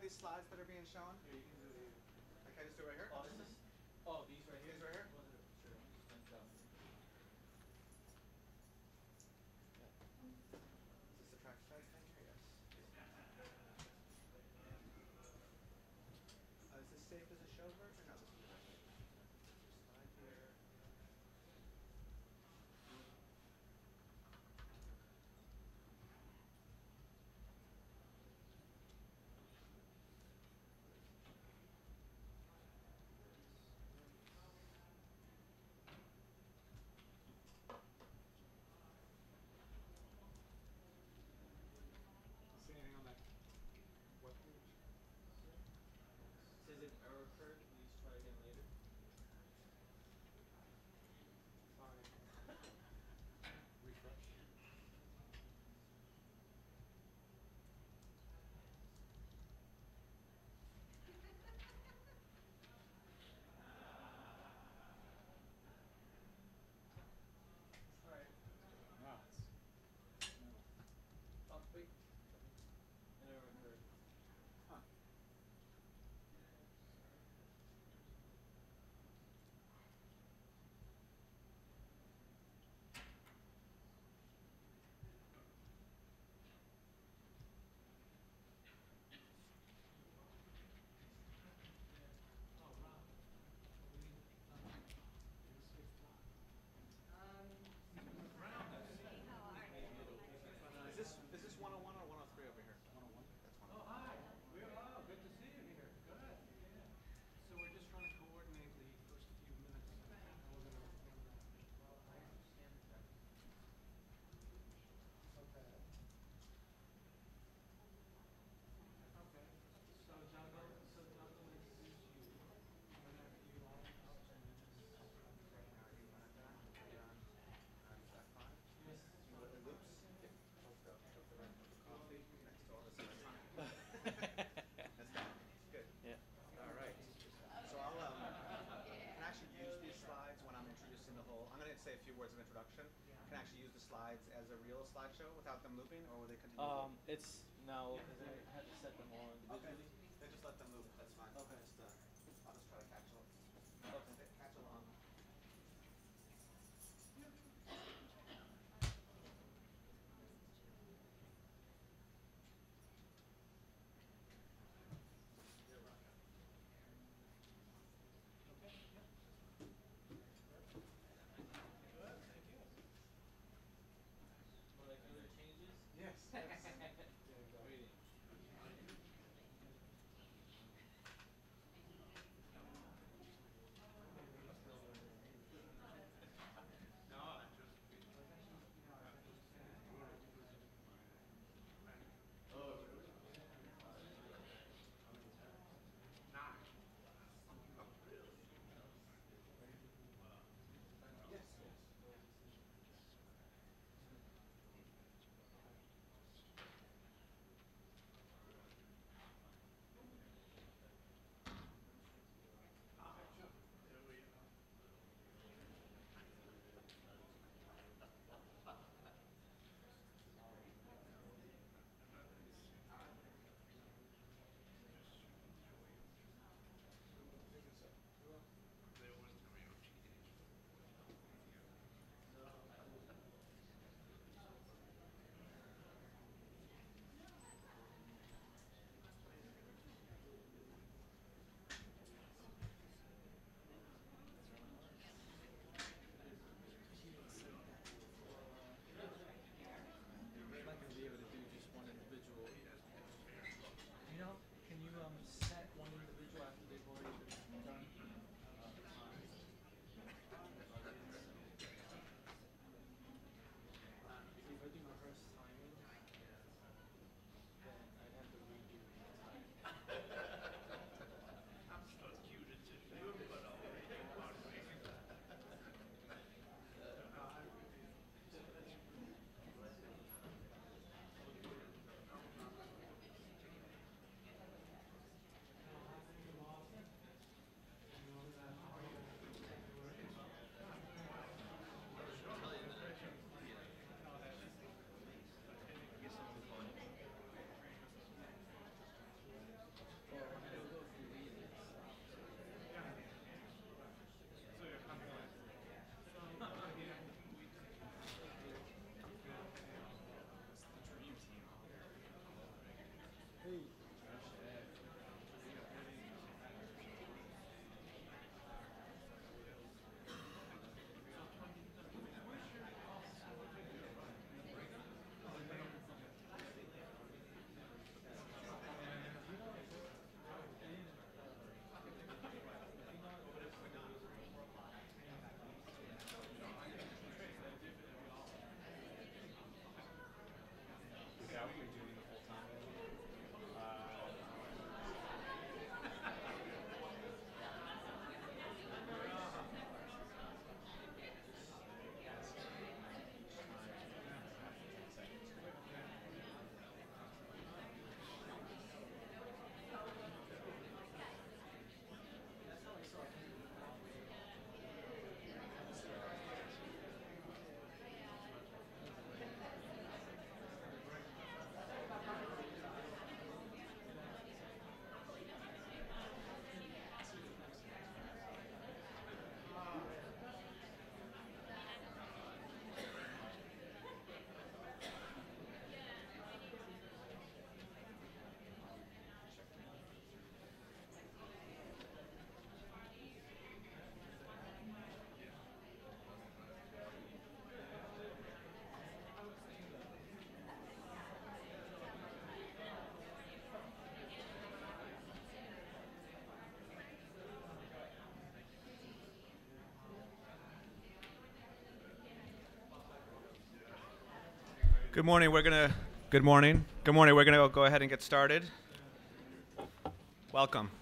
these slides that are being shown? Yeah, you can do the. Like, just do it right here? Oh, this is. Oh, these right here. These right here. looping, or will they continue? Um, looping? it's no. Yeah. I had to set them all. Okay. They just let them loop. That's fine. Okay. Good morning. We're gonna. Good morning. Good morning. We're gonna go ahead and get started. Welcome.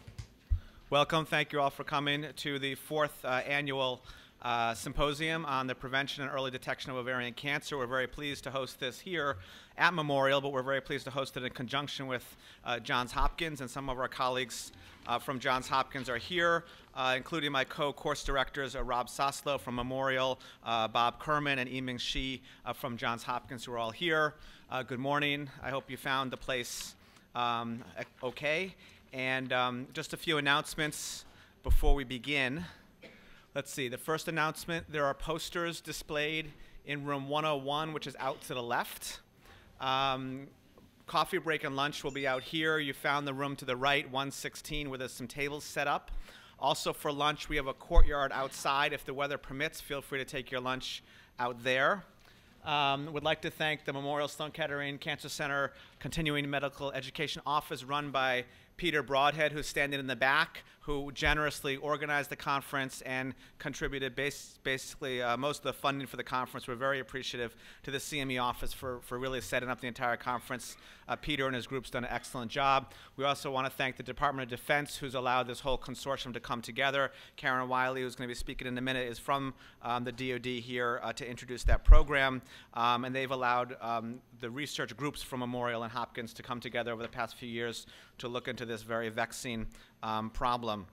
Welcome. Thank you all for coming to the fourth uh, annual uh, symposium on the prevention and early detection of ovarian cancer. We're very pleased to host this here at Memorial, but we're very pleased to host it in conjunction with uh, Johns Hopkins, and some of our colleagues uh, from Johns Hopkins are here, uh, including my co-course directors, uh, Rob Soslow from Memorial, uh, Bob Kurman, and Ie-Ming Shih uh, from Johns Hopkins, who are all here. Uh, good morning. I hope you found the place um, okay. And um, just a few announcements before we begin. Let's see. The first announcement there are posters displayed in room 101, which is out to the left. Um, coffee break and lunch will be out here. You found the room to the right, 116, where there's some tables set up. Also, for lunch, we have a courtyard outside. If the weather permits, feel free to take your lunch out there. Um, would like to thank the Memorial Sloan Kettering Cancer Center Continuing Medical Education Office, run by Peter Broadhead, who's standing in the back, who generously organized the conference and contributed bas- basically uh, most of the funding for the conference. We're very appreciative to the CME office for, for really setting up the entire conference. Uh, Peter and his group's done an excellent job. We also want to thank the Department of Defense, who's allowed this whole consortium to come together. Karen Wiley, who's going to be speaking in a minute, is from um, the DoD here uh, to introduce that program, um, and they've allowed um, the research groups from Memorial and Hopkins to come together over the past few years to look into this very vexing um, problem.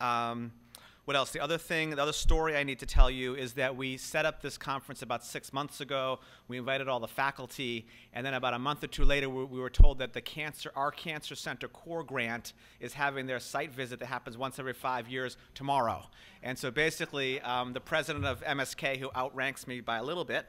Um, what else? The other thing, the other story I need to tell you is that we set up this conference about six months ago. We invited all the faculty, and then about a month or two later, we, we were told that the cancer, our cancer center core grant is having their site visit that happens once every five years tomorrow. And so basically, um, the president of MSK, who outranks me by a little bit,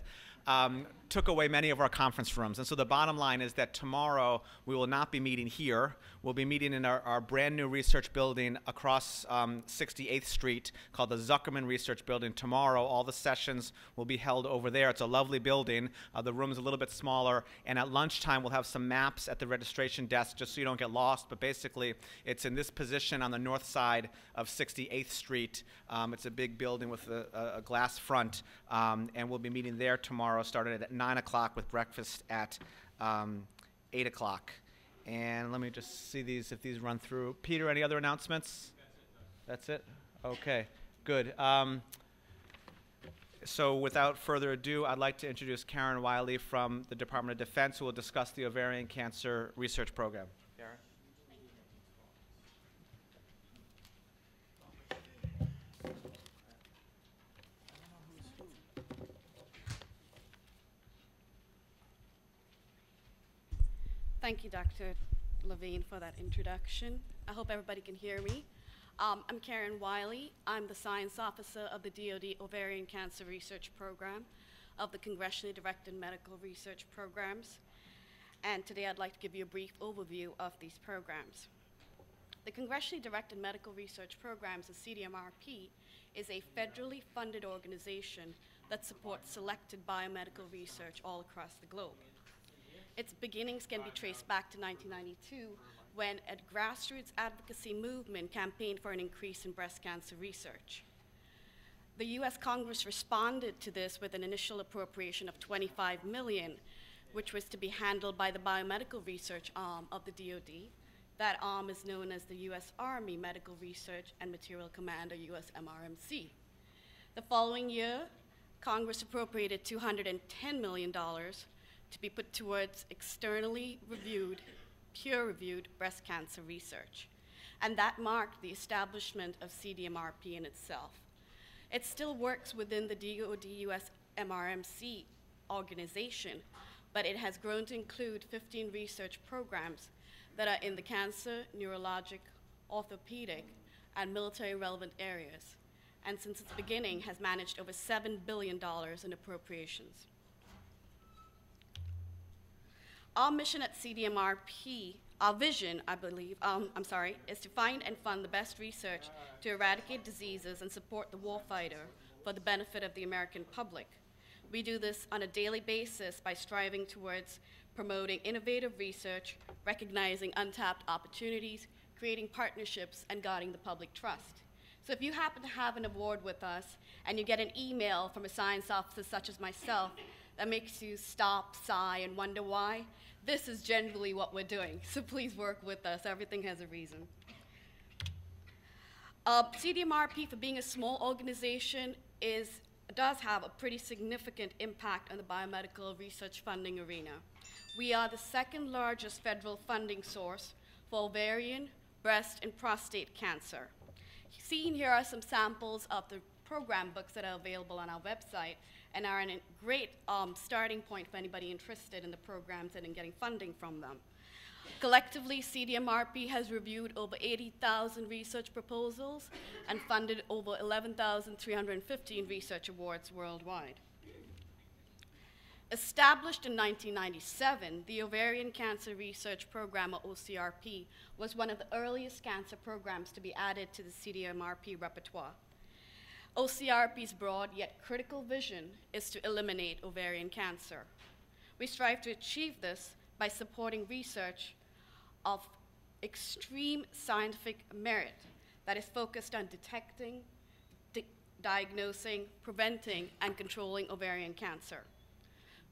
um, took away many of our conference rooms. And so the bottom line is that tomorrow we will not be meeting here. We'll be meeting in our, our brand new research building across um, 68th Street called the Zuckerman Research Building. Tomorrow, all the sessions will be held over there. It's a lovely building. Uh, the room's a little bit smaller. And at lunchtime, we'll have some maps at the registration desk just so you don't get lost. But basically, it's in this position on the north side of 68th Street. Um, it's a big building with a, a- glass front. Um, and we'll be meeting there tomorrow, starting at 9 o'clock with breakfast at um, 8 o'clock. And let me just see these, if these run through. Peter, any other announcements? That's it? Okay, good. Um, so without further ado, I'd like to introduce Karen Wiley from the Department of Defense, who will discuss the ovarian cancer research program. Thank you, Dr. Levine, for that introduction. I hope everybody can hear me. Um, I'm Karen Wiley. I'm the science officer of the DoD Ovarian Cancer Research Program of the Congressionally Directed Medical Research Programs. And today I'd like to give you a brief overview of these programs. The Congressionally Directed Medical Research Programs, the CDMRP, is a federally funded organization that supports selected biomedical research all across the globe. Its beginnings can be traced back to 1992 when a grassroots advocacy movement campaigned for an increase in breast cancer research. The US Congress responded to this with an initial appropriation of 25 million, which was to be handled by the biomedical research arm of the DoD. That arm is known as the US Army Medical Research and Material Command, or USMRMC. The following year, Congress appropriated $210 million to be put towards externally reviewed, peer-reviewed breast cancer research. And that marked the establishment of CDMRP in itself. It still works within the DoD US MRMC organization, but it has grown to include 15 research programs that are in the cancer, neurologic, orthopedic, and military relevant areas, and since its beginning has managed over $7 billion in appropriations. Our mission at CDMRP, our vision, I believe, um, I'm sorry, is to find and fund the best research to eradicate diseases and support the warfighter for the benefit of the American public. We do this on a daily basis by striving towards promoting innovative research, recognizing untapped opportunities, creating partnerships, and guarding the public trust. So if you happen to have an award with us and you get an email from a science officer such as myself that makes you stop, sigh, and wonder why, this is generally what we're doing. So please work with us. Everything has a reason. Uh, CDMRP, for being a small organization, is, does have a pretty significant impact on the biomedical research funding arena. We are the second largest federal funding source for ovarian, breast, and prostate cancer. Seen here are some samples of the program books that are available on our website and are a great um, starting point for anybody interested in the programs and in getting funding from them. Collectively, CDMRP has reviewed over 80,000 research proposals and funded over 11,315 research awards worldwide. Established in 1997, the Ovarian Cancer Research Program, or OCRP, was one of the earliest cancer programs to be added to the CDMRP repertoire. OCRP's broad yet critical vision is to eliminate ovarian cancer. We strive to achieve this by supporting research of extreme scientific merit that is focused on detecting, di diagnosing, preventing, and controlling ovarian cancer.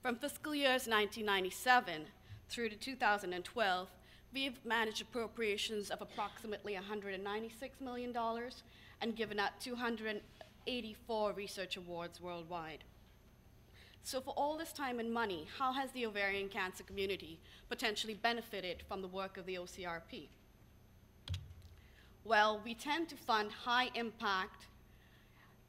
From fiscal years 1997 through to 2012, we've managed appropriations of approximately $196 million and given out 284 research awards worldwide. So for all this time and money, how has the ovarian cancer community potentially benefited from the work of the OCRP? Well, we tend to fund high impact,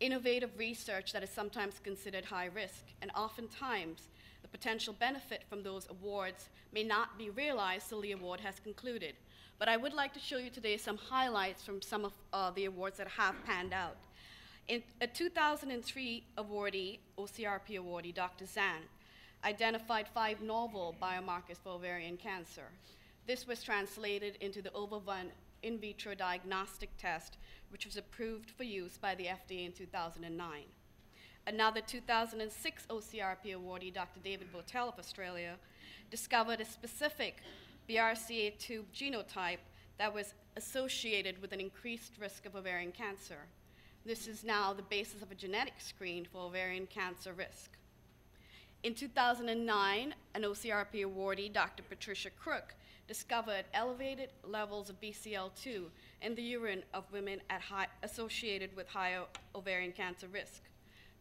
innovative research that is sometimes considered high risk, and oftentimes the potential benefit from those awards may not be realized till the award has concluded. But I would like to show you today some highlights from some of uh, the awards that have panned out. In, a 2003 awardee, OCRP awardee, Dr. Zhang, identified five novel biomarkers for ovarian cancer. This was translated into the OVA1 in vitro diagnostic test, which was approved for use by the FDA in 2009. Another 2006 OCRP awardee, Dr. David Bowtell of Australia, discovered a specific BRCA2 genotype that was associated with an increased risk of ovarian cancer. This is now the basis of a genetic screen for ovarian cancer risk. In 2009, an OCRP awardee, Dr. Patricia Kruk, discovered elevated levels of BCL2 in the urine of women high, associated with higher ovarian cancer risk.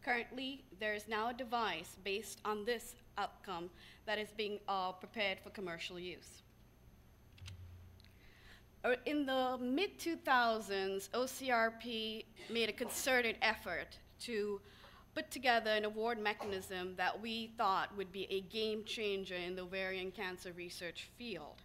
Currently, there is now a device based on this outcome that is being uh, prepared for commercial use. In the mid 2000s, OCRP made a concerted effort to put together an award mechanism that we thought would be a game changer in the ovarian cancer research field.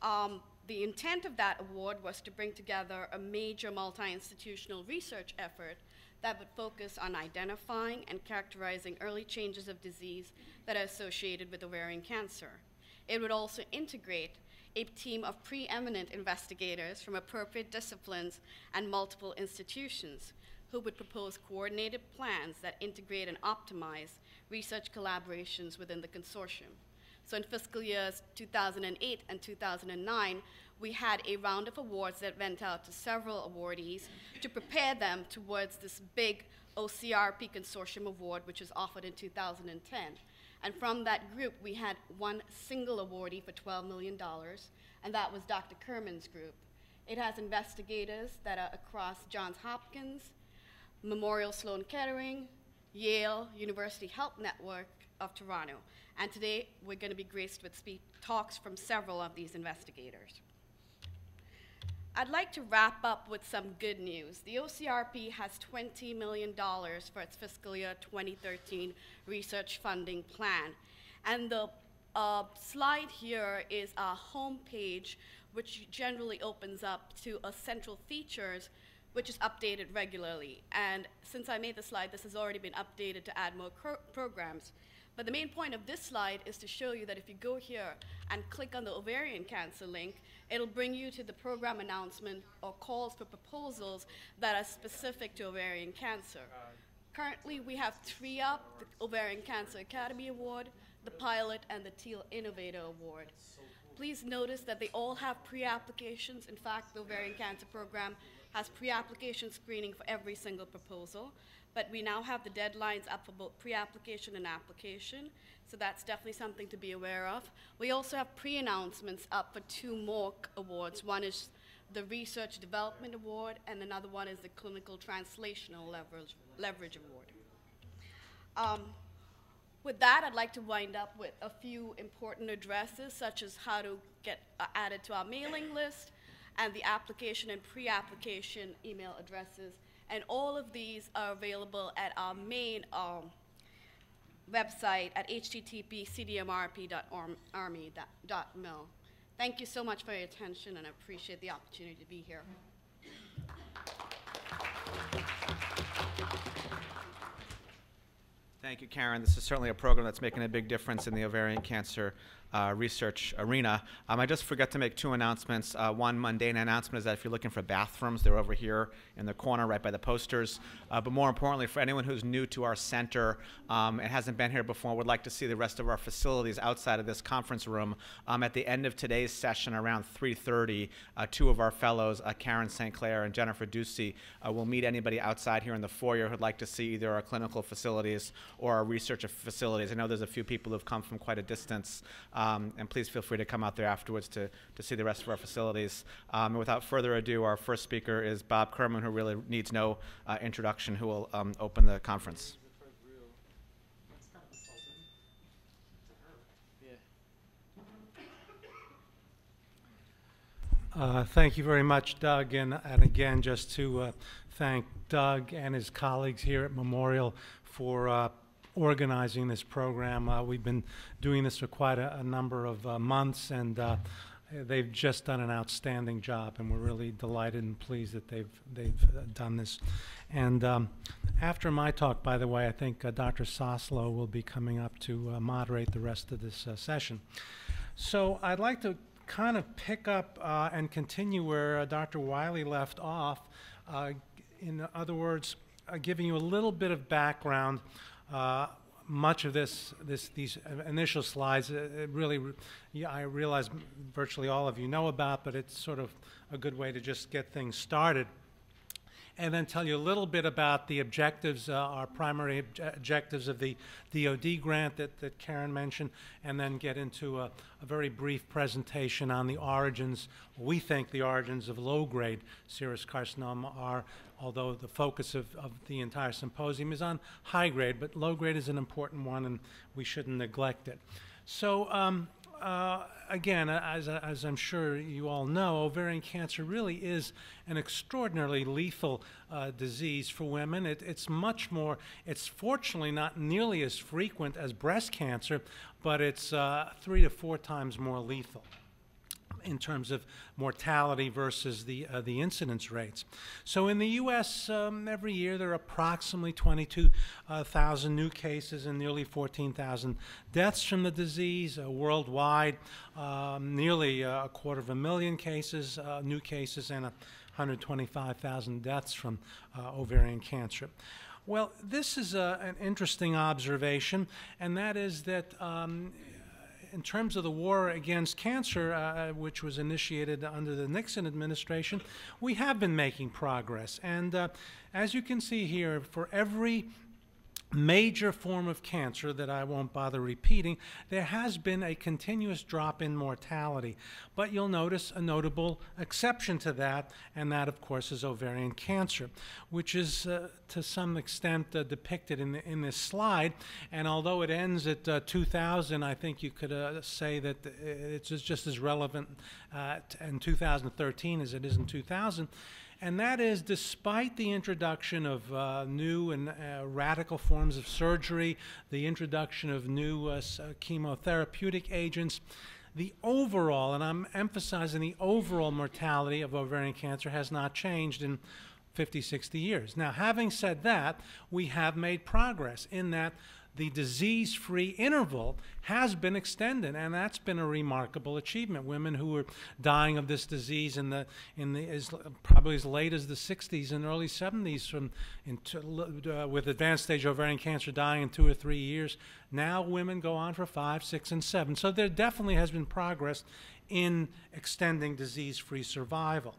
Um, the intent of that award was to bring together a major multi institutional research effort that would focus on identifying and characterizing early changes of disease that are associated with ovarian cancer. It would also integrate a team of preeminent investigators from appropriate disciplines and multiple institutions who would propose coordinated plans that integrate and optimize research collaborations within the consortium. So in fiscal years 2008 and 2009, we had a round of awards that went out to several awardees to prepare them towards this big OCRP Consortium Award, which was offered in 2010. And from that group, we had one single awardee for $12 million, and that was Dr. Kurman's group. It has investigators that are across Johns Hopkins, Memorial Sloan Kettering, Yale, University Health Network of Toronto. And today, we're going to be graced with talks from several of these investigators. I'd like to wrap up with some good news. The OCRP has $20 million for its fiscal year 2013 research funding plan. And the uh, slide here is a homepage, which generally opens up to a central features, which is updated regularly. And since I made the slide, this has already been updated to add more programs. But the main point of this slide is to show you that if you go here and click on the ovarian cancer link, it'll bring you to the program announcement or calls for proposals that are specific to ovarian cancer. Currently, we have three up, the Ovarian Cancer Academy Award, the Pilot, and the Teal Innovator Award. Please notice that they all have pre-applications. In fact, the Ovarian Cancer Program has pre-application screening for every single proposal. But we now have the deadlines up for both pre-application and application, so that's definitely something to be aware of. We also have pre-announcements up for two more awards. One is the Research Development Award, and another one is the Clinical Translational Leverage, Leverage Award. Um, with that, I'd like to wind up with a few important addresses, such as how to get uh, added to our mailing list, and the application and pre-application email addresses. And all of these are available at our main um, website at http cdmrp.army.mil. Thank you so much for your attention, and I appreciate the opportunity to be here. Thank you, Karen. This is certainly a program that's making a big difference in the ovarian cancer uh, research arena. Um, I just forgot to make two announcements. Uh, one mundane announcement is that if you're looking for bathrooms, they're over here in the corner right by the posters. Uh, but more importantly, for anyone who's new to our center um, and hasn't been here before, would like to see the rest of our facilities outside of this conference room, um, at the end of today's session around 3.30, uh, two of our fellows, uh, Karen St. Clair and Jennifer Ducey, uh, will meet anybody outside here in the foyer who'd like to see either our clinical facilities or our research facilities. I know there's a few people who've come from quite a distance. Um, and please feel free to come out there afterwards to, to see the rest of our facilities. Um, and without further ado, our first speaker is Bob Kurman, who really needs no uh, introduction, who will um, open the conference. Uh, Thank you very much, Doug, and, and again, just to uh, thank Doug and his colleagues here at Memorial for uh, organizing this program. Uh, We've been doing this for quite a, a number of uh, months, and uh, they've just done an outstanding job, and we're really delighted and pleased that they've, they've uh, done this. And um, after my talk, by the way, I think uh, Dr. Soslow will be coming up to moderate the rest of this session. So I'd like to kind of pick up and continue where Dr. Wiley left off. In other words, uh, giving you a little bit of background. Uh, much of this, this, these initial slides, uh, really, yeah, I realize virtually all of you know about, but it's sort of a good way to just get things started and then tell you a little bit about the objectives, uh, our primary obje- objectives of the DoD grant that, that Karen mentioned, and then get into a, a very brief presentation on the origins, we think the origins of low-grade serous carcinoma are, although the focus of, of the entire symposium is on high-grade, but low-grade is an important one, and we shouldn't neglect it. So, um, uh, again, as, as I'm sure you all know, ovarian cancer really is an extraordinarily lethal uh, disease for women. It, it's much more, it's fortunately not nearly as frequent as breast cancer, but it's uh, three to four times more lethal in terms of mortality versus the, uh, the incidence rates. So in the U.S., um, every year there are approximately 22,000 new cases and nearly 14,000 deaths from the disease uh, worldwide, um, nearly uh, a quarter of a million cases, uh, new cases, and 125,000 deaths from uh, ovarian cancer. Well, this is a, an interesting observation, and that is that um, in terms of the war against cancer, uh, which was initiated under the Nixon administration, we have been making progress. And uh, as you can see here, for every major form of cancer that I won't bother repeating, there has been a continuous drop in mortality. But you'll notice a notable exception to that, and that, of course, is ovarian cancer, which is uh, to some extent uh, depicted in, the, in this slide. And although it ends at uh, 2000, I think you could uh, say that it's just as relevant uh, in 2013 as it is in 2000 and that is despite the introduction of uh, new and uh, radical forms of surgery, the introduction of new uh, chemotherapeutic agents, the overall, and I'm emphasizing the overall mortality of ovarian cancer has not changed in 50, 60 years. Now, having said that, we have made progress in that the disease free interval has been extended, and that's been a remarkable achievement. Women who were dying of this disease in the, in the as, probably as late as the 60s and early 70s from uh, with advanced stage ovarian cancer dying in two or three years. Now women go on for five, six, and seven. So there definitely has been progress in extending disease free survival.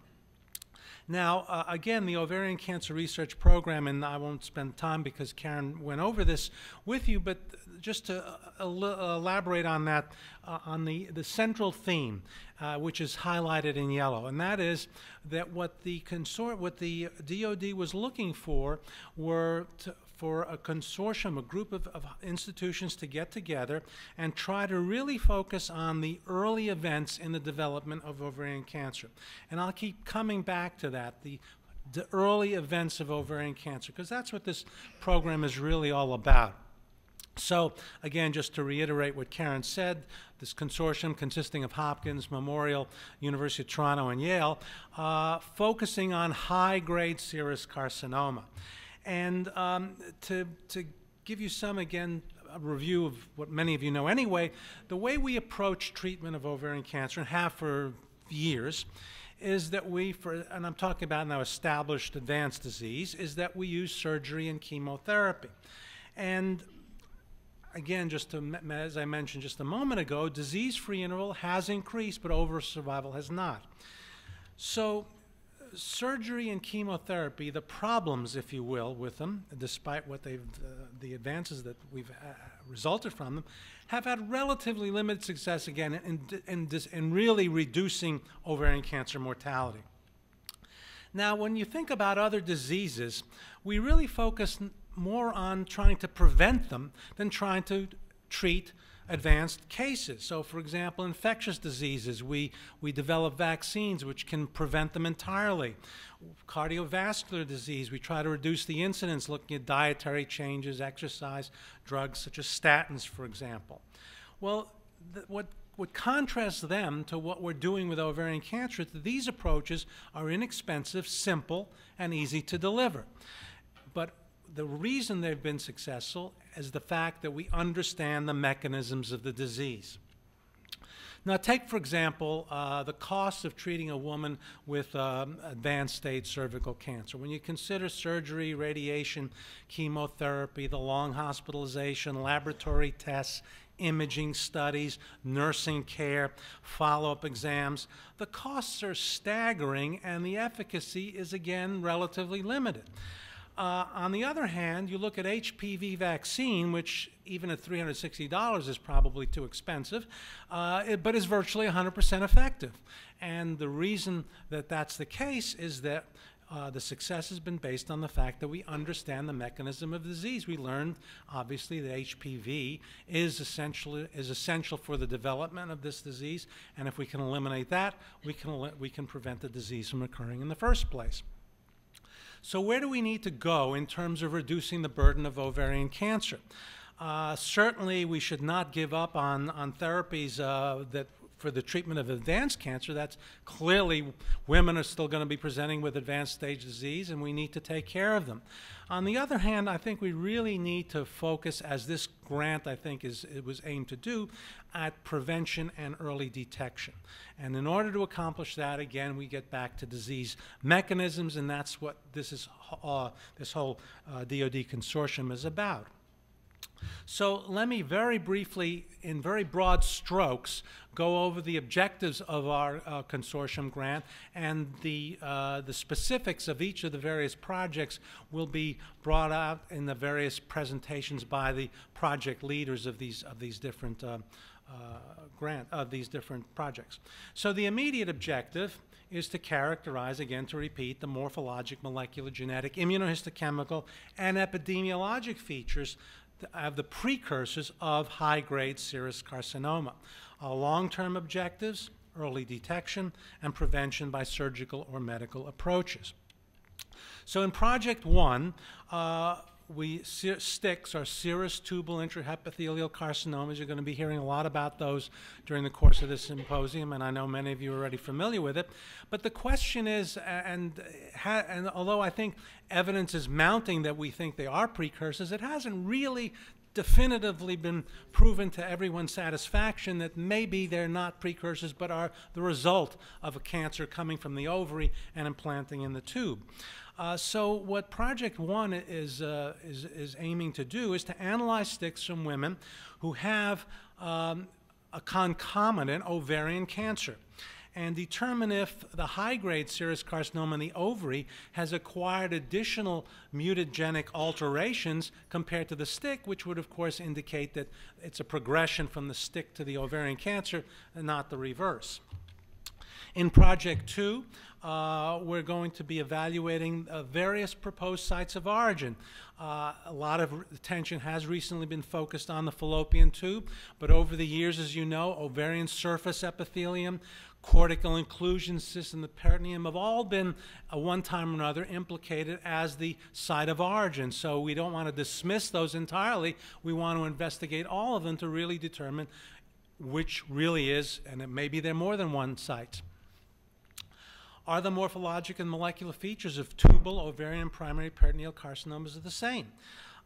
Now, uh, again, the ovarian cancer research program, and I won't spend time because Karen went over this with you, but just to uh, el- elaborate on that, uh, on the, the central theme, uh, which is highlighted in yellow, and that is that what the consort, what the DoD was looking for were to, for a consortium, a group of, of, institutions to get together and try to really focus on the early events in the development of ovarian cancer. And I'll keep coming back to that, the, the early events of ovarian cancer, because that's what this program is really all about. So, again, just to reiterate what Karen said, this consortium consisting of Hopkins, Memorial, University of Toronto, and Yale, uh, focusing on high grade serous carcinoma. And um, to, to give you some, again, a review of what many of you know anyway, the way we approach treatment of ovarian cancer and have for years is that we, for, and I'm talking about now established advanced disease, is that we use surgery and chemotherapy. And again, just to, as I mentioned just a moment ago, disease-free interval has increased, but overall survival has not. So surgery and chemotherapy, the problems, if you will, with them, despite what they've, uh, the advances that we've uh, resulted from them, have had relatively limited success again in, in, in really reducing ovarian cancer mortality. Now, when you think about other diseases, we really focus more on trying to prevent them than trying to treat advanced cases. So, for example, infectious diseases, we, we develop vaccines which can prevent them entirely. Cardiovascular disease, we try to reduce the incidence looking at dietary changes, exercise, drugs such as statins, for example. Well, what what contrasts them to what we're doing with ovarian cancer is that these approaches are inexpensive, simple, and easy to deliver. But the reason they've been successful is the fact that we understand the mechanisms of the disease. Now, take, for example, uh, the cost of treating a woman with um, advanced stage cervical cancer. When you consider surgery, radiation, chemotherapy, the long hospitalization, laboratory tests, imaging studies, nursing care, follow up exams, the costs are staggering and the efficacy is again relatively limited. Uh, on the other hand, you look at HPV vaccine, which even at $360 is probably too expensive, uh, it, but is virtually 100% effective. And the reason that that's the case is that uh, the success has been based on the fact that we understand the mechanism of disease. We learned, obviously, that HPV is essential, is essential for the development of this disease, and if we can eliminate that, we can, we can prevent the disease from occurring in the first place. So where do we need to go in terms of reducing the burden of ovarian cancer? Uh, certainly, we should not give up on, on therapies uh, that for the treatment of advanced cancer, that's clearly women are still going to be presenting with advanced stage disease, and we need to take care of them. On the other hand, I think we really need to focus, as this grant I think is it was aimed to do, at prevention and early detection. And in order to accomplish that, again, we get back to disease mechanisms, and that's what this is. Uh, this whole uh, DoD consortium is about. So let me very briefly, in very broad strokes, go over the objectives of our uh, consortium grant and the, uh, the specifics of each of the various projects will be brought out in the various presentations by the project leaders of these, of these different uh, uh grant, of these different projects. So the immediate objective is to characterize, again, to repeat, the morphologic, molecular, genetic, immunohistochemical, and epidemiologic features of the precursors of high-grade serous carcinoma. Our long-term objectives, early detection and prevention by surgical or medical approaches. So in Project 1, uh, we STICs are serous tubal intraepithelial carcinomas. You're going to be hearing a lot about those during the course of this symposium, and I know many of you are already familiar with it. But the question is, and, and although I think evidence is mounting that we think they are precursors, it hasn't really definitively been proven to everyone's satisfaction that maybe they're not precursors but are the result of a cancer coming from the ovary and implanting in the tube. Uh, so what Project One is, uh, is, is aiming to do is to analyze STICs from women who have um, a concomitant ovarian cancer. and determine if the high-grade serous carcinoma in the ovary has acquired additional mutagenic alterations compared to the STIC, which would of course indicate that it's a progression from the STIC to the ovarian cancer and not the reverse. In Project 2, uh, we're going to be evaluating uh, various proposed sites of origin. Uh, a lot of attention has recently been focused on the fallopian tube, but over the years, as you know, ovarian surface epithelium, cortical inclusion cysts, and the peritoneum have all been, at one time or another, implicated as the site of origin. So we don't want to dismiss those entirely. We want to investigate all of them to really determine which really is, and it maybe there are more than one site. Are the morphologic and molecular features of tubal, ovarian, primary peritoneal carcinomas the same?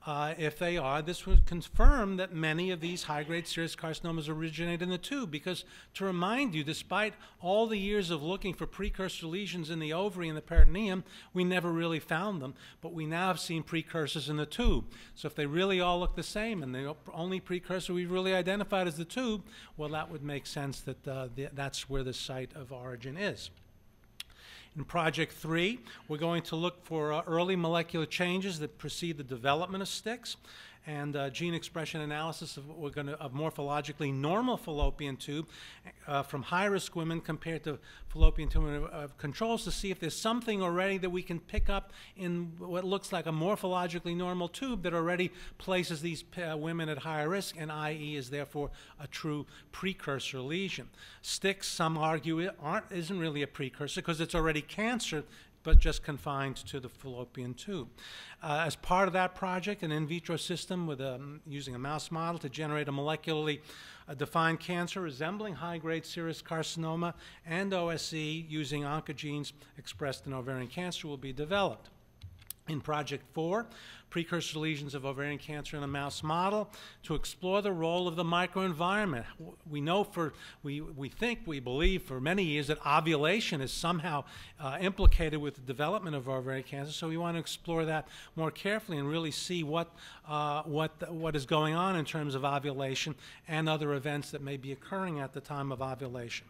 Uh, if they are, this would confirm that many of these high-grade serous carcinomas originate in the tube. Because to remind you, despite all the years of looking for precursor lesions in the ovary and the peritoneum, we never really found them. But we now have seen precursors in the tube. So if they really all look the same, and the only precursor we've really identified is the tube, well, that would make sense that uh, the, that's where the site of origin is. In Project 3, we're going to look for uh, early molecular changes that precede the development of STICs and uh, gene expression analysis of what we're going to of morphologically normal fallopian tube uh, from high-risk women compared to fallopian tube of, of, controls to see if there's something already that we can pick up in what looks like a morphologically normal tube that already places these uh, women at higher risk and i.e. is therefore a true precursor lesion. STICs, some argue, aren't, isn't really a precursor because it's already cancer but just confined to the fallopian tube. Uh, as part of that project, an in vitro system with a, um, using a mouse model to generate a molecularly uh, defined cancer resembling high-grade serous carcinoma and OSE using oncogenes expressed in ovarian cancer will be developed. In Project 4, precursor lesions of ovarian cancer in a mouse model to explore the role of the microenvironment. We know for, we, we think, we believe for many years that ovulation is somehow uh, implicated with the development of ovarian cancer, so we want to explore that more carefully and really see what, uh, what, what is going on in terms of ovulation and other events that may be occurring at the time of ovulation.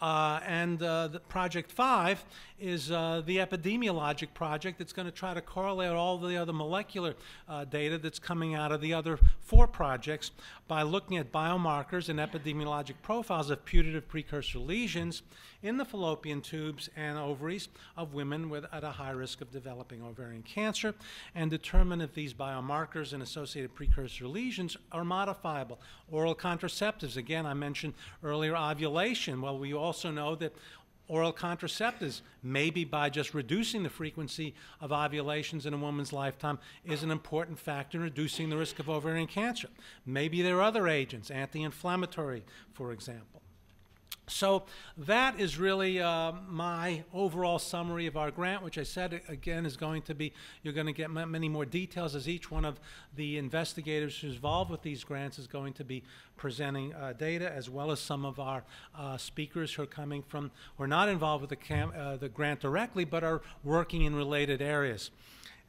Uh, and uh, project five is uh, the epidemiologic project that's going to try to correlate all the other molecular uh, data that's coming out of the other four projects by looking at biomarkers and epidemiologic profiles of putative precursor lesions in the fallopian tubes and ovaries of women with, at a high risk of developing ovarian cancer and determine if these biomarkers and associated precursor lesions are modifiable. Oral contraceptives, again, I mentioned earlier ovulation. Well, we also know that oral contraceptives, maybe by just reducing the frequency of ovulations in a woman's lifetime, is an important factor in reducing the risk of ovarian cancer. Maybe there are other agents, anti inflammatory, for example. So that is really uh, my overall summary of our grant, which I said again is going to be, you're going to get many more details as each one of the investigators who's involved with these grants is going to be presenting uh, data, as well as some of our uh, speakers who are coming from, who are not involved with the, uh, the grant directly, but are working in related areas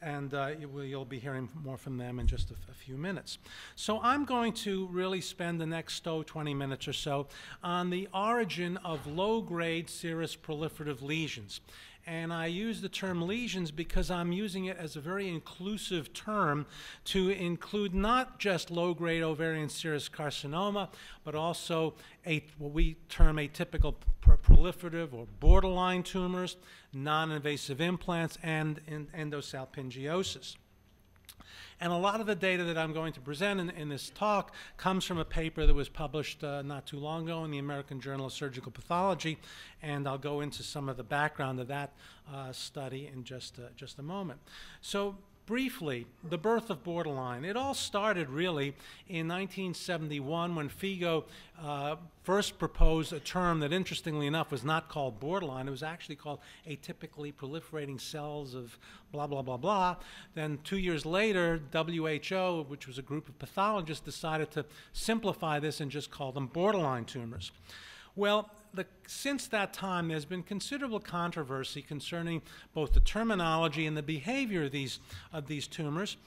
and uh, you'll be hearing more from them in just a, few minutes. So I'm going to really spend the next oh, 20 minutes or so on the origin of low-grade serous proliferative lesions. And I use the term lesions because I'm using it as a very inclusive term to include not just low-grade ovarian serous carcinoma, but also a, what we term atypical proliferative or borderline tumors, non-invasive implants, and endosalpingiosis. And a lot of the data that I'm going to present in, in this talk comes from a paper that was published uh, not too long ago in the American Journal of Surgical Pathology, and I'll go into some of the background of that uh, study in just, uh, just a moment. So briefly, the birth of borderline. It all started really in 1971 when FIGO uh, first proposed a term that, interestingly enough, was not called borderline. It was actually called atypically proliferating cells of blah, blah, blah, blah. Then two years later, WHO, which was a group of pathologists, decided to simplify this and just call them borderline tumors. Well, the, since that time, there's been considerable controversy concerning both the terminology and the behavior of these, of these tumors,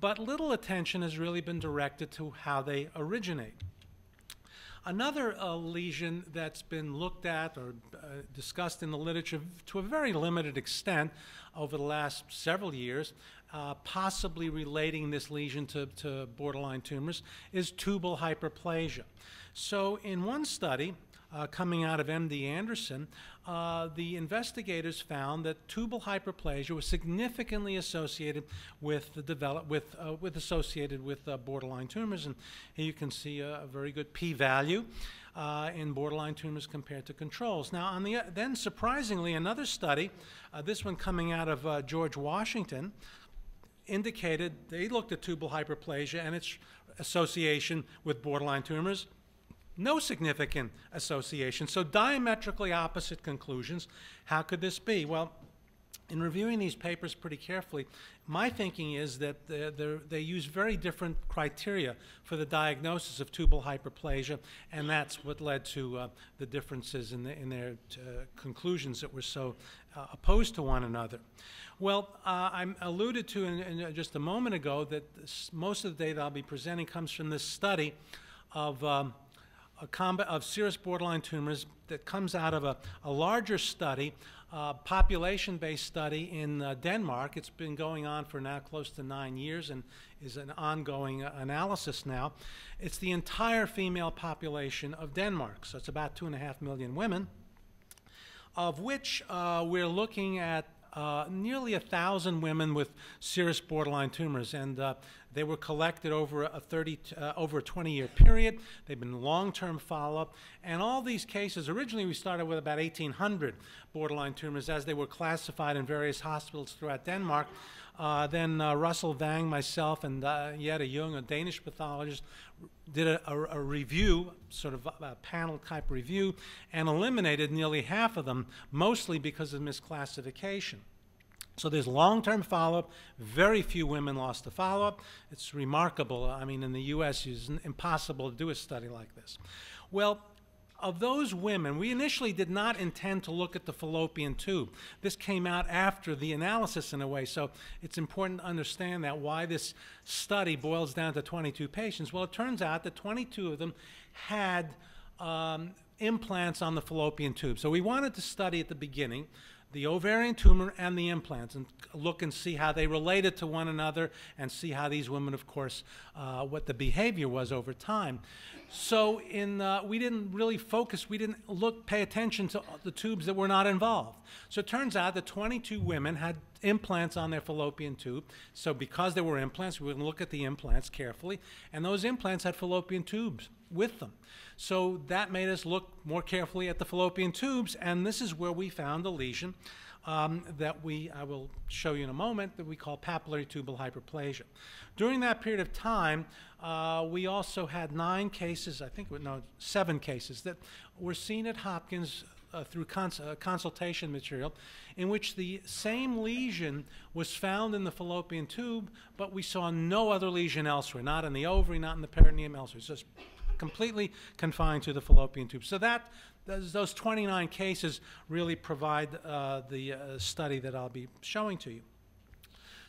but little attention has really been directed to how they originate. Another uh, lesion that's been looked at or uh, discussed in the literature to a very limited extent over the last several years, uh, possibly relating this lesion to, to borderline tumors, is tubal hyperplasia. So, in one study, uh, coming out of MD Anderson, uh, the investigators found that tubal hyperplasia was significantly associated with the develop with uh, with associated with uh, borderline tumors, and here you can see a, a very good p-value. Uh, in borderline tumors compared to controls. Now, on the then surprisingly, another study, uh, this one coming out of George Washington, indicated they looked at tubal hyperplasia and its association with borderline tumors no significant association. So, diametrically opposite conclusions. How could this be? Well, in reviewing these papers pretty carefully, my thinking is that they use very different criteria for the diagnosis of tubal hyperplasia, and that's what led to uh, the differences in, the, in their uh, conclusions that were so uh, opposed to one another. Well, uh, I alluded to in, in just a moment ago that this, most of the data I'll be presenting comes from this study of um, a combat of serous borderline tumors that comes out of a, a larger study, uh, population-based study in uh, Denmark. It's been going on for now close to nine years and is an ongoing uh, analysis now. It's the entire female population of Denmark, so it's about two and a half million women, of which uh, we're looking at uh, nearly a thousand women with serous borderline tumors, and uh, they were collected over a 30, uh, over a 20-year period. They've been long-term follow-up, and all these cases. Originally, we started with about 1,800 borderline tumors as they were classified in various hospitals throughout Denmark. Uh, then uh, Russell Vang, myself, and uh, Junge, a Danish pathologist, did a, a, a, review, sort of a panel type review, and eliminated nearly half of them, mostly because of misclassification. So there's long-term follow-up. Very few women lost to follow-up. It's remarkable. I mean, in the U.S., it's impossible to do a study like this. Well, of those women, we initially did not intend to look at the fallopian tube. This came out after the analysis in a way, so it's important to understand that why this study boils down to 22 patients. Well, it turns out that 22 of them had um, implants on the fallopian tube. So we wanted to study at the beginning the ovarian tumor and the implants and look and see how they related to one another and see how these women, of course, uh, what the behavior was over time. So in, uh, we didn't really focus, we didn't look, pay attention to the tubes that were not involved. So it turns out that 22 women had implants on their fallopian tube. So because there were implants, we would look at the implants carefully, and those implants had fallopian tubes with them. So that made us look more carefully at the fallopian tubes, and this is where we found the lesion um, that we, I will show you in a moment, that we call papillary tubal hyperplasia. During that period of time, uh, we also had nine cases, I think, no, seven cases that were seen at Hopkins uh, through cons uh, consultation material in which the same lesion was found in the fallopian tube, but we saw no other lesion elsewhere, not in the ovary, not in the peritoneum, elsewhere. It's just completely confined to the fallopian tube. So that those, those 29 cases really provide uh, the uh, study that I'll be showing to you.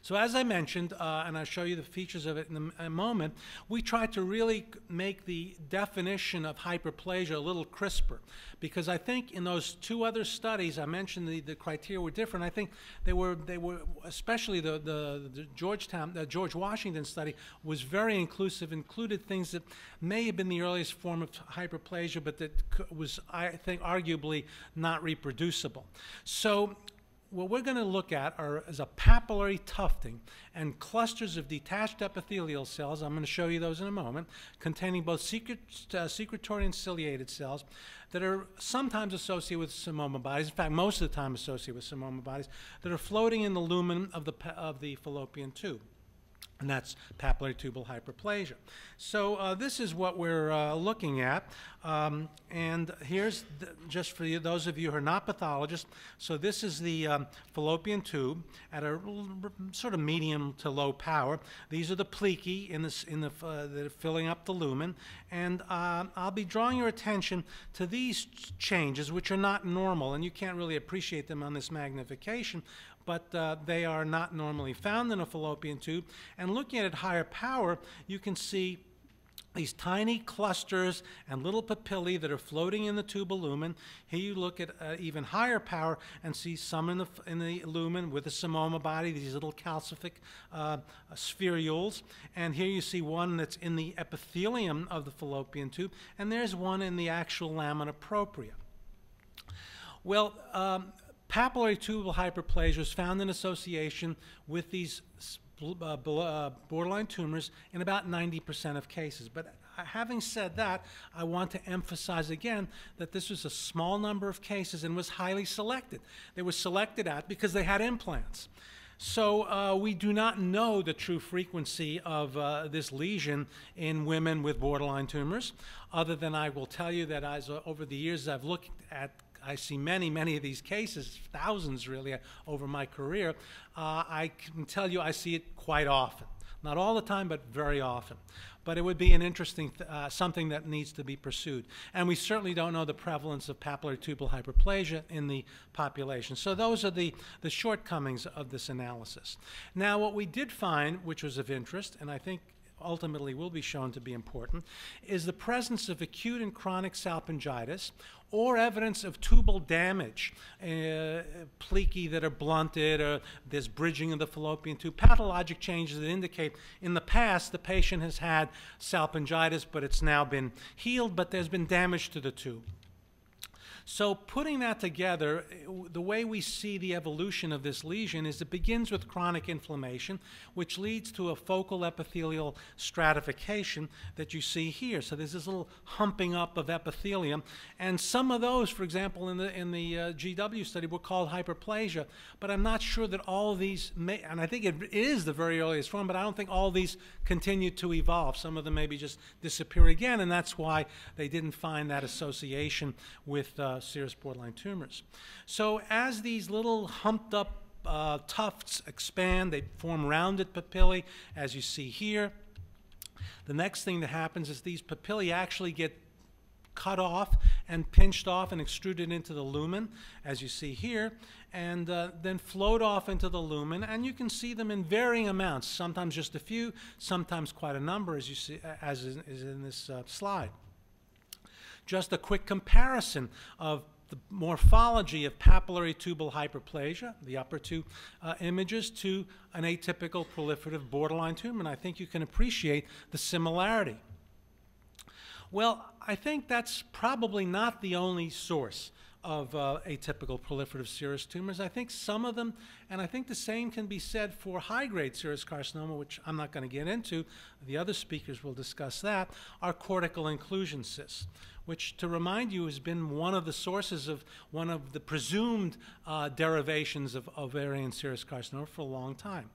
So as I mentioned, uh, and I'll show you the features of it in a, a, moment, we tried to really make the definition of hyperplasia a little crisper because I think in those two other studies I mentioned the, the criteria were different. I think they were they were especially the the, the Georgetown the George Washington study was very inclusive, included things that may have been the earliest form of hyperplasia, but that was I think arguably not reproducible. So what we're going to look at are is a papillary tufting and clusters of detached epithelial cells. I'm going to show you those in a moment, containing both secret, uh, secretory and ciliated cells that are sometimes associated with psammoma bodies. In fact, most of the time associated with psammoma bodies that are floating in the lumen of the of the fallopian tube and that's papillary tubal hyperplasia. So uh, this is what we're uh, looking at, um, and here's the, just for you, those of you who are not pathologists. So this is the um, fallopian tube at a sort of medium to low power. These are the plicae in, this, in the uh, that are filling up the lumen, and uh, I'll be drawing your attention to these changes, which are not normal, and you can't really appreciate them on this magnification but uh, they are not normally found in a fallopian tube. And looking at it higher power, you can see these tiny clusters and little papillae that are floating in the tubal lumen. Here you look at uh, even higher power and see some in the, in the lumen with the psammoma body, these little calcific uh, spherules. And here you see one that's in the epithelium of the fallopian tube, and there's one in the actual lamina propria. Well, um, papillary tubal hyperplasia is found in association with these uh, uh, borderline tumors in about 90% of cases. But uh, having said that, I want to emphasize again that this was a small number of cases and was highly selected. They were selected at because they had implants. So uh, we do not know the true frequency of uh, this lesion in women with borderline tumors, other than I will tell you that as uh, over the years I've looked at I see many, many of these cases, thousands really, over my career. Uh, I can tell you I see it quite often. Not all the time, but very often. But it would be an interesting, th- uh, something that needs to be pursued. And we certainly don't know the prevalence of papillary tubal hyperplasia in the population. So those are the, the shortcomings of this analysis. Now, what we did find, which was of interest, and I think ultimately will be shown to be important, is the presence of acute and chronic salpingitis or evidence of tubal damage, uh, plicae that are blunted, or there's bridging of the fallopian tube, pathologic changes that indicate in the past the patient has had salpingitis, but it's now been healed, but there's been damage to the tube. So, putting that together, the way we see the evolution of this lesion is it begins with chronic inflammation, which leads to a focal epithelial stratification that you see here. So, there's this little humping up of epithelium, and some of those, for example, in the in the uh, GW study, were called hyperplasia. But I'm not sure that all these, may, and I think it is the very earliest form, but I don't think all these continue to evolve. Some of them maybe just disappear again, and that's why they didn't find that association with. Uh, uh, serous borderline tumors. So as these little humped up uh, tufts expand, they form rounded papillae, as you see here. The next thing that happens is these papillae actually get cut off and pinched off and extruded into the lumen, as you see here, and uh, then float off into the lumen. And you can see them in varying amounts, sometimes just a few, sometimes quite a number, as you see, as is, is in this uh, slide just a quick comparison of the morphology of papillary tubal hyperplasia, the upper two uh, images, to an atypical proliferative borderline tumor, and I think you can appreciate the similarity. Well, I think that's probably not the only source of uh, atypical proliferative serous tumors. I think some of them, and I think the same can be said for high-grade serous carcinoma, which I'm not going to get into. The other speakers will discuss that, are cortical inclusion cysts, which, to remind you, has been one of the sources of one of the presumed uh, derivations of ovarian serous carcinoma for a long time.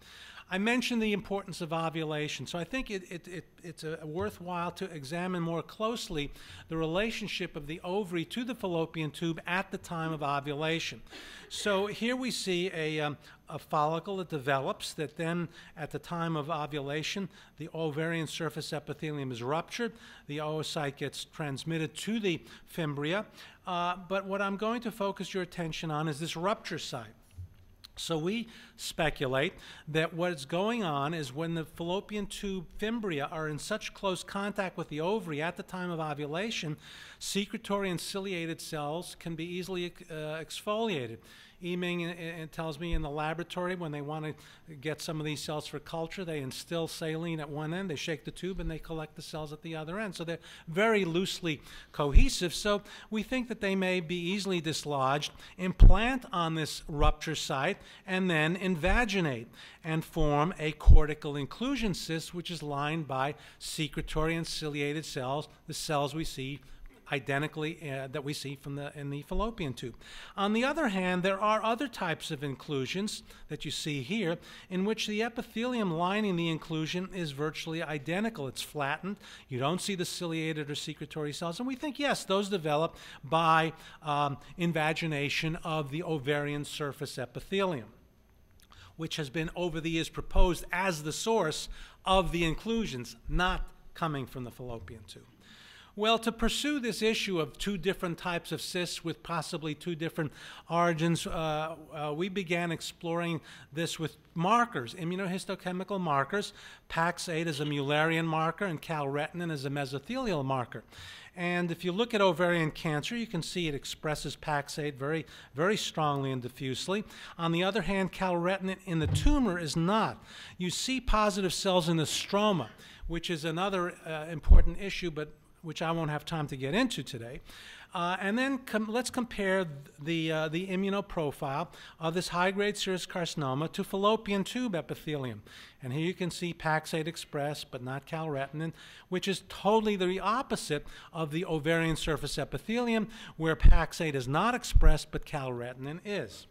I mentioned the importance of ovulation, so I think it, it, it, it's a, worthwhile to examine more closely the relationship of the ovary to the fallopian tube at the time of ovulation. So here we see a, um, a follicle that develops that then at the time of ovulation the ovarian surface epithelium is ruptured the oocyte gets transmitted to the fimbria uh, but what i'm going to focus your attention on is this rupture site so we speculate that what's going on is when the fallopian tube fimbria are in such close contact with the ovary at the time of ovulation, secretory and ciliated cells can be easily uh, exfoliated. Ie-Ming tells me in the laboratory when they want to get some of these cells for culture, they instill saline at one end, they shake the tube, and they collect the cells at the other end. So they're very loosely cohesive. So we think that they may be easily dislodged, implant on this rupture site, and then invaginate and form a cortical inclusion cyst, which is lined by secretory and ciliated cells, the cells we see identically uh, that we see from the in the fallopian tube. On the other hand, there are other types of inclusions that you see here in which the epithelium lining the inclusion is virtually identical. It's flattened. You don't see the ciliated or secretory cells, and we think yes, those develop by um, invagination of the ovarian surface epithelium which has been over the years proposed as the source of the inclusions, not coming from the fallopian tube. Well, to pursue this issue of two different types of cysts with possibly two different origins, uh, uh, we began exploring this with markers, immunohistochemical markers. PAX8 is a Mullerian marker and calretinin is a mesothelial marker. And if you look at ovarian cancer, you can see it expresses PAX8 very, very strongly and diffusely. On the other hand, calretinin in the tumor is not. You see positive cells in the stroma, which is another uh, important issue, but which I won't have time to get into today. Uh, and then com let's compare the, uh, the immunoprofile of this high-grade serous carcinoma to fallopian tube epithelium. And here you can see Pax8 expressed, but not calretinin, which is totally the opposite of the ovarian surface epithelium, where Pax8 is not expressed, but calretinin is.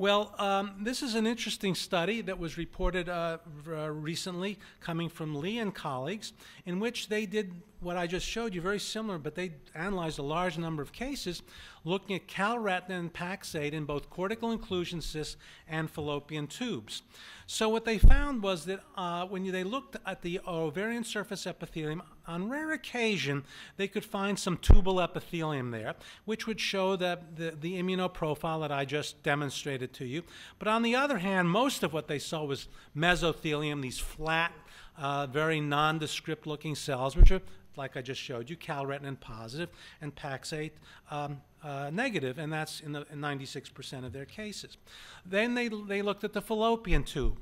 Well, um, this is an interesting study that was reported uh, uh, recently coming from Lee and colleagues, in which they did what I just showed you, very similar, but they analyzed a large number of cases looking at calretinin and Pax8 in both cortical inclusion cysts and fallopian tubes. So what they found was that uh, when they looked at the ovarian surface epithelium, on rare occasion, they could find some tubal epithelium there, which would show that the, the immunoprofile that I just demonstrated to you. But on the other hand, most of what they saw was mesothelium, these flat, uh, very nondescript looking cells, which are like I just showed you, calretinin positive and Pax8 um, uh, negative, and that's in, the, in 96% of their cases. Then they, they looked at the fallopian tube.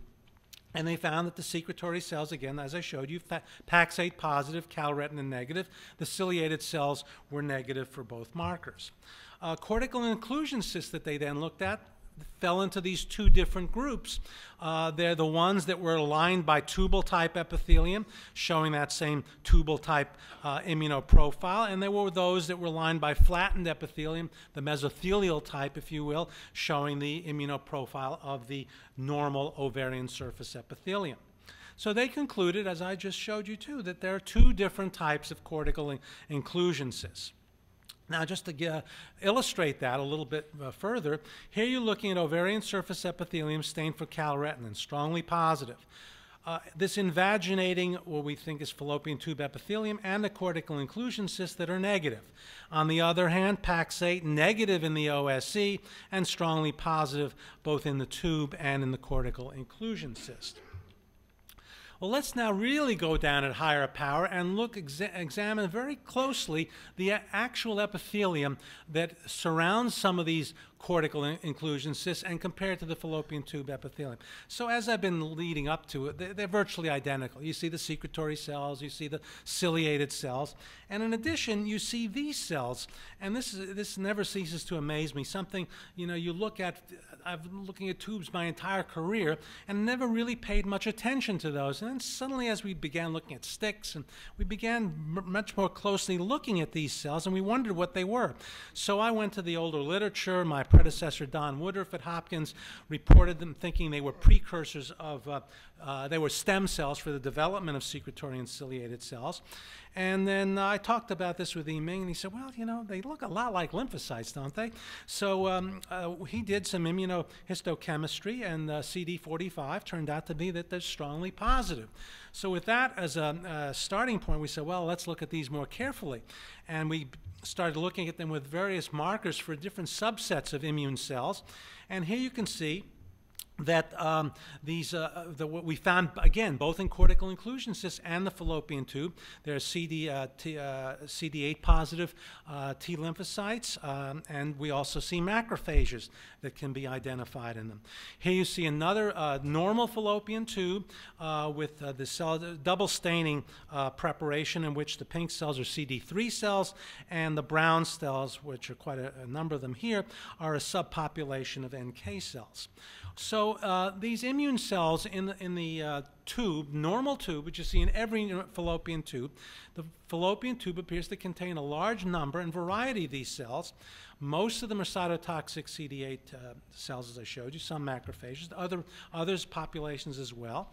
And they found that the secretory cells, again, as I showed you, Pax8 positive, calretinin negative. The ciliated cells were negative for both markers. Uh, cortical inclusion cysts that they then looked at fell into these two different groups. Uh, they're the ones that were lined by tubal type epithelium, showing that same tubal type uh, immunoprofile, and there were those that were lined by flattened epithelium, the mesothelial type, if you will, showing the immunoprofile of the normal ovarian surface epithelium. So they concluded, as I just showed you too, that there are two different types of cortical in inclusion cysts. Now, just to uh, illustrate that a little bit uh, further, here you're looking at ovarian surface epithelium stained for calretinin, strongly positive. Uh, this invaginating, what we think is fallopian tube epithelium, and the cortical inclusion cysts that are negative. On the other hand, Pax8 negative in the OSE and strongly positive both in the tube and in the cortical inclusion cyst. Well, let's now really go down at higher power and look, exa examine very closely the actual epithelium that surrounds some of these cortical in inclusion cysts and compare it to the fallopian tube epithelium. So as I've been leading up to it, they're, they're virtually identical. You see the secretory cells, you see the ciliated cells, and in addition, you see these cells, and this, is, this never ceases to amaze me. Something, you know, you look at, I've been looking at tubes my entire career and never really paid much attention to those. And then suddenly as we began looking at STICs and we began much more closely looking at these cells and we wondered what they were. So I went to the older literature, my predecessor Don Woodruff at Hopkins reported them thinking they were precursors of, uh, uh, they were stem cells for the development of secretory and ciliated cells. And then uh, I talked about this with Ie-Ming, and he said, well, you know, they look a lot like lymphocytes, don't they? So um, uh, he did some immunohistochemistry, and uh, CD45 turned out to be that they're strongly positive. So with that as a, a starting point, we said, well, let's look at these more carefully. And we started looking at them with various markers for different subsets of immune cells. And here you can see that um, these uh, uh, the, what we found again both in cortical inclusion cysts and the fallopian tube there are CD, uh, T, uh, CD8 positive uh, T lymphocytes um, and we also see macrophages that can be identified in them. Here you see another uh, normal fallopian tube with the cell double staining preparation in which the pink cells are CD3 cells and the brown cells which are quite a, a number of them here are a subpopulation of NK cells. So uh, these immune cells in the, in the uh, tube, normal tube, which you see in every fallopian tube, the fallopian tube appears to contain a large number and variety of these cells. Most of them are cytotoxic CD8 uh, cells, as I showed you, some macrophages, other, others populations as well.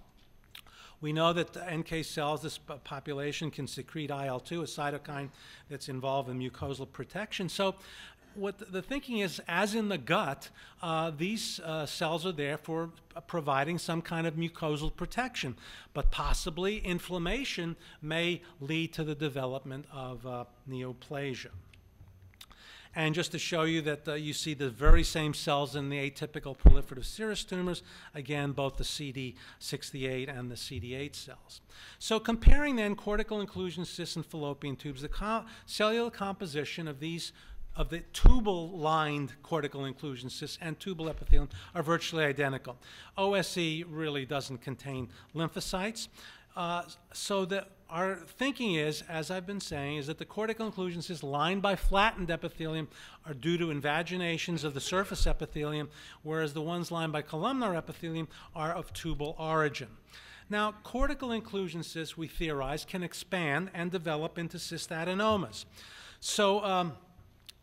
We know that NK cells, this population can secrete IL-2, a cytokine that's involved in mucosal protection. So what the, thinking is, as in the gut, uh, these uh, cells are there for providing some kind of mucosal protection, but possibly inflammation may lead to the development of uh, neoplasia. And just to show you that uh, you see the very same cells in the atypical proliferative serous tumors, again, both the CD68 and the CD8 cells. So comparing then cortical inclusion cysts and fallopian tubes, the co cellular composition of these of the tubal-lined cortical inclusion cysts and tubal epithelium are virtually identical. OSE really doesn't contain lymphocytes. Uh, so that our thinking is, as I've been saying, is that the cortical inclusion cysts lined by flattened epithelium are due to invaginations of the surface epithelium, whereas the ones lined by columnar epithelium are of tubal origin. Now, cortical inclusion cysts, we theorize, can expand and develop into cystadenomas. So, um,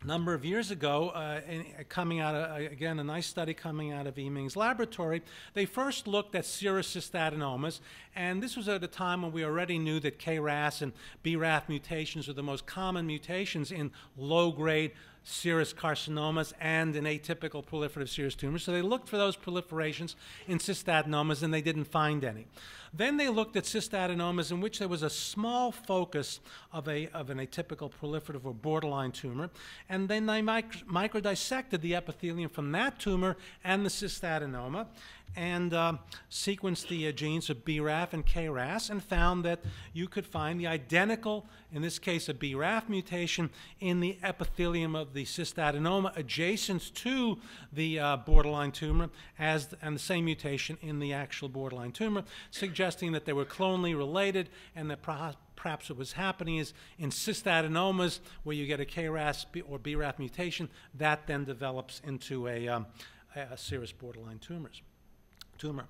number of years ago, uh, uh, coming out of, uh, again, a nice study coming out of Ie-Ming's laboratory, they first looked at serous cystadenomas, and this was at a time when we already knew that KRAS and BRAF mutations are the most common mutations in low-grade serous carcinomas and in atypical proliferative serous tumors. So they looked for those proliferations in cystadenomas, and they didn't find any. Then they looked at cystadenomas in which there was a small focus of, a, of an atypical proliferative or borderline tumor, and then they mic microdissected the epithelium from that tumor and the cystadenoma, and uh, sequenced the uh, genes of BRAF and KRAS and found that you could find the identical, in this case a BRAF mutation, in the epithelium of the cystadenoma adjacent to the uh, borderline tumor as and the same mutation in the actual borderline tumor, suggesting that they were clonally related and that perhaps what was happening is in cystadenomas where you get a KRAS or BRAF mutation, that then develops into a, um, a serous borderline tumors tumor.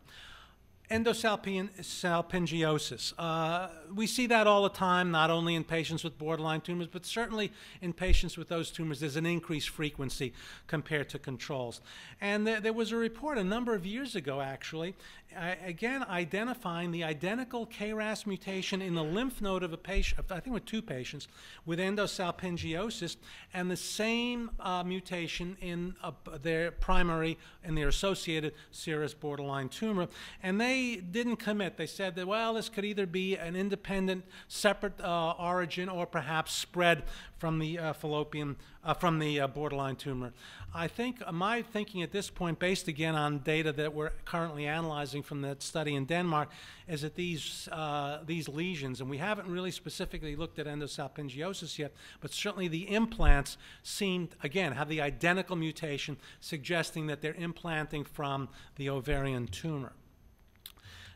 Endosalpingiosis. Uh, we see that all the time, not only in patients with borderline tumors, but certainly in patients with those tumors. There's an increased frequency compared to controls. And th there was a report a number of years ago, actually, again identifying the identical KRAS mutation in the lymph node of a patient, I think with two patients, with endosalpingiosis, and the same uh, mutation in their primary and their associated serous borderline tumor. And they didn't commit. They said that, well, this could either be an independent, separate uh, origin or perhaps spread from the uh, fallopian, uh, from the uh, borderline tumor. I think uh, my thinking at this point, based again on data that we're currently analyzing from that study in Denmark, is that these, uh, these lesions, and we haven't really specifically looked at endosalpingiosis yet, but certainly the implants seem, again, have the identical mutation, suggesting that they're implanting from the ovarian tumor.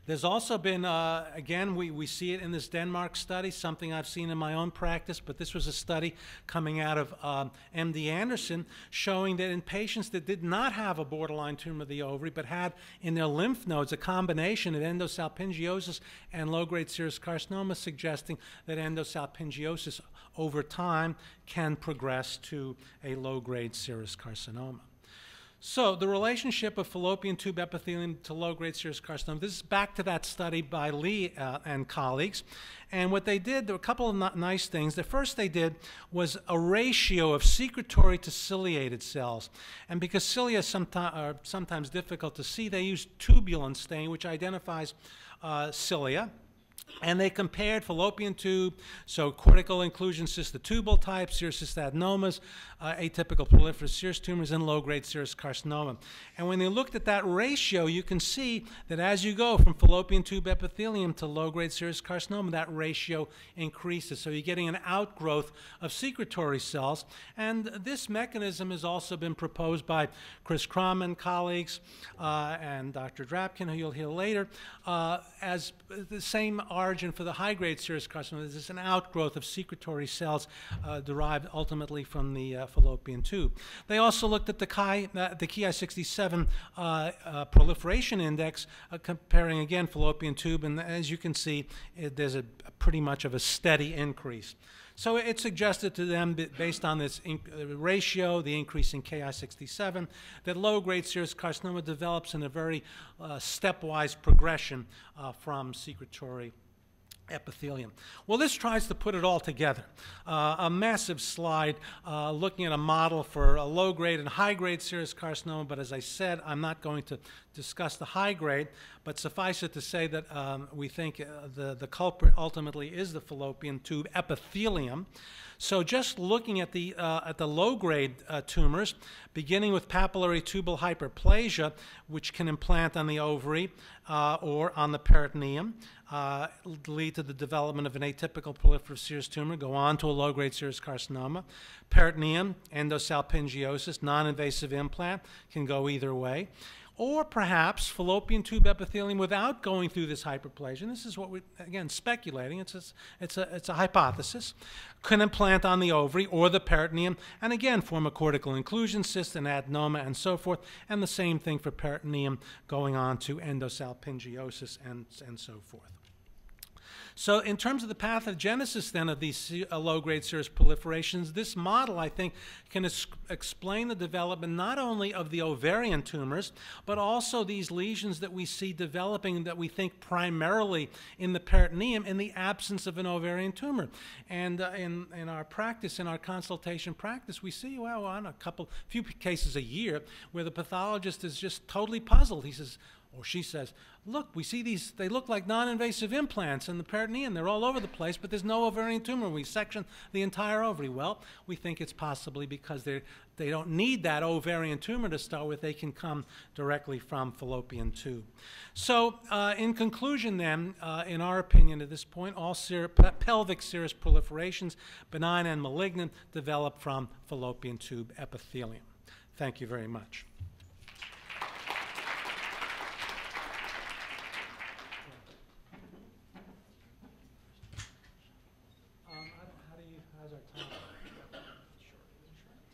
There's also been, uh, again, we, we see it in this Denmark study, something I've seen in my own practice, but this was a study coming out of um, MD Anderson showing that in patients that did not have a borderline tumor of the ovary but had in their lymph nodes a combination of endosalpingiosis and low-grade serous carcinoma, suggesting that endosalpingiosis over time can progress to a low-grade serous carcinoma. So the relationship of fallopian tube epithelium to low-grade serous carcinoma, this is back to that study by Lee uh, and colleagues. And what they did, there were a couple of nice things. The first they did was a ratio of secretory to ciliated cells. And because cilia are sometimes difficult to see, they used tubulin stain, which identifies uh, cilia and they compared fallopian tube, so cortical inclusion cystotubal type, serous cystadenomas, uh, atypical proliferative serous tumors, and low-grade serous carcinoma. And when they looked at that ratio, you can see that as you go from fallopian tube epithelium to low-grade serous carcinoma, that ratio increases. So you're getting an outgrowth of secretory cells. And this mechanism has also been proposed by Chris Crum and colleagues uh, and Dr. Drapkin, who you'll hear later, uh, as the same origin for the high-grade serous carcinoma. This is an outgrowth of secretory cells uh, derived ultimately from the uh, fallopian tube. They also looked at the, Chi, uh, the Ki67 uh, uh, proliferation index, comparing again fallopian tube, and as you can see, it, there's a, a pretty much of a steady increase. So it suggested to them, based on this ratio, the increase in Ki67, that low-grade serous carcinoma develops in a very uh, stepwise progression uh, from secretory epithelium. Well, this tries to put it all together. Uh, a massive slide uh, looking at a model for a low grade and high grade serous carcinoma, but as I said, I'm not going to discuss the high grade, but suffice it to say that um, we think uh, the, the culprit ultimately is the fallopian tube epithelium. So just looking at the, uh, at the low-grade uh, tumors, beginning with papillary tubal hyperplasia, which can implant on the ovary uh, or on the peritoneum, uh, lead to the development of an atypical proliferative serous tumor, go on to a low-grade serous carcinoma. Peritoneum, endosalpingiosis, non-invasive implant, can go either way or perhaps fallopian tube epithelium without going through this hyperplasia. This is what we again speculating. It's a, it's a it's a hypothesis. Can implant on the ovary or the peritoneum, and again form a cortical inclusion cyst, an adenoma, and so forth. And the same thing for peritoneum going on to endosalpingiosis and and so forth. So in terms of the pathogenesis then of these uh, low-grade serous proliferations, this model, I think, can explain the development not only of the ovarian tumors, but also these lesions that we see developing that we think primarily in the peritoneum in the absence of an ovarian tumor. And uh, in, in our practice, in our consultation practice, we see, well, on a couple, few cases a year where the pathologist is just totally puzzled. He says, or she says, look, we see these, they look like non-invasive implants in the peritoneum. They're all over the place, but there's no ovarian tumor. We section the entire ovary. Well, we think it's possibly because they they don't need that ovarian tumor to start with. They can come directly from fallopian tube. So uh, in conclusion then, uh, in our opinion at this point, all ser pelvic serous proliferations, benign and malignant, develop from fallopian tube epithelium. Thank you very much.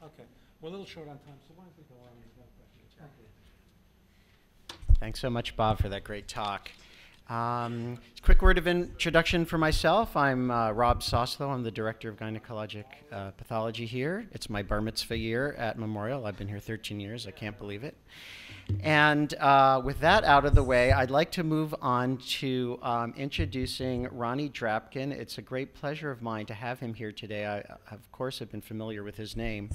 Okay, we're a little short on time, so why don't we go on with question? Thanks so much, Bob, for that great talk. Um, quick word of introduction for myself. I'm uh, Rob Soslow. I'm the director of gynecologic uh, pathology here. It's my bar mitzvah year at Memorial. I've been here 13 years. I can't believe it. And uh, with that out of the way, I'd like to move on to um, introducing Ronnie Drapkin. It's a great pleasure of mine to have him here today. I, of course, have been familiar with his name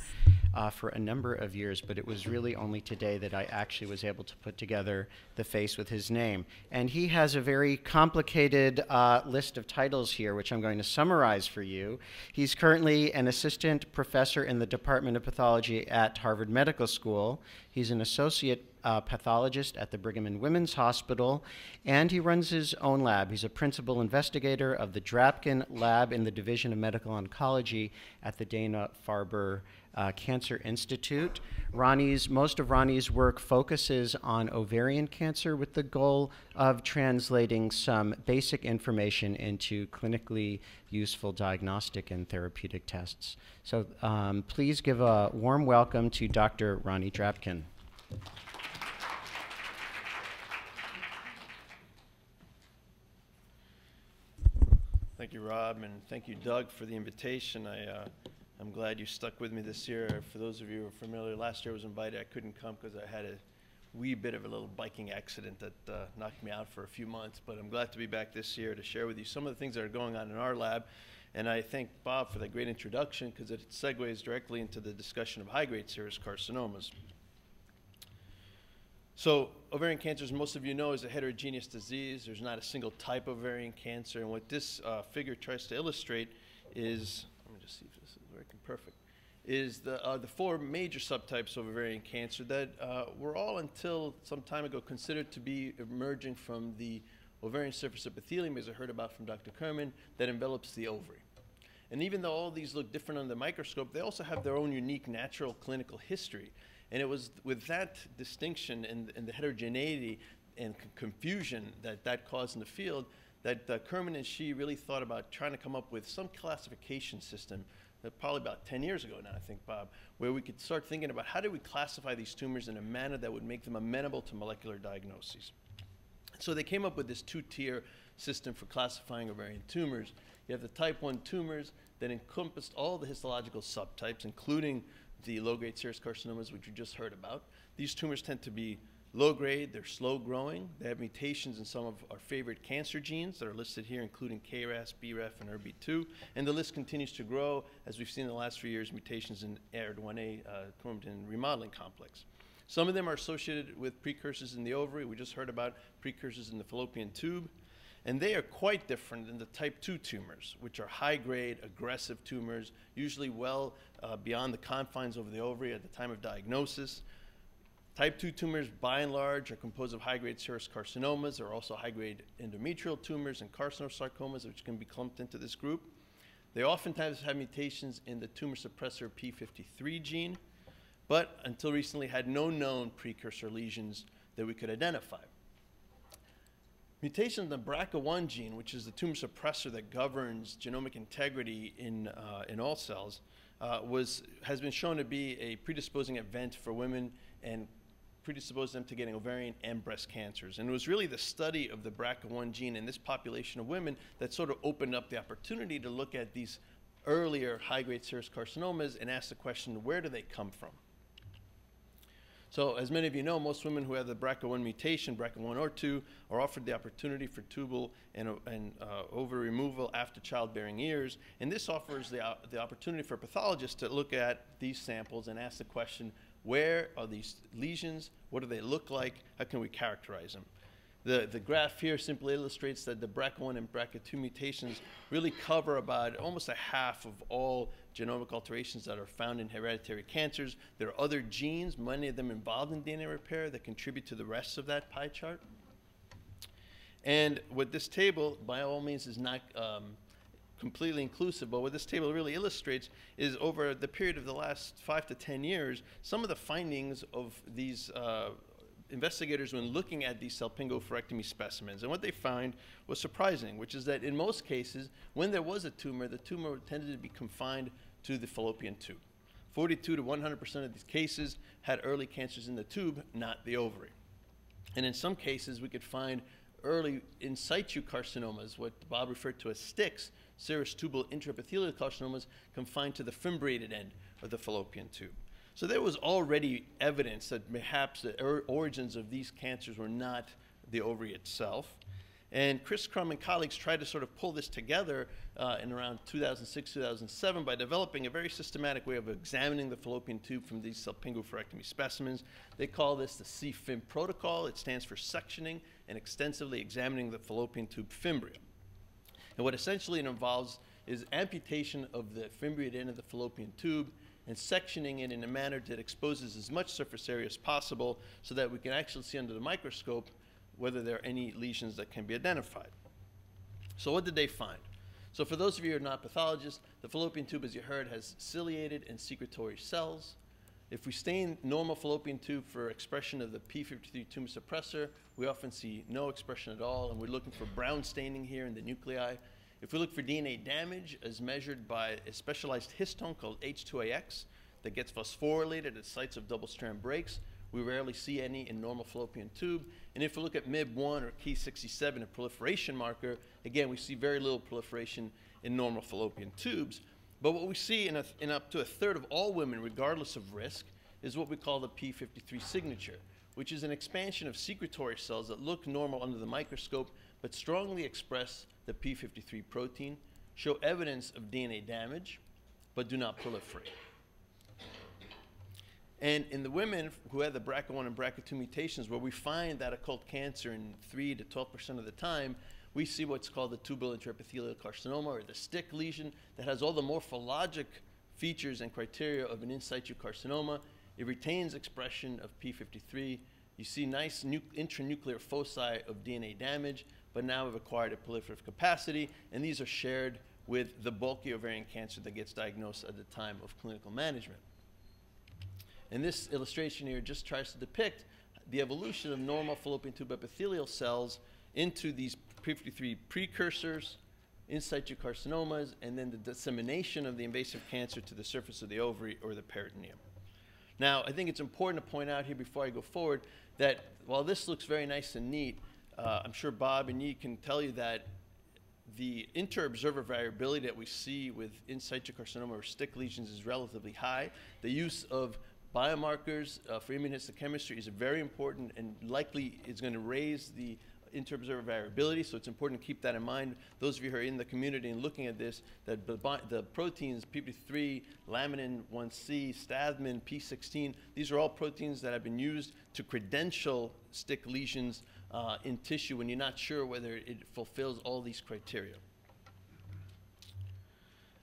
uh, for a number of years, but it was really only today that I actually was able to put together the face with his name. And he has a very complicated uh, list of titles here, which I'm going to summarize for you. He's currently an assistant professor in the Department of Pathology at Harvard Medical School. He's an associate uh, pathologist at the Brigham and Women's Hospital, and he runs his own lab. He's a principal investigator of the Drapkin Lab in the Division of Medical Oncology at the Dana Farber uh, Cancer Institute. Ronnie's most of Ronnie's work focuses on ovarian cancer with the goal of translating some basic information into clinically useful diagnostic and therapeutic tests. So um, please give a warm welcome to Dr. Ronnie Drapkin. Thank you, Rob, and thank you, Doug, for the invitation. I, uh, I'm glad you stuck with me this year. For those of you who are familiar, last year I was invited. I couldn't come because I had a wee bit of a little biking accident that uh, knocked me out for a few months. But I'm glad to be back this year to share with you some of the things that are going on in our lab. And I thank Bob for that great introduction because it segues directly into the discussion of high-grade serous carcinomas. So ovarian cancer, as most of you know, is a heterogeneous disease. There's not a single type of ovarian cancer. And what this uh, figure tries to illustrate is, let me just see working perfect, is the, uh, the four major subtypes of ovarian cancer that uh, were all until some time ago considered to be emerging from the ovarian surface epithelium, as I heard about from Dr. Kurman, that envelops the ovary. And even though all these look different under the microscope, they also have their own unique natural clinical history. And it was with that distinction and, and the heterogeneity and confusion that that caused in the field that uh, Kurman and Shih really thought about trying to come up with some classification system Uh, probably about 10 years ago now, I think, Bob, where we could start thinking about how do we classify these tumors in a manner that would make them amenable to molecular diagnoses. So they came up with this two-tier system for classifying ovarian tumors. You have the type 1 tumors that encompassed all the histological subtypes, including the low-grade serous carcinomas, which you just heard about. These tumors tend to be Low grade, they're slow growing. They have mutations in some of our favorite cancer genes that are listed here, including KRAS, BRAF, and ERB2. And the list continues to grow, as we've seen in the last few years, mutations in ARID1A, uh, chromatin remodeling complex. Some of them are associated with precursors in the ovary. We just heard about precursors in the fallopian tube. And they are quite different than the type 2 tumors, which are high grade, aggressive tumors, usually well uh, beyond the confines of the ovary at the time of diagnosis. Type 2 tumors, by and large, are composed of high grade serous carcinomas. There are also high grade endometrial tumors and carcinosarcomas, which can be clumped into this group. They oftentimes have mutations in the tumor suppressor P53 gene, but until recently had no known precursor lesions that we could identify. Mutation in the BRCA1 gene, which is the tumor suppressor that governs genomic integrity in, uh, in all cells, uh, was, has been shown to be a predisposing event for women and predispose them to getting ovarian and breast cancers. And it was really the study of the BRCA1 gene in this population of women that sort of opened up the opportunity to look at these earlier high-grade serous carcinomas and ask the question, where do they come from? So as many of you know, most women who have the BRCA1 mutation, BRCA1 or 2, are offered the opportunity for tubal and, and uh, ovary removal after childbearing years. And this offers the, uh, the opportunity for pathologists to look at these samples and ask the question, where are these lesions? What do they look like? How can we characterize them? The, the graph here simply illustrates that the BRCA1 and BRCA2 mutations really cover about almost a half of all genomic alterations that are found in hereditary cancers. There are other genes, many of them involved in DNA repair, that contribute to the rest of that pie chart. And what this table, by all means, is not um, completely inclusive, but what this table really illustrates is over the period of the last five to 10 years, some of the findings of these uh, investigators when looking at these salpingo-oophorectomy specimens. And what they found was surprising, which is that in most cases, when there was a tumor, the tumor tended to be confined to the fallopian tube. 42 to 100% of these cases had early cancers in the tube, not the ovary. And in some cases, we could find early in situ carcinomas, what Bob referred to as sticks, serous tubal intraepithelial carcinomas, confined to the fimbriated end of the fallopian tube. So there was already evidence that perhaps the or origins of these cancers were not the ovary itself. And Chris Crum and colleagues tried to sort of pull this together uh, in around 2006, 2007 by developing a very systematic way of examining the fallopian tube from these salpingo-oophorectomy specimens. They call this the CFIM protocol. It stands for sectioning and extensively examining the fallopian tube fimbria. And what essentially it involves is amputation of the fimbriate end of the fallopian tube and sectioning it in a manner that exposes as much surface area as possible so that we can actually see under the microscope whether there are any lesions that can be identified. So what did they find? So for those of you who are not pathologists, the fallopian tube, as you heard, has ciliated and secretory cells. If we stain normal fallopian tube for expression of the P53 tumor suppressor, we often see no expression at all, and we're looking for brown staining here in the nuclei. If we look for DNA damage as measured by a specialized histone called H2AX that gets phosphorylated at sites of double strand breaks, we rarely see any in normal fallopian tube. And if we look at MIB1 or Ki67, a proliferation marker, again, we see very little proliferation in normal fallopian tubes. But what we see in, a, in up to a third of all women, regardless of risk, is what we call the P53 signature, which is an expansion of secretory cells that look normal under the microscope but strongly express the P53 protein, show evidence of DNA damage, but do not proliferate. And in the women who had the BRCA1 and BRCA2 mutations, where we find that occult cancer in 3 to 12% of the time, we see what's called the tubal intraepithelial carcinoma or the stick lesion that has all the morphologic features and criteria of an in situ carcinoma. It retains expression of P53. You see nice intranuclear foci of DNA damage, but now have acquired a proliferative capacity, and these are shared with the bulky ovarian cancer that gets diagnosed at the time of clinical management. And this illustration here just tries to depict the evolution of normal fallopian tube epithelial cells into these P53 precursors, in situ carcinomas, and then the dissemination of the invasive cancer to the surface of the ovary or the peritoneum. Now, I think it's important to point out here before I go forward that while this looks very nice and neat, uh, I'm sure Bob and Yi can tell you that the inter-observer variability that we see with in situ carcinoma or stick lesions is relatively high. The use of biomarkers uh, for immunohistochemistry is very important and likely is going to raise the interobserver variability, so it's important to keep that in mind. Those of you who are in the community and looking at this, that the, proteins, PP3, laminin 1C, stathmin, P16, these are all proteins that have been used to credential stick lesions uh, in tissue when you're not sure whether it fulfills all these criteria.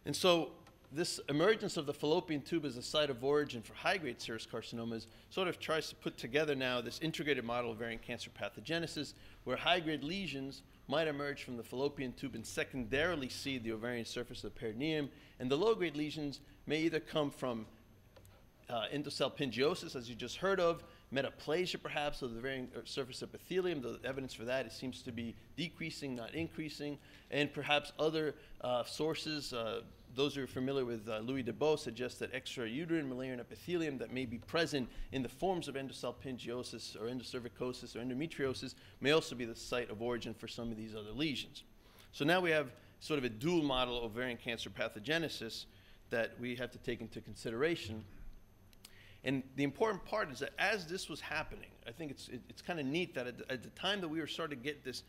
And so this emergence of the fallopian tube as a site of origin for high-grade serous carcinomas sort of tries to put together now this integrated model of ovarian cancer pathogenesis where high-grade lesions might emerge from the fallopian tube and secondarily seed the ovarian surface of the peritoneum, and the low-grade lesions may either come from uh, endosalpingiosis, as you just heard of, metaplasia perhaps of the ovarian uh, surface epithelium. The evidence for that it seems to be decreasing, not increasing, and perhaps other uh, sources. Uh, those who are familiar with uh, Louis Debeau suggest that extrauterine Müllerian epithelium that may be present in the forms of endosalpingiosis or endocervicosis or endometriosis may also be the site of origin for some of these other lesions. So now we have sort of a dual model of ovarian cancer pathogenesis that we have to take into consideration. And the important part is that as this was happening, I think it's, it, it's kind of neat that at the, at the time that we were starting to get this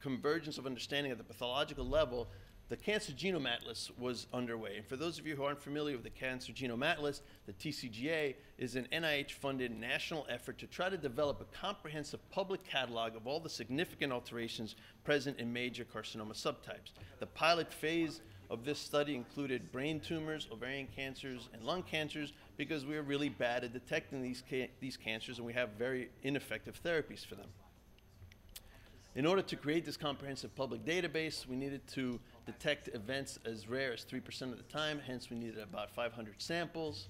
convergence of understanding at the pathological level, the Cancer Genome Atlas was underway. And for those of you who aren't familiar with the Cancer Genome Atlas, the TCGA is an NIH funded national effort to try to develop a comprehensive public catalog of all the significant alterations present in major carcinoma subtypes. The pilot phase of this study included brain tumors, ovarian cancers, and lung cancers because we are really bad at detecting these, ca- these cancers and we have very ineffective therapies for them. In order to create this comprehensive public database, we needed to detect events as rare as 3% of the time, hence, we needed about 500 samples.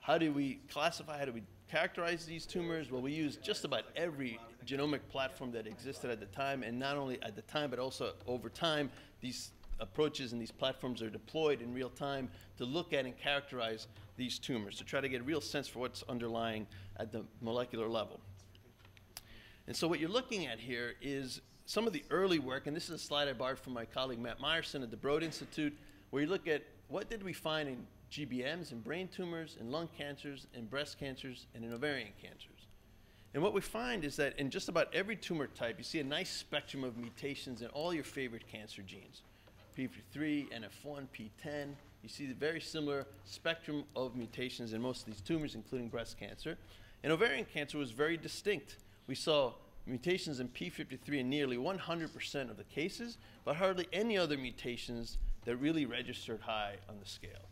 How do we classify, how do we characterize these tumors? Well, we used just about every genomic platform that existed at the time, and not only at the time, but also over time, these approaches and these platforms are deployed in real time to look at and characterize these tumors, to try to get a real sense for what's underlying at the molecular level. And so what you're looking at here is some of the early work, and this is a slide I borrowed from my colleague Matt Meyerson at the Broad Institute, where you look at what did we find in GBMs, and brain tumors, and lung cancers, and breast cancers, and in ovarian cancers. And what we find is that in just about every tumor type, you see a nice spectrum of mutations in all your favorite cancer genes. P53, NF1, P10. You see the very similar spectrum of mutations in most of these tumors, including breast cancer. And ovarian cancer was very distinct. We saw mutations in P53 in nearly 100% of the cases, but hardly any other mutations that really registered high on the scale.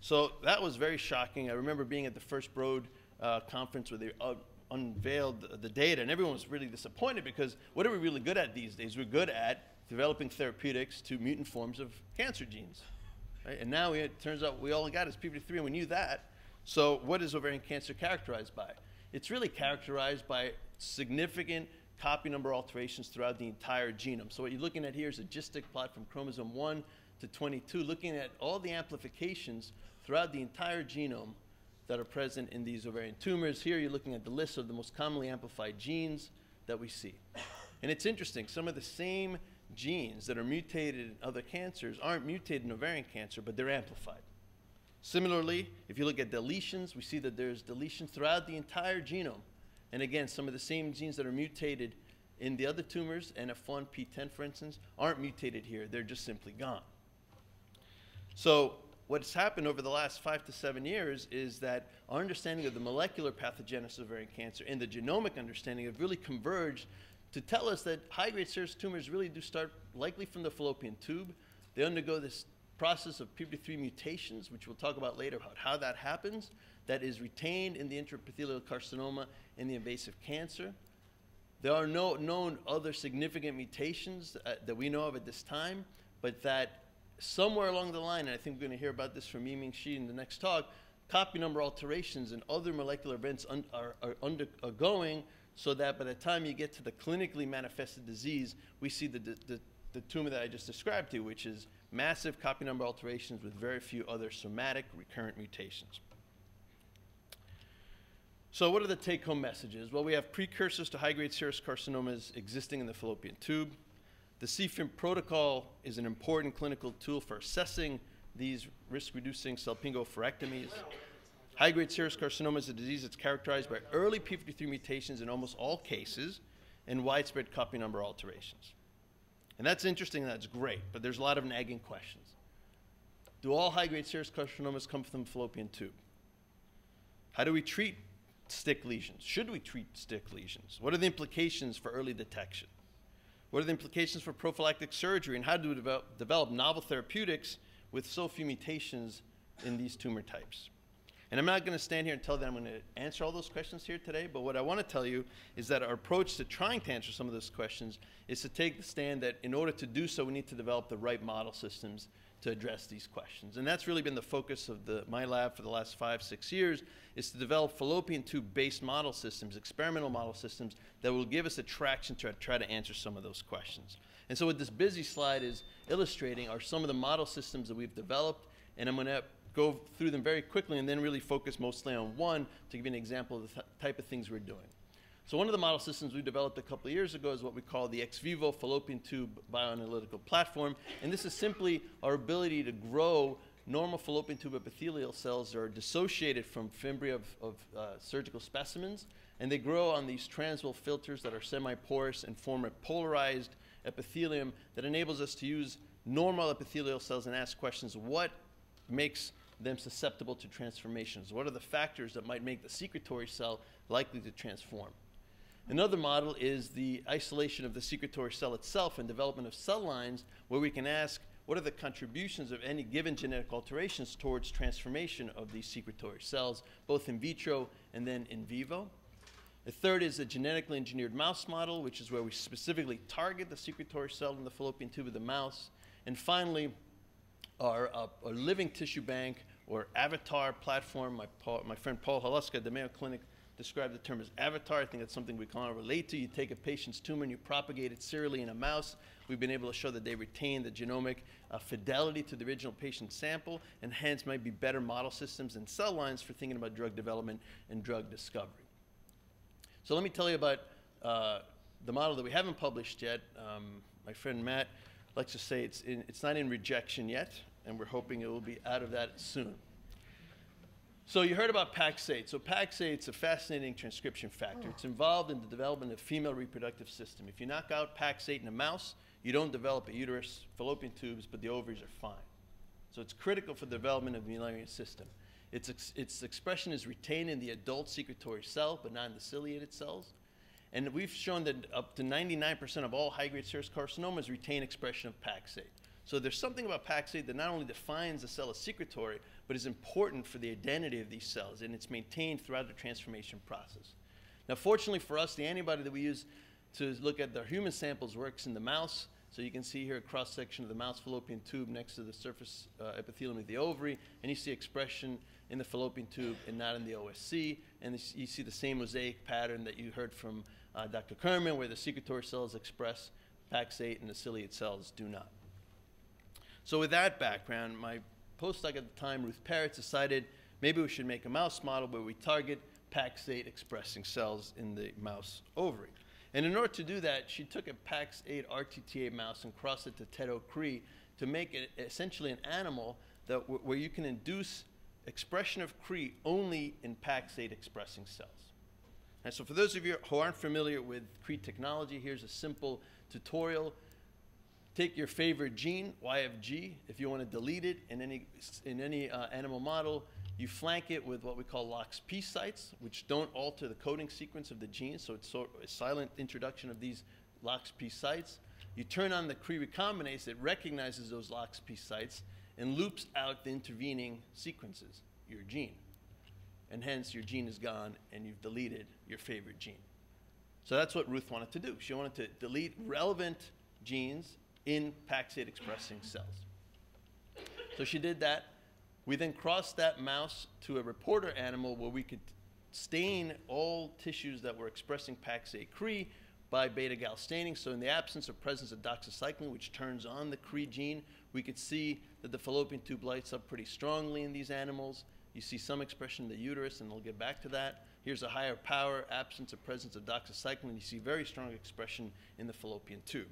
So that was very shocking. I remember being at the first Broad uh, conference where they uh, unveiled the, the data, and everyone was really disappointed because what are we really good at these days? We're good at developing therapeutics to mutant forms of cancer genes. Right? And now we, it turns out we all got is P53, and we knew that. So what is ovarian cancer characterized by? It's really characterized by significant copy number alterations throughout the entire genome. So what you're looking at here is a GISTIC plot from chromosome 1 to 22, looking at all the amplifications throughout the entire genome that are present in these ovarian tumors. Here you're looking at the list of the most commonly amplified genes that we see. And it's interesting, some of the same genes that are mutated in other cancers aren't mutated in ovarian cancer, but they're amplified. Similarly, if you look at deletions, we see that there's deletions throughout the entire genome. And again, some of the same genes that are mutated in the other tumors, NF1, P10, for instance, aren't mutated here. They're just simply gone. So, what's happened over the last five to seven years is that our understanding of the molecular pathogenesis of ovarian cancer and the genomic understanding have really converged to tell us that high grade serous tumors really do start likely from the fallopian tube. They undergo this process of PP3 mutations, which we'll talk about later about how that happens, that is retained in the intraepithelial carcinoma and the invasive cancer. There are no known other significant mutations uh, that we know of at this time, but that somewhere along the line, and I think we're going to hear about this from Yiming Shi in the next talk, copy number alterations and other molecular events un are, are undergoing so that by the time you get to the clinically manifested disease, we see the, the, the tumor that I just described to you, which is massive copy number alterations with very few other somatic recurrent mutations. So what are the take-home messages? Well, we have precursors to high-grade serous carcinomas existing in the fallopian tube. The CFIM protocol is an important clinical tool for assessing these risk-reducing salpingo-oophorectomies. High-grade serous carcinoma is a disease that's characterized by early p53 mutations in almost all cases and widespread copy number alterations. And that's interesting, that's great, but there's a lot of nagging questions. Do all high-grade serous carcinomas come from the fallopian tube? How do we treat stick lesions? Should we treat stick lesions? What are the implications for early detection? What are the implications for prophylactic surgery? And how do we develop, develop novel therapeutics with so few mutations in these tumor types? And I'm not going to stand here and tell you that I'm going to answer all those questions here today, but what I want to tell you is that our approach to trying to answer some of those questions is to take the stand that in order to do so, we need to develop the right model systems to address these questions. And that's really been the focus of the, my lab for the last five, six years, is to develop fallopian tube-based model systems, experimental model systems, that will give us a traction to try to answer some of those questions. And so what this busy slide is illustrating are some of the model systems that we've developed, and I'm going to go through them very quickly and then really focus mostly on one to give you an example of the th type of things we're doing. So one of the model systems we developed a couple of years ago is what we call the ex vivo fallopian tube bioanalytical platform. And this is simply our ability to grow normal fallopian tube epithelial cells that are dissociated from fimbria of, of uh, surgical specimens. And they grow on these Transwell filters that are semi-porous and form a polarized epithelium that enables us to use normal epithelial cells and ask questions, what makes them susceptible to transformations? What are the factors that might make the secretory cell likely to transform? Another model is the isolation of the secretory cell itself and development of cell lines where we can ask what are the contributions of any given genetic alterations towards transformation of these secretory cells, both in vitro and then in vivo. The third is a genetically engineered mouse model, which is where we specifically target the secretory cell in the fallopian tube of the mouse. And finally, our, uh, our living tissue bank or avatar platform. My, Paul, my friend Paul Haluska at the Mayo Clinic described the term as avatar. I think that's something we can all relate to. You take a patient's tumor and you propagate it serially in a mouse. We've been able to show that they retain the genomic uh, fidelity to the original patient sample and hence might be better model systems and cell lines for thinking about drug development and drug discovery. So let me tell you about uh, the model that we haven't published yet. Um, my friend Matt likes to say it's, in, it's not in rejection yet, and we're hoping it will be out of that soon. So you heard about Pax8. So Pax8 is a fascinating transcription factor. It's involved in the development of female reproductive system. If you knock out Pax8 in a mouse, you don't develop a uterus, fallopian tubes, but the ovaries are fine. So it's critical for the development of the Mullerian system. Its, ex its expression is retained in the adult secretory cell, but not in the ciliated cells. And we've shown that up to 99% of all high-grade serous carcinomas retain expression of Pax8. So there's something about Pax8 that not only defines the cell as secretory, but is important for the identity of these cells, and it's maintained throughout the transformation process. Now, fortunately for us, the antibody that we use to look at the human samples works in the mouse. So you can see here a cross-section of the mouse fallopian tube next to the surface uh, epithelium of the ovary, and you see expression in the fallopian tube and not in the OSC. And you see the same mosaic pattern that you heard from uh, Dr. Kerman, where the secretory cells express PAX8 and the ciliate cells do not. So with that background, my postdoc at the time, Ruth Parrott, decided maybe we should make a mouse model where we target PAX8 expressing cells in the mouse ovary. And in order to do that, she took a PAX8 RTTA mouse and crossed it to Teto-Cree to make it essentially an animal that where you can induce expression of Cree only in PAX8 expressing cells. And so for those of you who aren't familiar with Cree technology, here's a simple tutorial. Take your favorite gene, YFG, if you want to delete it in any, in any uh, animal model, you flank it with what we call LOXP sites, which don't alter the coding sequence of the gene, so it's sort of a silent introduction of these LOXP sites. You turn on the Cree recombinase that recognizes those LOXP sites and loops out the intervening sequences, your gene. And hence, your gene is gone and you've deleted your favorite gene. So that's what Ruth wanted to do. She wanted to delete relevant genes in PAX8 expressing cells. So she did that. We then crossed that mouse to a reporter animal where we could stain all tissues that were expressing PAX8 Cree by beta gal staining. So in the absence or presence of doxycycline, which turns on the Cree gene, we could see that the fallopian tube lights up pretty strongly in these animals. You see some expression in the uterus, and we'll get back to that. Here's a higher power, absence or presence of doxycycline. You see very strong expression in the fallopian tube.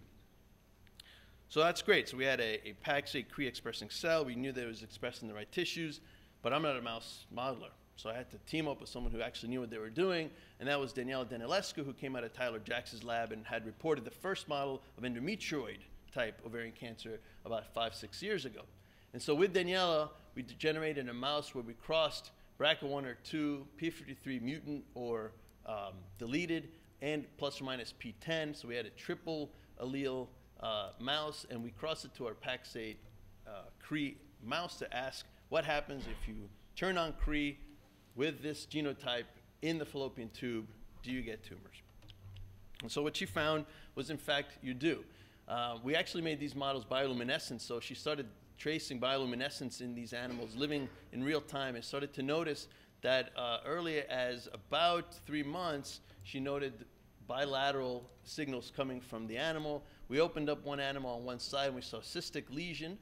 So that's great. So we had a, a PAX8 Cree expressing cell. We knew that it was expressed in the right tissues, but I'm not a mouse modeler. So I had to team up with someone who actually knew what they were doing, and that was Daniela Danilescu, who came out of Tyler Jacks's lab and had reported the first model of endometrioid type ovarian cancer about five, six years ago. And so with Daniela, we generated a mouse where we crossed BRCA1 or 2, P53 mutant or um, deleted, and plus or minus P10. So we had a triple allele uh, mouse, and we cross it to our Paxate uh, CRE mouse to ask what happens if you turn on CRE with this genotype in the fallopian tube, do you get tumors? And so what she found was, in fact, you do. Uh, we actually made these models bioluminescent, so she started tracing bioluminescence in these animals living in real time and started to notice that uh, early as about three months, she noted bilateral signals coming from the animal. We opened up one animal on one side and we saw cystic lesion.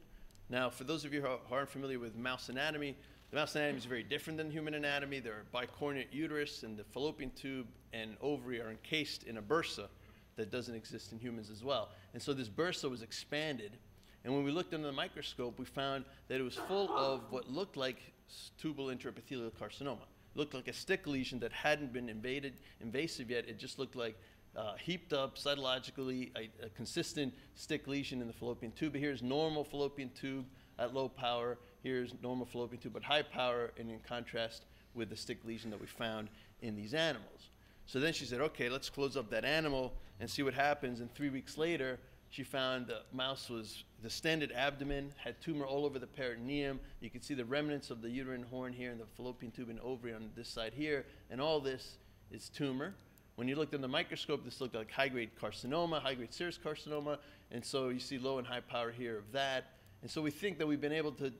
Now, for those of you who are- who aren't familiar with mouse anatomy, the mouse anatomy is very different than human anatomy. There are bicornuate uterus and the fallopian tube and ovary are encased in a bursa that doesn't exist in humans as well. And so this bursa was expanded. And when we looked under the microscope, we found that it was full of what looked like tubal intraepithelial carcinoma. It looked like a stick lesion that hadn't been invaded, invasive yet. It just looked like uh, heaped up cytologically, a, a consistent stick lesion in the fallopian tube. Here's normal fallopian tube at low power. Here's normal fallopian tube at high power, and in contrast with the stick lesion that we found in these animals. So then she said, okay, let's close up that animal and see what happens. And three weeks later, she found the mouse was distended abdomen, had tumor all over the peritoneum. You can see the remnants of the uterine horn here and the fallopian tube and ovary on this side here. And all this is tumor. When you looked in the microscope, this looked like high-grade carcinoma, high-grade serous carcinoma. And so you see low and high power here of that. And so we think that we've been able to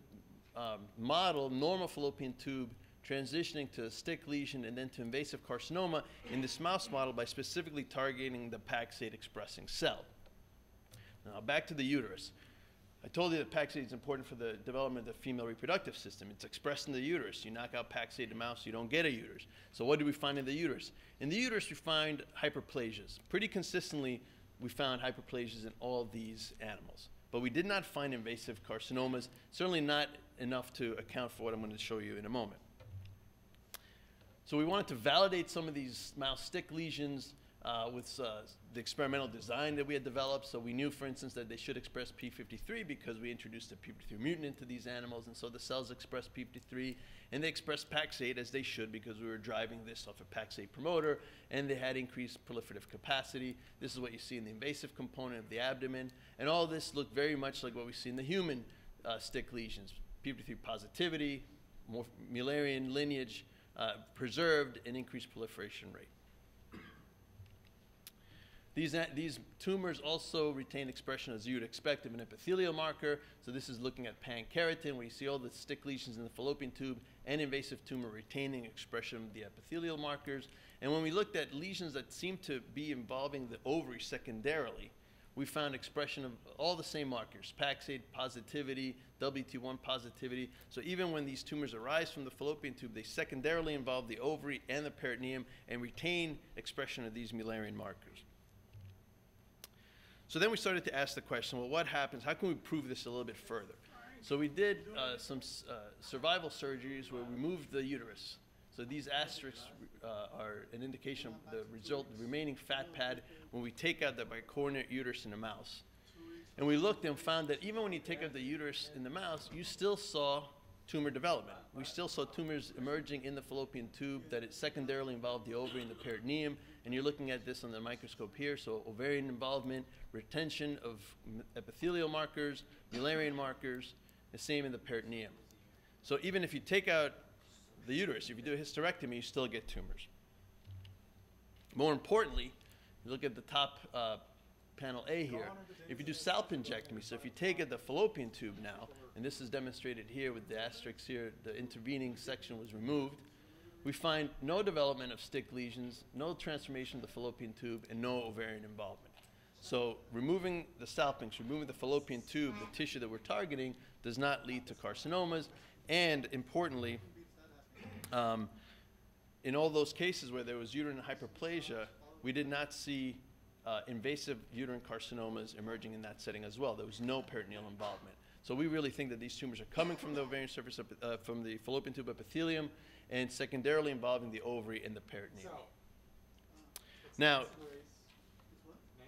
um, model normal fallopian tube transitioning to a stick lesion and then to invasive carcinoma in this mouse model by specifically targeting the Paxate expressing cell. Now back to the uterus. I told you that Paxate is important for the development of the female reproductive system. It's expressed in the uterus. You knock out Paxate in mouse, you don't get a uterus. So what do we find in the uterus? In the uterus, we find hyperplasias. Pretty consistently, we found hyperplasias in all these animals. But we did not find invasive carcinomas, certainly not enough to account for what I'm going to show you in a moment. So we wanted to validate some of these mouse stick lesions uh, with uh, the experimental design that we had developed. So we knew, for instance, that they should express P53 because we introduced a P53 mutant into these animals, and so the cells express P53, and they express Paxate as they should because we were driving this off a Pax8 promoter, and they had increased proliferative capacity. This is what you see in the invasive component of the abdomen, and all this looked very much like what we see in the human uh, stick lesions: P53 positivity, more Mullerian lineage uh, preserved, and increased proliferation rate. These, uh, these tumors also retain expression, as you would expect, of an epithelial marker. So this is looking at pankeratin, where you see all the stick lesions in the fallopian tube and invasive tumor retaining expression of the epithelial markers. And when we looked at lesions that seem to be involving the ovary secondarily, we found expression of all the same markers, Paxate positivity, WT1 positivity. So even when these tumors arise from the fallopian tube, they secondarily involve the ovary and the peritoneum and retain expression of these Mullerian markers. So then we started to ask the question, well, what happens? How can we prove this a little bit further? So we did uh, some uh, survival surgeries where we moved the uterus. So these asterisks uh, are an indication of the result, the remaining fat pad when we take out the bicornuate uterus in a mouse. And we looked and found that even when you take out the uterus in the mouse, you still saw tumor development. We still saw tumors emerging in the fallopian tube that it secondarily involved the ovary and the peritoneum. And you're looking at this on the microscope here. So ovarian involvement, retention of epithelial markers, Mullerian markers, the same in the peritoneum. So even if you take out the uterus, if you do a hysterectomy, you still get tumors. More importantly, you look at the top uh, panel A here. If you do salpingectomy, so if you take the fallopian tube now, and this is demonstrated here with the asterisks here, the intervening section was removed, we find no development of stick lesions, no transformation of the fallopian tube, and no ovarian involvement. So removing the salpinx, removing the fallopian tube, the tissue that we're targeting, does not lead to carcinomas, and importantly, um, in all those cases where there was uterine hyperplasia, we did not see uh, invasive uterine carcinomas emerging in that setting as well. There was no peritoneal involvement. So we really think that these tumors are coming from the ovarian surface, uh, from the fallopian tube epithelium, and secondarily involving the ovary and the peritoneum. Now,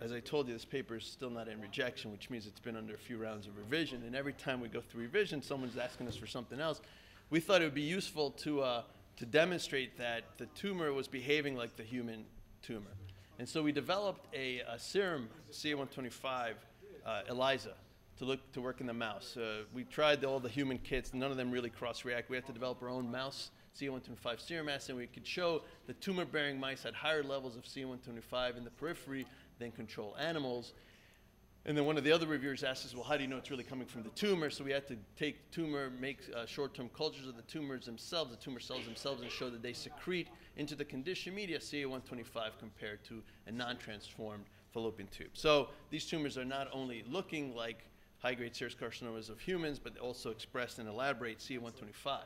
as I told you, this paper is still not in rejection, which means it's been under a few rounds of revision. And every time we go through revision, someone's asking us for something else. We thought it would be useful to, uh, to demonstrate that the tumor was behaving like the human tumor. And so we developed a, a serum CA125 uh, ELISA to look to work in the mouse. Uh, we tried all the human kits, none of them really cross-react. We had to develop our own mouse CA125 serum assay, and we could show the tumor-bearing mice had higher levels of CA125 in the periphery than control animals. And then one of the other reviewers asked us, well, how do you know it's really coming from the tumor? So we had to take tumor, make uh, short-term cultures of the tumors themselves, the tumor cells themselves, and show that they secrete into the conditioned media CA125 compared to a non-transformed fallopian tube. So these tumors are not only looking like high-grade serous carcinomas of humans, but also expressed and elaborate CA125.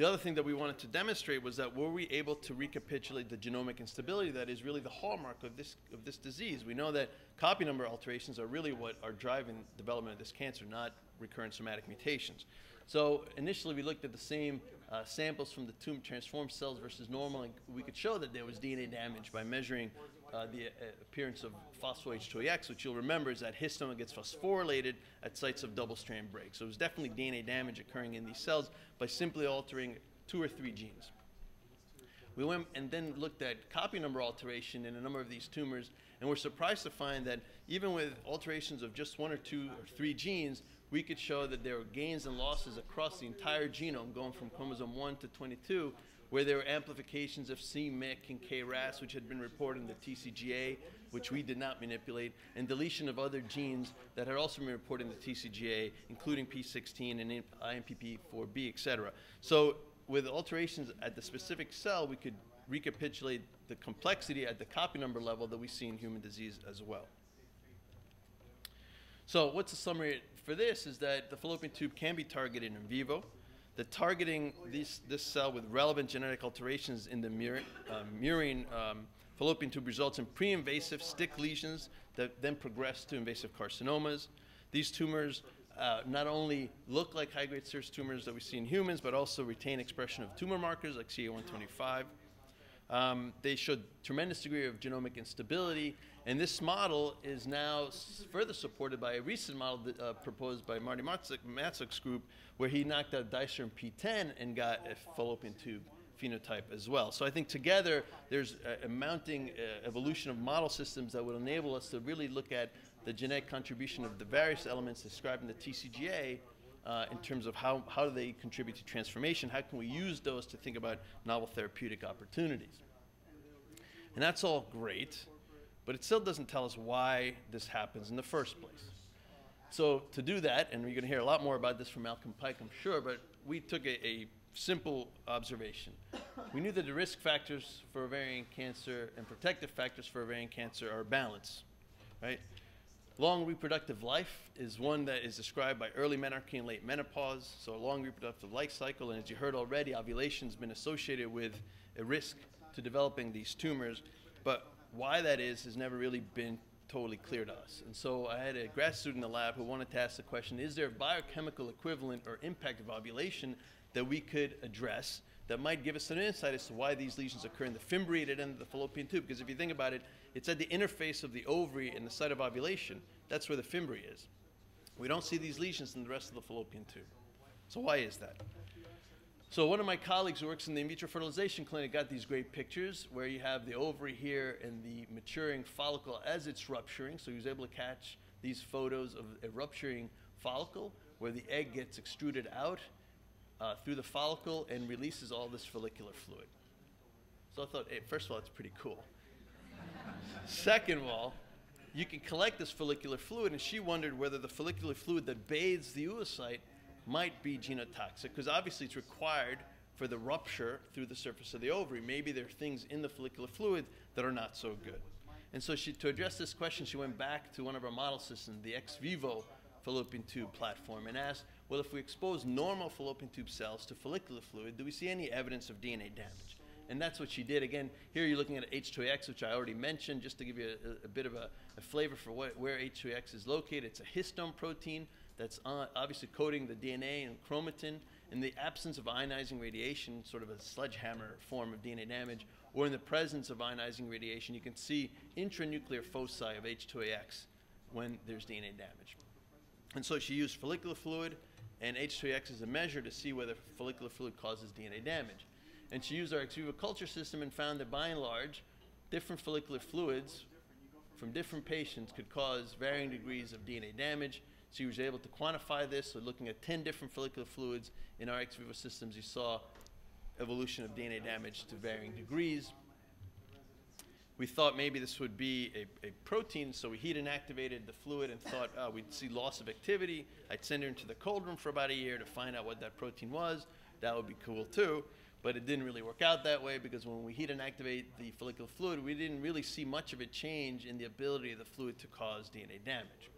The other thing that we wanted to demonstrate was that were we able to recapitulate the genomic instability that is really the hallmark of this, of this disease? We know that copy number alterations are really what are driving development of this cancer, not recurrent somatic mutations. So initially we looked at the same uh, samples from the tumor transformed cells versus normal, and we could show that there was DNA damage by measuring uh, the uh, appearance of phospho-H2AX, which you'll remember is that histone gets phosphorylated at sites of double-strand break. So it was definitely DNA damage occurring in these cells by simply altering two or three genes. We went and then looked at copy number alteration in a number of these tumors, and we're surprised to find that even with alterations of just one or two or three genes, we could show that there were gains and losses across the entire genome, going from chromosome 1 to 22, where there were amplifications of c-MYC and KRAS, which had been reported in the TCGA, which we did not manipulate, and deletion of other genes that had also been reported in the TCGA, including P16 and IMPP4B, et cetera. So with alterations at the specific cell, we could recapitulate the complexity at the copy number level that we see in human disease as well. So what's the summary for this is that the fallopian tube can be targeted in vivo. The targeting this, this cell with relevant genetic alterations in the murine, uh, um, fallopian tube results in pre-invasive stick lesions that then progress to invasive carcinomas. These tumors uh, not only look like high-grade serous tumors that we see in humans, but also retain expression of tumor markers like CA125. Um, they showed tremendous degree of genomic instability, and this model is now further supported by a recent model that, uh, proposed by Marty Matzuk, Matzuk's group, where he knocked out Dicerum P10 and got a fallopian tube phenotype as well. So I think together there's a, a mounting uh, evolution of model systems that would enable us to really look at the genetic contribution of the various elements described in the TCGA uh, in terms of how, how do they contribute to transformation, how can we use those to think about novel therapeutic opportunities. And that's all great, but it still doesn't tell us why this happens in the first place. So to do that, and you're going to hear a lot more about this from Malcolm Pike, I'm sure, but we took a, a simple observation. We knew that the risk factors for ovarian cancer and protective factors for ovarian cancer are balanced, right? Long reproductive life is one that is described by early menarche and late menopause. So, a long reproductive life cycle, and as you heard already, ovulation has been associated with a risk to developing these tumors. But why that is has never really been totally clear to us. And so, I had a grad student in the lab who wanted to ask the question is there a biochemical equivalent or impact of ovulation that we could address that might give us some insight as to why these lesions occur in the fimbriated end of the fallopian tube. Because if you think about it, it's at the interface of the ovary and the site of ovulation. That's where the fimbria is. We don't see these lesions in the rest of the fallopian tube. So why is that? So one of my colleagues who works in the in vitro fertilization clinic got these great pictures where you have the ovary here and the maturing follicle as it's rupturing. So he was able to catch these photos of a rupturing follicle where the egg gets extruded out uh, through the follicle and releases all this follicular fluid. So I thought, hey, first of all, it's pretty cool. Second of all, you can collect this follicular fluid, and she wondered whether the follicular fluid that bathes the oocyte might be genotoxic, because obviously it's required for the rupture through the surface of the ovary. Maybe there are things in the follicular fluid that are not so good. And so she, to address this question, she went back to one of our model systems, the ex vivo fallopian tube platform, and asked, well, if we expose normal fallopian tube cells to follicular fluid, do we see any evidence of DNA damage? And that's what she did. Again, here you're looking at H2AX, which I already mentioned, just to give you a, a bit of a, a flavor for what, where H2AX is located. It's a histone protein that's on, obviously coating the DNA and chromatin. In the absence of ionizing radiation, sort of a sledgehammer form of DNA damage, or in the presence of ionizing radiation, you can see intranuclear foci of H2AX when there's DNA damage. And so she used follicular fluid and H2X is a measure to see whether follicular fluid causes DNA damage. And she used our ex vivo culture system and found that by and large, different follicular fluids from different patients could cause varying degrees of DNA damage. She was able to quantify this. So, looking at 10 different follicular fluids in our ex vivo systems, you saw evolution of DNA damage to varying degrees. We thought maybe this would be a, a protein, so we heat and activated the fluid and thought uh, we'd see loss of activity. I'd send her into the cold room for about a year to find out what that protein was. That would be cool too. But it didn't really work out that way because when we heat and activate the follicular fluid, we didn't really see much of a change in the ability of the fluid to cause DNA damage.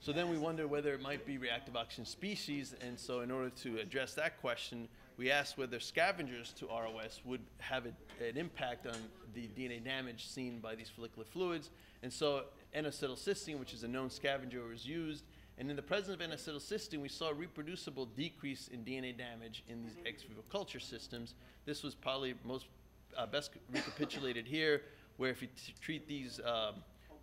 So then we wonder whether it might be reactive oxygen species, and so in order to address that question, we asked whether scavengers to ROS would have a, an impact on the DNA damage seen by these follicular fluids. And so N-acetylcysteine, which is a known scavenger, was used. And in the presence of N-acetylcysteine, we saw a reproducible decrease in DNA damage in these ex vivo culture systems. This was probably most uh, best recapitulated here, where if you treat these um,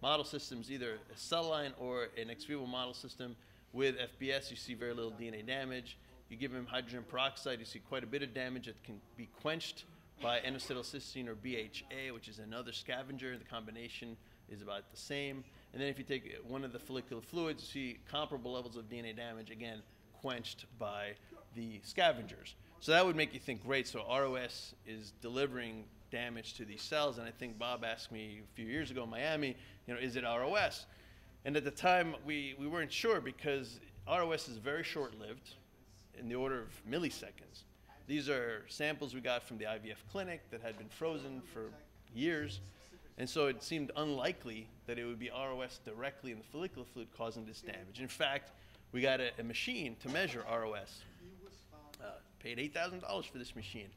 model systems, either a cell line or an ex vivo model system with FBS, you see very little DNA damage. You give them hydrogen peroxide, you see quite a bit of damage that can be quenched by N-acetylcysteine or BHA, which is another scavenger. The combination is about the same. And then if you take one of the follicular fluids, you see comparable levels of DNA damage, again, quenched by the scavengers. So that would make you think, great, so ROS is delivering damage to these cells. And I think Bob asked me a few years ago in Miami, you know, is it ROS? And at the time, we, we weren't sure because ROS is very short lived in the order of milliseconds. These are samples we got from the IVF clinic that had been frozen for years. And so it seemed unlikely that it would be ROS directly in the follicular fluid causing this damage. In fact, we got a, a machine to measure ROS. Uh, paid $8,000 for this machine.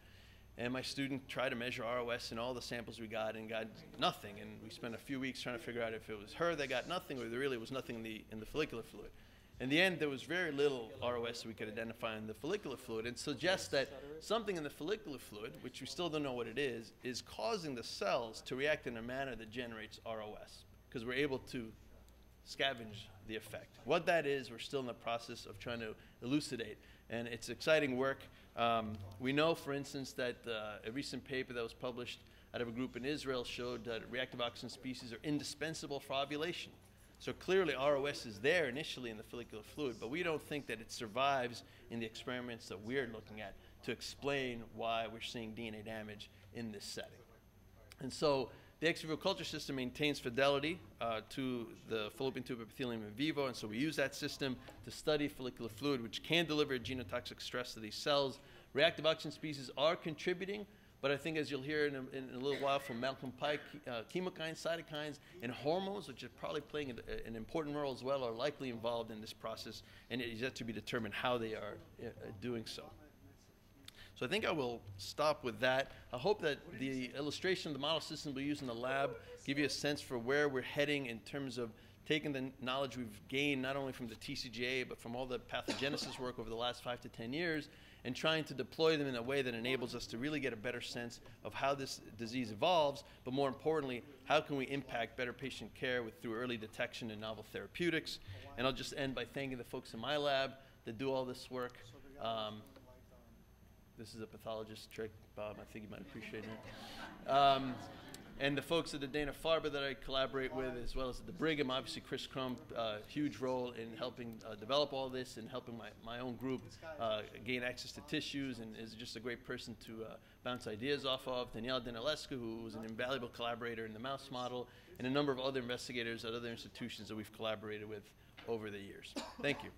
And my student tried to measure ROS in all the samples we got and got nothing. And we spent a few weeks trying to figure out if it was her that got nothing or there really was nothing in the, in the follicular fluid. In the end, there was very little ROS we could identify in the follicular fluid and suggests that something in the follicular fluid, which we still don't know what it is, is causing the cells to react in a manner that generates ROS because we're able to scavenge the effect. What that is, we're still in the process of trying to elucidate. And it's exciting work. Um, we know, for instance, that uh, a recent paper that was published out of a group in Israel showed that reactive oxygen species are indispensable for ovulation. So clearly, ROS is there initially in the follicular fluid, but we don't think that it survives in the experiments that we're looking at to explain why we're seeing DNA damage in this setting. And so the ex vivo culture system maintains fidelity uh, to the fallopian tube epithelium in vivo, and so we use that system to study follicular fluid, which can deliver genotoxic stress to these cells. Reactive oxygen species are contributing, but I think as you'll hear in a, in a little while from Malcolm Pike, uh, chemokines, cytokines, and hormones, which are probably playing an, an, important role as well, are likely involved in this process, and it is yet to be determined how they are uh, doing so. So I think I will stop with that. I hope that the illustration of the model system we use in the lab give you a sense for where we're heading in terms of taking the knowledge we've gained not only from the TCGA but from all the pathogenesis work over the last five to ten years and trying to deploy them in a way that enables us to really get a better sense of how this disease evolves, but more importantly, how can we impact better patient care with, through early detection and novel therapeutics. And I'll just end by thanking the folks in my lab that do all this work. Um, this is a pathologist trick, Bob. I think you might appreciate it. Um, and the folks at the Dana Farber that I collaborate with, as well as at the Brigham, obviously Chris Crump, uh, huge role in helping uh, develop all this and helping my, my own group uh, gain access to tissues and is just a great person to uh, bounce ideas off of. Danielle Danilescu, who was an invaluable collaborator in the mouse model, and a number of other investigators at other institutions that we've collaborated with over the years. Thank you.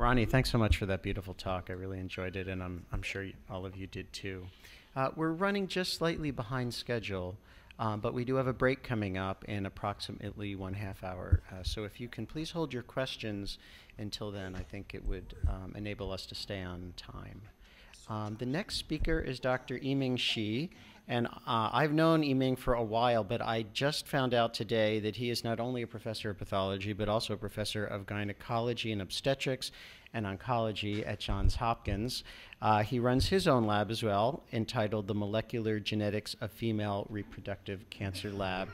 Ronnie, thanks so much for that beautiful talk. I really enjoyed it, and I'm, I'm sure all of you did too. Uh, we're running just slightly behind schedule. Um, but we do have a break coming up in approximately one half hour. Uh, so if you can please hold your questions until then, I think it would um, enable us to stay on time. Um, the next speaker is Dr. Yiming Shi. And uh, I've known Yiming for a while, but I just found out today that he is not only a professor of pathology, but also a professor of gynecology and obstetrics and oncology at Johns Hopkins. Uh, he runs his own lab as well, entitled the Molecular Genetics of Female Reproductive Cancer Lab.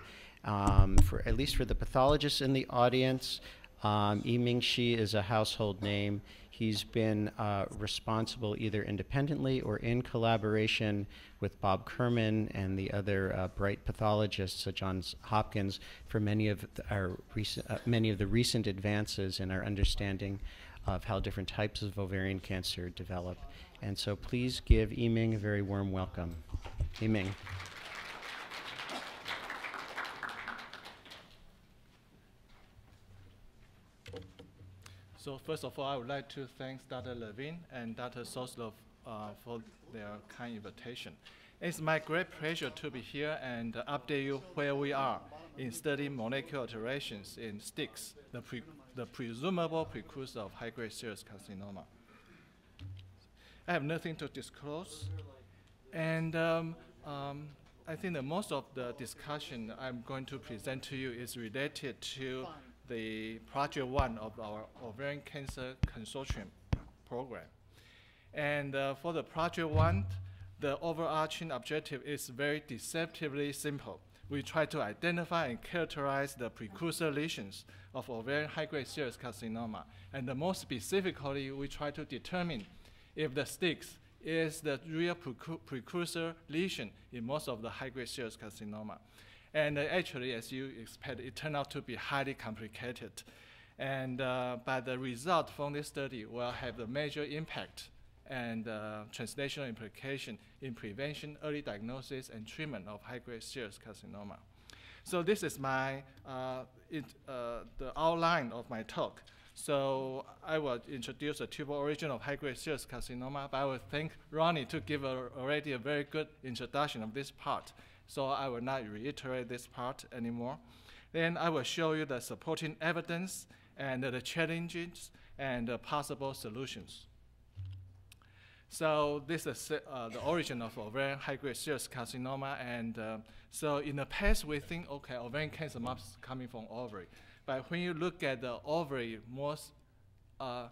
Um, for at least for the pathologists in the audience, um, Yiming Shi is a household name. He's been uh, responsible either independently or in collaboration with Bob Kerman and the other uh, bright pathologists at Johns Hopkins for many of our recent, uh, many of the recent advances in our understanding of how different types of ovarian cancer develop. And so please give Yiming a very warm welcome. Yiming. So first of all, I would like to thank Dr. Levine and Dr. Soslov uh, for their kind invitation. It's my great pleasure to be here and update you where we are in studying molecular alterations in STIX, the, pre the presumable precursor of high-grade serous carcinoma. I have nothing to disclose, and um, um, I think that most of the discussion I'm going to present to you is related to the project one of our ovarian cancer consortium program. And uh, for the project one, the overarching objective is very deceptively simple. We try to identify and characterize the precursor lesions of ovarian high-grade serous carcinoma. And the more specifically, we try to determine if the STIX is the real precursor lesion in most of the high-grade serous carcinoma. And uh, actually, as you expect, it turned out to be highly complicated. And uh, but the result from this study will have a major impact and uh, translational implication in prevention, early diagnosis, and treatment of high-grade serous carcinoma. So this is my uh, it, uh, the outline of my talk. So I will introduce the tubal origin of high-grade serous carcinoma, but I will thank Ronnie to give a, already a very good introduction of this part so I will not reiterate this part anymore. Then I will show you the supporting evidence and the challenges and the possible solutions. So this is uh, the origin of ovarian high-grade serous carcinoma. And uh, so in the past, we think, okay, ovarian cancer must coming from ovary. But when you look at the ovary more uh,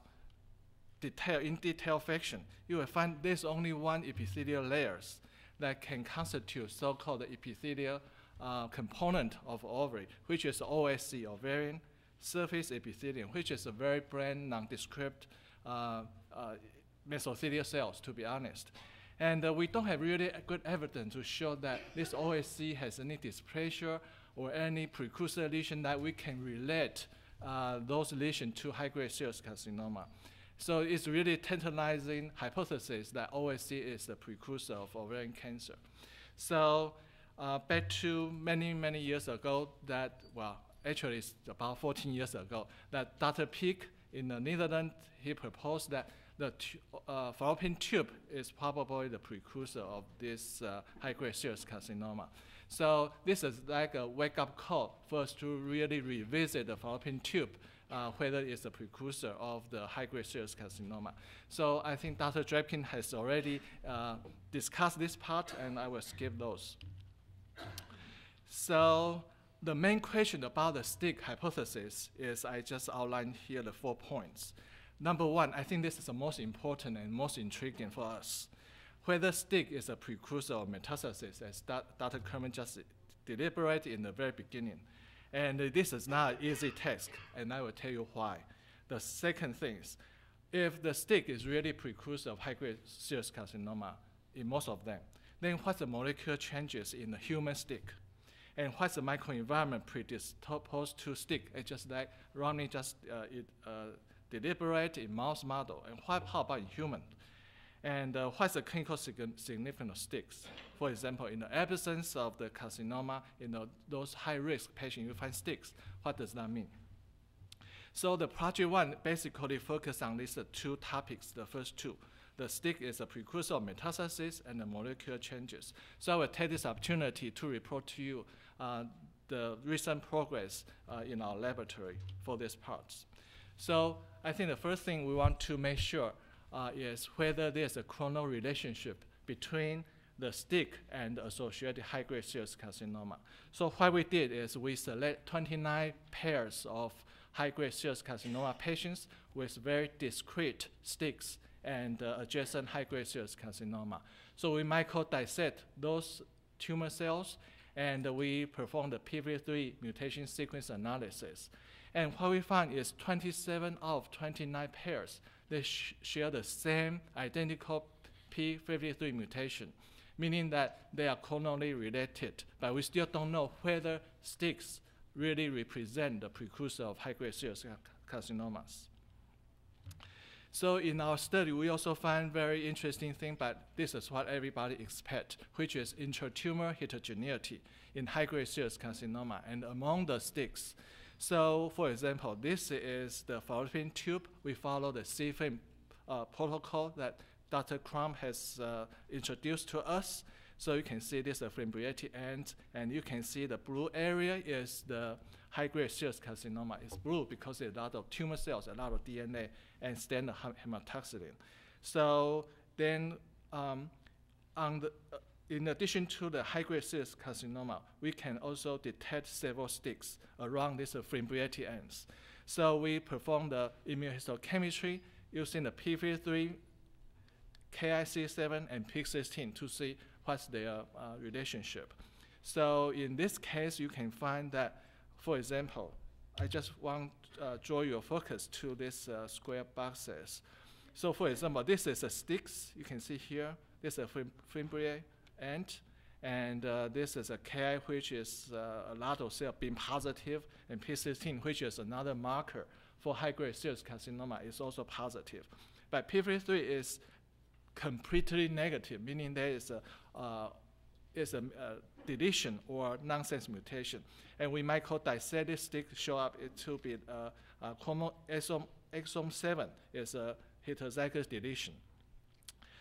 detail, in detail fashion, you will find there's only one epithelial layers that can constitute so-called epithelial uh, component of ovary, which is OSE, ovarian surface epithelium, which is a very bland, nondescript uh, uh, mesothelial cells, to be honest. And uh, we don't have really good evidence to show that this OSE has any dysplasia or any precursor lesion that we can relate uh, those lesions to high-grade serous carcinoma. So it's really tantalizing hypothesis that OSE is the precursor of ovarian cancer. So uh, back to many, many years ago that, well, actually it's about 14 years ago, that Dr. Piek in the Netherlands, he proposed that the uh, fallopian tube is probably the precursor of this uh, high-grade serous carcinoma. So this is like a wake-up call for us to really revisit the fallopian tube uh, whether it's a precursor of the high-grade serous carcinoma. So I think Dr. Drapkin has already uh, discussed this part, and I will skip those. So the main question about the STIC hypothesis is I just outlined here the four points. Number one, I think this is the most important and most intriguing for us. Whether STIC is a precursor of metastasis, as Dr. Kurman just deliberated in the very beginning. And this is not an easy task, and I will tell you why. The second thing is, if the STIC is really precursor of high-grade serous carcinoma in most of them, then what's the molecular changes in the human STIC? And what's the microenvironment predisposed to STIC? It's just like Ronnie just uh, it, uh, deliberate in mouse model. And what, how about in human? And uh, what's the clinical significance of STICs? For example, in the absence of the carcinoma, in the, those high-risk patients, you find STICs. What does that mean? So the project one basically focused on these two topics, the first two. the STIC is a precursor of metastasis and the molecular changes. So I will take this opportunity to report to you uh, the recent progress uh, in our laboratory for these parts. So I think the first thing we want to make sure uh, is whether there's a clonal relationship between the STIC and associated high-grade serous carcinoma. So what we did is we select 29 pairs of high-grade serous carcinoma patients with very discrete STICs and uh, adjacent high-grade serous carcinoma. So we microdissect those tumor cells and we perform the p53 mutation sequence analysis. And what we found is 27 out of 29 pairs, they sh share the same identical p53 mutation, meaning that they are clonally related, but we still don't know whether STICs really represent the precursor of high-grade serous carcinomas. So in our study, we also find very interesting thing, but this is what everybody expect, which is intratumor heterogeneity in high-grade serous carcinoma and among the STICs. So for example, this is the fallopian tube. We follow the SEE-FIM uh, protocol that Dr. Crum has uh, introduced to us. So you can see this is a fimbriatic end, and you can see the blue area is the high-grade serous carcinoma. It's blue because there's a lot of tumor cells, a lot of DNA, and standard hematoxylin. So then um, on the, uh, in addition to the high-grade serous carcinoma, we can also detect several STICs around these uh, fimbriatic ends. So we perform the immunohistochemistry using the P53, Ki67, and P16 to see what's their uh, relationship. So in this case, you can find that, for example, I just want to uh, draw your focus to these uh, square boxes. So for example, this is a STICs. You can see here, this is a fim And uh, this is a Ki, which is uh, a lot of cell being positive, and P16, which is another marker for high-grade serous carcinoma, is also positive. But P53 is completely negative, meaning there is a, uh, is a, deletion or nonsense mutation. And we might call dissected show up it to be uh, uh, exon, exon 7 is a heterozygous deletion.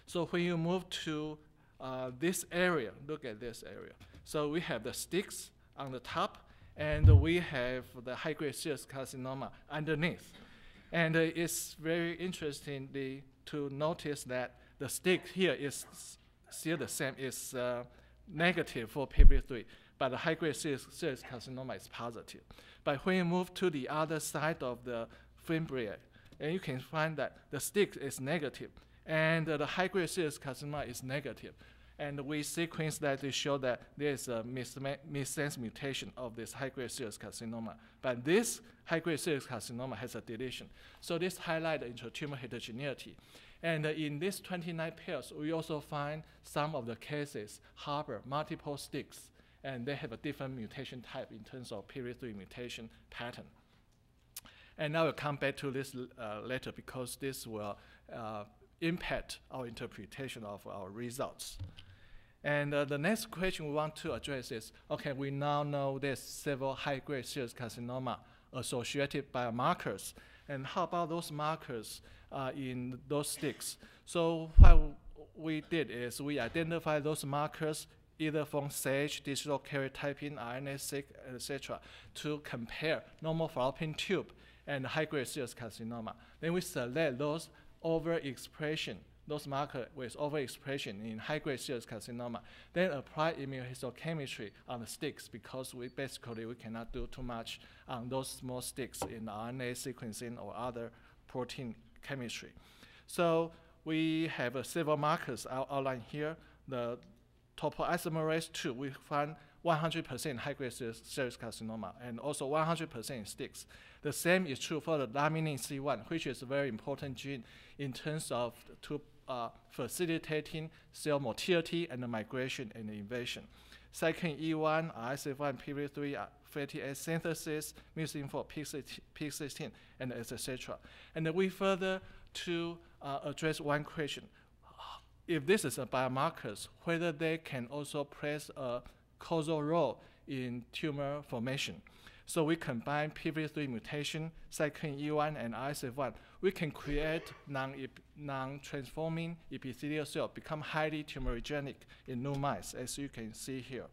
So when you move to uh, this area, look at this area. So we have the STICs on the top, and we have the high-grade serous carcinoma underneath. And uh, it's very interesting to notice that the STIC here is still the same, is uh, negative for p53, but the high-grade serous, serous carcinoma is positive. But when you move to the other side of the fimbriae, and you can find that the STIC is negative, and uh, the high-grade serous carcinoma is negative. And we sequence that to show that there is a missense mutation of this high-grade serous carcinoma. But this high-grade serous carcinoma has a deletion. So this highlights intratumor heterogeneity. And in these 29 pairs, we also find some of the cases harbor multiple STICs, and they have a different mutation type in terms of period 3 mutation pattern. And now we'll come back to this uh, later because this will uh, impact our interpretation of our results. And uh, the next question we want to address is, okay, we now know there's several high-grade serous carcinoma associated biomarkers. And how about those markers uh, in those STICs. So what we did is we identified those markers either from SAGE, digital karyotyping, RNA-seq, etc., to compare normal fallopian tube and high-grade serous carcinoma. Then we select those overexpression, those markers with overexpression in high-grade serous carcinoma. Then apply immunohistochemistry on the STICs because we basically we cannot do too much on those small STICs in RNA sequencing or other protein chemistry. So we have uh, several markers out outlined here. The topoisomerase 2, we find 100% high-grade serous carcinoma and also 100% STICs. The same is true for the laminin C1, which is a very important gene in terms of to, uh, facilitating cell motility and migration and invasion. Cyclin E1, RSF1, p53, uh, fatty acid synthesis, mucin for P16, and etc. And we further to uh, address one question. If this is a biomarkers, whether they can also play a causal role in tumor formation. So we combine p53 mutation, cyclin E1, and RSF1 we can create non non-transforming epithelial cell become highly tumorigenic in nude mice, as you can see here.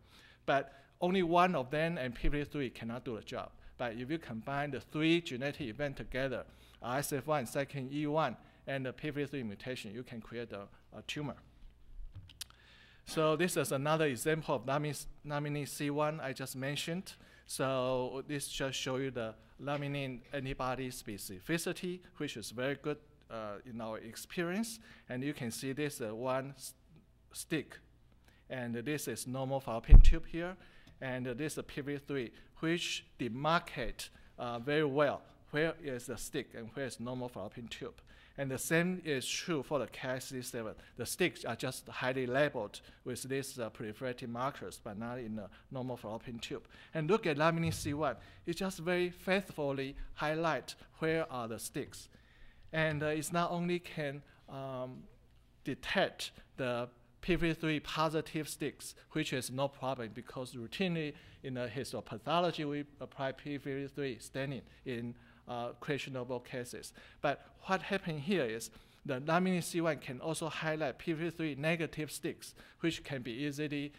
But only one of them and p53 cannot do the job. But if you combine the three genetic events together, RSF1, cyclin E1, and the p53 mutation, you can create a, a tumor. So this is another example of laminin, laminin C1 I just mentioned. So this just show you the laminin antibody specificity, which is very good uh, in our experience. And you can see this uh, one STIC. And this is normal fallopian tube here. And this is p53, which demarcate uh, very well where is the STIC and where is normal fallopian tube. And the same is true for the Ki67. The STICs are just highly labeled with these uh, proliferative markers, but not in the normal fallopian tube. And look at laminin C1. It just very faithfully highlight where are the STICs. And uh, it's not only can um, detect the p53 positive STICs, which is no problem because routinely in the histopathology we apply p53 staining in uh, questionable cases. But what happened here is the laminin C1 can also highlight p53 negative STICs, which can be easily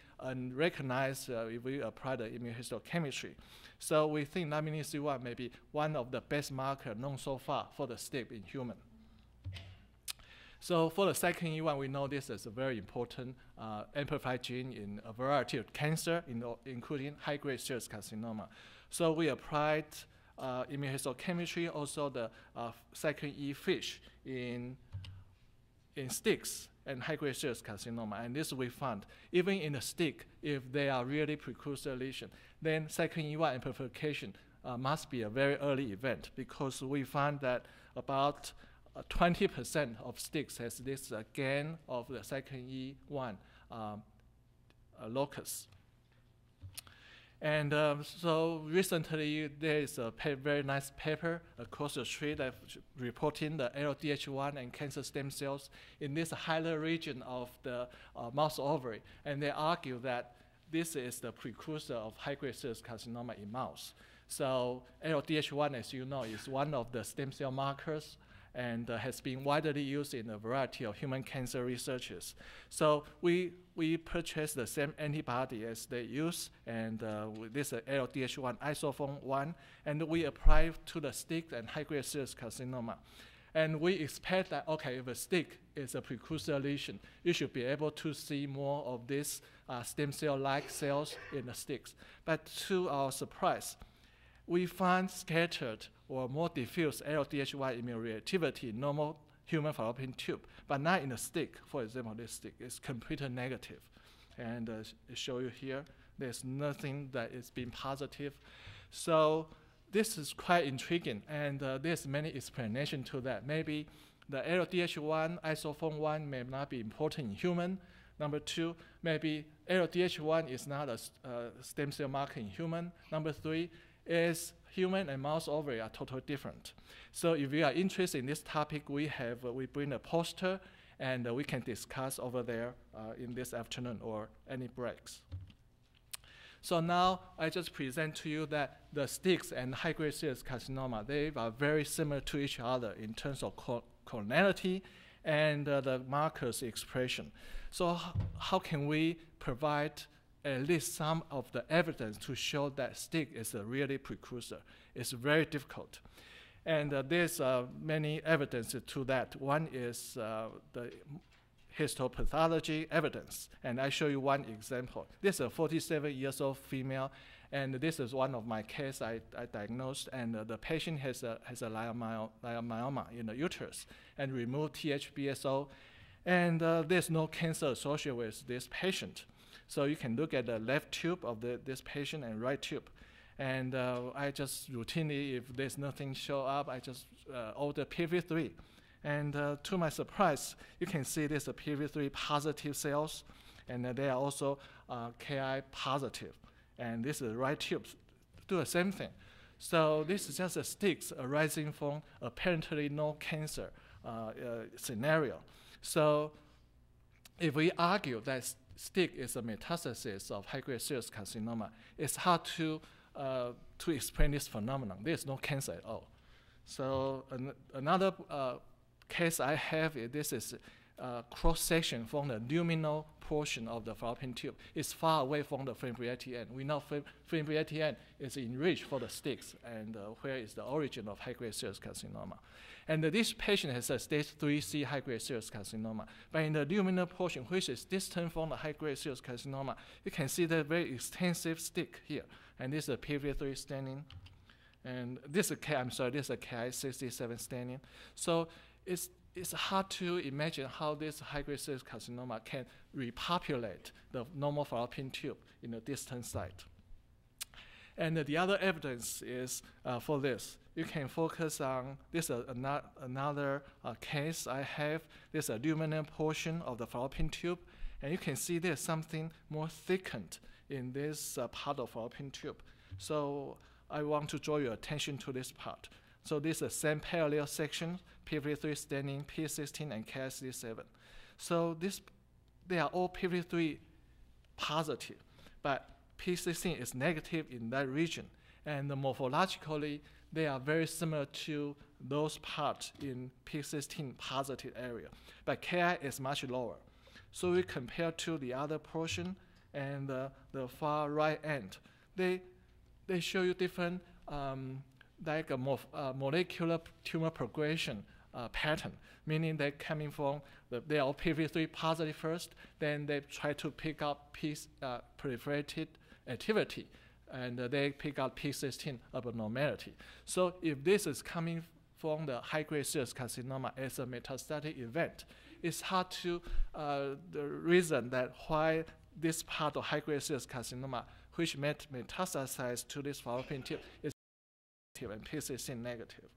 recognized uh, if we apply the immunohistochemistry. So we think laminin C1 may be one of the best markers known so far for the STIC in human. So for the cyclin E1, we know this is a very important uh, amplified gene in a variety of cancer, in, including high-grade serous carcinoma. So we applied uh, immunohistochemistry, also the uh, cyclin E fish in, in STICs and high-grade serous carcinoma. And this we found, even in the STIC, if they are really precursor lesion, then cyclin E1 amplification uh, must be a very early event because we found that about 20% uh, of STICs has this uh, gain of the cyclin E1 um, uh, locus. And um, so recently there is a very nice paper across the street reporting the ALDH1 and cancer stem cells in this hilar region of the uh, mouse ovary. And they argue that this is the precursor of high-grade serous carcinoma in mouse. So ALDH1, as you know, is one of the stem cell markers and uh, has been widely used in a variety of human cancer researches. So we, we purchased the same antibody as they use, and uh, this is ALDH1 isoform 1, and we apply to the STIC and high-grade serous carcinoma. And we expect that, okay, if a STIC is a precursor lesion, you should be able to see more of these uh, stem cell-like cells in the STICs. But to our surprise, we find scattered or more diffuse ALDH1 immunoreactivity in normal human fallopian tube, but not in the STIC. For example, this STIC is completely negative. And uh, show you here, there's nothing that is being positive. So this is quite intriguing, and uh, there's many explanation to that. Maybe the ALDH1 isoform 1 may not be important in human. Number two, maybe ALDH1 is not a uh, stem cell marker in human. Number three, is human and mouse ovary are totally different. So if you are interested in this topic, we have uh, we bring a poster and uh, we can discuss over there uh, in this afternoon or any breaks. So now I just present to you that the STICs and high-grade serous carcinoma, they are very similar to each other in terms of clonality and uh, the markers expression. So how can we provide at least some of the evidence to show that STIC is a really precursor. It's very difficult. And uh, there's uh, many evidence to that. One is uh, the histopathology evidence. And I show you one example. This is a 47 years old female, and this is one of my case I, I diagnosed, and uh, the patient has a, has a leiomyoma in the uterus and removed THBSO, and uh, there's no cancer associated with this patient. So you can look at the left tube of the, this patient and right tube. And uh, I just routinely, if there's nothing show up, I just uh, order p53. And uh, to my surprise, you can see there's a p53 positive cells, and they are also uh, Ki positive. And this is right tube, do the same thing. So this is just a STICs arising from apparently no cancer uh, uh, scenario. So if we argue that STIC is a metastasis of high-grade serous carcinoma, it's hard to, uh, to explain this phenomenon. There's no cancer at all. So an, another uh, case I have is this is uh, cross section from the luminal portion of the fallopian tube. It's far away from the fimbriatic end. We know fim- fimbriatic end is enriched for the STICs, and uh, where is the origin of high-grade serous carcinoma. And this patient has a stage 3C high-grade serous carcinoma. But in the luminal portion, which is distant from the high-grade serous carcinoma, you can see the very extensive STIC here. And this is a p53 staining. And this is K, I'm sorry, this is a Ki67 staining. So it's, it's hard to imagine how this high-grade serous carcinoma can repopulate the normal fallopian tube in a distant site. And the other evidence is uh, for this. You can focus on this uh, ano- another case I have. This aluminum portion of the fallopian tube, and you can see there's something more thickened in this uh, part of fallopian tube. So I want to draw your attention to this part. So this is the same parallel section, p53 staining, P16, and Ki67. So this, they are all p53 positive, but P16 is negative in that region. And morphologically, they are very similar to those parts in P16 positive area. But Ki is much lower. So we compare to the other portion and uh, the far right end. They, they show you different um, like a morph, uh, molecular tumor progression uh, pattern, meaning they're coming from the, they are p53 positive first, then they try to pick up P, uh, proliferated activity, and they pick up P16 abnormality. So if this is coming from the high-grade serous carcinoma as a metastatic event, it's hard to uh, the reason that why this part of high-grade serous carcinoma, which met metastasize to this fallopian tube, is negative and P16 negative.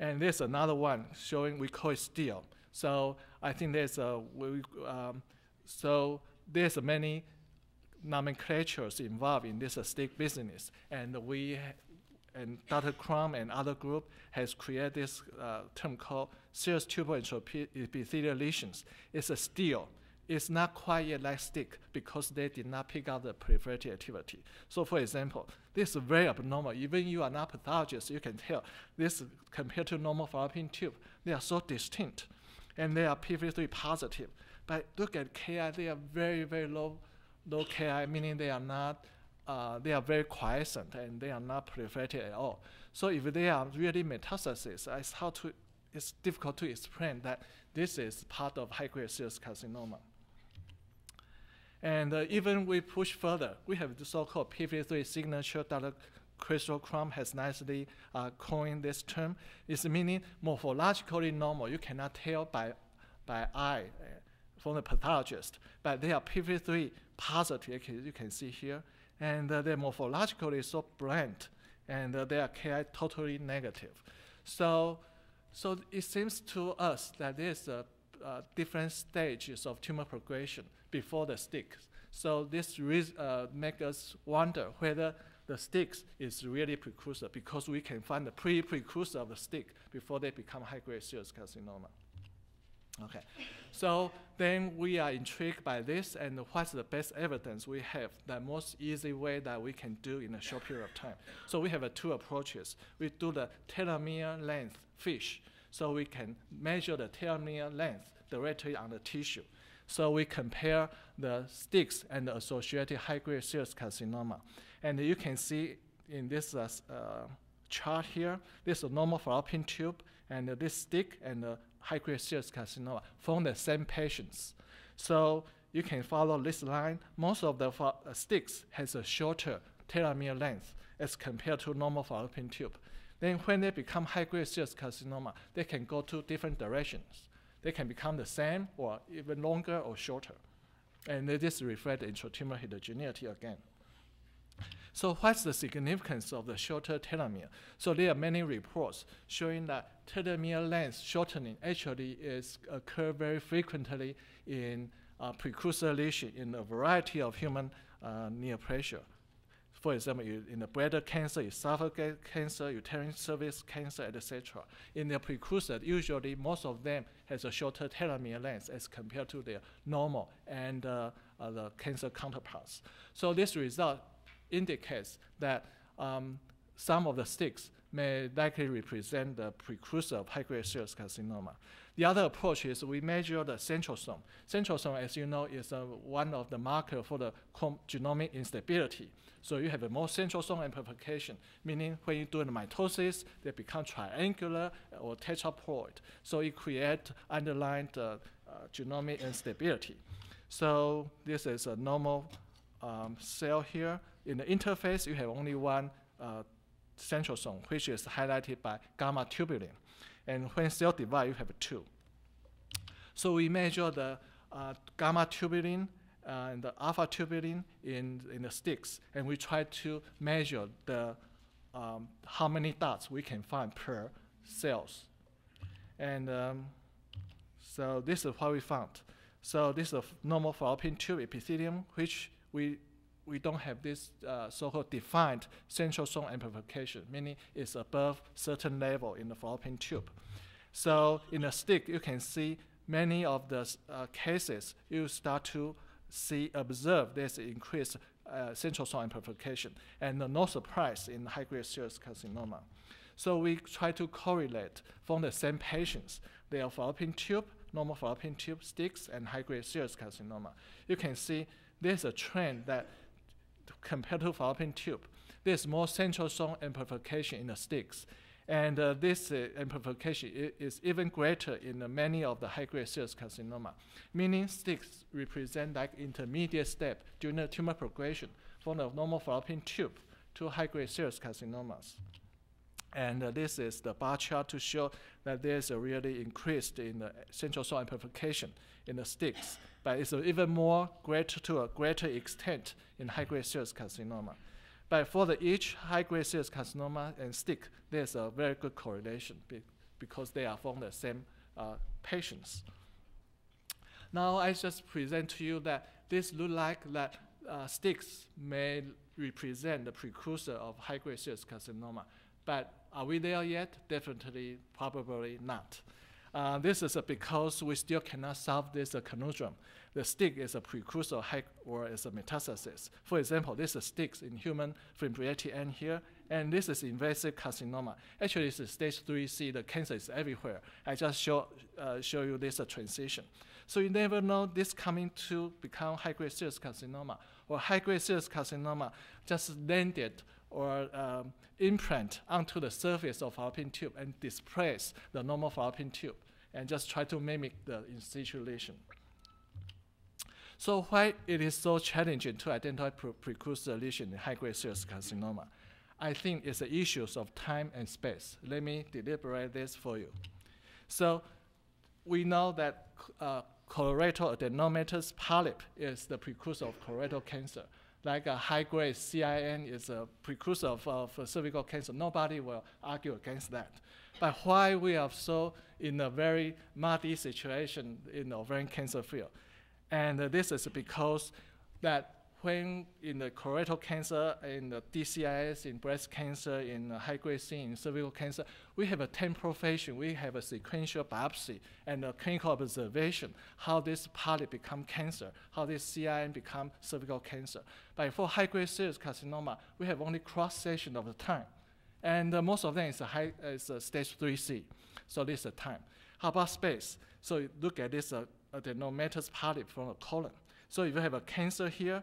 And there's another one showing we call it STIL. So I think there's a we, um, so there's many nomenclatures involved in this STIC business, and we and Dr. Crum and other group has created this uh, term called serous tubal epithelial lesions. It's a STIL. It's not quite yet like STIC because they did not pick up the proliferative activity. So for example, this is very abnormal. Even you are not pathologist, you can tell this compared to normal fallopian tube, they are so distinct and they are p53 positive. But look at Ki, they are very, very low, low Ki, meaning they are not, uh, they are very quiescent and they are not proliferated at all. So if they are really metastasis, it's how to, it's difficult to explain that this is part of high-grade serous carcinoma. And uh, even we push further, we have the so-called p53 signature. Dr. Crystal Crum has nicely uh, coined this term. It's meaning morphologically normal. You cannot tell by, by eye from the pathologist, but they are p53 positive, you can see here. And uh, they're morphologically so bland, and uh, they are Ki totally negative. So, so it seems to us that there's a uh, different stages of tumor progression before the STICs. So this uh, makes us wonder whether the STICs is really precursor because we can find the pre-precursor of the STIC before they become high-grade serous carcinoma. Okay, so then we are intrigued by this and what's the best evidence we have, the most easy way that we can do in a short period of time. So we have uh, two approaches. We do the telomere length FISH, so we can measure the telomere length directly on the tissue. So we compare the STICs and the associated high-grade serous carcinoma. And you can see in this uh, uh, chart here, this is a normal fallopian tube, and uh, this STIC and the high-grade serous carcinoma from the same patients. So you can follow this line. Most of the uh, STICs has a shorter telomere length as compared to normal fallopian tube. Then when they become high-grade serous carcinoma, they can go to different directions they can become the same or even longer or shorter. And this reflects the intratumor heterogeneity again. So what's the significance of the shorter telomere? So there are many reports showing that telomere length shortening actually is occur very frequently in uh, precursor lesion in a variety of human uh, neoplasia for example, in the bladder cancer, esophageal cancer, uterine cervix cancer, etc. In the precursor, usually most of them has a shorter telomere length as compared to their normal and uh, uh, the cancer counterparts. So this result indicates that um, some of the STICs may likely represent the precursor of high-grade serous carcinoma. The other approach is we measure the centrosome. Centrosome, as you know, is uh, one of the marker for the genomic instability. So you have a more centrosome amplification, meaning when you do the mitosis, they become triangular or tetraploid. So it creates underlying uh, uh, genomic instability. So this is a normal um, cell here. In the interface, you have only one uh, centrosome, which is highlighted by gamma tubulin. And when cell divide, you have two. So we measure the uh, gamma tubulin uh, and the alpha tubulin in, in the STICs, and we try to measure the um, how many dots we can find per cells. And um, so this is what we found. So this is a normal fallopian tube epithelium, which we we don't have this uh, so-called defined centrosome amplification, meaning it's above certain level in the fallopian tube. So in the STIC, you can see many of the uh, cases, you start to see, observe this increased uh, centrosome amplification, and no surprise in high-grade serous carcinoma. So we try to correlate from the same patients, their fallopian tube, normal fallopian tube STICs, and high-grade serous carcinoma. You can see there's a trend that compared to fallopian tube. There's more centrosome amplification in the STICs. And uh, this uh, amplification is even greater in uh, many of the high-grade serous carcinoma, meaning STICs represent like intermediate step during the tumor progression from the normal fallopian tube to high-grade serous carcinomas. And uh, this is the bar chart to show that there's a really increased in the centrosome amplification in the STICs but it's even more greater to a greater extent in high-grade serous carcinoma. But for the each high-grade serous carcinoma and STIC, there's a very good correlation be because they are from the same uh, patients. Now I just present to you that this look like that uh, STICs may represent the precursor of high-grade serous carcinoma. But are we there yet? Definitely, probably not. Uh, this is because we still cannot solve this uh, conundrum. The STIC is a precursor or is a metastasis. For example, this is STICs in human fibrinolytic end here, and this is invasive carcinoma. Actually, it's stage 3C. The cancer is everywhere. I just show, uh, show you this uh, transition. So you never know this coming to become high-grade serous carcinoma or high-grade serous carcinoma just landed or um, implant onto the surface of fallopian tube and displace the normal fallopian tube and just try to mimic the in. So why it is so challenging to identify pre precursor lesion in high-grade serous carcinoma? I think it's the issues of time and space. Let me deliberate this for you. So we know that uh, colorectal adenomatous polyp is the precursor of colorectal cancer. Like a high-grade CIN is a precursor of, of cervical cancer. Nobody will argue against that. But why we are so in a very muddy situation in the ovarian cancer field? And uh, this is because that when in the colorectal cancer, in the DCIS, in breast cancer, in high-grade C, in cervical cancer, we have a temporal fashion, we have a sequential biopsy and a clinical observation, how this polyp become cancer, how this CIN become cervical cancer. But for high-grade serous carcinoma, we have only cross-section of the time. And uh, most of them is a, high, uh, is a stage 3C, so this is the time. How about space? So look at this uh, adenomatous polyp from the colon. So if you have a cancer here,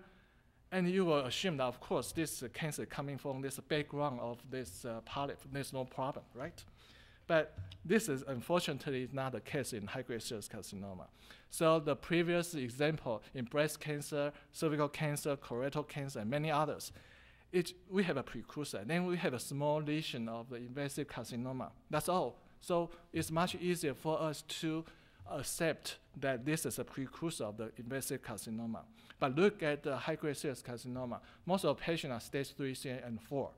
and you will assume that, of course, this cancer coming from this background of this uh, polyp, there's no problem, right? But this is unfortunately not the case in high-grade serous carcinoma. So the previous example in breast cancer, cervical cancer, colorectal cancer, and many others, it, we have a precursor. Then we have a small lesion of the invasive carcinoma. That's all. So it's much easier for us to accept that this is a precursor of the invasive carcinoma. But look at the high-grade serous carcinoma. Most of the patients are stage 3 and 4.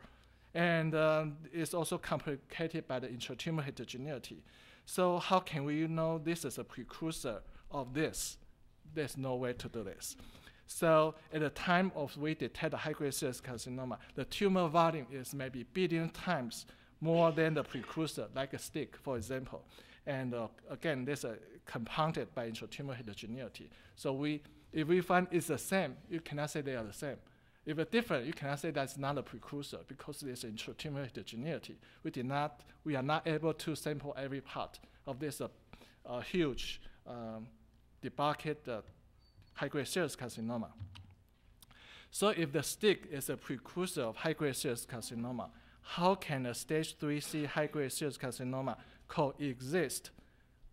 And um, it's also complicated by the intratumor heterogeneity. So how can we know this is a precursor of this? There's no way to do this. So at the time of we detect the high-grade serous carcinoma, the tumor volume is maybe billion times more than the precursor, like a STIC, for example. And uh, again, this is compounded by intratumor heterogeneity. So we, if we find it's the same, you cannot say they are the same. If it's different, you cannot say that's not a precursor because there's intratumoral heterogeneity. We did not, we are not able to sample every part of this uh, uh, huge um, debarked uh, high-grade serous carcinoma. So if the STIC is a precursor of high-grade serous carcinoma, how can a stage 3C high-grade serous carcinoma coexist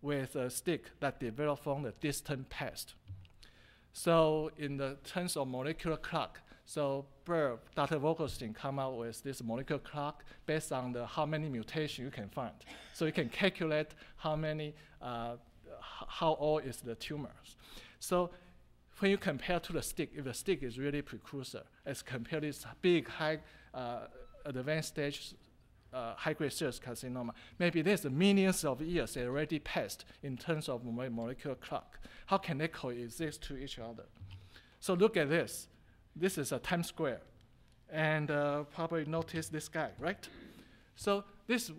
with a STIC that developed from the distant past? So in the terms of molecular clock, so Bert, Dr. Vogelstein come out with this molecular clock based on the how many mutations you can find. So you can calculate how many, uh, how old is the tumors. So when you compare to the STIC, if the STIC is really precursor, as compared to this big high uh, advanced stage uh, high-grade serous carcinoma, maybe there's millions of years already passed in terms of molecular clock. How can they coexist to each other? So look at this. This is a Times Square. And uh, probably notice this guy, right? So this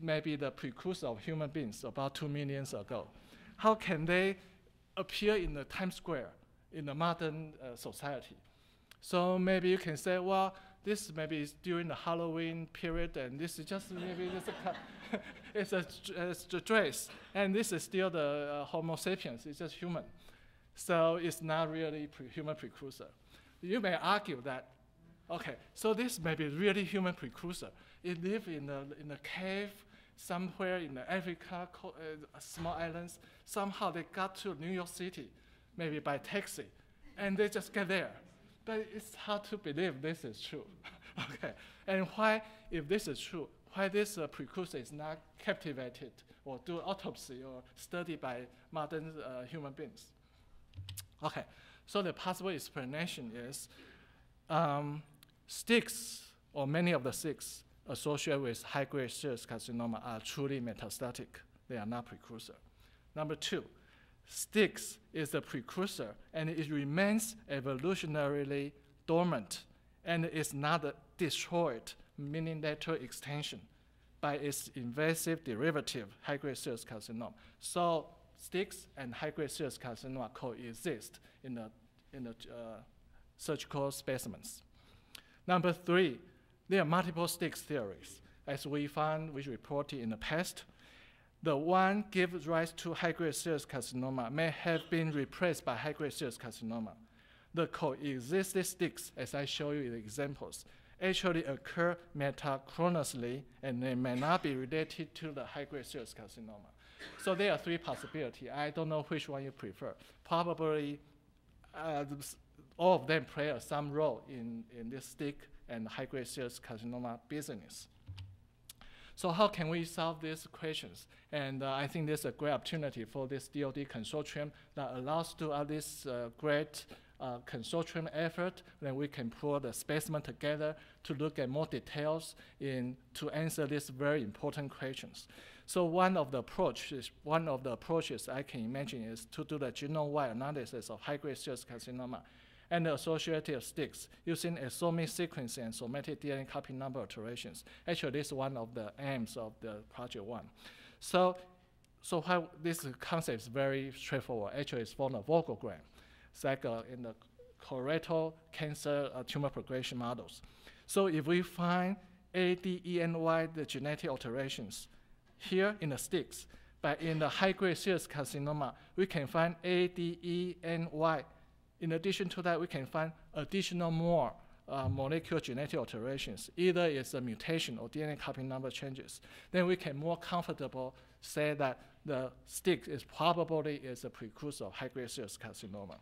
may be the precursor of human beings about two millions ago. How can they appear in the Times Square in the modern uh, society? So maybe you can say, well, this maybe is during the Halloween period, and this is just maybe this a, it's, a, it's a dress, and this is still the uh, Homo sapiens. It's just human, so it's not really pre human precursor. You may argue that, okay, so this may be really human precursor. It lived in a in a cave somewhere in Africa, uh, small islands. Somehow they got to New York City, maybe by taxi, and they just get there but it's hard to believe this is true. okay, and why, if this is true, why this uh, precursor is not captivated or do autopsy or studied by modern uh, human beings? Okay, so the possible explanation is um, STICs or many of the STICs associated with high-grade serous carcinoma are truly metastatic. They are not precursor. Number two, STICs is a precursor and it remains evolutionarily dormant and is not destroyed, meaning lateral extension, by its invasive derivative, high-grade serous carcinoma. So STICs and high-grade serous carcinoma coexist in the, in the uh, surgical specimens. Number three, there are multiple STICs theories. As we found, we reported in the past, the one gives rise to high-grade serous carcinoma may have been replaced by high-grade serous carcinoma. The coexisting STICs, as I show you in the examples, actually occur metachronously and they may not be related to the high-grade serous carcinoma. So there are three possibilities. I don't know which one you prefer. Probably uh, all of them play some role in, in this STIC and high-grade serous carcinoma business. So how can we solve these questions? And uh, I think there's a great opportunity for this DoD consortium that allows to uh, this uh, great uh, consortium effort, then we can pull the specimen together to look at more details in to answer these very important questions. So one of the approaches, one of the approaches I can imagine is to do the genome-wide analysis of high-grade serous carcinoma and the associated STICs using exomic sequencing and somatic DNA copy number alterations. Actually, this is one of the aims of the project one. So, so how this concept is very straightforward. Actually, it's from a Vogelgram. It's like uh, in the colorectal cancer uh, tumor progression models. So if we find ADENY, the genetic alterations, here in the STICs, but in the high-grade serous carcinoma, we can find ADENY in addition to that, we can find additional more uh, molecular genetic alterations. Either it's a mutation or DNA copy number changes. Then we can more comfortable say that the STIC is probably is a precursor of high-grade serous carcinoma.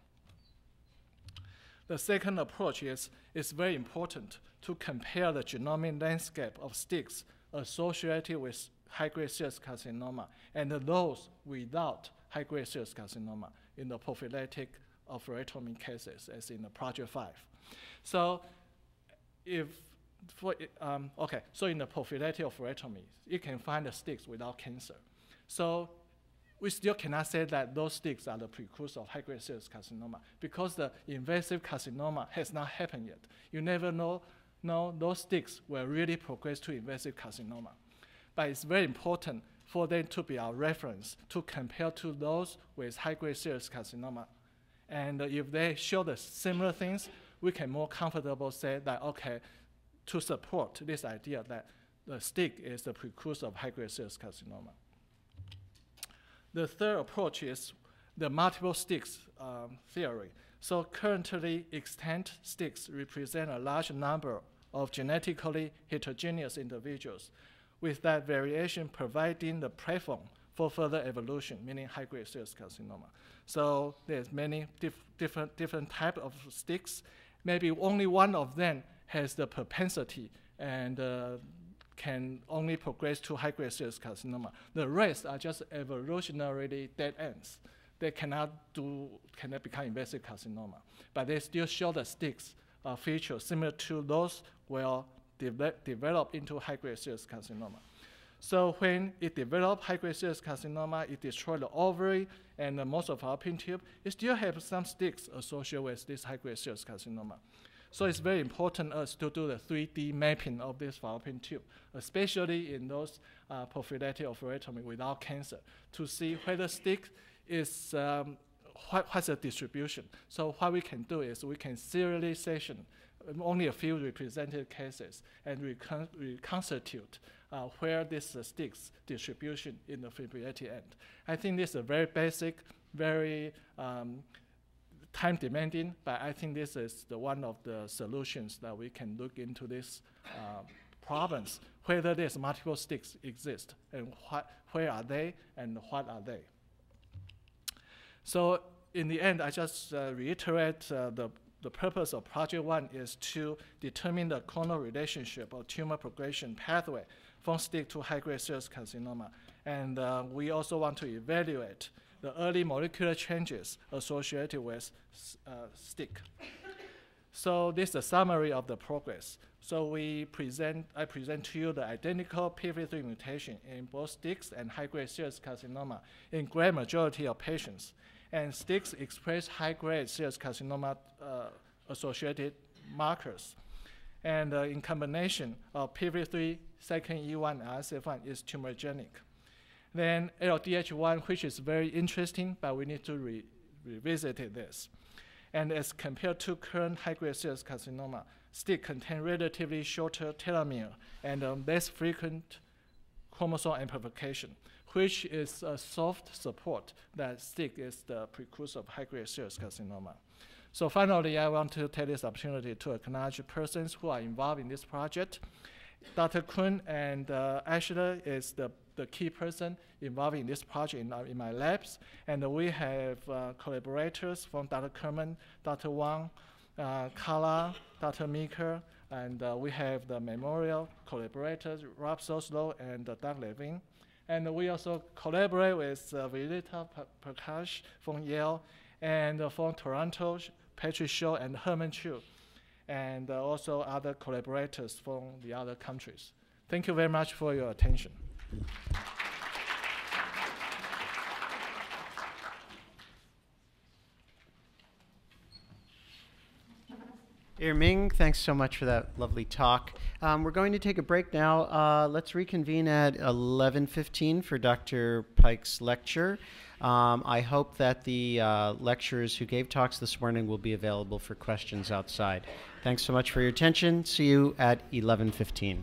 The second approach is it's very important to compare the genomic landscape of STICs associated with high-grade serous carcinoma and those without high-grade serous carcinoma in the prophylactic oophorectomy cases, as in the Project 5. So if for, um, okay, so in the prophylactic oophorectomy, you can find the STICs without cancer. So we still cannot say that those STICs are the precursor of high-grade serous carcinoma because the invasive carcinoma has not happened yet. You never know, know those STICs will really progress to invasive carcinoma. But it's very important for them to be our reference to compare to those with high-grade serous carcinoma and if they show the similar things, we can more comfortable say that, okay, to support this idea that the STIC is the precursor of high-grade serous carcinoma. The third approach is the multiple STICs um, theory. So currently, extant STICs represent a large number of genetically heterogeneous individuals, with that variation providing the platform for further evolution, meaning high-grade serous carcinoma. So there's many dif different different type of STICs. Maybe only one of them has the propensity and uh, can only progress to high-grade serous carcinoma. The rest are just evolutionarily dead ends. They cannot do cannot become invasive carcinoma, but they still show the STICs uh, features similar to those will de develop into high-grade serous carcinoma. So when it develops high-grade serous carcinoma, it destroys the ovary and uh, most of fallopian tube. It still has some STICs associated with this high-grade serous carcinoma. So it's very important us to do the 3D mapping of this fallopian tube, especially in those uh, prophylactic oophorectomy without cancer, to see whether STIC is um, what, what's the distribution. So what we can do is we can serialization um, only a few represented cases and recon reconstitute uh, where this uh, STICs distribution in the fibrillary end. I think this is a very basic, very um, time demanding, but I think this is the one of the solutions that we can look into this uh, problems, whether there's multiple STICs exist and what, where are they and what are they. So in the end, I just uh, reiterate uh, the, the purpose of project one is to determine the clonal relationship or tumor progression pathway from STIC to high-grade serous carcinoma. And uh, we also want to evaluate the early molecular changes associated with uh, STIC. So this is a summary of the progress. So we present, I present to you the identical p53 mutation in both STICs and high-grade serous carcinoma in great majority of patients and STICs express high-grade serous carcinoma uh, associated markers. And uh, in combination of p53, cyclin E1, and RSF1 is tumorigenic. Then ALDH1, which is very interesting, but we need to re revisit this. And as compared to current high-grade serous carcinoma, STIC contain relatively shorter telomere and um, less frequent centrosome amplification which is a soft support that STIC is the precursor of high-grade serous carcinoma. So finally, I want to take this opportunity to acknowledge persons who are involved in this project. Dr. Kuhn and uh, is the, the key person involved in this project in, uh, in my labs. And we have uh, collaborators from Dr. Kurman, Dr. Wang, uh, Kala, Dr. Meeker, and uh, we have the memorial collaborators, Rob Soslow and uh, Doug Levine. And we also collaborate with uh, Violeta Parkash from Yale and uh, from Toronto, Patrick Shaw and Herman Chu, and uh, also other collaborators from the other countries. Thank you very much for your attention. Ming, thanks so much for that lovely talk. Um, we're going to take a break now. Uh, let's reconvene at 11.15 for Dr. Pike's lecture. Um, I hope that the uh, lecturers who gave talks this morning will be available for questions outside. Thanks so much for your attention. See you at 11.15.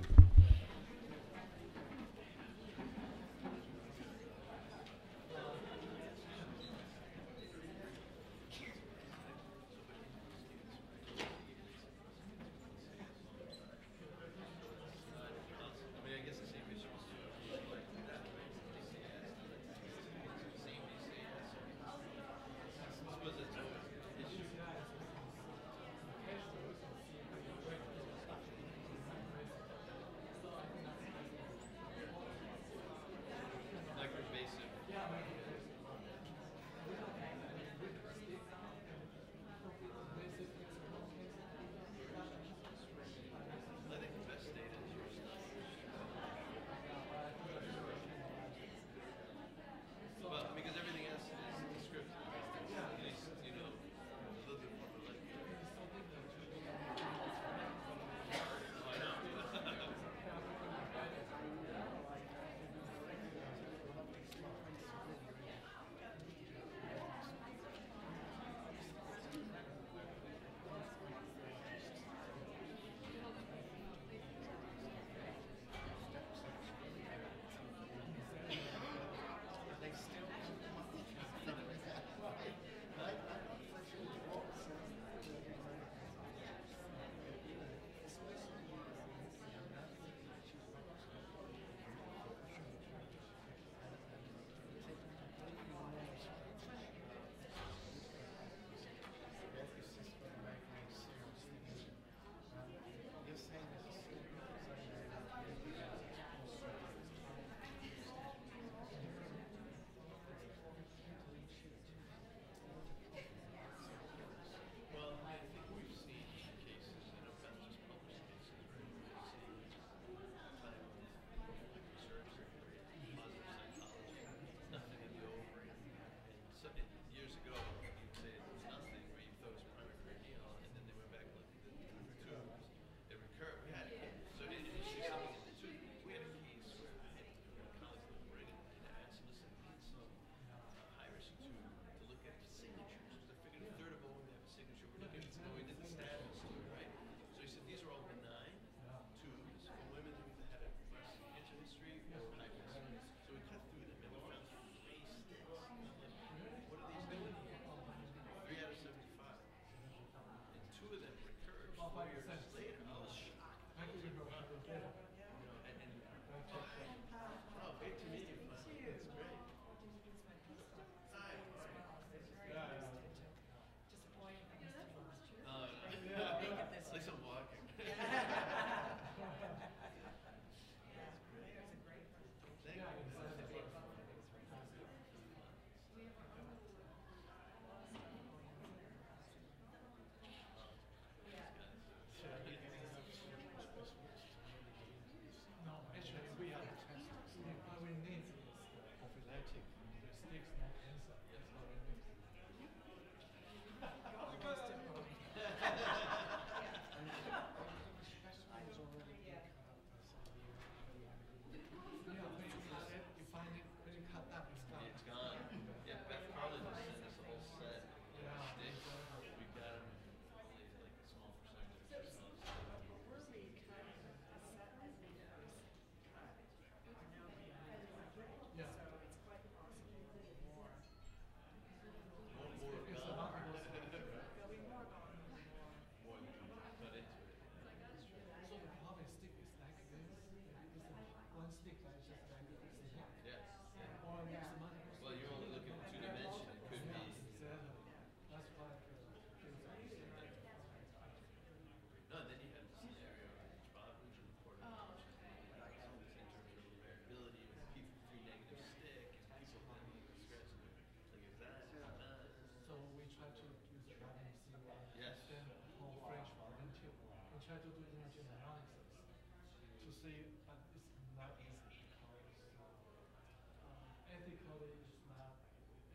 see, but it's not easy because uh, ethically it's not.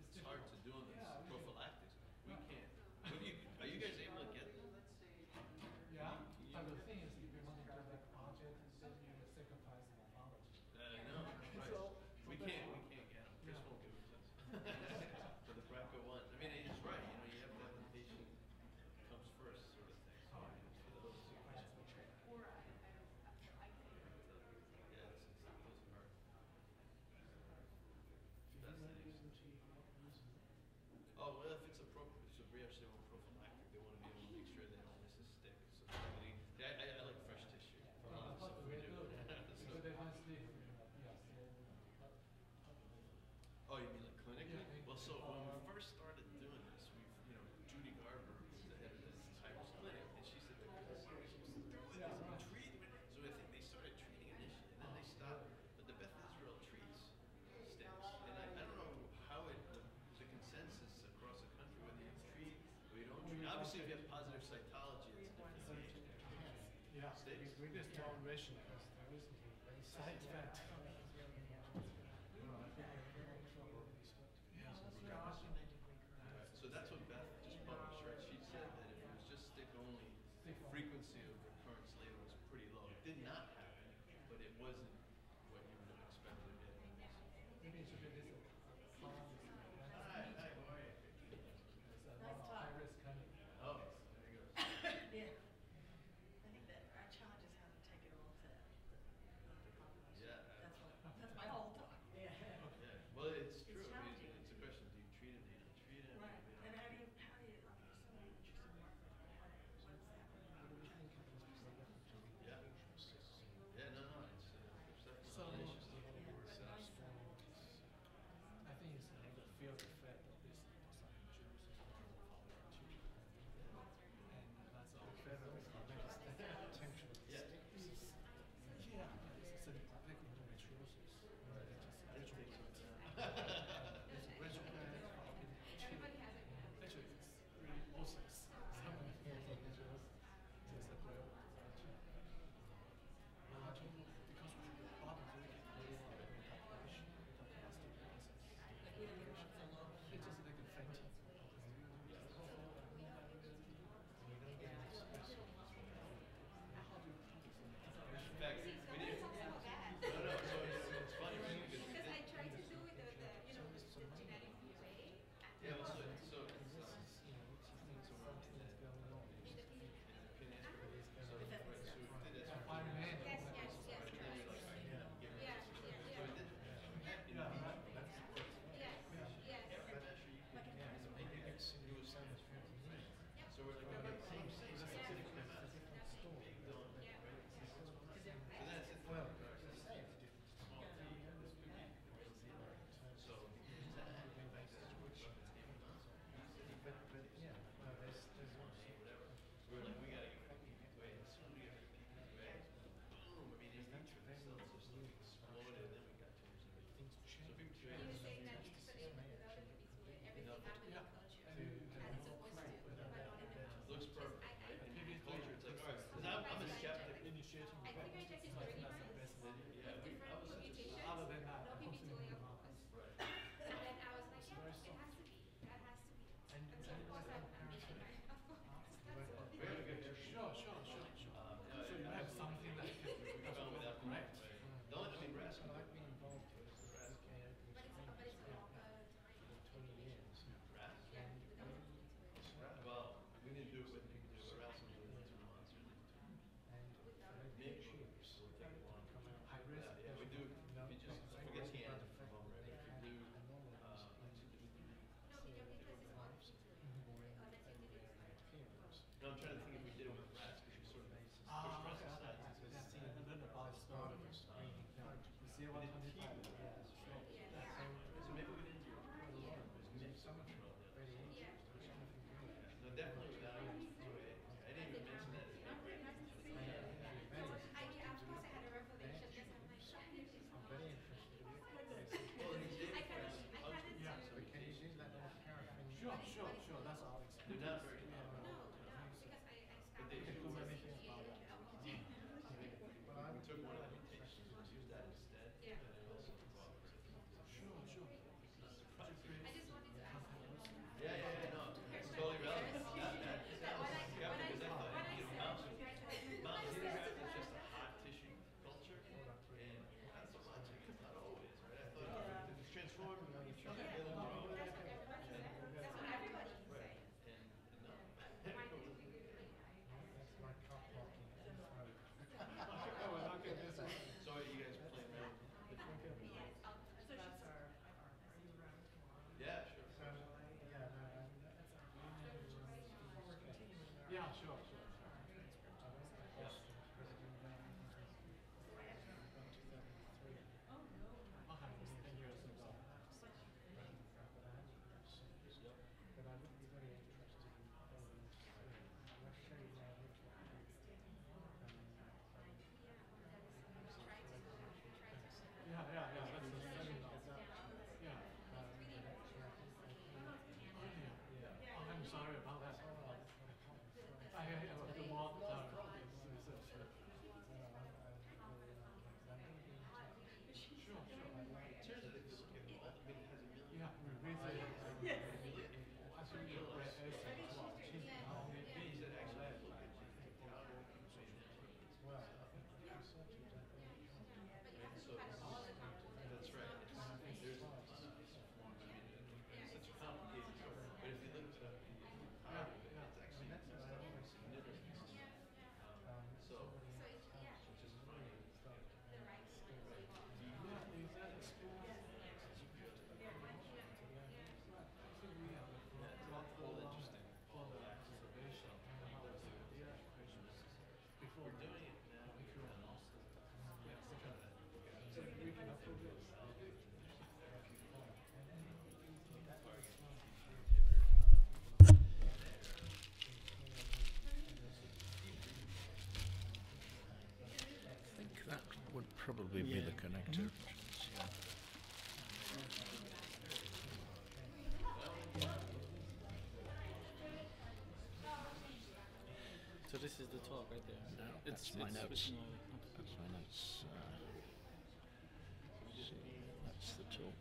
It's, It's hard to do on this Yeah, we can- prophylactics. We can't. What do you, are you guys able to get? Yeah, but the thing is, if you want to do that project, then you will sacrifice the knowledge. Uh, no, right. So- We can't, we can't get them. Chris won't give it to us. For the BRCA one. I mean, he's right, you know, you have to have the patient comes first sort of thing. So, I mean, for those two questions. Yeah, it's, it's, those are hard. Fascinating. Oh, well, if it's appropriate, so we actually want prophylactic, they wanna be able to make sure they don't miss a STIC, so they, yeah, I, I like fresh tissue. for a lot of the stuff we do. So- Because they want to sleep, yes. Oh, you mean like clinically? Yeah. Well, so when we first started doing this, we, you know, Judy Garber was the head of this Tyrus clinic, and she said, "Because we're supposed to do it, Yeah, it's right. treatment." So I think they started treating initially, and then they stopped. But the Beth Israel treats STICs, and I, I don't know how it, the, the consensus across the country, whether you treat or you don't treat. Obviously, if you have positive cytology, it's a different thing. Yeah, STICs. we just don't wish side effect. Probably be the connector. So this is the talk right there. No, It's- that's my it's notes. switching over. That's my notes. Uh, see, that's the talk.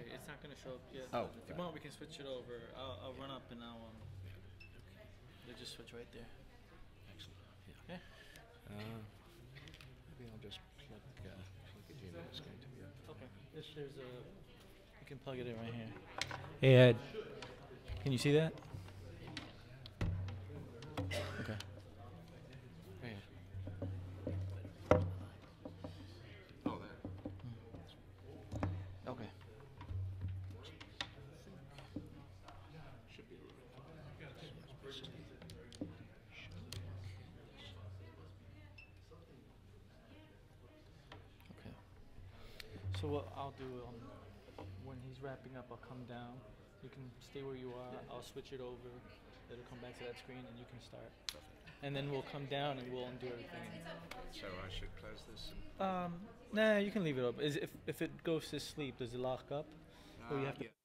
Okay, it's not gonna show up yet. Oh, but if you want, we can switch it over. I'll, I'll run up and I'll um. They just switch right there. Excellent. Yeah. Okay. Uh, maybe I'll just plug, uh, plug it in. It's going to be a Okay. This, there's a. You can plug it in right here. Hey Ed. Can you see that? Do um, when he's wrapping up, I'll come down. You can stay where you are. I'll switch it over. It'll come back to that screen, and you can start. And then we'll come down and we'll undo everything. So I should close this and Um, nah, you can leave it up. Is if if it goes to sleep, does it lock up? Or you Uh, have to. yeah.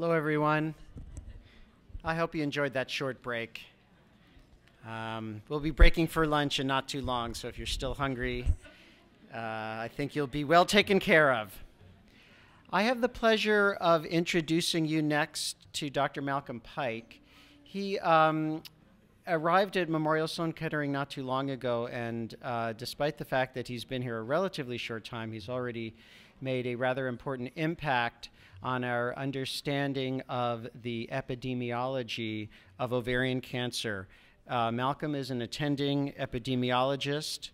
Hello, everyone. I hope you enjoyed that short break. Um, we'll be breaking for lunch and not too long, so if you're still hungry, uh, I think you'll be well taken care of. I have the pleasure of introducing you next to Dr. Malcolm Pike. He um, arrived at Memorial Sloan Kettering not too long ago, and uh, despite the fact that he's been here a relatively short time, he's already made a rather important impact on our understanding of the epidemiology of ovarian cancer. Uh, Malcolm is an attending epidemiologist.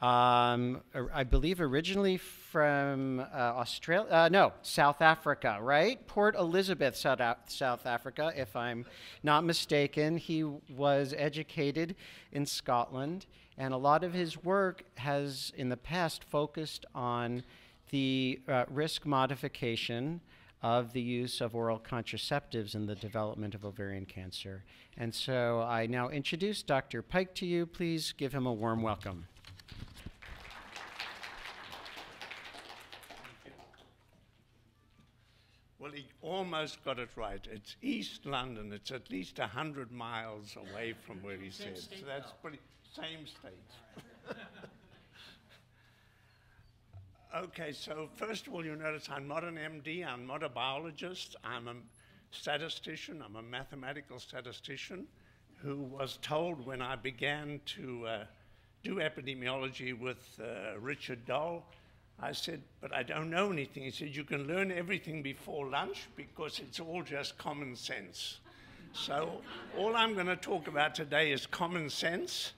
Um, I believe originally from uh, Australia, uh, no, South Africa, right? Port Elizabeth, South, South Africa, if I'm not mistaken. He was educated in Scotland, and a lot of his work has in the past focused on the uh, risk modification of the use of oral contraceptives in the development of ovarian cancer. And so I now introduce Dr. Pike to you. Please give him a warm welcome. Well, he almost got it right. It's East London. It's at least 100 miles away from where he said. So that's pretty, same state. okay, so first of all, you notice I'm not an MD, I'm not a biologist, I'm a statistician, I'm a mathematical statistician who was told when I began to uh, do epidemiology with uh, Richard Doll I said, but I don't know anything. He said, you can learn everything before lunch because it's all just common sense. So all I'm going to talk about today is common sense.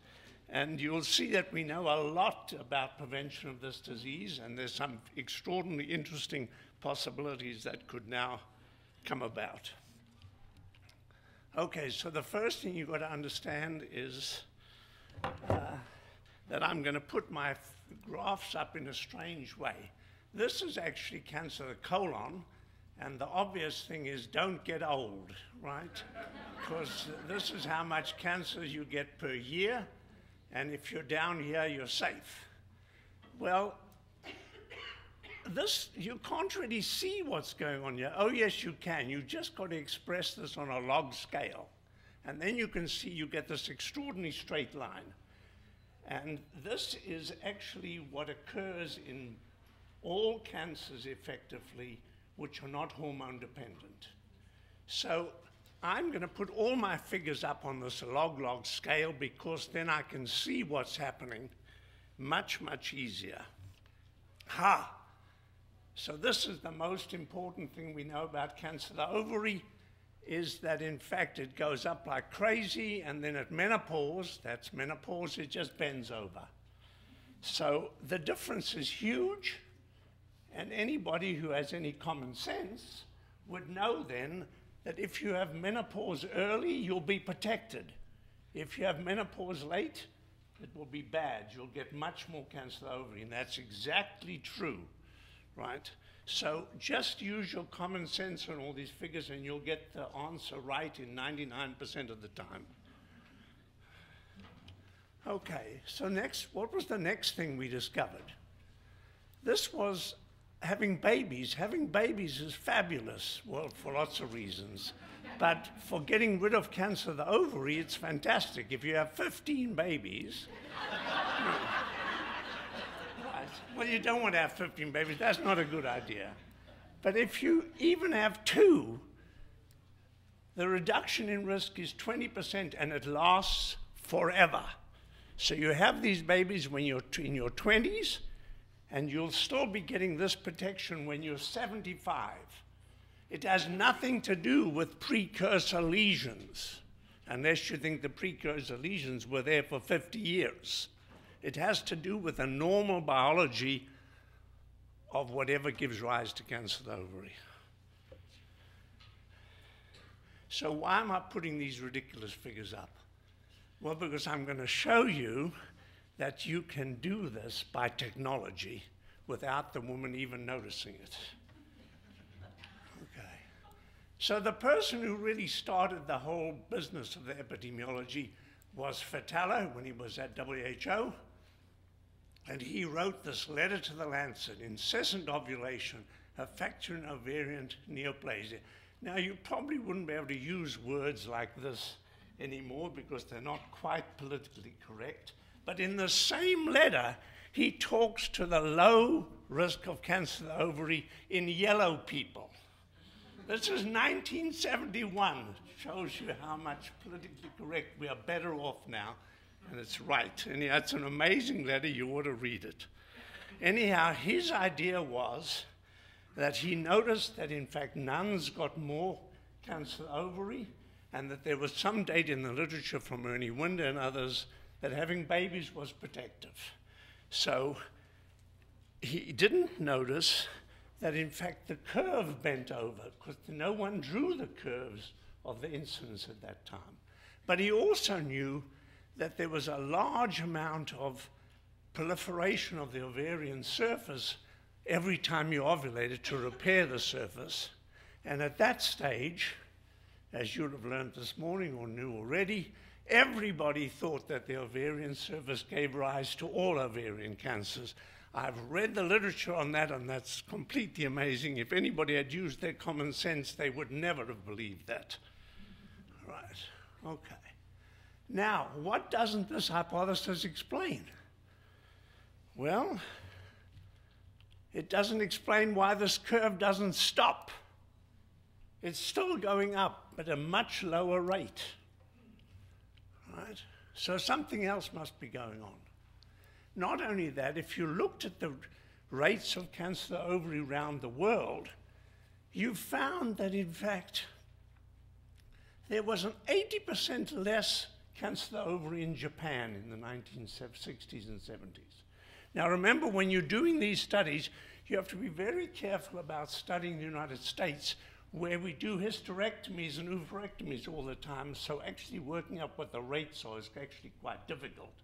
And you'll see that we know a lot about prevention of this disease, and there's some extraordinarily interesting possibilities that could now come about. Okay, so the first thing you've got to understand is uh, that I'm going to put my graphs up in a strange way. This is actually cancer of the colon, and the obvious thing is don't get old, right? Because this is how much cancer you get per year, and if you're down here, you're safe. Well, this, you can't really see what's going on here. Oh, yes, you can. You just got to express this on a log scale. And then you can see you get this extraordinary straight line. And this is actually what occurs in all cancers effectively which are not hormone dependent. So I'm going to put all my figures up on this log log scale because then I can see what's happening much, much easier. Ha! So this is the most important thing we know about cancer. The ovary is that in fact it goes up like crazy, and then at menopause, that's menopause, it just bends over. So the difference is huge, and anybody who has any common sense would know then that if you have menopause early, you'll be protected. If you have menopause late, it will be bad. You'll get much more cancer ovary, and that's exactly true, right? So just use your common sense on all these figures and you'll get the answer right in 99% of the time. Okay, so next, what was the next thing we discovered? This was having babies. Having babies is fabulous, well, for lots of reasons. But for getting rid of cancer of the ovary, it's fantastic. If you have 15 babies, well, you don't want to have 15 babies. That's not a good idea. But if you even have two, the reduction in risk is 20% and it lasts forever. So you have these babies when you're in your 20s, and you'll still be getting this protection when you're 75. It has nothing to do with precursor lesions, unless you think the precursor lesions were there for 50 years. It has to do with the normal biology of whatever gives rise to cancer of the ovary. So why am I putting these ridiculous figures up? Well, because I'm going to show you that you can do this by technology without the woman even noticing it. Okay. So the person who really started the whole business of the epidemiology was Fathalla when he was at WHO. And he wrote this letter to the Lancet incessant ovulation, a factor in ovarian neoplasia. Now, you probably wouldn't be able to use words like this anymore because they're not quite politically correct. But in the same letter, he talks to the low risk of cancer of the ovary in yellow people. This is 1971. Shows you how much politically correct we are better off now. And it's right. And it's an amazing letter. You ought to read it. Anyhow, his idea was that he noticed that in fact nuns got more cancer ovary and that there was some data in the literature from Ernie Wynder and others that having babies was protective. So he didn't notice that in fact the curve bent over because no one drew the curves of the incidence at that time. But he also knew that there was a large amount of proliferation of the ovarian surface every time you ovulated to repair the surface. And at that stage, as you'd have learned this morning or knew already, everybody thought that the ovarian surface gave rise to all ovarian cancers. I've read the literature on that, and that's completely amazing. If anybody had used their common sense, they would never have believed that. Right, okay. Now, what doesn't this hypothesis explain? Well, it doesn't explain why this curve doesn't stop. It's still going up but at a much lower rate. Right? So something else must be going on. Not only that, if you looked at the rates of cancer ovary around the world, you found that in fact there was an 80% less cancer ovary in Japan in the 1960s and 70s. Now remember, when you're doing these studies, you have to be very careful about studying the United States where we do hysterectomies and oophorectomies all the time, so actually working up what the rates are is actually quite difficult.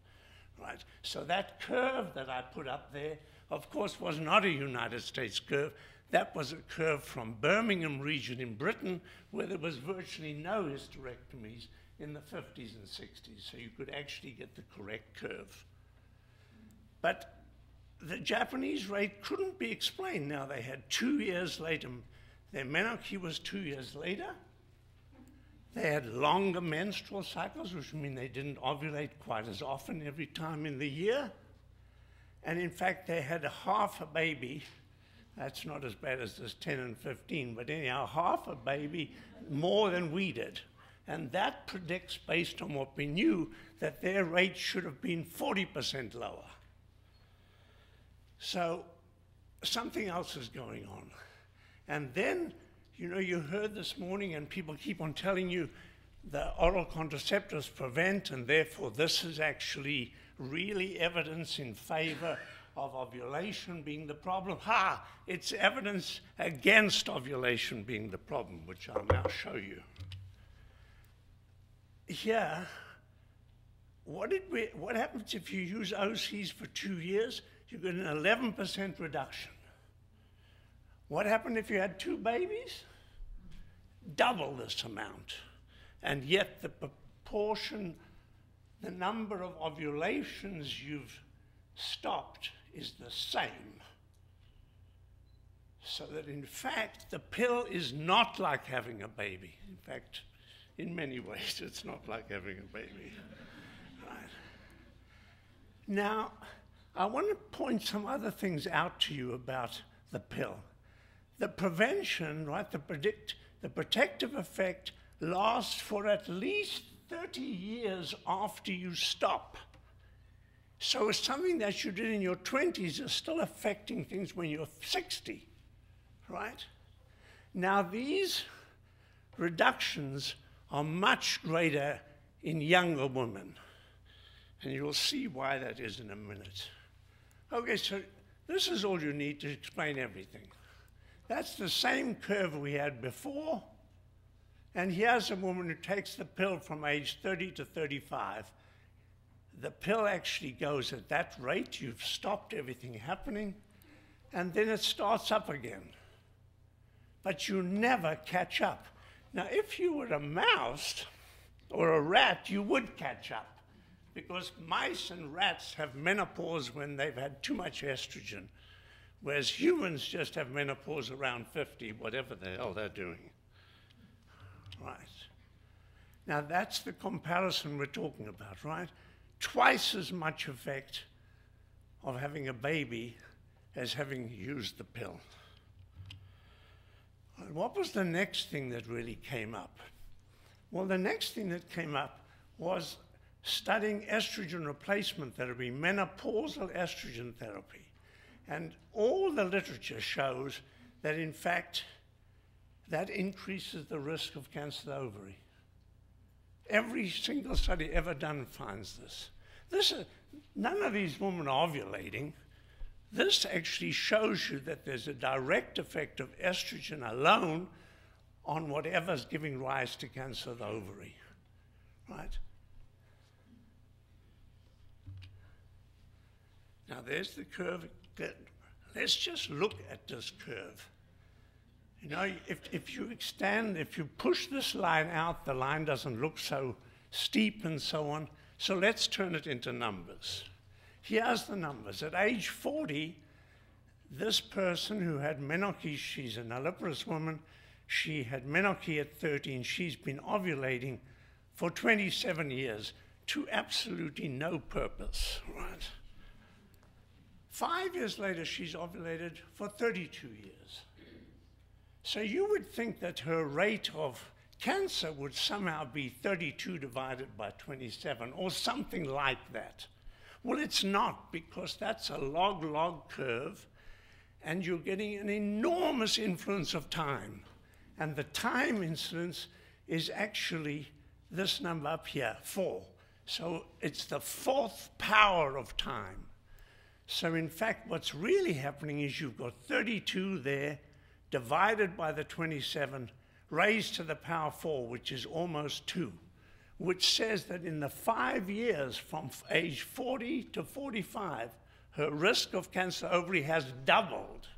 Right? So that curve that I put up there, of course, was not a United States curve. That was a curve from Birmingham region in Britain, where there was virtually no hysterectomies in the 50s and 60s, so you could actually get the correct curve. But the Japanese rate couldn't be explained. Now, they had two years later, their menarche was two years later. They had longer menstrual cycles, which mean they didn't ovulate quite as often every time in the year. And in fact, they had half a baby. That's not as bad as this 10 and 15, but anyhow, half a baby more than we did. And that predicts, based on what we knew, that their rate should have been 40% lower. So something else is going on. And then, you know, you heard this morning, and people keep on telling you the oral contraceptives prevent, and therefore this is actually really evidence in favor of ovulation being the problem. Ha! It's evidence against ovulation being the problem, which I'll now show you. Here, what, did we, what happens if you use OCs for two years? You get an 11% reduction. What happened if you had two babies? Double this amount. And yet the proportion, the number of ovulations you've stopped is the same. So that in fact, the pill is not like having a baby. In fact, in many ways, it's not like having a baby. Right. Now, I want to point some other things out to you about the pill. The prevention, right, the, predict, the protective effect lasts for at least 30 years after you stop. So something that you did in your 20s is still affecting things when you're 60, right? Now, these reductions are much greater in younger women. And you'll see why that is in a minute. Okay, so this is all you need to explain everything. That's the same curve we had before. And here's a woman who takes the pill from age 30 to 35. The pill actually goes at that rate. You've stopped everything happening. And then it starts up again. But you never catch up. Now, if you were a mouse or a rat, you would catch up because mice and rats have menopause when they've had too much estrogen, whereas humans just have menopause around 50, whatever the hell they're doing. right? Now that's the comparison we're talking about, right? Twice as much effect of having a baby as having used the pill. What was the next thing that really came up? Well, the next thing that came up was studying estrogen replacement therapy, menopausal estrogen therapy. And all the literature shows that, in fact, that increases the risk of cancer of the ovary. Every single study ever done finds this. this is, none of these women are ovulating. This actually shows you that there's a direct effect of estrogen alone on whatever's giving rise to cancer of the ovary. Right? Now there's the curve. Let's just look at this curve. You know, if, if you extend, if you push this line out, the line doesn't look so steep and so on. So let's turn it into numbers. Here's the numbers. At age 40, this person who had menarche, she's an nulliparous woman, she had menarche at 13, she's been ovulating for 27 years to absolutely no purpose, right? Five years later, she's ovulated for 32 years. So you would think that her rate of cancer would somehow be 32 divided by 27 or something like that. Well, it's not because that's a log log curve and you're getting an enormous influence of time. And the time incidence is actually this number up here, four. So it's the fourth power of time. So in fact, what's really happening is you've got 32 there divided by the 27 raised to the power 4, which is almost 2, which says that in the five years from age 40 to 45, her risk of cancer ovary has doubled.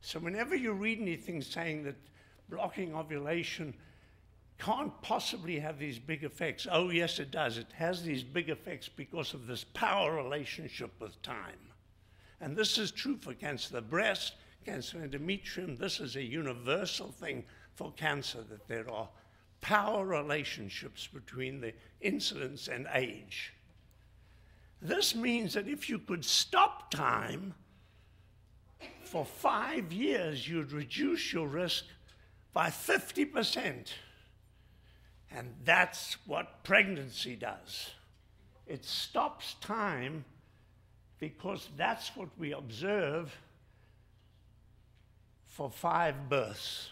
So whenever you read anything saying that blocking ovulation can't possibly have these big effects, oh yes it does. It has these big effects because of this power relationship with time. And this is true for cancer of the breast, cancer endometrium. This is a universal thing for cancer that there are power relationships between the incidence and age. This means that if you could stop time for five years, you'd reduce your risk by 50%. And that's what pregnancy does. It stops time because that's what we observe for five births.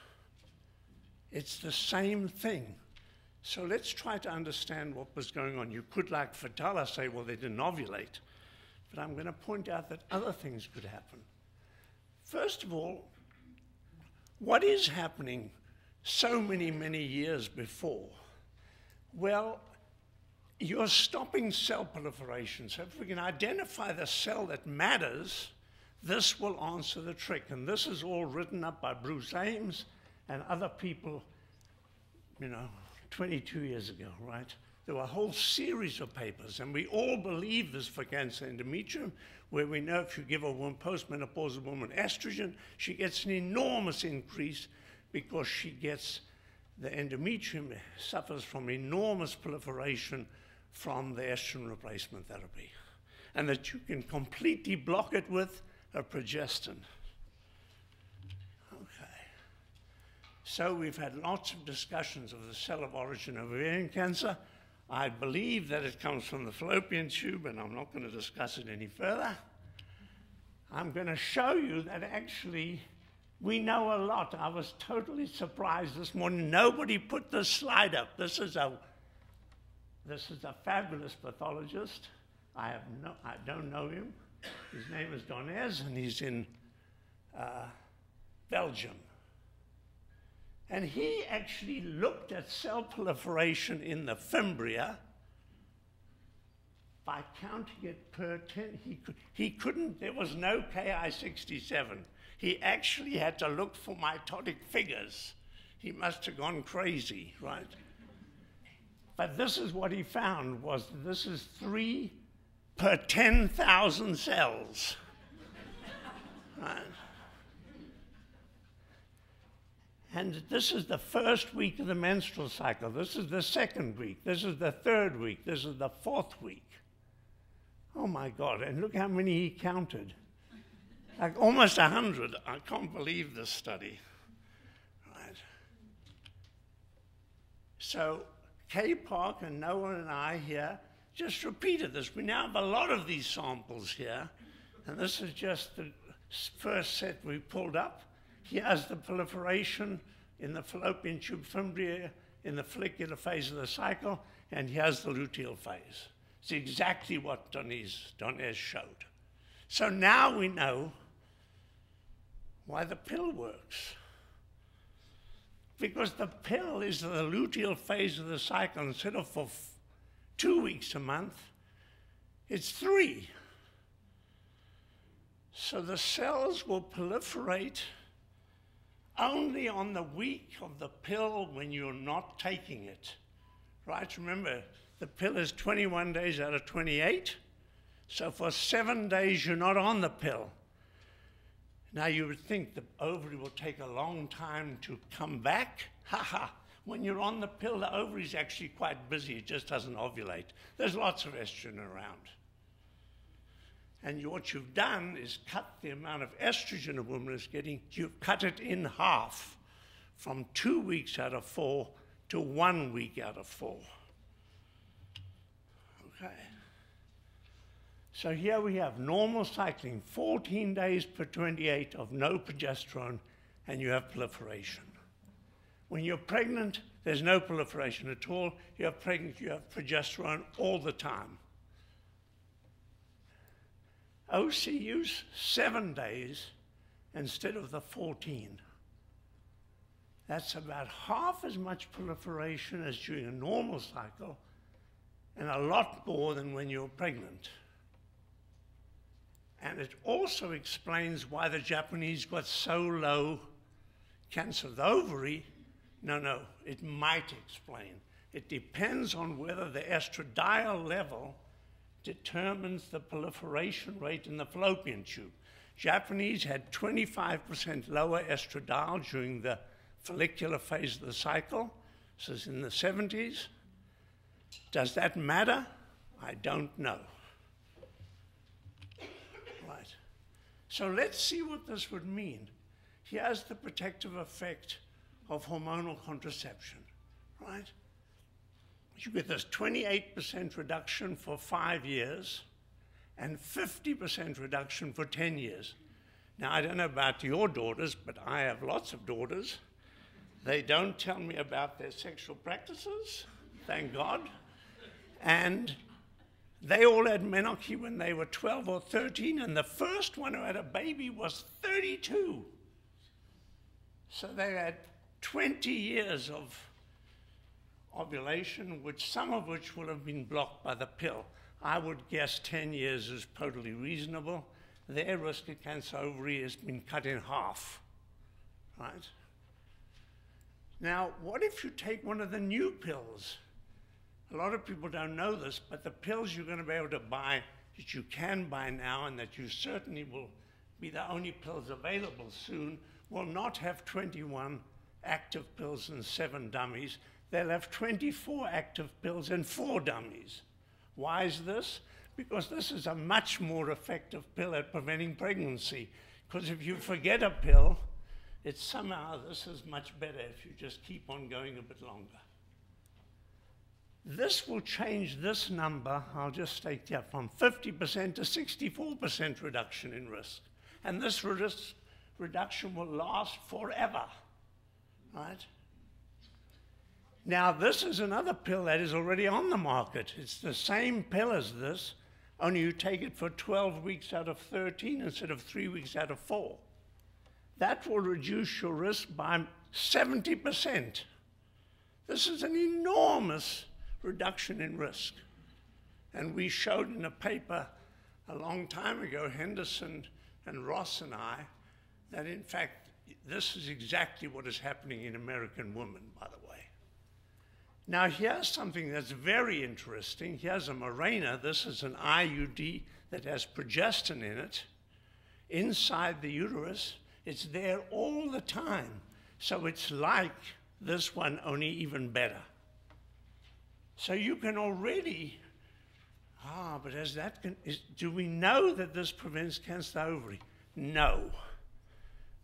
It's the same thing. So let's try to understand what was going on. You could, like Fathalla, say, well, they didn't ovulate. But I'm going to point out that other things could happen. First of all, what is happening so many, many years before? Well, you're stopping cell proliferation. So if we can identify the cell that matters, this will answer the trick. And this is all written up by Bruce Ames and other people, you know, 22 years ago, right? There were a whole series of papers, and we all believe this for cancer endometrium, where we know if you give a woman, postmenopausal woman estrogen, she gets an enormous increase because she gets the endometrium suffers from enormous proliferation from the estrogen replacement therapy, and that you can completely block it with a progestin. Okay. So we've had lots of discussions of the cell of origin of ovarian cancer. I believe that it comes from the fallopian tube, and I'm not going to discuss it any further. I'm going to show you that actually we know a lot. I was totally surprised this morning. Nobody put this slide up. This is a this is a fabulous pathologist. I have no, I don't know him. His name is Donnez, and he's in uh, Belgium. And he actually looked at cell proliferation in the fimbria by counting it per 10. He, could, he couldn't, there was no Ki67. He actually had to look for mitotic figures. He must have gone crazy, right? But this is what he found was this is three per 10,000 cells. right? And this is the first week of the menstrual cycle. This is the second week. This is the third week. This is the fourth week. Oh my God. And look how many he counted. Like almost a hundred. I can't believe this study. Right. So Kay Park and Noah and I here just repeated this. We now have a lot of these samples here. And this is just the first set we pulled up. Here's the proliferation in the fallopian tube fimbria in the follicular phase of the cycle, and here's the luteal phase. It's exactly what Donese, Donnez showed. So now we know why the pill works. Because the pill is the luteal phase of the cycle. Instead of for two weeks a month, it's three. So the cells will proliferate only on the week of the pill when you're not taking it. Right? Remember, the pill is 21 days out of 28. So for seven days, you're not on the pill. Now you would think the ovary will take a long time to come back. Ha ha. When you're on the pill, the ovary is actually quite busy. It just doesn't ovulate. There's lots of estrogen around. And what you've done is cut the amount of estrogen a woman is getting, you've cut it in half from two weeks out of four to one week out of four. Okay. So here we have normal cycling, 14 days per 28 of no progesterone, and you have proliferation. When you're pregnant, there's no proliferation at all. You're pregnant, you have progesterone all the time. OCU's seven days instead of the 14. That's about half as much proliferation as during a normal cycle and a lot more than when you're pregnant. And it also explains why the Japanese got so low cancer of the ovary. No, no, it might explain. It depends on whether the estradiol level determines the proliferation rate in the fallopian tube. Japanese had 25% lower estradiol during the follicular phase of the cycle. This is in the 70s. Does that matter? I don't know. Right. So let's see what this would mean. Here's the protective effect of hormonal contraception, right? you get this 28% reduction for five years and 50% reduction for 10 years. Now, I don't know about your daughters, but I have lots of daughters. They don't tell me about their sexual practices, thank God. And they all had menarche when they were 12 or 13, and the first one who had a baby was 32. So they had 20 years of ovulation, which some of which would have been blocked by the pill. I would guess 10 years is totally reasonable. Their risk of cancer ovary has been cut in half, right? Now, what if you take one of the new pills? A lot of people don't know this, but the pills you're going to be able to buy, that you can buy now, and that you certainly will be the only pills available soon, will not have 21 active pills and seven dummies they'll have 24 active pills and four dummies. Why is this? Because this is a much more effective pill at preventing pregnancy. Because if you forget a pill, it's somehow this is much better if you just keep on going a bit longer. This will change this number, I'll just state here, from 50% to 64% reduction in risk. And this risk reduction will last forever, right? Now, this is another pill that is already on the market. It's the same pill as this, only you take it for 12 weeks out of 13 instead of three weeks out of four. That will reduce your risk by 70%. This is an enormous reduction in risk. And we showed in a paper a long time ago, Henderson and Ross and I, that in fact, this is exactly what is happening in American women, by the way. Now, here's something that's very interesting. Here's a Mirena. This is an IUD that has progestin in it inside the uterus. It's there all the time. So it's like this one, only even better. So you can already, ah, but as that can, is, do we know that this prevents cancer ovary? No.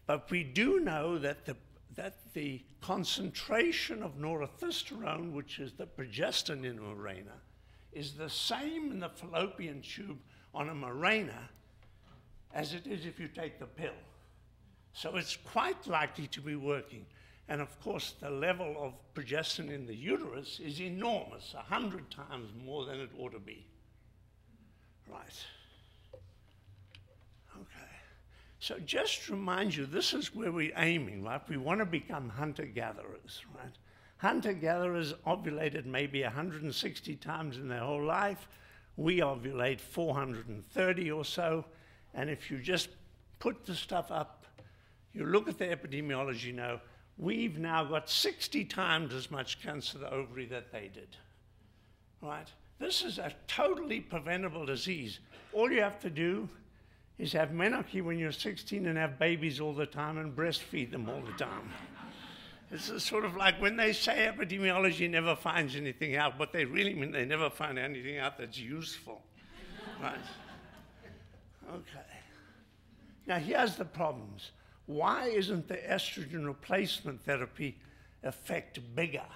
But we do know that the, that the concentration of norethisterone, which is the progestin in Mirena, is the same in the fallopian tube on a Mirena as it is if you take the pill. So it's quite likely to be working. And of course, the level of progesterone in the uterus is enormous, 100 times more than it ought to be. Right. Okay. So just remind you, this is where we're aiming, right? We want to become hunter-gatherers, right? Hunter-gatherers ovulated maybe 160 times in their whole life. We ovulate 430 or so. And if you just put the stuff up, you look at the epidemiology now, we've now got 60 times as much cancer of the ovary that they did. Right? This is a totally preventable disease. All you have to do is have menarche when you're 16 and have babies all the time and breastfeed them all the time. It's sort of like when they say epidemiology never finds anything out, what they really mean they never find anything out that's useful. Right? Okay. Now here's the problems. Why isn't the estrogen replacement therapy effect bigger?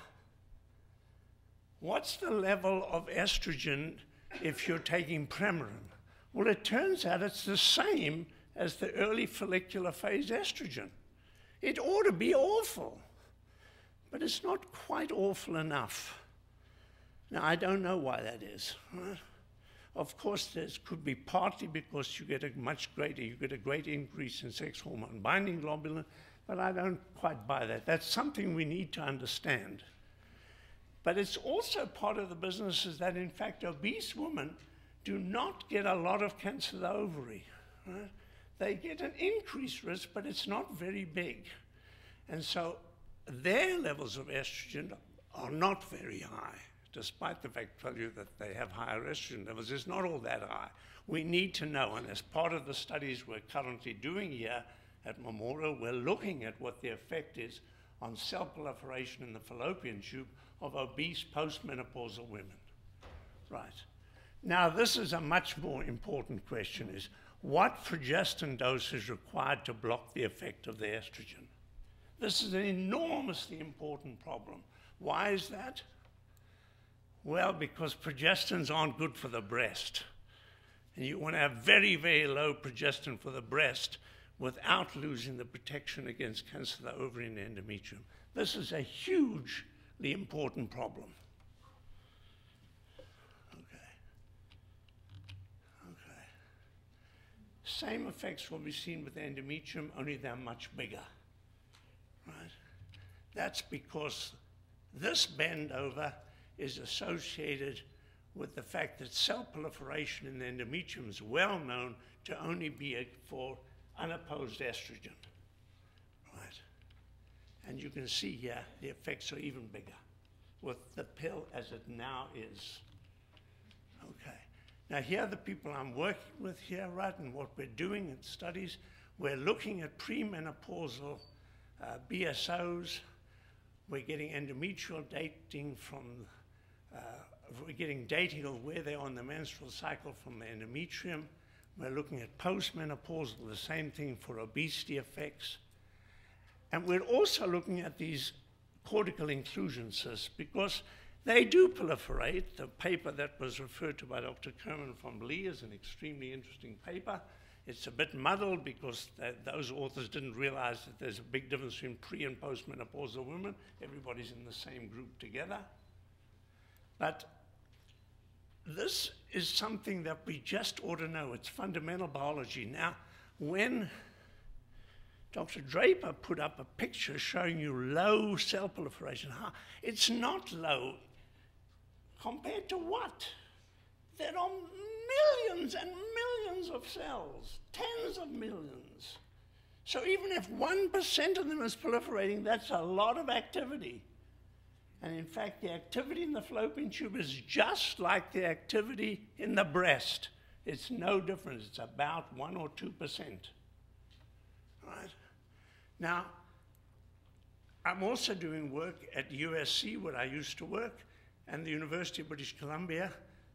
What's the level of estrogen if you're taking Premarin? Well, it turns out it's the same as the early follicular phase estrogen. It ought to be awful, but it's not quite awful enough. Now, I don't know why that is. Right? Of course, this could be partly because you get a much greater, you get a great increase in sex hormone binding globulin, but I don't quite buy that. That's something we need to understand. But it's also part of the business is that, in fact, obese women do not get a lot of cancer of the ovary. Right? They get an increased risk, but it's not very big. And so their levels of estrogen are not very high despite the fact tell you that they have higher estrogen levels, it's not all that high. We need to know, and as part of the studies we're currently doing here at Memorial, we're looking at what the effect is on cell proliferation in the fallopian tube of obese postmenopausal women. Right. Now, this is a much more important question is what progestin dose is required to block the effect of the estrogen? This is an enormously important problem. Why is that? Well, because progestins aren't good for the breast. And you want to have very, very low progestin for the breast without losing the protection against cancer of the ovary and endometrium. This is a hugely important problem. Okay. Okay. Same effects will be seen with endometrium, only they're much bigger. Right? That's because this bend over is associated with the fact that cell proliferation in the endometrium is well known to only be for unopposed estrogen. Right? And you can see here the effects are even bigger with the pill as it now is. Okay. Now, here are the people I'm working with here, right? And what we're doing in studies, we're looking at premenopausal uh, BSOs. We're getting endometrial dating from Uh, we're getting data of where they are on the menstrual cycle from the endometrium. We're looking at postmenopausal, the same thing for obesity effects. And we're also looking at these cortical inclusion cysts because they do proliferate. The paper that was referred to by Dr. Kurman from Lee is an extremely interesting paper. It's a bit muddled because th those authors didn't realize that there's a big difference between pre and postmenopausal women. Everybody's in the same group together. But this is something that we just ought to know. It's fundamental biology. Now, when Dr. Draper put up a picture showing you low cell proliferation, it's not low compared to what? There are millions and millions of cells, tens of millions. So even if 1% of them is proliferating, that's a lot of activity. And in fact, the activity in the fallopian tube is just like the activity in the breast. It's no different. It's about 1 or 2%. Right? Now, I'm also doing work at USC, where I used to work, and the University of British Columbia.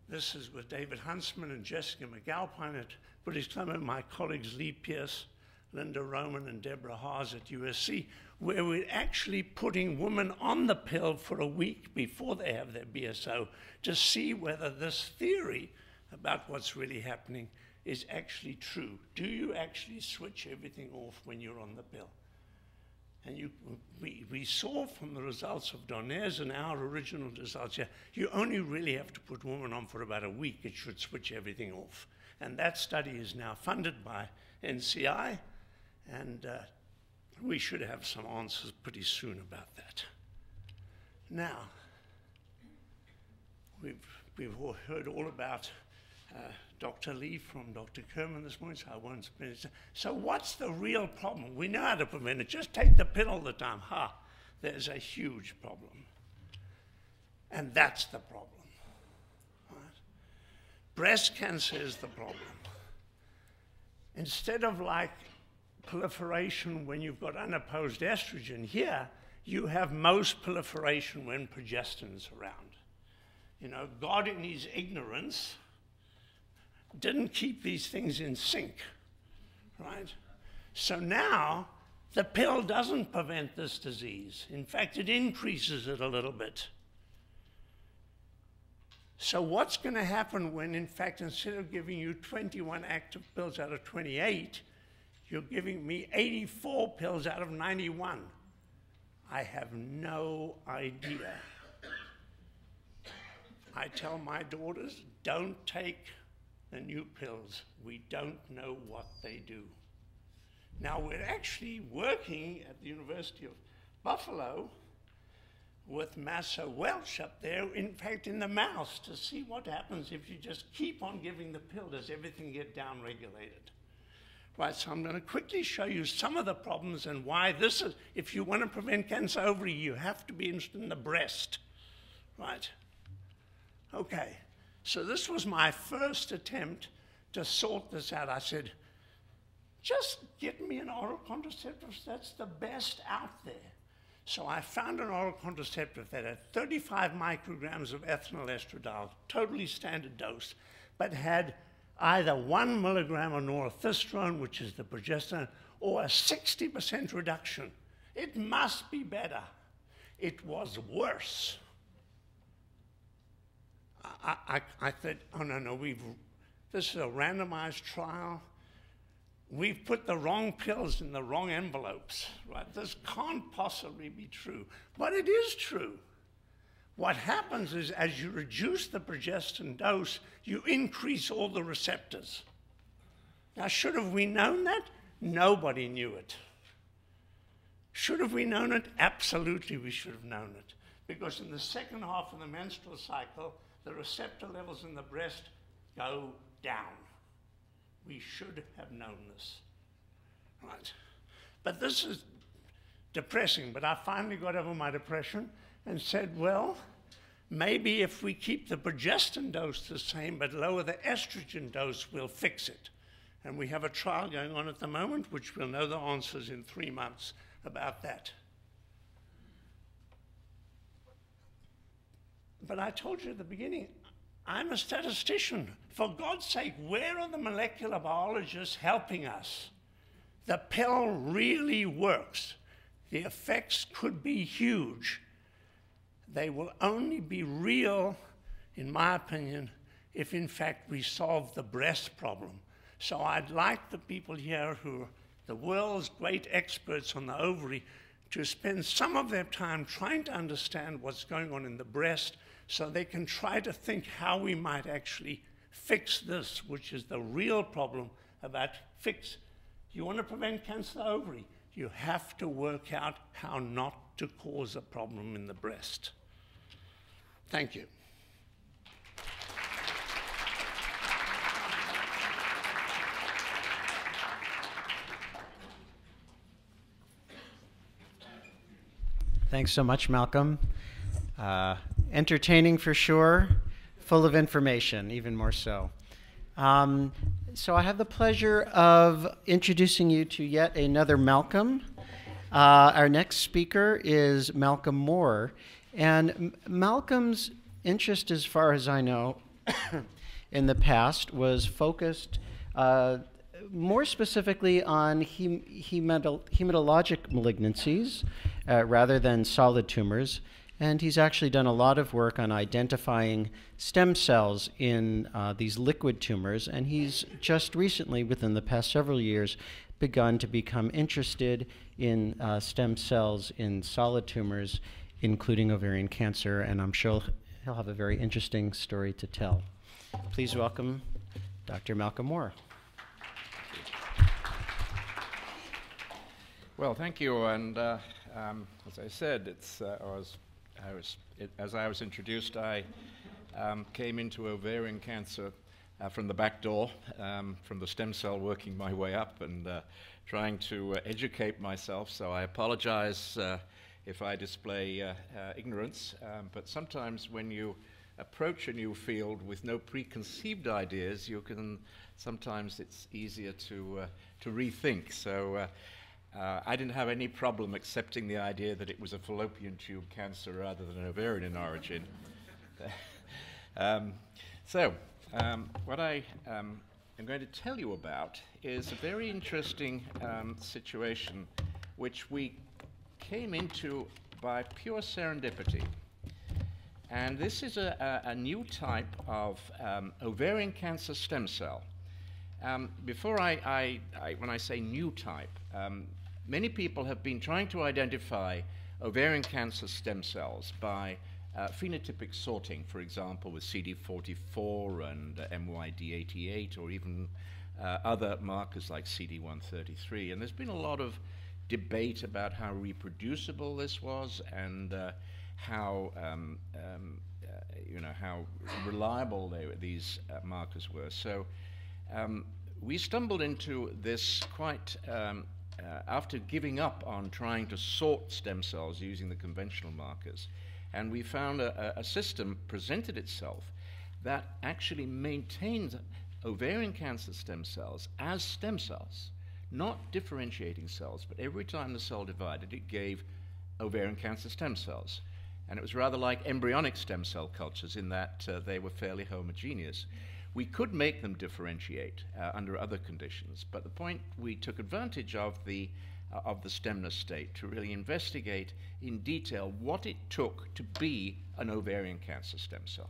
This is with David Huntsman and Jessica McAlpine at British Columbia, my colleagues Leigh Pearce, Linda Roman, and Deborah Haas at USC, where we're actually putting women on the pill for a week before they have their BSO to see whether this theory about what's really happening is actually true. Do you actually switch everything off when you're on the pill? And you, we, we saw from the results of Donnez and our original results, yeah, you only really have to put women on for about a week. It should switch everything off. And that study is now funded by NCI, and uh, we should have some answers pretty soon about that. Now, we've, we've all heard all about uh, Dr. Lee from Dr. Kurman this morning, so I won't spend it. So what's the real problem? We know how to prevent it. Just take the pill all the time. Ha, there's a huge problem. And that's the problem. Right? Breast cancer is the problem. Instead of like proliferation when you've got unopposed estrogen, here you have most proliferation when progesterone's around. You know, God in his ignorance didn't keep these things in sync, right? So now the pill doesn't prevent this disease. In fact, it increases it a little bit. So what's going to happen when, in fact, instead of giving you 21 active pills out of 28, you're giving me 84 pills out of 91? I have no idea. I tell my daughters, don't take the new pills. We don't know what they do. Now, we're actually working at the University of Buffalo with Massa Welch up there, in fact, in the mouse, to see what happens if you just keep on giving the pill. Does everything get downregulated? Right, so I'm going to quickly show you some of the problems and why this is, if you want to prevent cancer ovary, you have to be interested in the breast. Right? Okay, so this was my first attempt to sort this out. I said, just get me an oral contraceptive that's the best out there. So I found an oral contraceptive that had 35 micrograms of ethinyl estradiol, totally standard dose, but had either one milligram of norethisterone, which is the progesterone, or a 60% reduction. It must be better. It was worse. I, I, I thought, oh no, no, we've, this is a randomized trial we've put the wrong pills in the wrong envelopes, right? This can't possibly be true. But it is true. What happens is as you reduce the progestin dose, you increase all the receptors. Now, should have we known that? Nobody knew it. Should have we known it? Absolutely, we should have known it. Because in the second half of the menstrual cycle, the receptor levels in the breast go down. We should have known this. Right. But this is depressing. But I finally got over my depression and said, well, maybe if we keep the progestin dose the same but lower the estrogen dose, we'll fix it. And we have a trial going on at the moment, which we'll know the answers in three months about that. But I told you at the beginning, I'm a statistician. For God's sake, where are the molecular biologists helping us? The pill really works. The effects could be huge. They will only be real, in my opinion, if in fact we solve the breast problem. So I'd like the people here who are the world's great experts on the ovary to spend some of their time trying to understand what's going on in the breast so they can try to think how we might actually fix this, which is the real problem about fix. You want to prevent cancer ovary, you have to work out how not to cause a problem in the breast. Thank you. Thanks so much, Malcolm. Uh, entertaining for sure, full of information, even more so. Um, so I have the pleasure of introducing you to yet another Malcolm. Uh, our next speaker is Malcolm Moore. And Malcolm's interest, as far as I know, in the past was focused uh, more specifically on hem- hematol- hematologic malignancies uh, rather than solid tumors. And he's actually done a lot of work on identifying stem cells in uh, these liquid tumors. And he's just recently, within the past several years, begun to become interested in uh, stem cells in solid tumors, including ovarian cancer. And I'm sure he'll have a very interesting story to tell. Please welcome Dr. Malcolm Moore. Well, thank you. And uh, um, as I said, it's uh, I was, I was it, as I was introduced, I um, came into ovarian cancer uh, from the back door, um, from the stem cell, working my way up and uh, trying to uh, educate myself. So I apologize uh, if I display ignorance. Um, but sometimes when you approach a new field with no preconceived ideas, you can sometimes it's easier to to rethink. So. Uh, I didn't have any problem accepting the idea that it was a fallopian tube cancer rather than an ovarian in origin. um, so, um, what I um, am going to tell you about is a very interesting um, situation which we came into by pure serendipity. And this is a, a, a new type of um, ovarian cancer stem cell. Um, before I, I, I, when I say new type, um, many people have been trying to identify ovarian cancer stem cells by uh, phenotypic sorting, for example, with CD44 and uh, MYD88, or even uh, other markers like CD133. And there's been a lot of debate about how reproducible this was and uh, how um, um, uh, you know how reliable they, these uh, markers were. So um, we stumbled into this quite um, uh, after giving up on trying to sort stem cells using the conventional markers, and we found a, a system presented itself that actually maintains ovarian cancer stem cells as stem cells, not differentiating cells, but every time the cell divided, it gave ovarian cancer stem cells. And it was rather like embryonic stem cell cultures in that uh, they were fairly homogeneous. We could make them differentiate uh, under other conditions, but the point we took advantage of the uh, of the stemness state to really investigate in detail what it took to be an ovarian cancer stem cell.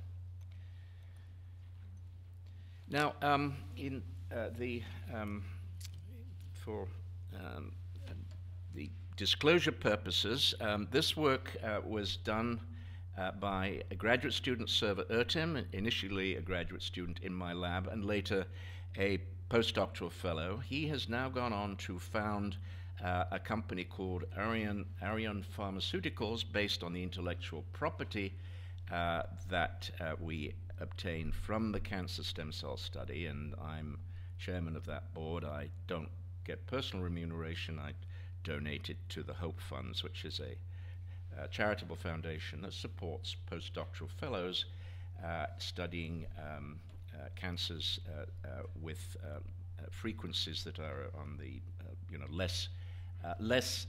Now, um, in uh, the um, for um, the disclosure purposes, um, this work uh, was done uh, by a graduate student, Server Ertem, initially a graduate student in my lab, and later a postdoctoral fellow. He has now gone on to found uh, a company called Arion, Arion Pharmaceuticals based on the intellectual property uh, that uh, we obtained from the cancer stem cell study, and I'm chairman of that board. I don't get personal remuneration. I donate it to the Hope Funds, which is a uh, charitable foundation that supports postdoctoral fellows uh, studying um, uh, cancers uh, uh, with frequencies that are on the you know less less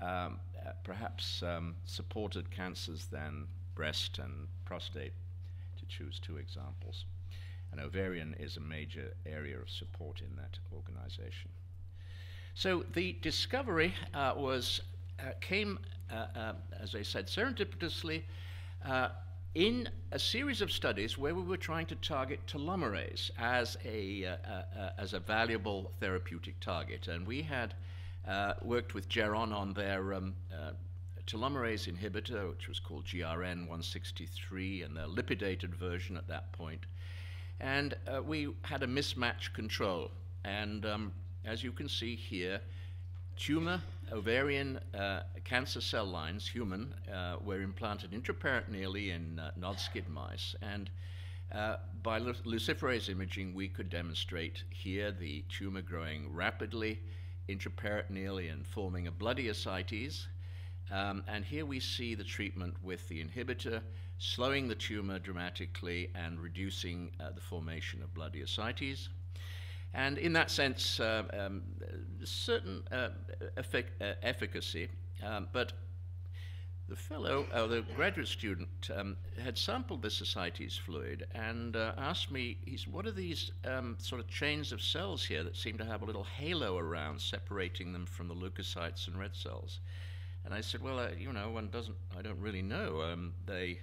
um, perhaps um, supported cancers than breast and prostate, to choose two examples. And ovarian is a major area of support in that organization. So the discovery uh, was uh, came uh, uh, as I said, serendipitously uh, in a series of studies where we were trying to target telomerase as a, uh, as a valuable therapeutic target. And we had worked with Geron on their um, telomerase inhibitor, which was called GRN 163, and their lipidated version at that point. And we had a mismatch control. And um, as you can see here, tumor ovarian uh, cancer cell lines, human, uh, were implanted intraperitoneally in uh, non-skid mice. And uh, by luciferase imaging, we could demonstrate here the tumor growing rapidly intraperitoneally and forming a bloody ascites. Um, and here we see the treatment with the inhibitor, slowing the tumor dramatically and reducing uh, the formation of bloody ascites. And in that sense, uh, um, certain uh, effic- uh, efficacy, um, but the fellow, uh, the graduate student, um, had sampled this society's fluid and uh, asked me, he's, what are these um, sort of chains of cells here that seem to have a little halo around separating them from the leukocytes and red cells? And I said, well, uh, you know, one doesn't, I don't really know. Um, they,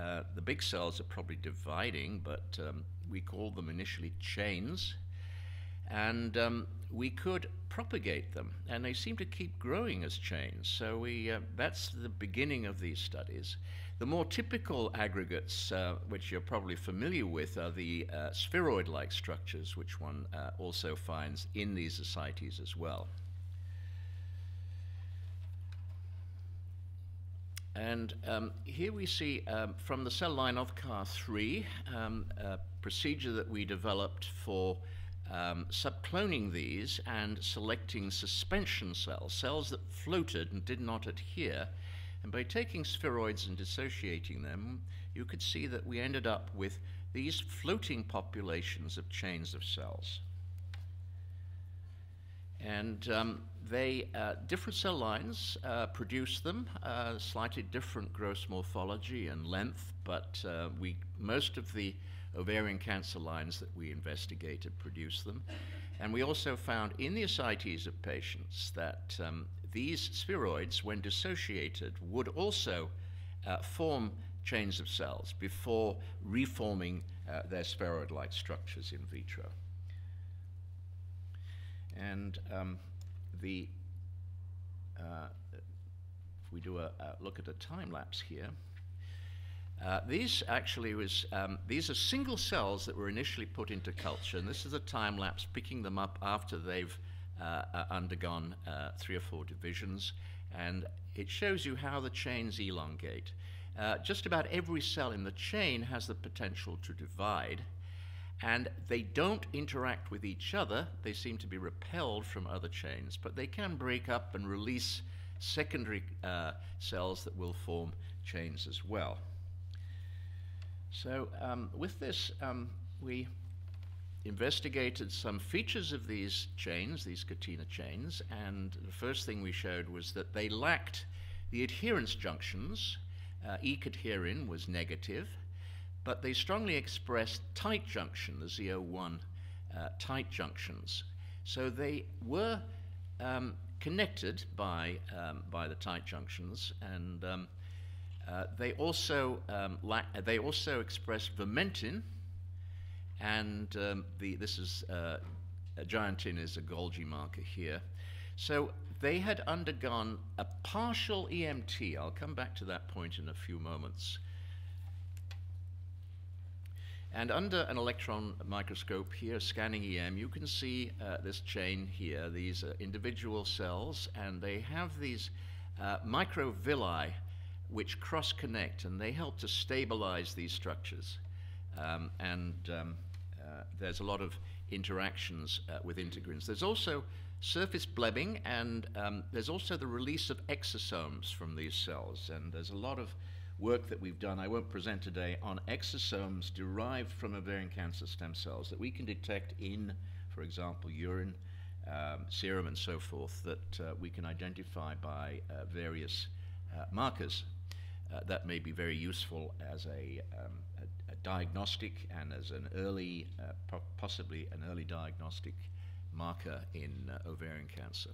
uh, the big cells are probably dividing, but um, we called them initially chains. And um, we could propagate them, and they seem to keep growing as chains. So we, uh, that's the beginning of these studies. The more typical aggregates, uh, which you're probably familiar with, are the uh, spheroid-like structures, which one uh, also finds in these ascites as well. And um, here we see um, from the cell line of CAR3 um, a procedure that we developed for um, subcloning these and selecting suspension cells, cells that floated and did not adhere. And by taking spheroids and dissociating them, you could see that we ended up with these floating populations of chains of cells. And um, they, uh, different cell lines uh, produce them, uh, slightly different gross morphology and length, but uh, we, most of the ovarian cancer lines that we investigated produce them. And we also found in the ascites of patients that um, these spheroids, when dissociated, would also uh, form chains of cells before reforming uh, their spheroid-like structures in vitro. And um, the, uh, if we do a, a, look at a time lapse here, uh, these actually was, um, these are single cells that were initially put into culture, and this is a time lapse picking them up after they've uh, uh undergone uh, three or four divisions, and it shows you how the chains elongate. Uh, just about every cell in the chain has the potential to divide, and they don't interact with each other. They seem to be repelled from other chains, but they can break up and release secondary cells that will form chains as well. So um, with this, um, we investigated some features of these chains, these catena chains, and the first thing we showed was that they lacked the adherence junctions. Uh, E-cadherin was negative, but they strongly expressed tight junction, the Z01 uh, tight junctions. So they were um, connected by, um, by the tight junctions, and um, uh, they also um, they also express vimentin, and um, the this is uh, giantin is a Golgi marker here. So they had undergone a partial EMT. I'll come back to that point in a few moments. And under an electron microscope here, scanning EM, you can see uh, this chain here. These individual cells, and they have these uh, microvilli which cross connect, and they help to stabilize these structures. Um, and um, uh, there's a lot of interactions uh, with integrins. There's also surface blebbing, and um, there's also the release of exosomes from these cells. And there's a lot of work that we've done, I won't present today, on exosomes derived from ovarian cancer stem cells that we can detect in, for example, urine, um, serum, and so forth, that uh, we can identify by uh, various uh, markers. Uh, that may be very useful as a, um, a, a diagnostic and as an early, uh, possibly an early diagnostic marker in uh, ovarian cancer.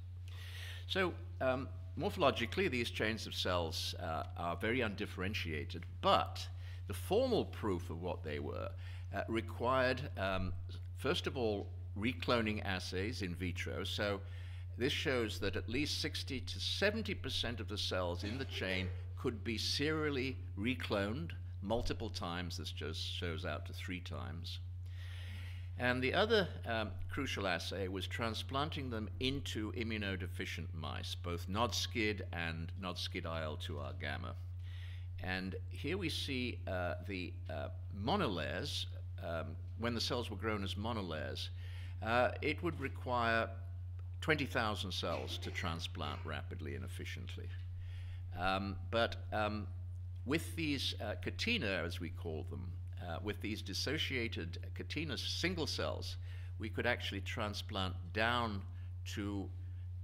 So um, morphologically, these chains of cells uh, are very undifferentiated, but the formal proof of what they were uh, required, um, first of all, recloning assays in vitro. So this shows that at least 60 to 70% of the cells in the chain could be serially recloned multiple times. This just shows out to three times. And the other um, crucial assay was transplanting them into immunodeficient mice, both NOD-SCID and NOD-SCID IL-2R gamma. And here we see uh, the uh, monolayers, um, when the cells were grown as monolayers, uh, it would require 20,000 cells to transplant rapidly and efficiently. Um, but um, with these uh, catena, as we call them, uh, with these dissociated catena single cells, we could actually transplant down to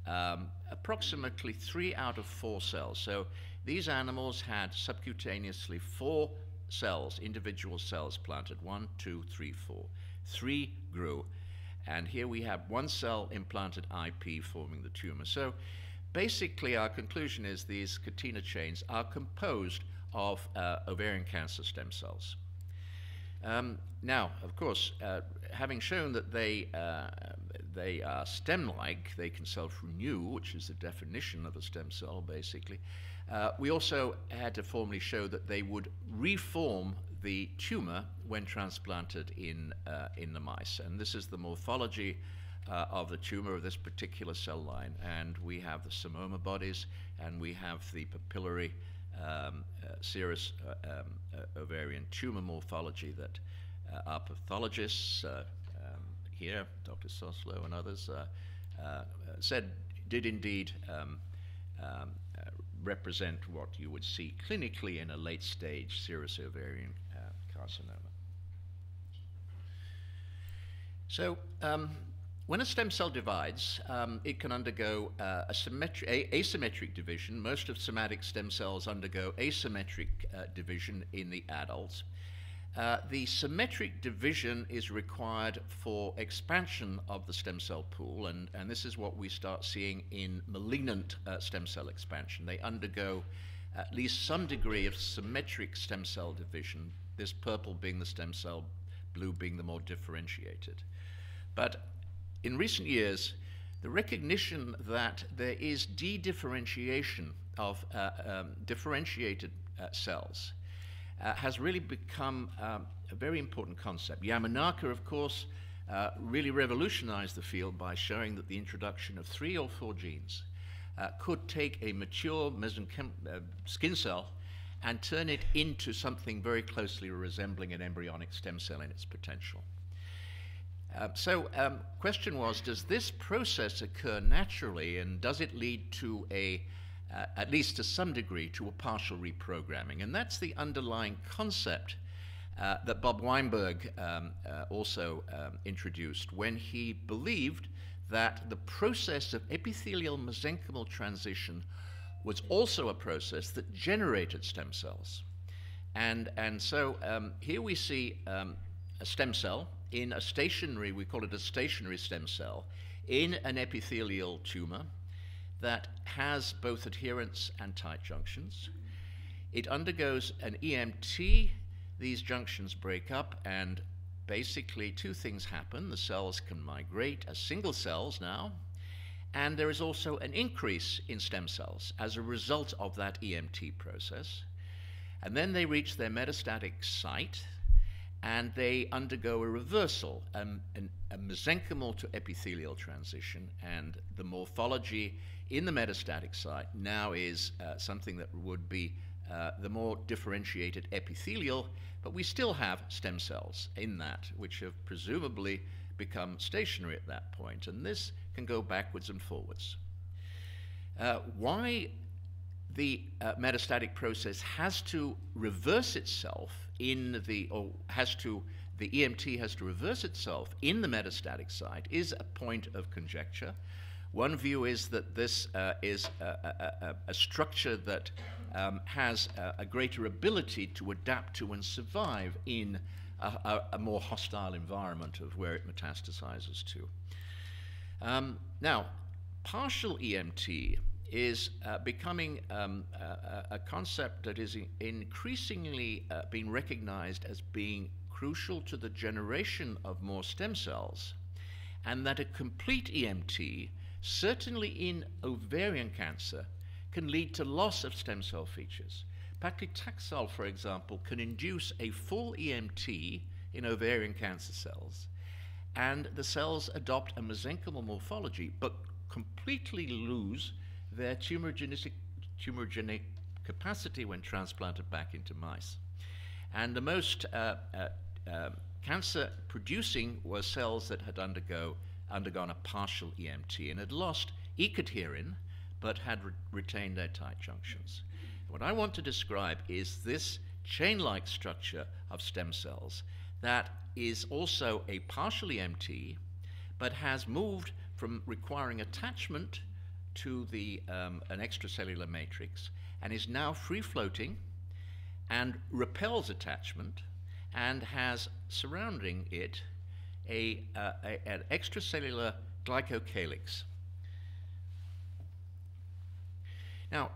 um, approximately three out of four cells. So these animals had subcutaneously four cells, individual cells planted one, two, three, four. Three grew, and here we have one cell implanted IP forming the tumor. So basically, our conclusion is these catena chains are composed of uh, ovarian cancer stem cells. Um, now, of course, uh, having shown that they, uh, they are stem-like, they can self-renew, which is the definition of a stem cell, basically, uh, we also had to formally show that they would reform the tumor when transplanted in, uh, in the mice. And this is the morphology uh, of the tumor of this particular cell line. And we have the psammoma bodies, and we have the papillary um, uh, serous uh, um, uh, ovarian tumor morphology that our pathologists um, here, Dr. Soslow and others, said did indeed um, um, represent what you would see clinically in a late stage serous ovarian uh, carcinoma. So, um, when a stem cell divides, um, it can undergo uh, asymmetric division. Most of somatic stem cells undergo asymmetric uh, division in the adults. Uh, the symmetric division is required for expansion of the stem cell pool, and, and this is what we start seeing in malignant uh, stem cell expansion. They undergo at least some degree of symmetric stem cell division, this purple being the stem cell, blue being the more differentiated. But in recent years, the recognition that there is de-differentiation of uh, um, differentiated uh, cells uh, has really become um, a very important concept. Yamanaka, of course, uh, really revolutionized the field by showing that the introduction of three or four genes uh, could take a mature uh, skin cell and turn it into something very closely resembling an embryonic stem cell in its potential. Uh, so, um, question was, does this process occur naturally, and does it lead to a uh, at least to some degree, to a partial reprogramming. And that's the underlying concept uh, that Bob Weinberg um, uh, also um, introduced when he believed that the process of epithelial mesenchymal transition was also a process that generated stem cells. And, and so um, here we see um, a stem cell in a stationary, we call it a stationary stem cell, in an epithelial tumor that has both adherents and tight junctions. It undergoes an EMT. These junctions break up, and basically, two things happen. The cells can migrate as single cells now, and there is also an increase in stem cells as a result of that EMT process. And then they reach their metastatic site, and they undergo a reversal, um, an, a mesenchymal to epithelial transition, and the morphology in the metastatic site now is uh, something that would be uh, the more differentiated epithelial, but we still have stem cells in that, which have presumably become stationary at that point, and this can go backwards and forwards. Uh, why the uh, metastatic process has to reverse itself in the, or has to, the EMT has to reverse itself in the metastatic site is a point of conjecture. One view is that this uh, is a, a, a, structure that um, has a, a, greater ability to adapt to and survive in a, more hostile environment of where it metastasizes to. Um, now, partial EMT is uh, becoming um, a, concept that is increasingly uh, being recognized as being crucial to the generation of more stem cells, and that a complete EMT certainly in ovarian cancer, can lead to loss of stem cell features. Paclitaxel, for example, can induce a full EMT in ovarian cancer cells, and the cells adopt a mesenchymal morphology, but completely lose their tumorigenic, tumorigenic capacity when transplanted back into mice. And the most uh, uh, uh, cancer producing were cells that had undergo undergone a partial EMT and had lost ecadherin but had re retained their tight junctions. What I want to describe is this chain-like structure of stem cells that is also a partial EMT but has moved from requiring attachment to the, um, an extracellular matrix and is now free floating and repels attachment and has surrounding it a, uh, a, an extracellular glycocalyx. Now,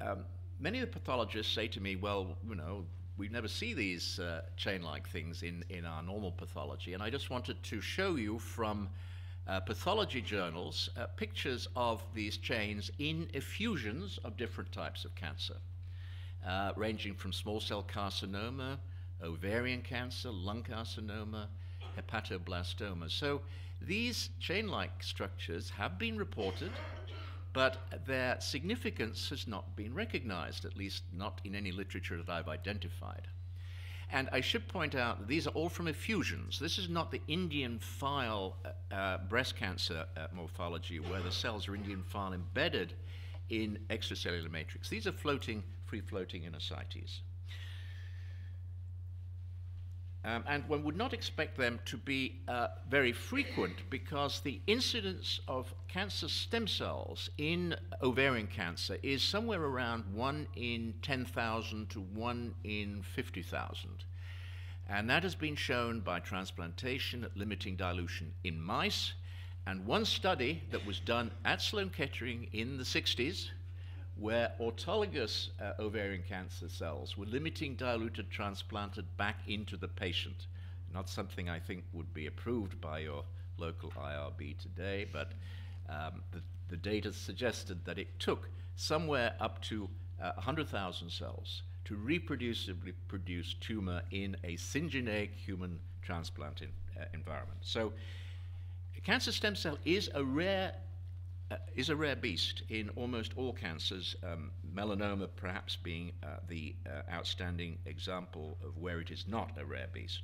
um, many of the pathologists say to me, well, you know, we never see these uh, chain-like things in, in our normal pathology, and I just wanted to show you from uh, pathology journals uh, pictures of these chains in effusions of different types of cancer, uh, ranging from small cell carcinoma, ovarian cancer, lung carcinoma, hepatoblastoma. So these chain-like structures have been reported, but their significance has not been recognized, at least not in any literature that I've identified. And I should point out that these are all from effusions. This is not the Indian file uh, uh, breast cancer uh, morphology where the cells are Indian file embedded in extracellular matrix. These are floating, free floating in ascites. Um, and one would not expect them to be uh, very frequent because the incidence of cancer stem cells in ovarian cancer is somewhere around 1 in 10,000 to 1 in 50,000. And that has been shown by transplantation at limiting dilution in mice. And one study that was done at Sloan Kettering in the 60s where autologous uh, ovarian cancer cells were limiting diluted transplanted back into the patient. Not something I think would be approved by your local IRB today, but um, the, the, data suggested that it took somewhere up to uh, 100,000 cells to reproducibly produce tumor in a syngeneic human transplant in, uh, environment. So cancer stem cell is a rare uh, is a rare beast in almost all cancers, um, melanoma perhaps being uh, the uh, outstanding example of where it is not a rare beast.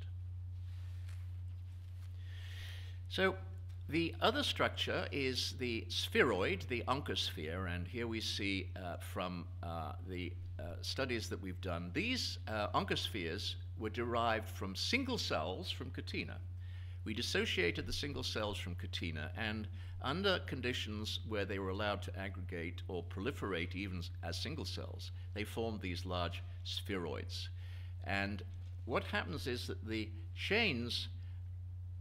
So the other structure is the spheroid, the oncosphere, and here we see uh, from uh, the uh, studies that we've done, these oncospheres were derived from single cells from Katina. We dissociated the single cells from Katina and under conditions where they were allowed to aggregate or proliferate even as single cells, they formed these large spheroids. And what happens is that the chains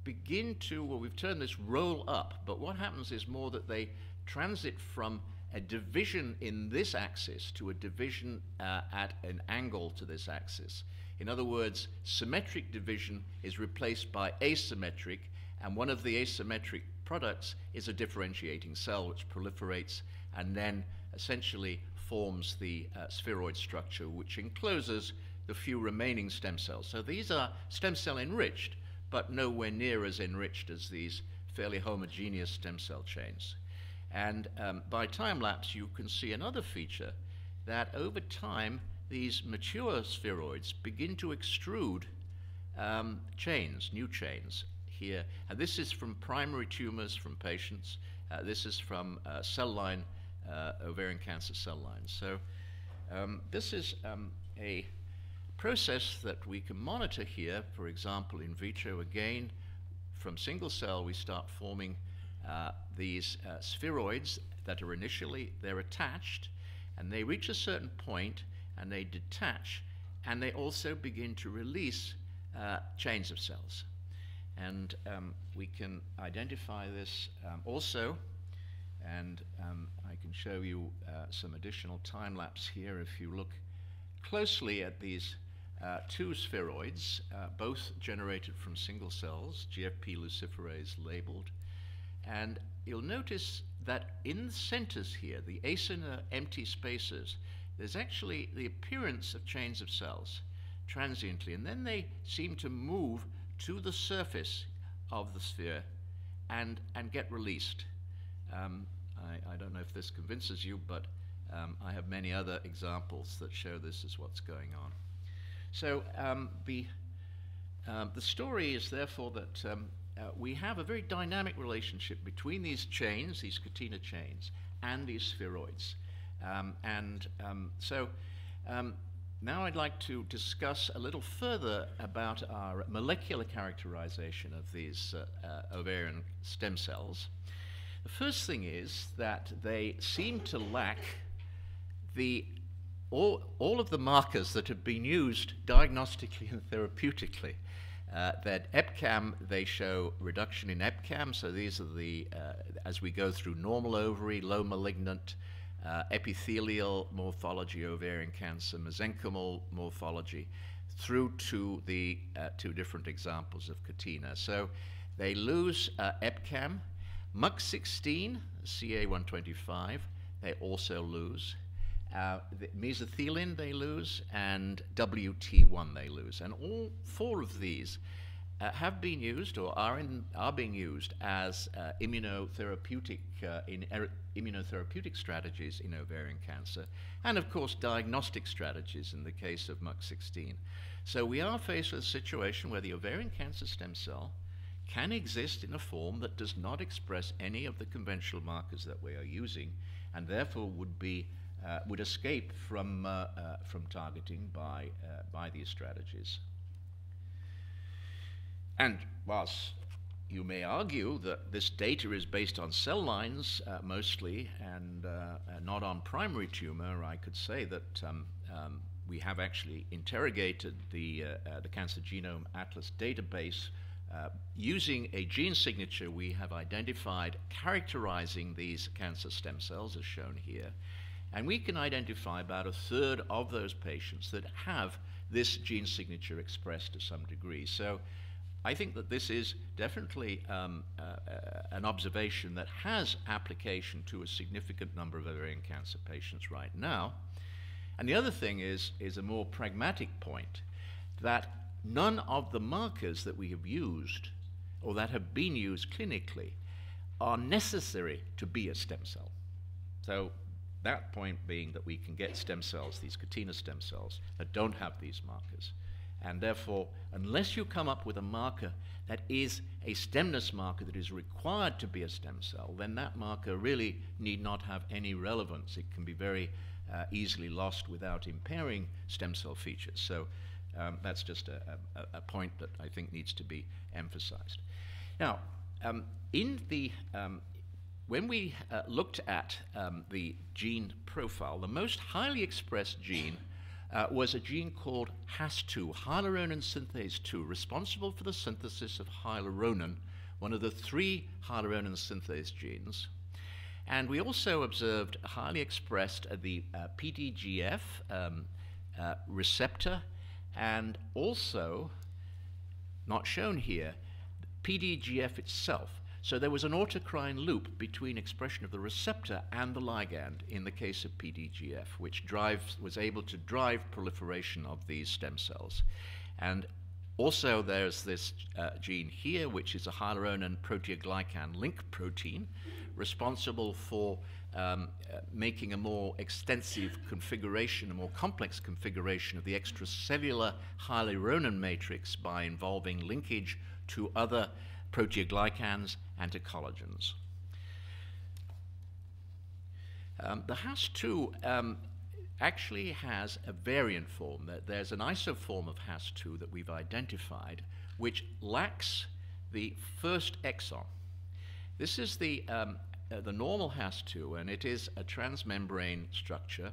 begin to, well, we've turned this roll up, but what happens is more that they transit from a division in this axis to a division uh, at an angle to this axis. In other words, symmetric division is replaced by asymmetric, and one of the asymmetric products is a differentiating cell which proliferates and then essentially forms the uh, spheroid structure which encloses the few remaining stem cells. So these are stem cell enriched, but nowhere near as enriched as these fairly homogeneous stem cell chains. And um, by time lapse, you can see another feature that over time, these mature spheroids begin to extrude um, chains, new chains, here. And this is from primary tumors from patients. Uh, this is from uh, cell line, uh, ovarian cancer cell lines. So um, this is um, a process that we can monitor here, for example, in vitro again. From single cell, we start forming uh, these uh, spheroids that are initially, they're attached, and they reach a certain point, and they detach, and they also begin to release uh, chains of cells. And um, we can identify this um, also, and um, I can show you uh, some additional time lapse here if you look closely at these uh, two spheroids, uh, both generated from single cells, GFP luciferase labeled. And you'll notice that in the centers here, the acinar empty spaces, there's actually the appearance of chains of cells transiently, and then they seem to move to the surface of the sphere and, and get released. Um, I, I, don't know if this convinces you, but um, I have many other examples that show this is what's going on. So um, the, um, the story is therefore that um, uh, we have a very dynamic relationship between these chains, these catena chains, and these spheroids. Um, and so now I'd like to discuss a little further about our molecular characterization of these uh, uh, ovarian stem cells. The first thing is that they seem to lack the all, all of the markers that have been used diagnostically and therapeutically. Uh, that EpCAM, they show reduction in EpCAM, so these are the, uh, as we go through normal ovary, low malignant, uh, epithelial morphology, ovarian cancer, mesenchymal morphology, through to the uh, two different examples of CATINA. So they lose uh, EpCAM, MUC16, CA125, they also lose. Uh, the mesothelin they lose, and WT1 they lose. And all four of these uh, have been used or are, in, are being used as uh, immunotherapeutic, uh, in er immunotherapeutic strategies in ovarian cancer, and of course diagnostic strategies in the case of MUC16. So we are faced with a situation where the ovarian cancer stem cell can exist in a form that does not express any of the conventional markers that we are using, and therefore would be uh, would escape from, uh, uh, from targeting by, by these strategies. And whilst you may argue that this data is based on cell lines uh, mostly and not on primary tumor, I could say that um, um, we have actually interrogated the, the Cancer Genome Atlas database uh, using a gene signature we have identified characterizing these cancer stem cells as shown here and we can identify about a third of those patients that have this gene signature expressed to some degree. So I think that this is definitely um, uh, uh, an observation that has application to a significant number of ovarian cancer patients right now. And the other thing is, is a more pragmatic point that none of the markers that we have used or that have been used clinically are necessary to be a stem cell. So that point being that we can get stem cells, these CATINA stem cells, that don't have these markers. And therefore, unless you come up with a marker that is a stemness marker that is required to be a stem cell, then that marker really need not have any relevance. It can be very uh, easily lost without impairing stem cell features. So um, that's just a, a, a, point that I think needs to be emphasized. Now, um, in the um, when we uh, looked at um, the gene profile, the most highly expressed gene uh, was a gene called HAS2, hyaluronan synthase 2, responsible for the synthesis of hyaluronan, one of the three hyaluronan synthase genes. And we also observed highly expressed uh, the PDGF um, uh, receptor and also, not shown here, PDGF itself. So there was an autocrine loop between expression of the receptor and the ligand in the case of PDGF, which drives, was able to drive proliferation of these stem cells. And also there's this uh, gene here, which is a hyaluronan proteoglycan link protein, responsible for um, uh, making a more extensive configuration, a more complex configuration of the extracellular hyaluronan matrix by involving linkage to other proteoglycans and to collagens. Um, the HAS2 um, actually has a variant form. There's an isoform of HAS2 that we've identified which lacks the first exon. This is the, um, uh, the normal HAS2, and it is a transmembrane structure.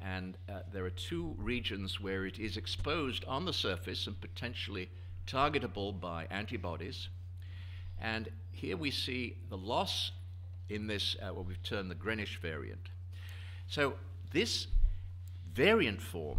And uh, there are two regions where it is exposed on the surface and potentially targetable by antibodies. And here we see the loss in this, uh, what we've termed the Greenwich variant. So this variant form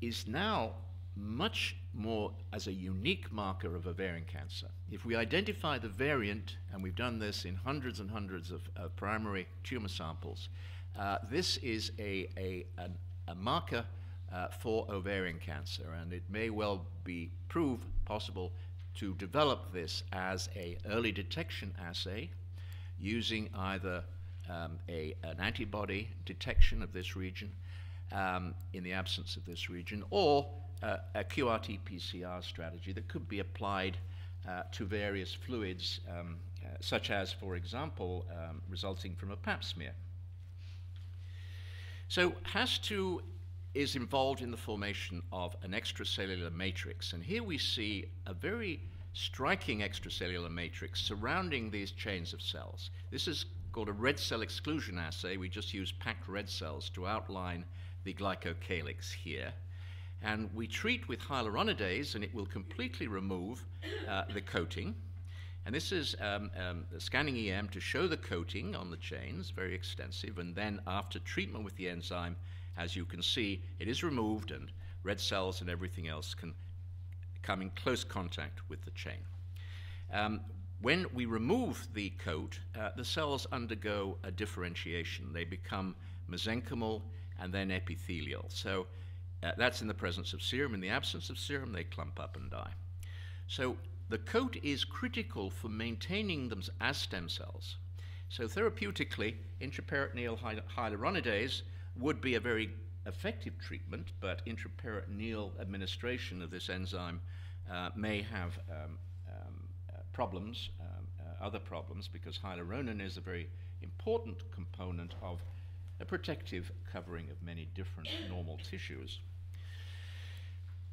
is now much more as a unique marker of ovarian cancer. If we identify the variant, and we've done this in hundreds and hundreds of uh, primary tumor samples, uh, this is a, a, an, a marker uh, for ovarian cancer, and it may well be proved possible to develop this as a early detection assay using either um, a, an antibody detection of this region um, in the absence of this region or uh, a QRT PCR strategy that could be applied uh, to various fluids um, uh, such as, for example, um, resulting from a pap smear. So HAS2 is involved in the formation of an extracellular matrix. And here we see a very striking extracellular matrix surrounding these chains of cells. This is called a red cell exclusion assay. We just use packed red cells to outline the glycocalyx here. And we treat with hyaluronidase, and it will completely remove uh, the coating. And this is um, um, scanning EM to show the coating on the chains, very extensive. And then after treatment with the enzyme, as you can see, it is removed, and red cells and everything else can come in close contact with the chain. Um, when we remove the coat, uh, the cells undergo a differentiation. They become mesenchymal and then epithelial. So uh, that's in the presence of serum. In the absence of serum, they clump up and die. So the coat is critical for maintaining them as stem cells. So therapeutically, intraperitoneal hy hyaluronidase would be a very effective treatment, but intraperitoneal administration of this enzyme uh, may have um, um, uh, problems, um, uh, other problems, because hyaluronan is a very important component of a protective covering of many different normal tissues.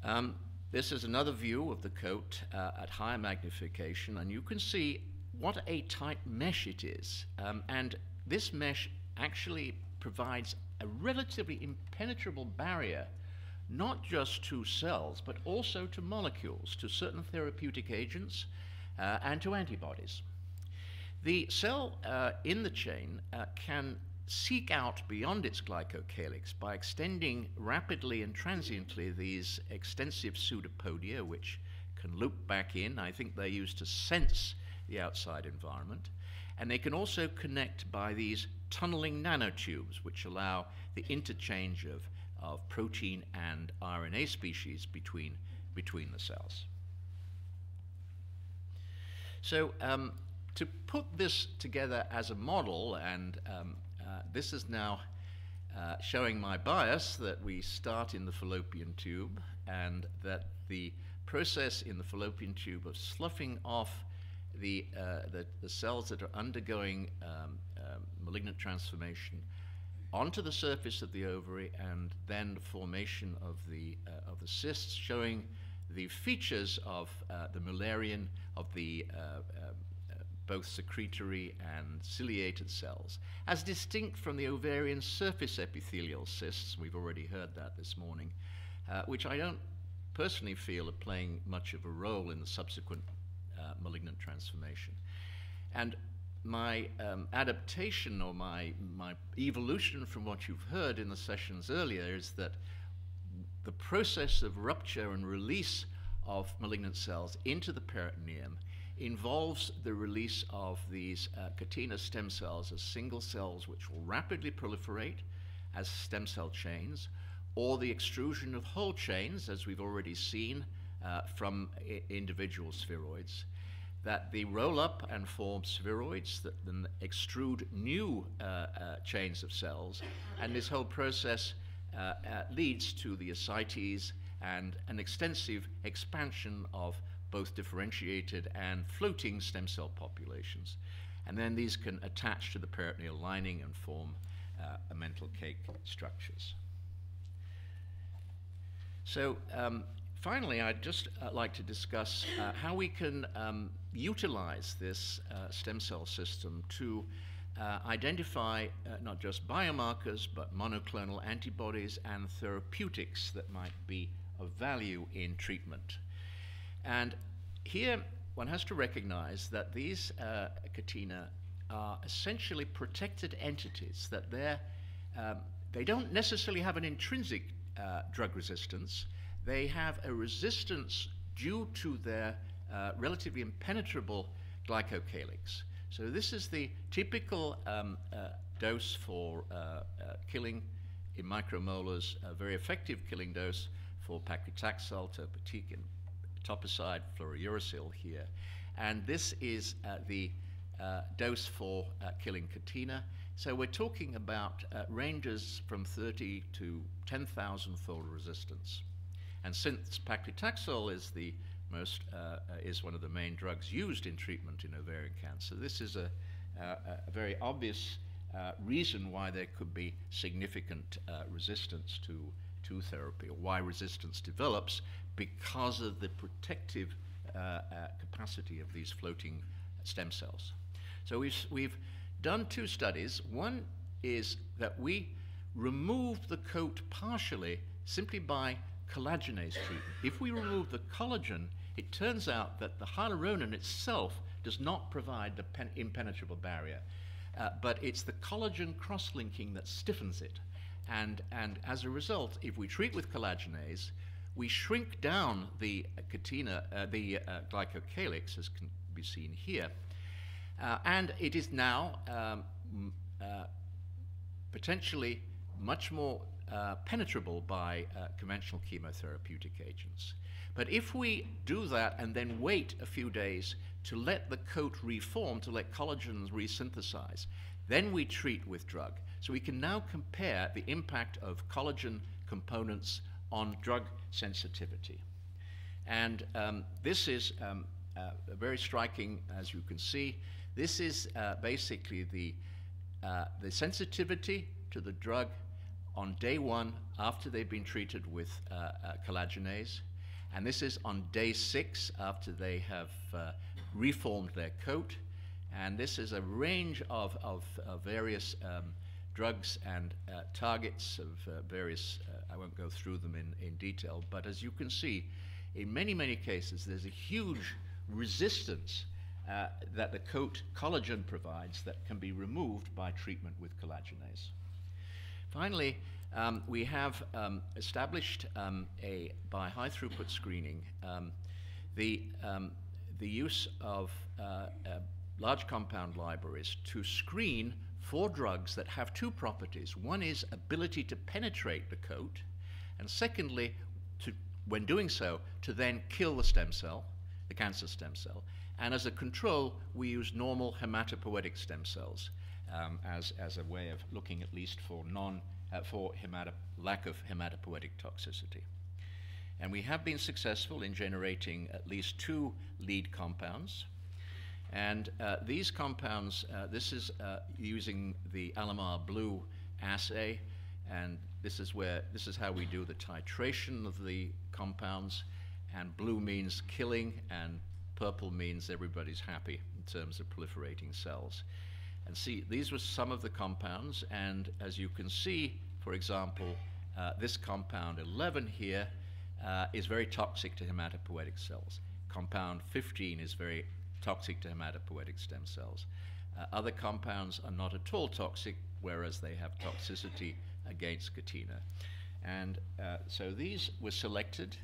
Um, this is another view of the coat uh, at higher magnification, and you can see what a tight mesh it is. Um, and this mesh actually provides a relatively impenetrable barrier, not just to cells, but also to molecules, to certain therapeutic agents, uh, and to antibodies. The cell uh, in the chain uh, can seek out beyond its glycocalyx by extending rapidly and transiently these extensive pseudopodia, which can loop back in. I think they're used to sense the outside environment. And they can also connect by these tunneling nanotubes, which allow the interchange of, of protein and RNA species between, between the cells. So um, to put this together as a model, and um, uh, this is now uh, showing my bias that we start in the fallopian tube and that the process in the fallopian tube of sloughing off the, uh, the, the, cells that are undergoing um, um, malignant transformation onto the surface of the ovary and then the formation of the, uh, of the cysts showing the features of uh, the Mullerian of the uh, um, both secretory and ciliated cells, as distinct from the ovarian surface epithelial cysts, we've already heard that this morning, uh, which I don't personally feel are playing much of a role in the subsequent uh, malignant transformation. And my um, adaptation or my, my evolution from what you've heard in the sessions earlier is that the process of rupture and release of malignant cells into the peritoneum involves the release of these uh, stem cells as single cells which will rapidly proliferate as stem cell chains, or the extrusion of whole chains, as we've already seen uh, from individual spheroids, that they roll up and form spheroids that then extrude new uh, uh chains of cells, and this whole process uh, uh, leads to the ascites and an extensive expansion of both differentiated and floating stem cell populations. And then these can attach to the peritoneal lining and form uh, amental cake structures. So um, finally, I'd just uh, like to discuss how we can um, utilize this uh, stem cell system to uh, identify uh, not just biomarkers, but monoclonal antibodies and therapeutics that might be of value in treatment. And here one has to recognize that these uh, katina are essentially protected entities, that they're, um, they don't necessarily have an intrinsic uh, drug resistance, they have a resistance due to their uh, relatively impenetrable glycocalyx. So this is the typical um, uh, dose for uh, uh, killing in micromolars, a very effective killing dose for paclitaxel, topotecan, etoposide, fluorouracil here. And this is the dose for killing katina. So we're talking about ranges from 30 to 10,000 fold resistance. And since paclitaxel is the most uh, uh, is one of the main drugs used in treatment in ovarian cancer, this is a, a very obvious reason why there could be significant resistance to to therapy, or why resistance develops because of the protective uh, uh, capacity of these floating stem cells. So we've, we've done two studies. One is that we remove the coat partially simply by collagenase treatment. If we remove the collagen, it turns out that the hyaluronan itself does not provide the pen- impenetrable barrier, uh, but it's the collagen cross-linking that stiffens it. And, and as a result, if we treat with collagenase, we shrink down the catina, uh, the uh, glycocalyx, as can be seen here, uh, and it is now um, uh, potentially much more uh, penetrable by uh, conventional chemotherapeutic agents. But if we do that and then wait a few days to let the coat reform, to let collagen resynthesize, then we treat with drug. So we can now compare the impact of collagen components on drug sensitivity. And um, this is um, uh, very striking, as you can see. This is uh, basically the, uh, the sensitivity to the drug on day one after they've been treated with uh, uh, collagenase. And this is on day six after they have uh, reformed their coat. And this is a range of, of, of various um, drugs and uh, targets of uh, various, uh, I won't go through them in, in detail, but as you can see, in many, many cases, there's a huge resistance uh, that the coat collagen provides that can be removed by treatment with collagenase. Finally, um, we have um, established um, a, by high throughput screening um, the, um, the use of uh, uh, large compound libraries to screen for drugs that have two properties. One is ability to penetrate the coat, and secondly, to, when doing so, to then kill the stem cell, the cancer stem cell. And as a control, we use normal hematopoietic stem cells um, as, as a way of looking at least for non for hemato- lack of hematopoietic toxicity. And we have been successful in generating at least two lead compounds. And uh, these compounds, uh, this is uh, using the Alamar Blue assay, and this is where this is how we do the titration of the compounds. And blue means killing, and purple means everybody's happy in terms of proliferating cells. And see, these were some of the compounds, and as you can see, for example, uh, this compound 11 here uh, is very toxic to hematopoietic cells. Compound 15 is very toxic to hematopoietic stem cells. Uh, other compounds are not at all toxic, whereas they have toxicity against catina. And uh, so these were selected,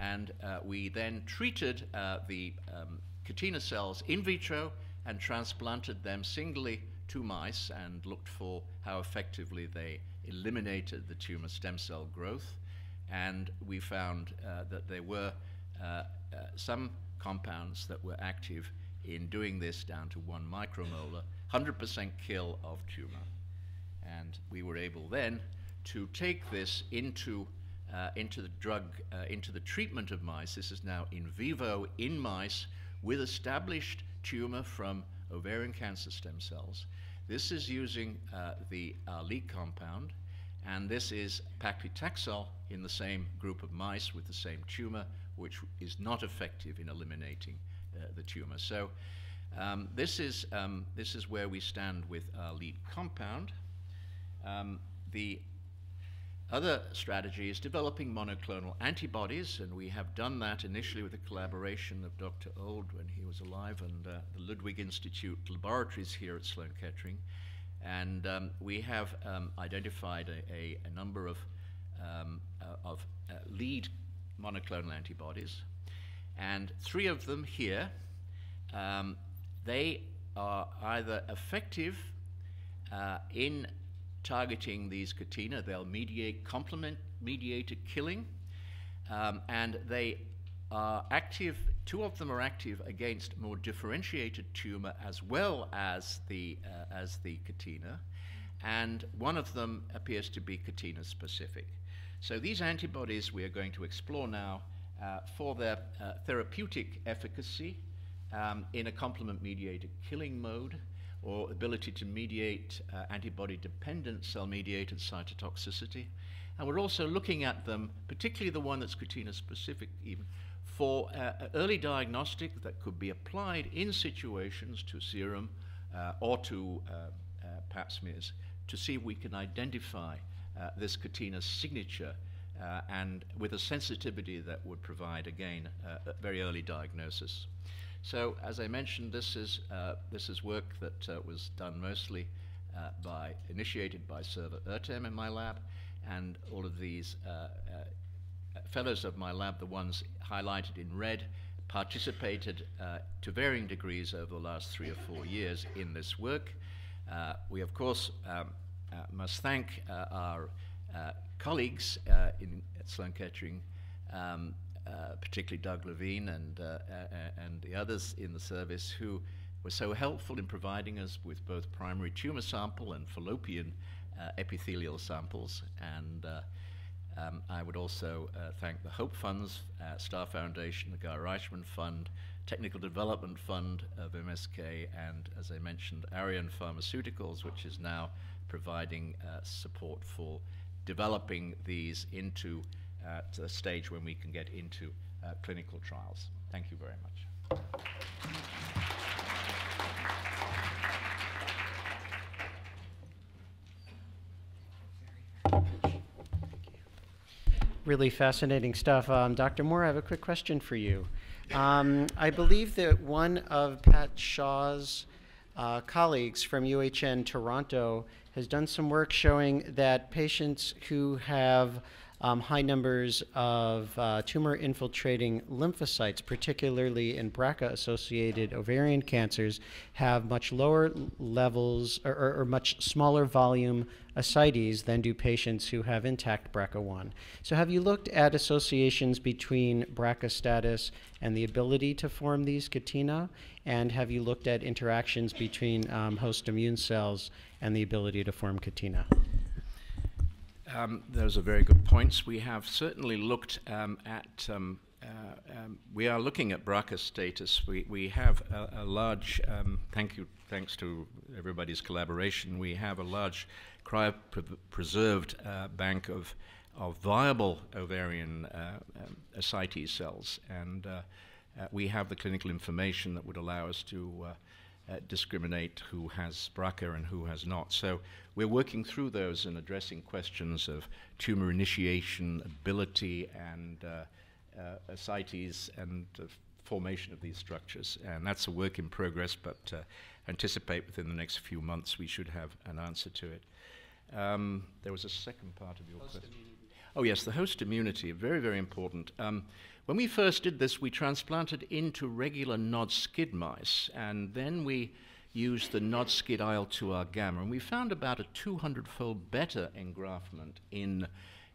and uh, we then treated uh, the um, catina cells in vitro and transplanted them singly to mice and looked for how effectively they eliminated the tumor stem cell growth. And we found uh, that there were uh, uh, some compounds that were active in doing this down to one micromolar, 100% kill of tumor. And we were able then to take this into, uh, into the drug, uh, into the treatment of mice. This is now in vivo in mice with established tumor from ovarian cancer stem cells. This is using uh, the uh, lead compound, and this is paclitaxel in the same group of mice with the same tumor, which is not effective in eliminating uh, the tumor. So um, this, is, um, this is where we stand with our lead compound. Um, the other strategy is developing monoclonal antibodies, and we have done that initially with the collaboration of Dr. Old when he was alive and uh, the Ludwig Institute laboratories here at Sloan Kettering. And um, we have um, identified a, a, a, number of, um, uh, of uh, lead monoclonal antibodies, and three of them here, um, they are either effective uh, in targeting these catina. They'll mediate complement mediated killing, um, and they are active. Two of them are active against more differentiated tumor as well as the uh, as the catina, and one of them appears to be catina specific. So these antibodies we are going to explore now uh, for their uh, therapeutic efficacy um, in a complement mediated killing mode or ability to mediate uh, antibody dependent cell mediated cytotoxicity. And we're also looking at them, particularly the one that's Katina specific even, for uh, early diagnostic that could be applied in situations to serum uh, or to uh, uh, pap smears to see if we can identify uh, this Katina signature and with a sensitivity that would provide, again, very early diagnosis. So, as I mentioned, this is, this is work that was done mostly by, initiated by Server Ertem in my lab, and all of these fellows of my lab, the ones highlighted in red, participated to varying degrees over the last three or four years in this work. we, of course, um, must thank our uh, colleagues uh, in, at Sloan Kettering, um, uh, particularly Doug Levine and, and the others in the service who were so helpful in providing us with both primary tumor sample and fallopian epithelial samples. And um, I would also uh, thank the Hope Funds, uh, Starr Foundation, the Guy Reichman Fund, Technical Development Fund of MSK, and as I mentioned, Arian Pharmaceuticals, which is now providing uh, support for developing these into uh, the stage when we can get into uh, clinical trials. Thank you very much. Really fascinating stuff. Um, Dr. Moore, I have a quick question for you. Um, I believe that one of Pat Shaw's uh, colleagues from UHN Toronto has done some work showing that patients who have um, high numbers of uh, tumor infiltrating lymphocytes, particularly in BRCA associated ovarian cancers, have much lower levels or, or, or, much smaller volume ascites than do patients who have intact BRCA1. So, have you looked at associations between BRCA status and the ability to form these katina? And have you looked at interactions between um, host immune cells and the ability to form katina? Um, those are very good points. We have certainly looked um, at, um, uh, um, we are looking at BRCA status. We, we have a, a large, um, thank you, thanks to everybody's collaboration, we have a large cryopreserved uh, bank of, of viable ovarian uh, um, ascites cells. And uh, uh, we have the clinical information that would allow us to uh, discriminate who has BRCA and who has not. So we're working through those and addressing questions of tumor initiation, ability, and uh, uh, ascites and formation of these structures. And that's a work in progress, but uh, anticipate within the next few months we should have an answer to it. Um, there was a second part of your host question. Immunity. Oh, yes, the host immunity, very, very important. Um, when we first did this, we transplanted into regular NOD SCID mice, and then we used the NOD SCID IL-2R gamma, and we found about a 200-fold better engraftment in,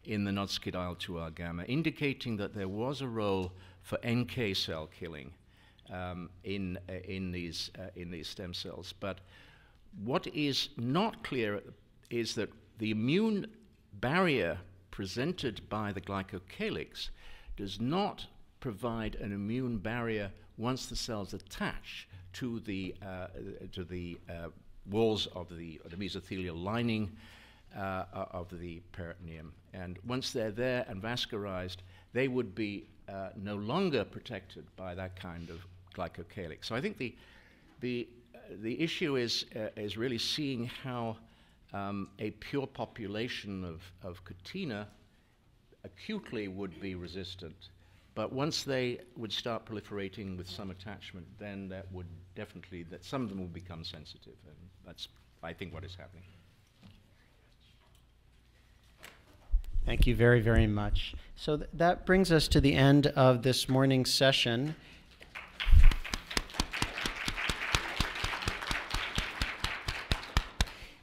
in the NOD SCID IL-2R gamma, indicating that there was a role for NK cell killing um, in, uh, in, these, uh, in these stem cells. But what is not clear is that the immune barrier presented by the glycocalyx does not provide an immune barrier once the cells attach to the, uh, to the uh, walls of the, the, mesothelial lining uh, of the peritoneum. And once they're there and vascularized, they would be uh, no longer protected by that kind of glycocalyx. So I think the, the, the issue is, uh, is really seeing how um, a pure population of, of Katina acutely would be resistant. But once they would start proliferating with some attachment, then that would definitely, that some of them will become sensitive. And that's, I think, what is happening. Thank you very, very much. So th that brings us to the end of this morning's session.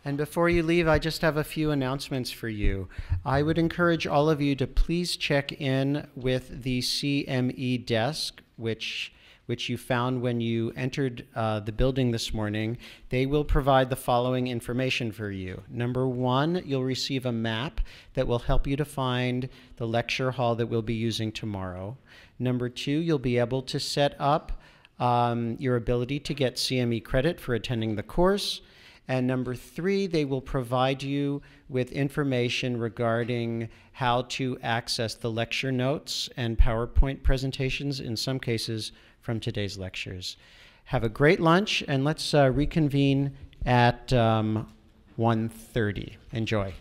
And before you leave, I just have a few announcements for you. I would encourage all of you to please check in with the CME desk, which which you found when you entered uh, the building this morning, they will provide the following information for you. Number one, you'll receive a map that will help you to find the lecture hall that we'll be using tomorrow. Number two, you'll be able to set up um, your ability to get CME credit for attending the course. And number three, they will provide you with information regarding how to access the lecture notes and PowerPoint presentations, in some cases from today's lectures. Have a great lunch, and let's uh, reconvene at um, 1.30. Enjoy.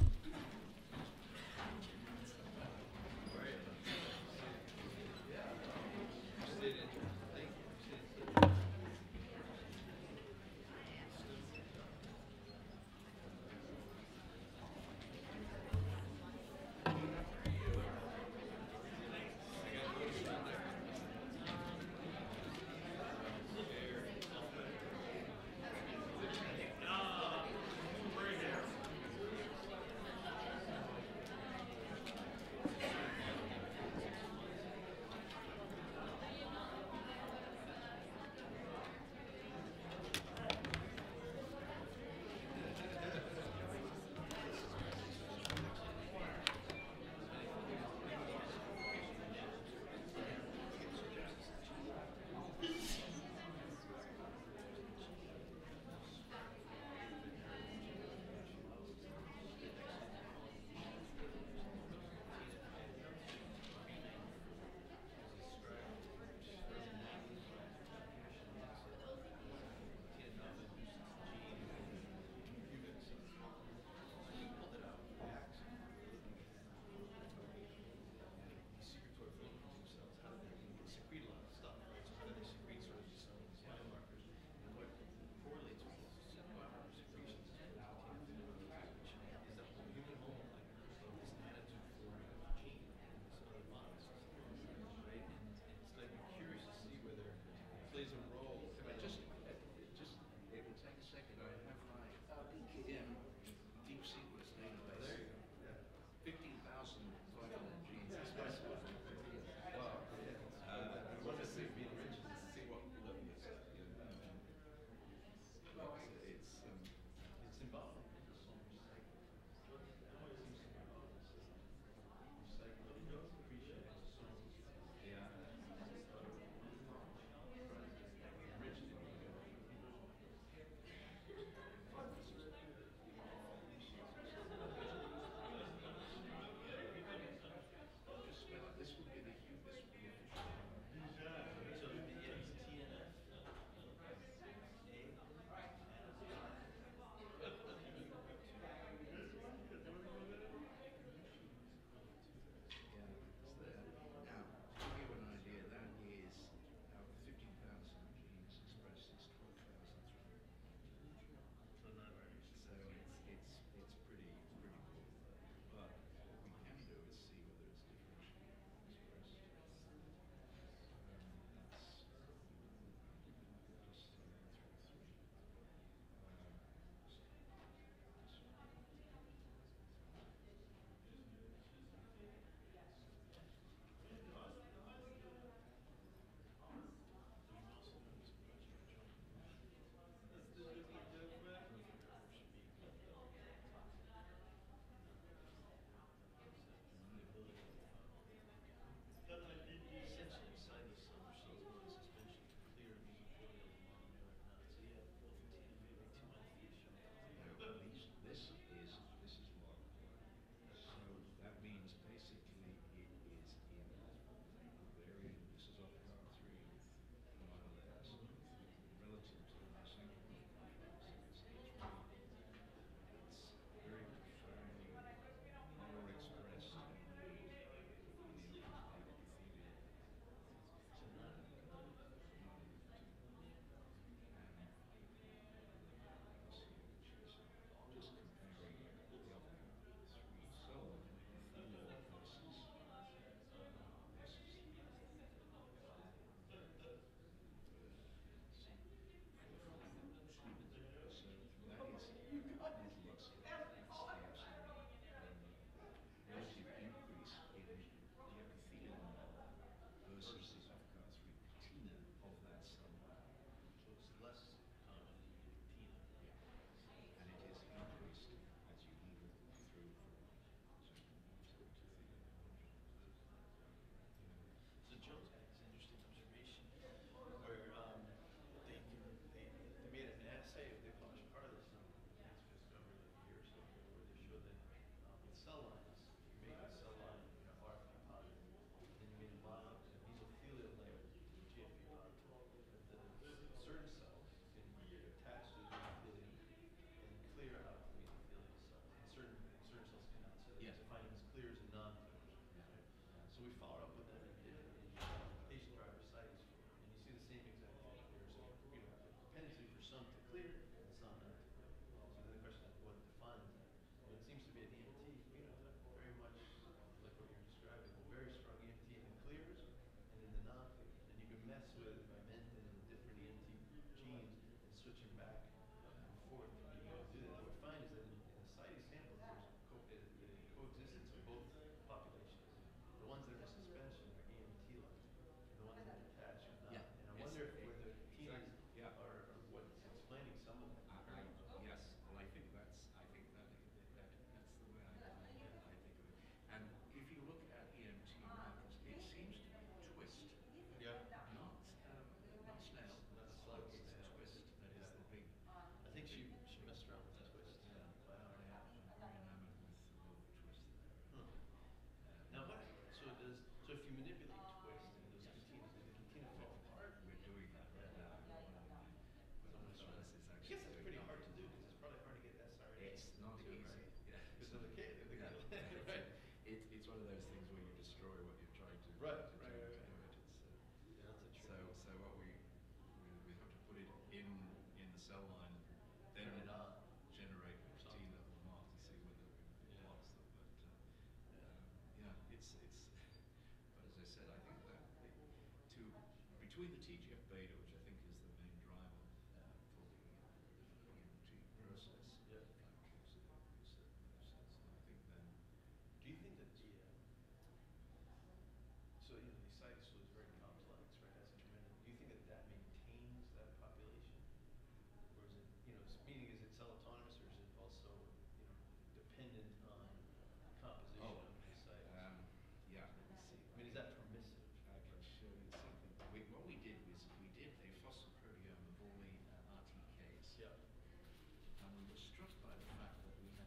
struck by the fact that we had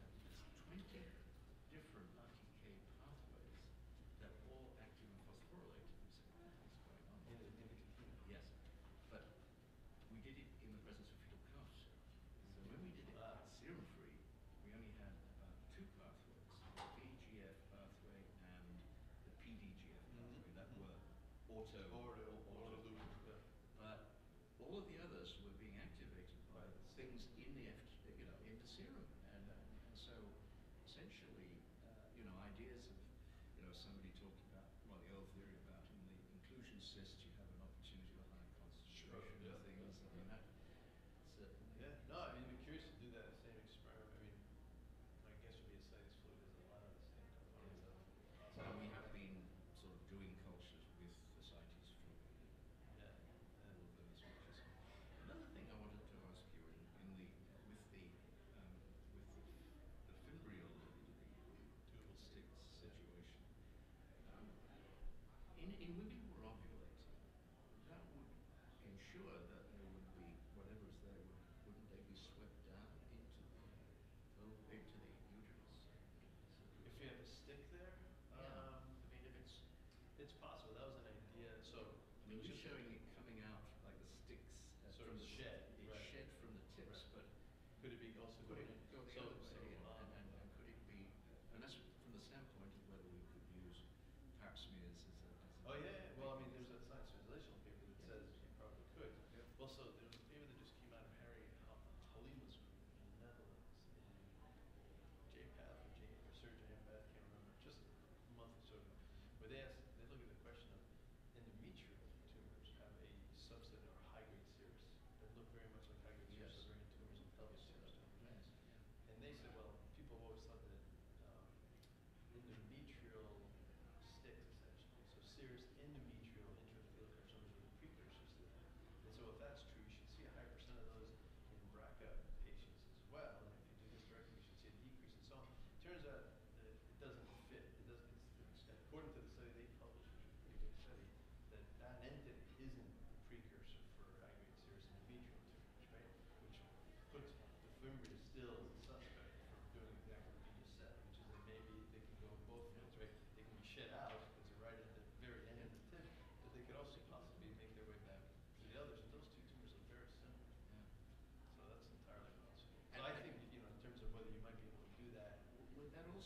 20 different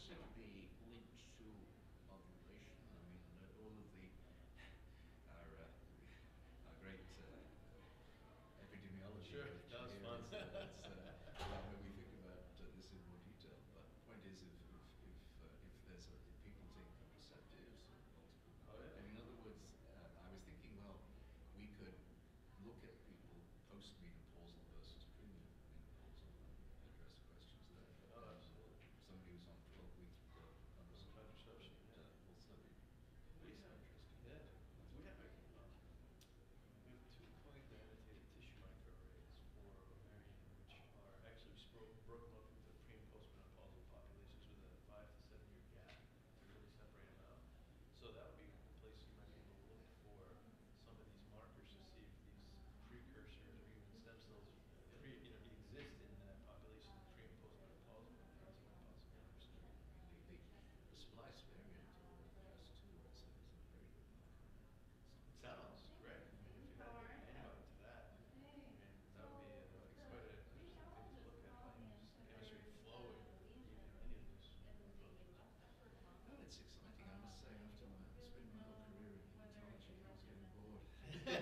should be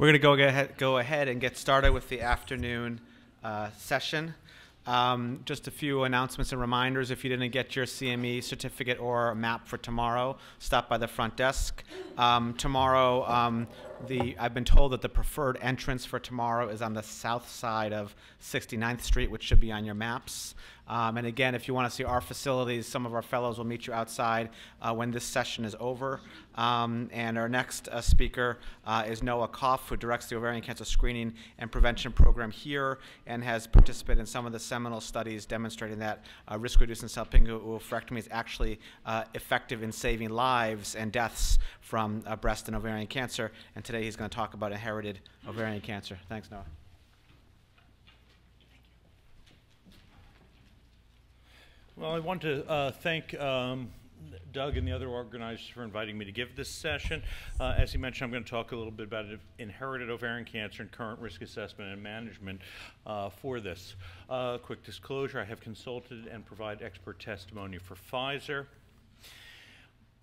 We're going to go ahead, go ahead and get started with the afternoon uh, session. Um, just a few announcements and reminders. If you didn't get your CME certificate or map for tomorrow, stop by the front desk. Um, tomorrow, um, the I've been told that the preferred entrance for tomorrow is on the south side of 69th Street, which should be on your maps. Um, and again, if you want to see our facilities, some of our fellows will meet you outside uh, when this session is over. Um, and our next uh, speaker uh, is Noah Kauff, who directs the ovarian cancer screening and prevention program here and has participated in some of the seminal studies demonstrating that uh, risk-reducing salpingo oophorectomy is actually uh, effective in saving lives and deaths from uh, breast and ovarian cancer. And today he's going to talk about inherited ovarian cancer. Thanks, Noah. Well, I want to uh, thank um, Doug and the other organizers for inviting me to give this session. Uh, as he mentioned, I'm going to talk a little bit about inherited ovarian cancer and current risk assessment and management uh, for this. Uh, quick disclosure, I have consulted and provide expert testimony for Pfizer.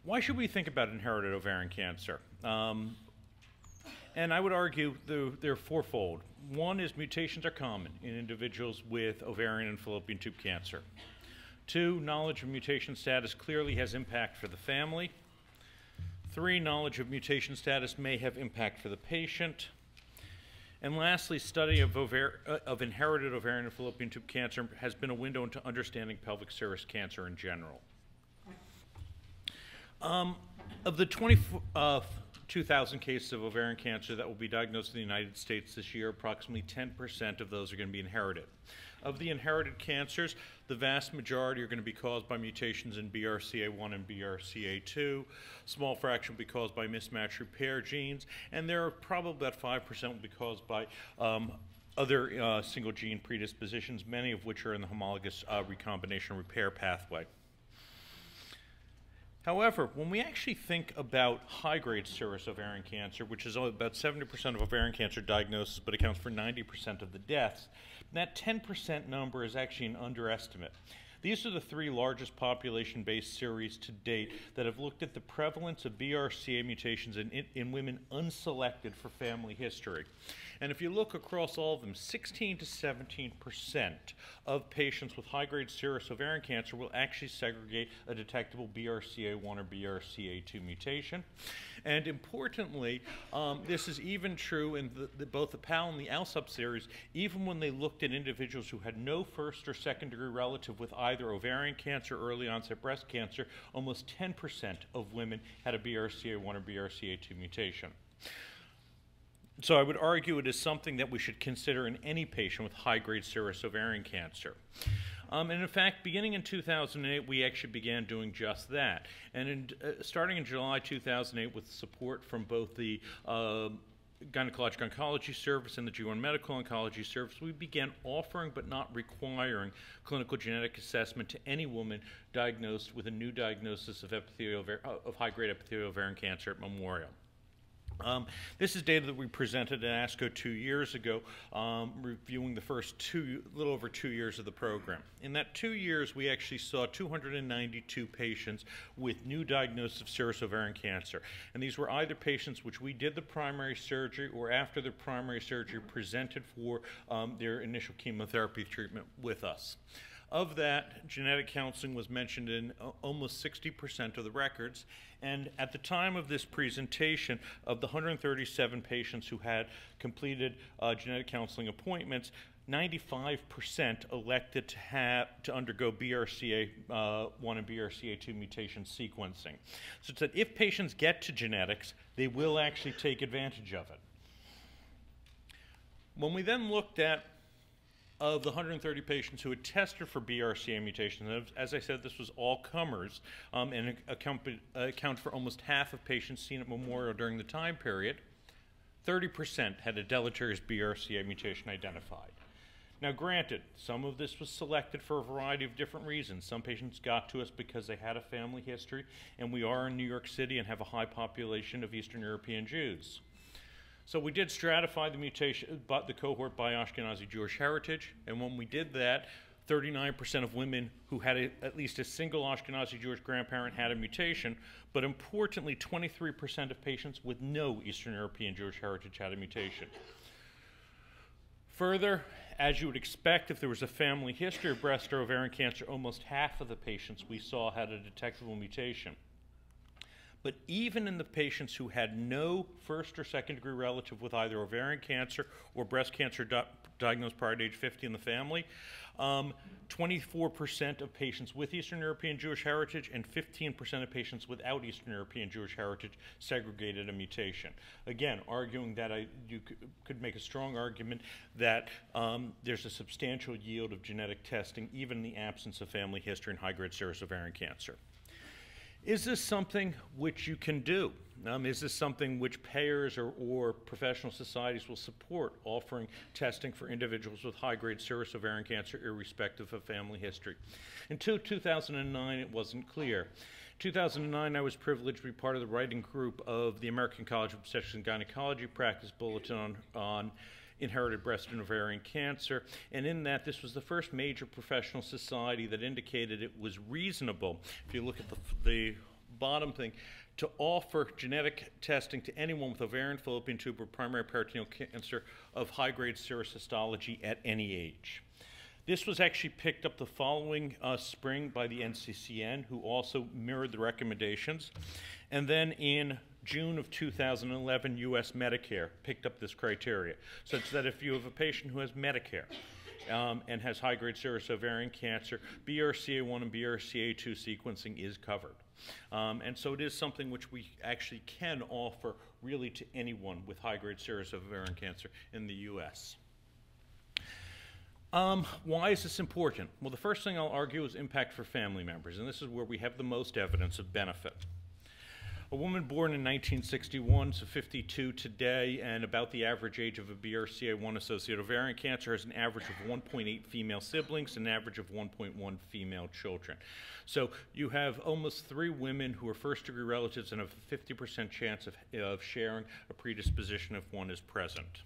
Why should we think about inherited ovarian cancer? Um, and I would argue they're fourfold. One is mutations are common in individuals with ovarian and fallopian tube cancer. Two, knowledge of mutation status clearly has impact for the family. Three, knowledge of mutation status may have impact for the patient. And lastly, study of, uh, of, inherited ovarian and fallopian tube cancer has been a window into understanding pelvic serous cancer in general. Um, of the 22,000 uh, cases of ovarian cancer that will be diagnosed in the United States this year, approximately 10% of those are going to be inherited. Of the inherited cancers, the vast majority are going to be caused by mutations in BRCA1 and BRCA2. Small fraction will be caused by mismatch repair genes, and there are probably about 5% will be caused by um, other uh, single gene predispositions, many of which are in the homologous uh, recombination repair pathway. However, when we actually think about high-grade serous ovarian cancer, which is about 70% of ovarian cancer diagnosis but accounts for 90% of the deaths, that 10% number is actually an underestimate. These are the three largest population based series to date that have looked at the prevalence of BRCA mutations in, in, women unselected for family history. And if you look across all of them, 16 to 17 percent of patients with high grade serous ovarian cancer will actually segregate a detectable BRCA1 or BRCA2 mutation. And importantly, um, this is even true in the, the, both the PAL and the Alsop series, even when they looked at individuals who had no first or second degree relative with either ovarian cancer, or early onset breast cancer, almost 10% of women had a BRCA1 or BRCA2 mutation. So I would argue it is something that we should consider in any patient with high-grade serous ovarian cancer. Um, and in fact, beginning in 2008, we actually began doing just that. And in, uh, starting in July 2008, with support from both the uh, Gynecologic Oncology Service and the G1 Medical Oncology Service, we began offering but not requiring clinical genetic assessment to any woman diagnosed with a new diagnosis of, of high-grade epithelial ovarian cancer at Memorial. Um, this is data that we presented at ASCO two years ago, um, reviewing the first two, little over two years of the program. In that two years, we actually saw 292 patients with new diagnosis of serous ovarian cancer. And these were either patients which we did the primary surgery or after the primary surgery presented for um, their initial chemotherapy treatment with us. Of that, genetic counseling was mentioned in uh, almost 60% of the records. And at the time of this presentation, of the 137 patients who had completed uh, genetic counseling appointments, 95% elected to have to undergo BRCA1 uh, and BRCA2 mutation sequencing. So it's that if patients get to genetics, they will actually take advantage of it. When we then looked at of the 130 patients who had tested for BRCA mutations, as I said, this was all comers um, and account, account for almost half of patients seen at Memorial during the time period. 30% had a deleterious BRCA mutation identified. Now, granted, some of this was selected for a variety of different reasons. Some patients got to us because they had a family history, and we are in New York City and have a high population of Eastern European Jews. So we did stratify the mutation, uh, the cohort by Ashkenazi Jewish heritage, and when we did that, 39% of women who had a, at least a single Ashkenazi Jewish grandparent had a mutation, but importantly, 23% of patients with no Eastern European Jewish heritage had a mutation. Further, as you would expect, if there was a family history of breast or ovarian cancer, almost half of the patients we saw had a detectable mutation. But even in the patients who had no first or second degree relative with either ovarian cancer or breast cancer di- diagnosed prior to age 50 in the family, um, 24% of patients with Eastern European Jewish heritage and 15% of patients without Eastern European Jewish heritage segregated a mutation. Again, arguing that I, you could make a strong argument that um, there's a substantial yield of genetic testing, even in the absence of family history and high grade serous ovarian cancer. Is this something which you can do? Um, is this something which payers or, or professional societies will support, offering testing for individuals with high grade serous ovarian cancer, irrespective of family history? Until 2009, it wasn't clear. 2009, I was privileged to be part of the writing group of the American College of Obstetrics and Gynecology Practice Bulletin on, on inherited breast and ovarian cancer. And in that, this was the first major professional society that indicated it was reasonable. If you look at the, the bottom thing, to offer genetic testing to anyone with ovarian, fallopian tube, or primary peritoneal cancer of high grade serous histology at any age. This was actually picked up the following uh, spring by the NCCN, who also mirrored the recommendations. And then in June of 2011, US Medicare picked up this criteria, such that if you have a patient who has Medicare, um, and has high grade serous ovarian cancer, BRCA1 and BRCA2 sequencing is covered. Um, and so it is something which we actually can offer really to anyone with high grade serous ovarian cancer in the US. Um, why is this important? Well, the first thing I'll argue is impact for family members, and this is where we have the most evidence of benefit. A woman born in 1961, so 52 today, and about the average age of a BRCA1 associated ovarian cancer has an average of 1.8 female siblings, an average of 1.1 female children. So you have almost three women who are first degree relatives and have a 50% chance of, of sharing a predisposition if one is present.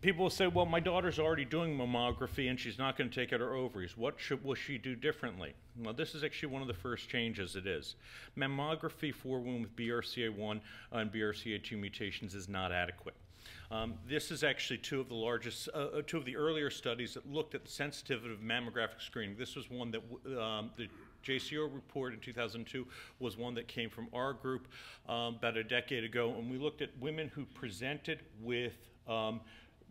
People will say, well, my daughter's already doing mammography and she's not going to take out her ovaries. What should, will she do differently? Well, this is actually one of the first changes it is. Mammography for women with BRCA1 and BRCA2 mutations is not adequate. Um, this is actually two of the largest, uh, uh, two of the earlier studies that looked at the sensitivity of mammographic screening. This was one that um, the JCO report in 2002 was one that came from our group um, about a decade ago, and we looked at women who presented with um,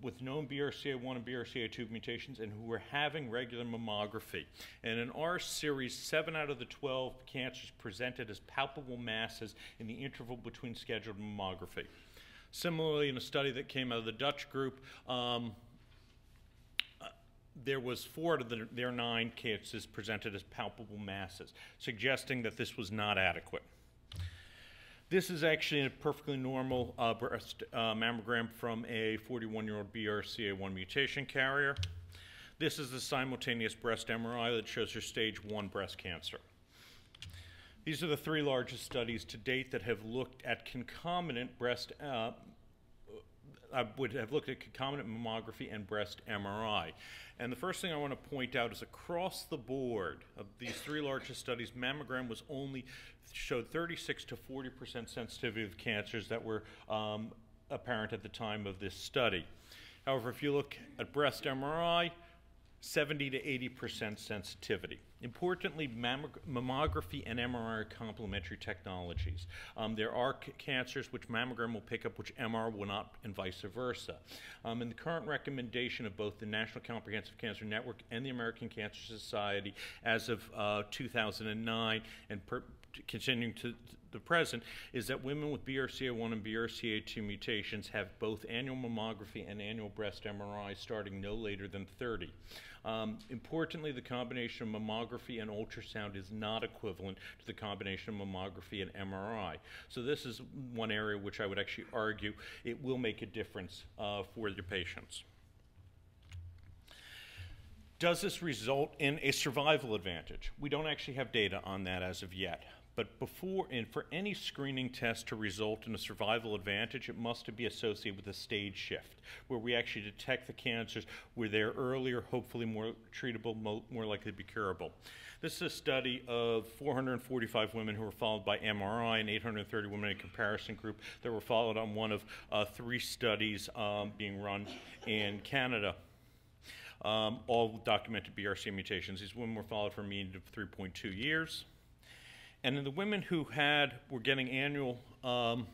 with known BRCA1 and BRCA2 mutations and who were having regular mammography. And in our series, 7 out of the 12 cancers presented as palpable masses in the interval between scheduled mammography. Similarly, in a study that came out of the Dutch group, um, uh, there was four of the, their nine cases presented as palpable masses, suggesting that this was not adequate. This is actually a perfectly normal uh, breast uh, mammogram from a 41-year-old BRCA1 mutation carrier. This is the simultaneous breast MRI that shows her stage 1 breast cancer. These are the three largest studies to date that have looked at concomitant breast uh, I would have looked at concomitant mammography and breast MRI. And the first thing I want to point out is across the board of these three largest studies, mammogram was only showed 36 to 40 percent sensitivity of cancers that were um, apparent at the time of this study. However, if you look at breast MRI, 70 to 80 percent sensitivity. Importantly, mammography and MRI are complementary technologies. Um, there are cancers which mammogram will pick up, which MR will not, and vice versa. Um, and the current recommendation of both the National Comprehensive Cancer Network and the American Cancer Society as of uh, 2009 and per, continuing to the present is that women with BRCA1 and BRCA2 mutations have both annual mammography and annual breast MRI starting no later than 30. Um, importantly, the combination of mammography and ultrasound is not equivalent to the combination of mammography and MRI. So this is one area which I would actually argue it will make a difference uh, for your patients. Does this result in a survival advantage? We don't actually have data on that as of yet. But before, and for any screening test to result in a survival advantage, it must be associated with a stage shift, where we actually detect the cancers where they're earlier, hopefully more treatable, more likely to be curable. This is a study of 445 women who were followed by MRI and 830 women in a comparison group that were followed on one of uh, three studies um, being run in Canada. Um, all documented BRCA mutations. These women were followed for a mean of 3.2 years. And in the women who had were getting annual um,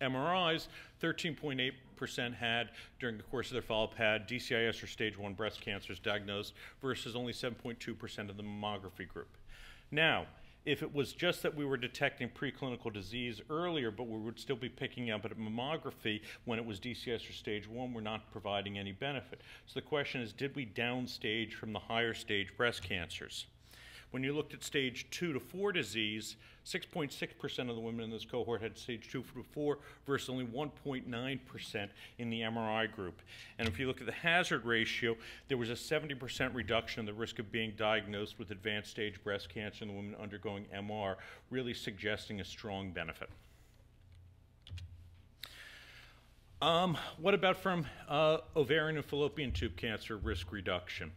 MRIs, 13.8% had, during the course of their follow-up, had DCIS or stage one breast cancers diagnosed versus only 7.2% of the mammography group. Now, if it was just that we were detecting preclinical disease earlier, but we would still be picking up at mammography when it was DCS or stage one, we're not providing any benefit. So the question is, did we downstage from the higher stage breast cancers? When you looked at stage two to four disease, 6.6% of the women in this cohort had stage two to four versus only 1.9% in the MRI group. And if you look at the hazard ratio, there was a 70% reduction in the risk of being diagnosed with advanced stage breast cancer in the women undergoing MR, really suggesting a strong benefit. Um, what about from uh, ovarian and fallopian tube cancer risk reduction?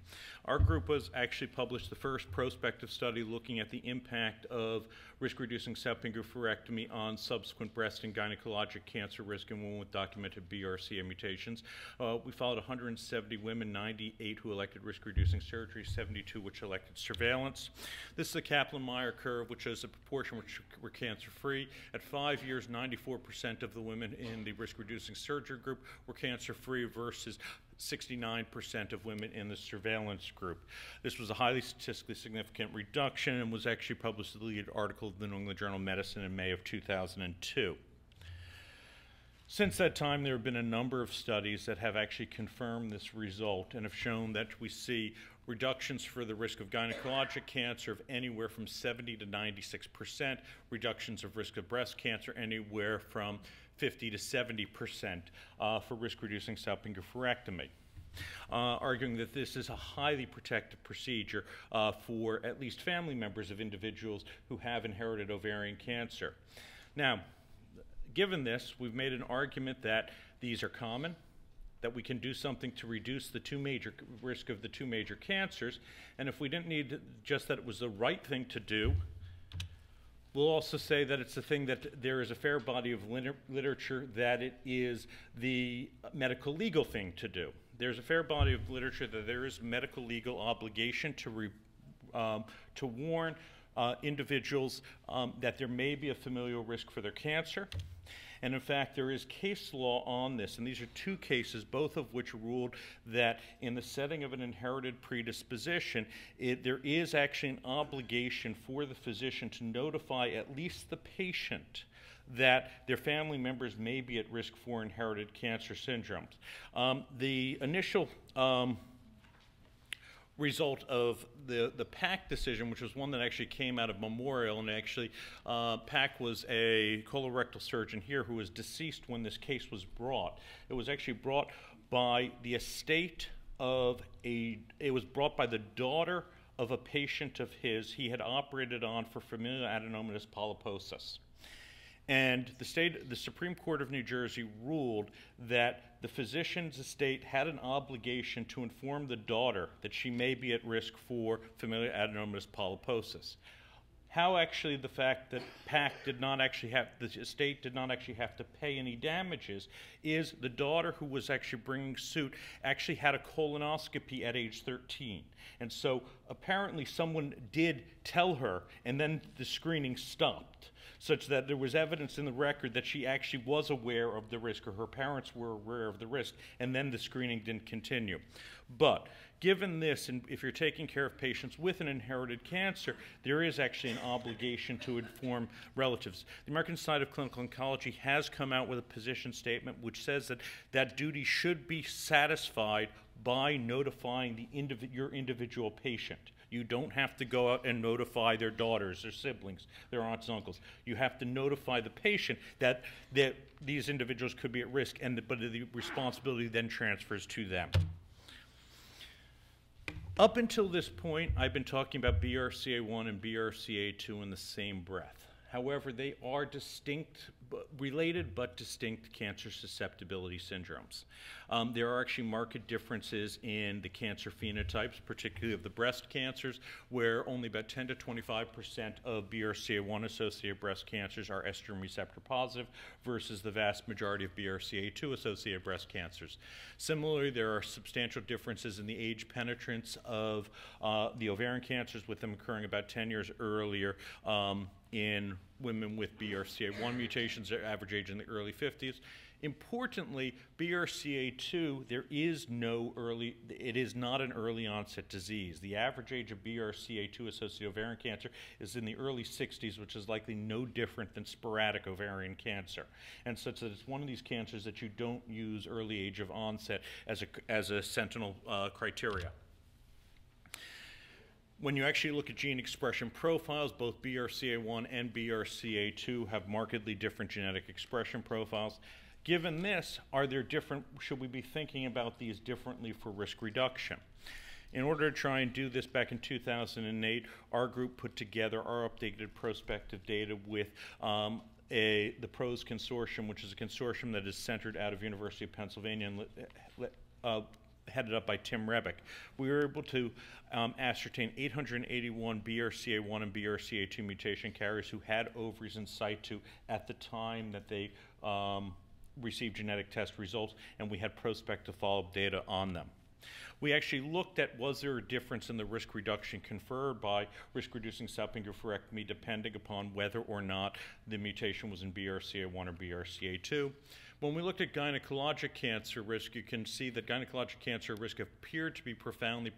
Our group was actually published the first prospective study looking at the impact of risk-reducing salpingo-oophorectomy on subsequent breast and gynecologic cancer risk in women with documented BRCA mutations. Uh, we followed 170 women, 98 who elected risk-reducing surgery, 72 which elected surveillance. This is a Kaplan-Meier curve which shows the proportion which were cancer-free. At five years, 94% of the women in the risk-reducing surgery group were cancer-free versus 69% of women in the surveillance group. This was a highly statistically significant reduction and was actually published in the lead article of the New England Journal of Medicine in May of 2002. Since that time, there have been a number of studies that have actually confirmed this result and have shown that we see reductions for the risk of gynecologic cancer of anywhere from 70 to 96 percent, reductions of risk of breast cancer anywhere from 50 to 70 percent uh, for risk-reducing salpingo-oophorectomy. Uh, arguing that this is a highly protective procedure uh, for at least family members of individuals who have inherited ovarian cancer. Now, given this, we've made an argument that these are common, that we can do something to reduce the two major risk of the two major cancers, and if we didn't need just that it was the right thing to do, We'll also say that it's a thing that there is a fair body of liter literature that it is the medical legal thing to do. There's a fair body of literature that there is medical legal obligation to, re, um, to warn uh, individuals um, that there may be a familial risk for their cancer. And in fact, there is case law on this, and these are two cases, both of which ruled that in the setting of an inherited predisposition, it, there is actually an obligation for the physician to notify at least the patient that their family members may be at risk for inherited cancer syndromes. Um, the initial um, result of the, the Pack decision, which was one that actually came out of Memorial, and actually uh, Pack was a colorectal surgeon here who was deceased when this case was brought. It was actually brought by the estate of a, it was brought by the daughter of a patient of his he had operated on for familial adenomatous polyposis. And the state, the Supreme Court of New Jersey ruled that the physician's estate had an obligation to inform the daughter that she may be at risk for familial adenomatous polyposis. How actually the fact that Pack did not actually have, the estate did not actually have to pay any damages is the daughter who was actually bringing suit actually had a colonoscopy at age 13. And so apparently someone did tell her, and then the screening stopped such that there was evidence in the record that she actually was aware of the risk or her parents were aware of the risk, and then the screening didn't continue. But given this, and if you're taking care of patients with an inherited cancer, there is actually an obligation to inform relatives. The American Society of Clinical Oncology has come out with a position statement which says that that duty should be satisfied by notifying the indiv your individual patient. You don't have to go out and notify their daughters, their siblings, their aunts and uncles. You have to notify the patient that, that these individuals could be at risk, and the, but the responsibility then transfers to them. Up until this point, I've been talking about BRCA1 and BRCA2 in the same breath. However, they are distinct, related but distinct cancer susceptibility syndromes. Um, there are actually marked differences in the cancer phenotypes, particularly of the breast cancers, where only about 10 to 25 percent of BRCA1 associated breast cancers are estrogen receptor positive versus the vast majority of BRCA2 associated breast cancers. Similarly, there are substantial differences in the age penetrance of uh, the ovarian cancers, with them occurring about 10 years earlier. Um, in women with BRCA1 mutations, their average age in the early 50s. Importantly, BRCA2, there is no early, it is not an early onset disease. The average age of BRCA2 associated ovarian cancer is in the early 60s, which is likely no different than sporadic ovarian cancer. And such that it's one of these cancers that you don't use early age of onset as a, as a sentinel uh, criteria. When you actually look at gene expression profiles, both BRCA1 and BRCA2 have markedly different genetic expression profiles. Given this, are there different, should we be thinking about these differently for risk reduction? In order to try and do this back in 2008, our group put together our updated prospective data with um, a, the PROSE Consortium, which is a consortium that is centered out of University of Pennsylvania and uh, headed up by Tim Rebbeck. We were able to um, ascertain 881 BRCA1 and BRCA2 mutation carriers who had ovaries in situ at the time that they um, received genetic test results, and we had prospective follow-up data on them. We actually looked at was there a difference in the risk reduction conferred by risk reducing salpingo-oophorectomy depending upon whether or not the mutation was in BRCA1 or BRCA2. When we looked at gynecologic cancer risk, you can see that gynecologic cancer risk appeared to be profoundly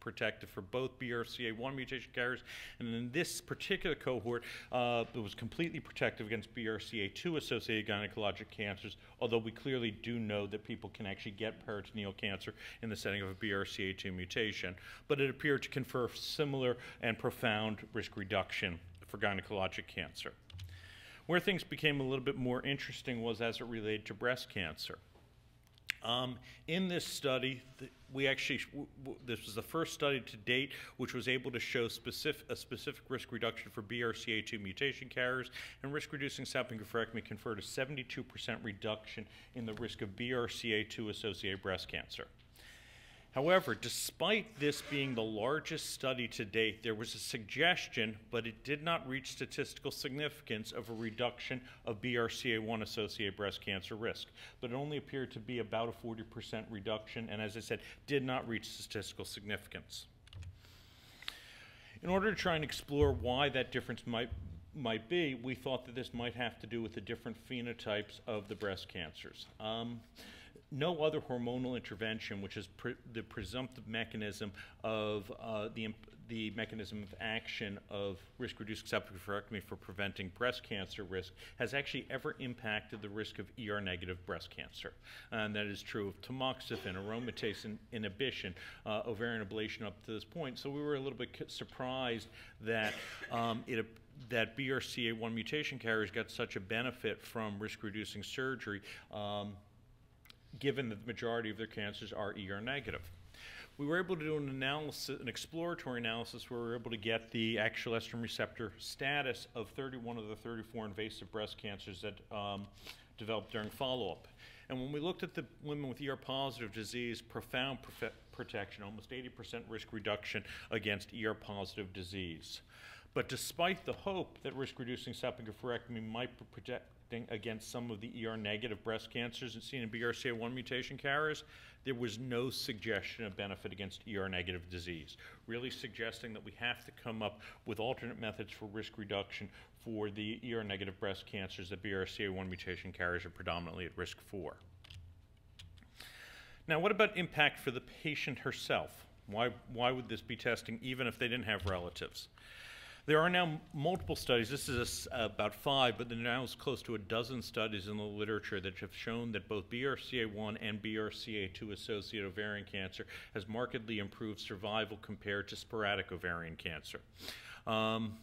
protective for both BRCA1 mutation carriers, and in this particular cohort, uh, it was completely protective against BRCA2 associated gynecologic cancers, although we clearly do know that people can actually get peritoneal cancer in the setting of a BRCA2 mutation. But it appeared to confer similar and profound risk reduction for gynecologic cancer. Where things became a little bit more interesting was as it related to breast cancer. Um, in this study, we actually, this was the first study to date which was able to show specific, a specific risk reduction for BRCA2 mutation carriers, and risk reducing salpingo-oophorectomy conferred a 72% reduction in the risk of BRCA2 associated breast cancer. However, despite this being the largest study to date, there was a suggestion, but it did not reach statistical significance of a reduction of BRCA1 associated breast cancer risk. But it only appeared to be about a 40% reduction, and as I said, did not reach statistical significance. In order to try and explore why that difference might might be, we thought that this might have to do with the different phenotypes of the breast cancers. Um, no other hormonal intervention, which is pre the presumptive mechanism of uh, the, the mechanism of action of risk-reduced salpingo-oophorectomy for preventing breast cancer risk, has actually ever impacted the risk of ER-negative breast cancer. And that is true of tamoxifen, aromatase in inhibition, uh, ovarian ablation up to this point. So we were a little bit surprised that um, it that BRCA1 mutation carriers got such a benefit from risk-reducing surgery um, given that the majority of their cancers are ER negative. We were able to do an analysis, an exploratory analysis, where we were able to get the actual estrogen receptor status of 31 of the 34 invasive breast cancers that um, developed during follow-up. And when we looked at the women with ER-positive disease, profound protection, almost 80% risk reduction against ER-positive disease. But despite the hope that risk-reducing salpingo-oophorectomy might protect against some of the ER negative breast cancers and seen in BRCA1 mutation carriers, there was no suggestion of benefit against ER negative disease, really suggesting that we have to come up with alternate methods for risk reduction for the ER negative breast cancers that BRCA1 mutation carriers are predominantly at risk for. Now, what about impact for the patient herself? Why, why would this be testing even if they didn't have relatives? There are now multiple studies. This is a, about five, but there now is close to a dozen studies in the literature that have shown that both BRCA1 and BRCA2 associated ovarian cancer has markedly improved survival compared to sporadic ovarian cancer. Um,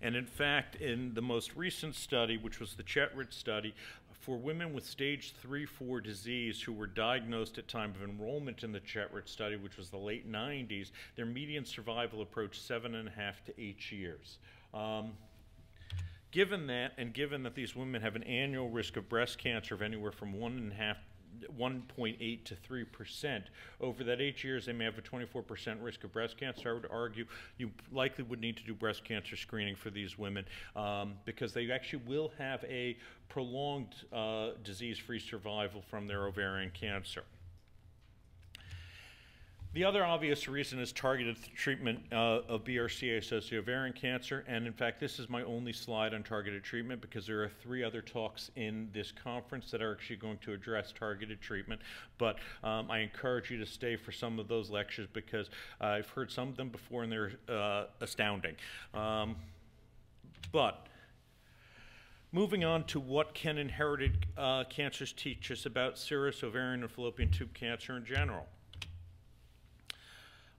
and in fact, in the most recent study, which was the Chetrit study, for women with stage 3 4 disease who were diagnosed at time of enrollment in the Chetrit study, which was the late 90s, their median survival approached seven and a half to eight years. Um, given that, and given that these women have an annual risk of breast cancer of anywhere from one and a half 1.8 to 3 percent. Over that eight years, they may have a 24 percent risk of breast cancer. I would argue you likely would need to do breast cancer screening for these women um, because they actually will have a prolonged uh, disease-free survival from their ovarian cancer. The other obvious reason is targeted treatment uh, of BRCA-associated ovarian cancer, and in fact, this is my only slide on targeted treatment because there are three other talks in this conference that are actually going to address targeted treatment. But um, I encourage you to stay for some of those lectures because uh, I've heard some of them before and they're uh, astounding. Um, but Moving on to what can inherited uh, cancers teach us about serous ovarian and fallopian tube cancer in general.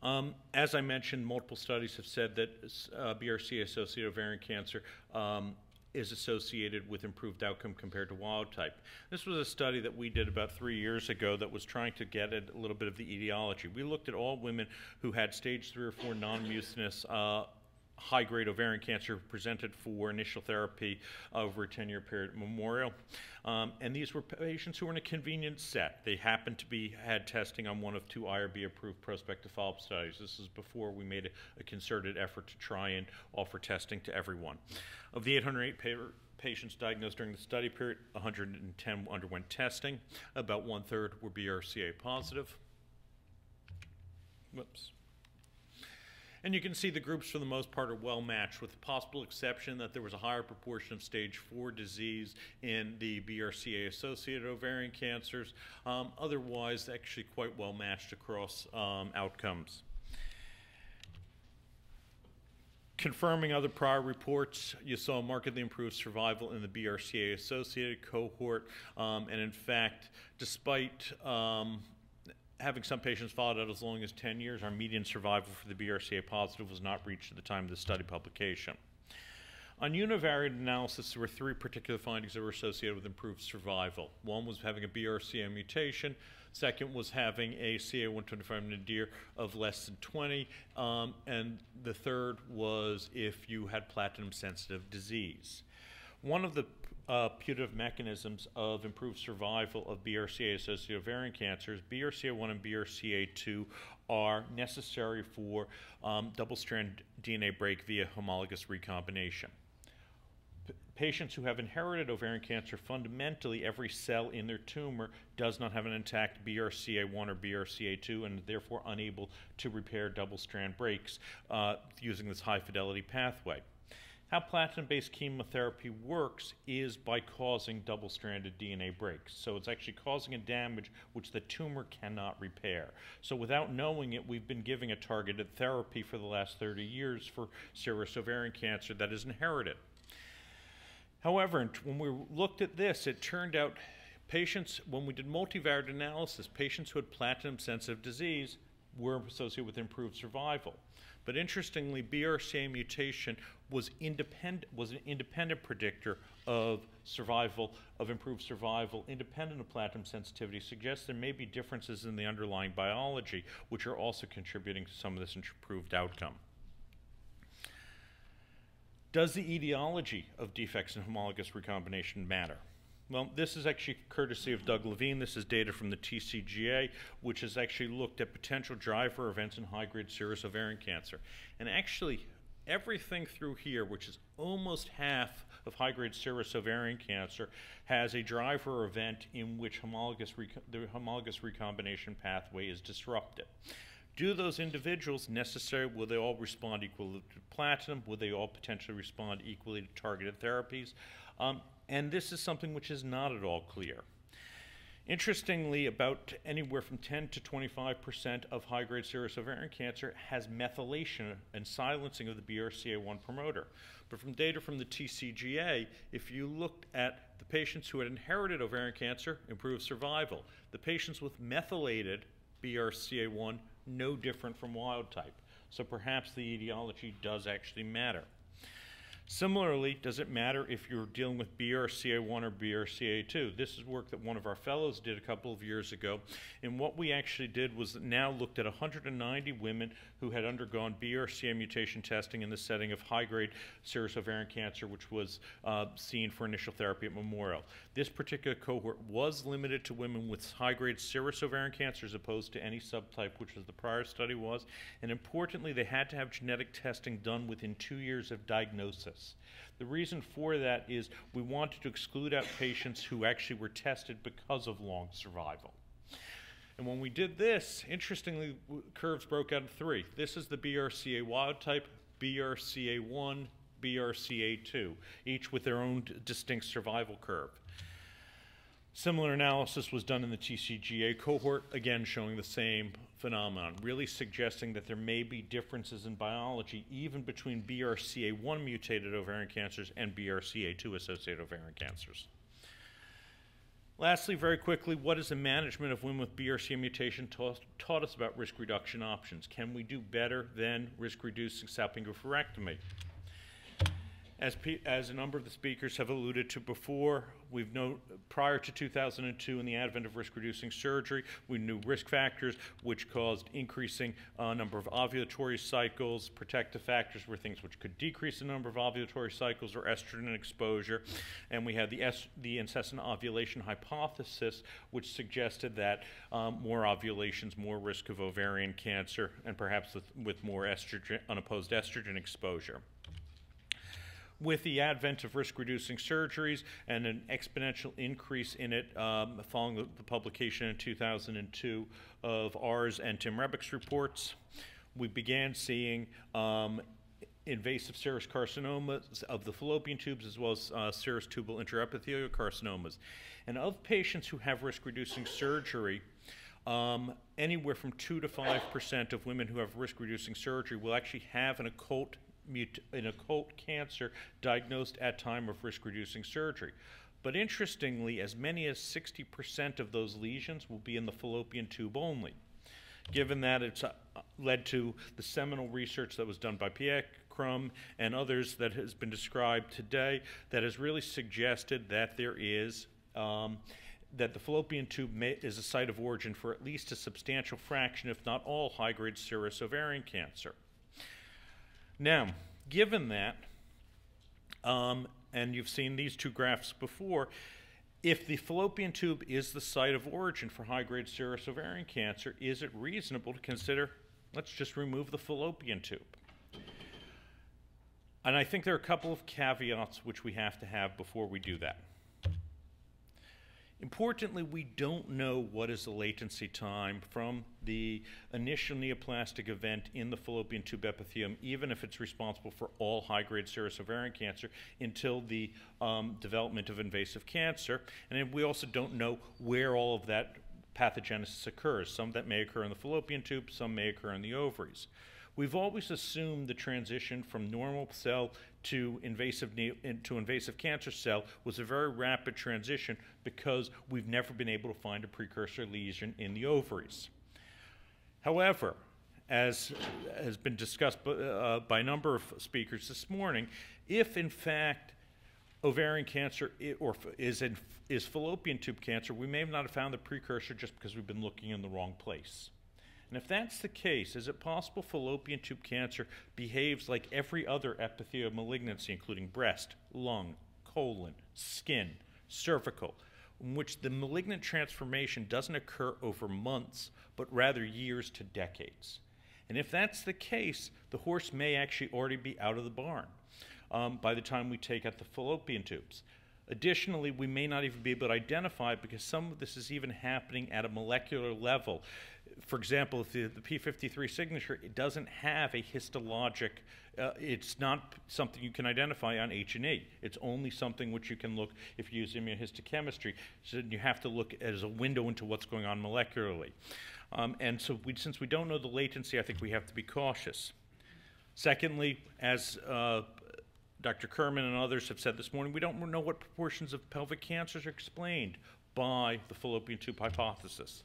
Um, as I mentioned, multiple studies have said that uh, BRCA-associated ovarian cancer um, is associated with improved outcome compared to wild type. This was a study that we did about three years ago that was trying to get at a little bit of the etiology. We looked at all women who had stage three or four non-mucinous uh, high-grade ovarian cancer presented for initial therapy over a 10-year period at Memorial. Um, and these were patients who were in a convenient set. They happened to be had testing on one of two IRB-approved prospective follow-up studies. This is before we made a, a, concerted effort to try and offer testing to everyone. Of the 808 pa patients diagnosed during the study period, 110 underwent testing. About one-third were BRCA positive. Whoops. And you can see the groups for the most part are well matched, with the possible exception that there was a higher proportion of stage 4 disease in the BRCA associated ovarian cancers. Um, otherwise, actually quite well matched across um, outcomes. Confirming other prior reports, you saw markedly improved survival in the BRCA associated cohort. Um, and in fact, despite um, having some patients followed out as long as 10 years, our median survival for the BRCA positive was not reached at the time of the study publication. On univariate analysis, there were three particular findings that were associated with improved survival. One was having a BRCA mutation. Second was having a CA125 nadir of less than 20. Um, and the third was if you had platinum sensitive disease. One of the uh, putative mechanisms of improved survival of BRCA-associated ovarian cancers, BRCA1 and BRCA2 are necessary for um, double-strand DNA break via homologous recombination. Patients who have inherited ovarian cancer, fundamentally every cell in their tumor does not have an intact BRCA1 or BRCA2 and therefore unable to repair double-strand breaks uh, using this high-fidelity pathway. How platinum-based chemotherapy works is by causing double-stranded DNA breaks. So it's actually causing a damage which the tumor cannot repair. So without knowing it, we've been giving a targeted therapy for the last 30 years for serous ovarian cancer that is inherited. However, when we looked at this, it turned out patients, when we did multivariate analysis, patients who had platinum-sensitive disease were associated with improved survival. But interestingly, BRCA mutation was independent was an independent predictor of survival, of improved survival, independent of platinum sensitivity, suggests there may be differences in the underlying biology which are also contributing to some of this improved outcome. Does the etiology of defects in homologous recombination matter? Well, this is actually courtesy of Doug Levine. This is data from the TCGA, which has actually looked at potential driver events in high-grade serous ovarian cancer. And actually, everything through here, which is almost half of high-grade serous ovarian cancer, has a driver event in which homologous the homologous recombination pathway is disrupted. Do those individuals necessarily, will they all respond equally to platinum? Will they all potentially respond equally to targeted therapies? Um, and this is something which is not at all clear. Interestingly, about anywhere from 10 to 25% of high grade serous ovarian cancer has methylation and silencing of the BRCA1 promoter. But from data from the TCGA, if you looked at the patients who had inherited ovarian cancer, improved survival. The patients with methylated BRCA1, no different from wild type. So perhaps the etiology does actually matter. Similarly, does it matter if you're dealing with BRCA1 or BRCA2? This is work that one of our fellows did a couple of years ago. And what we actually did was now looked at 190 women who had undergone BRCA mutation testing in the setting of high grade serous ovarian cancer, which was uh, seen for initial therapy at Memorial. This particular cohort was limited to women with high grade serous ovarian cancer as opposed to any subtype, which was the prior study was. And importantly, they had to have genetic testing done within two years of diagnosis. The reason for that is we wanted to exclude out patients who actually were tested because of long survival. And when we did this, interestingly, curves broke out in three. This is the BRCA wild type, BRCA1, BRCA2, each with their own distinct survival curve. Similar analysis was done in the TCGA cohort, again showing the same phenomenon, really suggesting that there may be differences in biology even between BRCA1 mutated ovarian cancers and BRCA2 associated ovarian cancers. Lastly, very quickly, what has the management of women with BRCA mutation taught, us about risk reduction options? Can we do better than risk reducing As, as, a number of the speakers have alluded to before, we've known prior to 2002 and the advent of risk-reducing surgery, we knew risk factors which caused increasing uh, number of ovulatory cycles. Protective factors were things which could decrease the number of ovulatory cycles or estrogen exposure. And we had the, the incessant ovulation hypothesis, which suggested that um, more ovulations, more risk of ovarian cancer, and perhaps with, with more estrogen, unopposed estrogen exposure with the advent of risk reducing surgeries and an exponential increase in it um, following the, the, publication in 2002 of ours and Tim Rebbeck's reports, we began seeing um, invasive serous carcinomas of the fallopian tubes as well as uh, serous tubal intraepithelial carcinomas. And of patients who have risk reducing surgery, um, anywhere from 2 to 5% of women who have risk reducing surgery will actually have an occult an occult cancer diagnosed at time of risk-reducing surgery. But interestingly, as many as 60% of those lesions will be in the fallopian tube only. Given that it's uh, led to the seminal research that was done by Pierre Crum and others that has been described today that has really suggested that there is um, that the fallopian tube may, is a site of origin for at least a substantial fraction, if not all, high-grade serous ovarian cancer. Now, given that, um, and you've seen these two graphs before, if the fallopian tube is the site of origin for high-grade serous ovarian cancer, is it reasonable to consider, let's just remove the fallopian tube? And I think there are a couple of caveats which we have to have before we do that. Importantly, we don't know what is the latency time from the initial neoplastic event in the fallopian tube epithelium, even if it's responsible for all high-grade serous ovarian cancer, until the um, development of invasive cancer. And we also don't know where all of that pathogenesis occurs. Some that may occur in the fallopian tube, some may occur in the ovaries. We've always assumed the transition from normal cell to invasive to invasive cancer cell was a very rapid transition because we've never been able to find a precursor lesion in the ovaries. However, as has been discussed by, uh, by a number of speakers this morning, if in fact ovarian cancer or is, in, is fallopian tube cancer, we may not have found the precursor just because we've been looking in the wrong place. And if that's the case, is it possible fallopian tube cancer behaves like every other epithelial malignancy, including breast, lung, colon, skin, cervical, in which the malignant transformation doesn't occur over months, but rather years to decades? And if that's the case, the horse may actually already be out of the barn um, by the time we take out the fallopian tubes. Additionally, we may not even be able to identify because some of this is even happening at a molecular level for example, if the, the, P53 signature it doesn't have a histologic, uh, it's not something you can identify on H&E. It's only something which you can look if you use immunohistochemistry. So you have to look as a window into what's going on molecularly. Um, and so we, since we don't know the latency, I think we have to be cautious. Secondly, as uh, Dr. Kurman and others have said this morning, we don't know what proportions of pelvic cancers are explained by the fallopian tube hypothesis.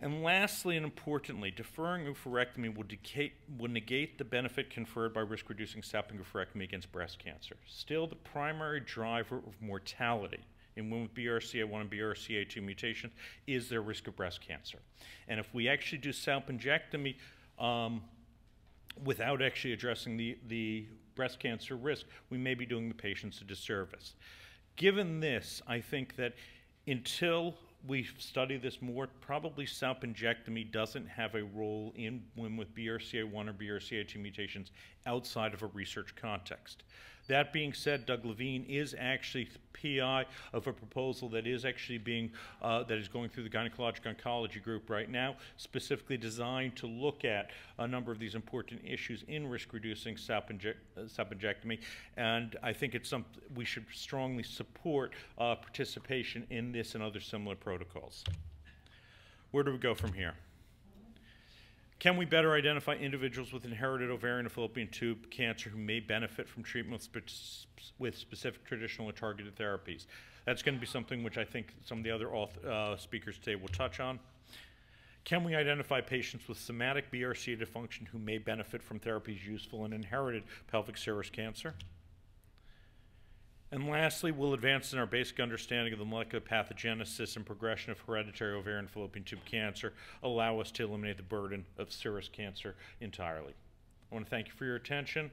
And lastly and importantly, deferring oophorectomy will, decay, will negate the benefit conferred by risk reducing salpingo-oophorectomy against breast cancer. Still, the primary driver of mortality in women with BRCA1 and BRCA2 mutations is their risk of breast cancer. And if we actually do salpingectomy um, without actually addressing the, the breast cancer risk, we may be doing the patients a disservice. Given this, I think that until we study this more, probably salpingectomy doesn't have a role in women with BRCA1 or BRCA2 mutations outside of a research context. That being said, Doug Levine is actually PI of a proposal that is actually being, uh, that is going through the gynecologic oncology group right now, specifically designed to look at a number of these important issues in risk reducing salpingectomy. And I think it's something we should strongly support uh, participation in this and other similar protocols. Where do we go from here? Can we better identify individuals with inherited ovarian and fallopian tube cancer who may benefit from treatment with specific traditional or targeted therapies? That's going to be something which I think some of the other uh, speakers today will touch on. Can we identify patients with somatic BRCA dysfunction who may benefit from therapies useful in inherited pelvic serous cancer? And lastly, we'll advance in our basic understanding of the molecular pathogenesis and progression of hereditary ovarian fallopian tube cancer, allow us to eliminate the burden of serous cancer entirely. I want to thank you for your attention.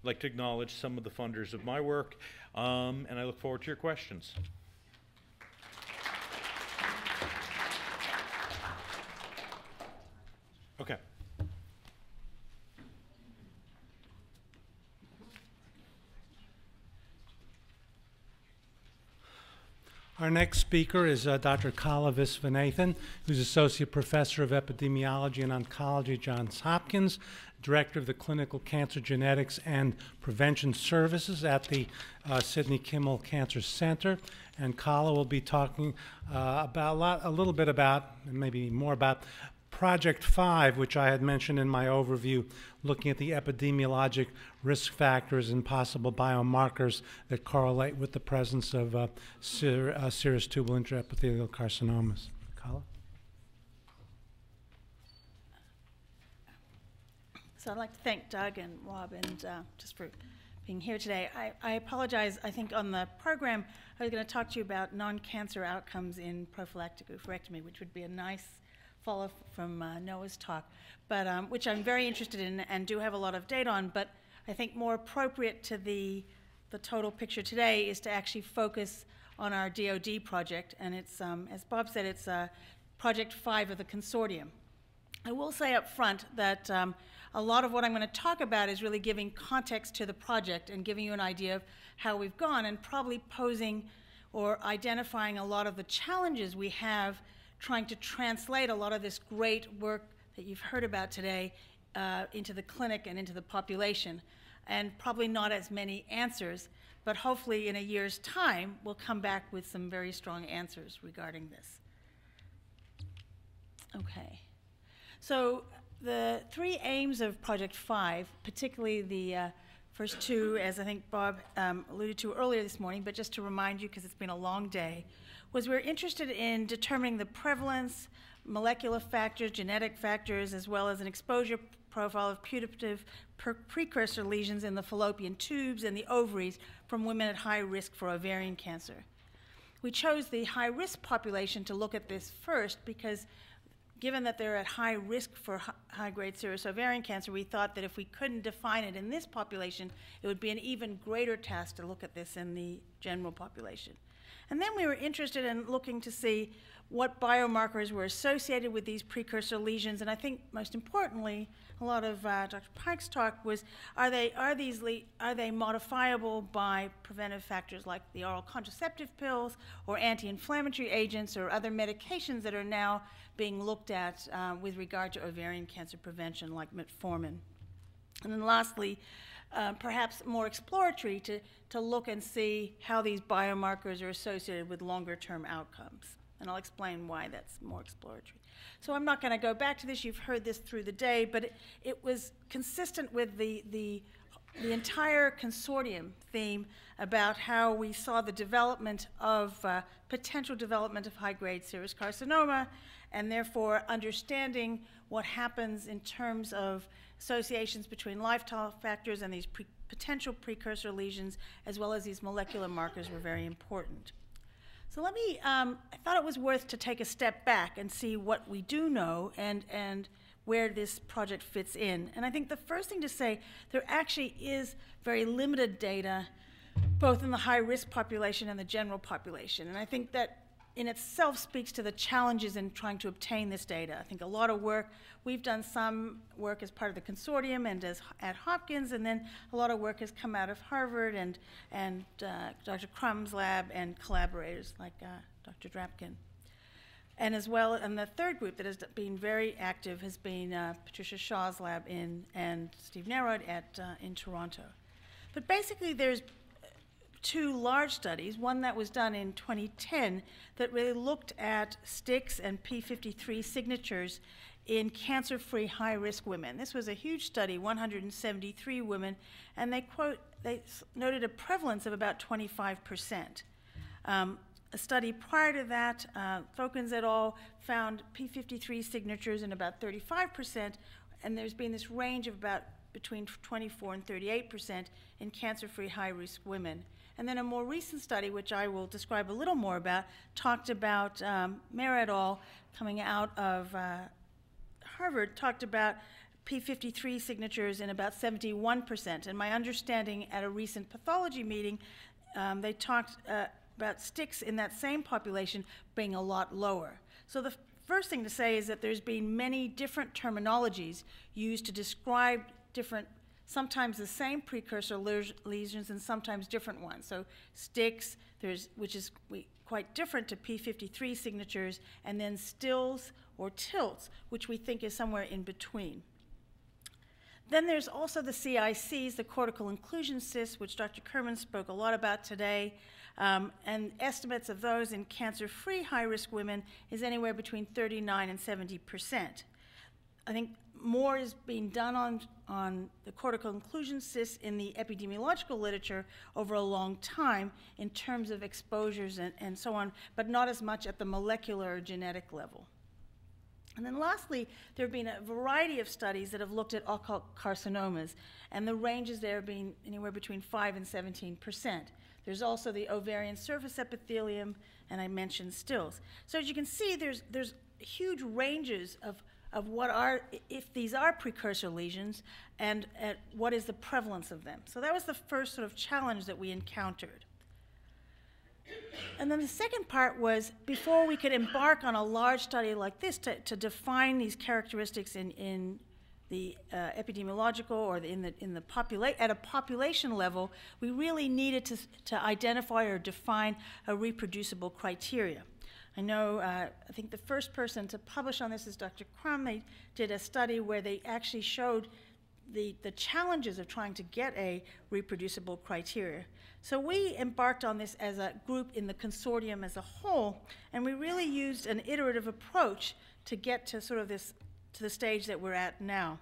I'd like to acknowledge some of the funders of my work, um, and I look forward to your questions. Okay. Our next speaker is uh, Dr. Kala Visvanathan, who's Associate Professor of Epidemiology and Oncology Johns Hopkins, Director of the Clinical Cancer Genetics and Prevention Services at the uh, Sidney Kimmel Cancer Center. And Kala will be talking uh, about a, lot, a little bit about, maybe more about Project 5, which I had mentioned in my overview, looking at the epidemiologic risk factors and possible biomarkers that correlate with the presence of uh, ser uh, serous tubal intraepithelial carcinomas. So I'd like to thank Doug and Rob and uh, just for being here today. I, I, apologize. I think on the program I was going to talk to you about non-cancer outcomes in prophylactic oophorectomy, which would be a nice follow from uh, Noah's talk, but um, which I'm very interested in and do have a lot of data on. But I think more appropriate to the the total picture today is to actually focus on our DoD project, and it's um, as Bob said, it's uh, project five of the consortium. I will say up front that um, a lot of what I'm going to talk about is really giving context to the project and giving you an idea of how we've gone, and probably posing or identifying a lot of the challenges we have trying to translate a lot of this great work that you've heard about today uh, into the clinic and into the population. And probably not as many answers, but hopefully in a year's time, we'll come back with some very strong answers regarding this. Okay. So the three aims of Project 5, particularly the uh, first two, as I think Bob um, alluded to earlier this morning, but just to remind you, because it's been a long day, was we are interested in determining the prevalence, molecular factors, genetic factors, as well as an exposure profile of putative precursor lesions in the fallopian tubes and the ovaries from women at high risk for ovarian cancer. We chose the high risk population to look at this first because given that they're at high risk for high grade serous ovarian cancer, we thought that if we couldn't define it in this population, it would be an even greater task to look at this in the general population. And then we were interested in looking to see what biomarkers were associated with these precursor lesions. And I think most importantly, a lot of uh, Dr. Pike's talk was, are they, are, these are they modifiable by preventive factors like the oral contraceptive pills or anti-inflammatory agents or other medications that are now being looked at uh, with regard to ovarian cancer prevention like metformin. And then lastly, uh, perhaps more exploratory to, to look and see how these biomarkers are associated with longer term outcomes. And I'll explain why that's more exploratory. So I'm not going to go back to this. You've heard this through the day, but it, it was consistent with the, the the entire consortium theme about how we saw the development of uh, potential development of high-grade serous carcinoma, and therefore understanding what happens in terms of associations between lifestyle factors and these pre potential precursor lesions, as well as these molecular markers, were very important. So let me, um, I thought it was worth to take a step back and see what we do know and, and where this project fits in. And I think the first thing to say, there actually is very limited data, both in the high risk population and the general population. And I think that in itself speaks to the challenges in trying to obtain this data. I think a lot of work, we've done some work as part of the consortium and as, at Hopkins, and then a lot of work has come out of Harvard and, and uh, Dr. Crum's lab and collaborators like uh, Dr. Drapkin. And as well, and the third group that has been very active has been uh, Patricia Shaw's lab in, and Steve Narod at, uh, in Toronto. But basically, there's two large studies, one that was done in 2010 that really looked at STICs and P53 signatures in cancer-free high-risk women. This was a huge study, 173 women, and they quote they noted a prevalence of about 25 percent. Um, a study prior to that, uh, Folkins et al. found P53 signatures in about 35 percent, and there's been this range of about between 24 and 38 percent in cancer-free high-risk women. And then a more recent study, which I will describe a little more about, talked about um, coming out of uh, Harvard, talked about P53 signatures in about 71%. And my understanding at a recent pathology meeting, um, they talked uh, about STICs in that same population being a lot lower. So the first thing to say is that there's been many different terminologies used to describe different sometimes the same precursor lesions and sometimes different ones. So STICs, there's, which is quite different to P53 signatures, and then STILs or TILTs, which we think is somewhere in between. Then there's also the CICs, the cortical inclusion cysts, which Dr. Kurman spoke a lot about today. Um, and estimates of those in cancer-free high-risk women is anywhere between 39 and 70 percent. I think more is being done on, on the cortical inclusion cysts in the epidemiological literature over a long time in terms of exposures and, and so on, but not as much at the molecular or genetic level. And then lastly, there have been a variety of studies that have looked at occult carcinomas, and the ranges there have been anywhere between 5 and 17 percent. There's also the ovarian surface epithelium, and I mentioned STILs. So as you can see, there's, there's huge ranges of of what are, if these are precursor lesions, and what is the prevalence of them. So that was the first sort of challenge that we encountered. And then the second part was before we could embark on a large study like this to, to define these characteristics in, in the uh, epidemiological or the, in the, in the popula- at a population level, we really needed to, to identify or define a reproducible criteria. I know, uh, I think the first person to publish on this is Dr. Crum. They did a study where they actually showed the, the challenges of trying to get a reproducible criteria. So we embarked on this as a group in the consortium as a whole, and we really used an iterative approach to get to sort of this, to the stage that we're at now.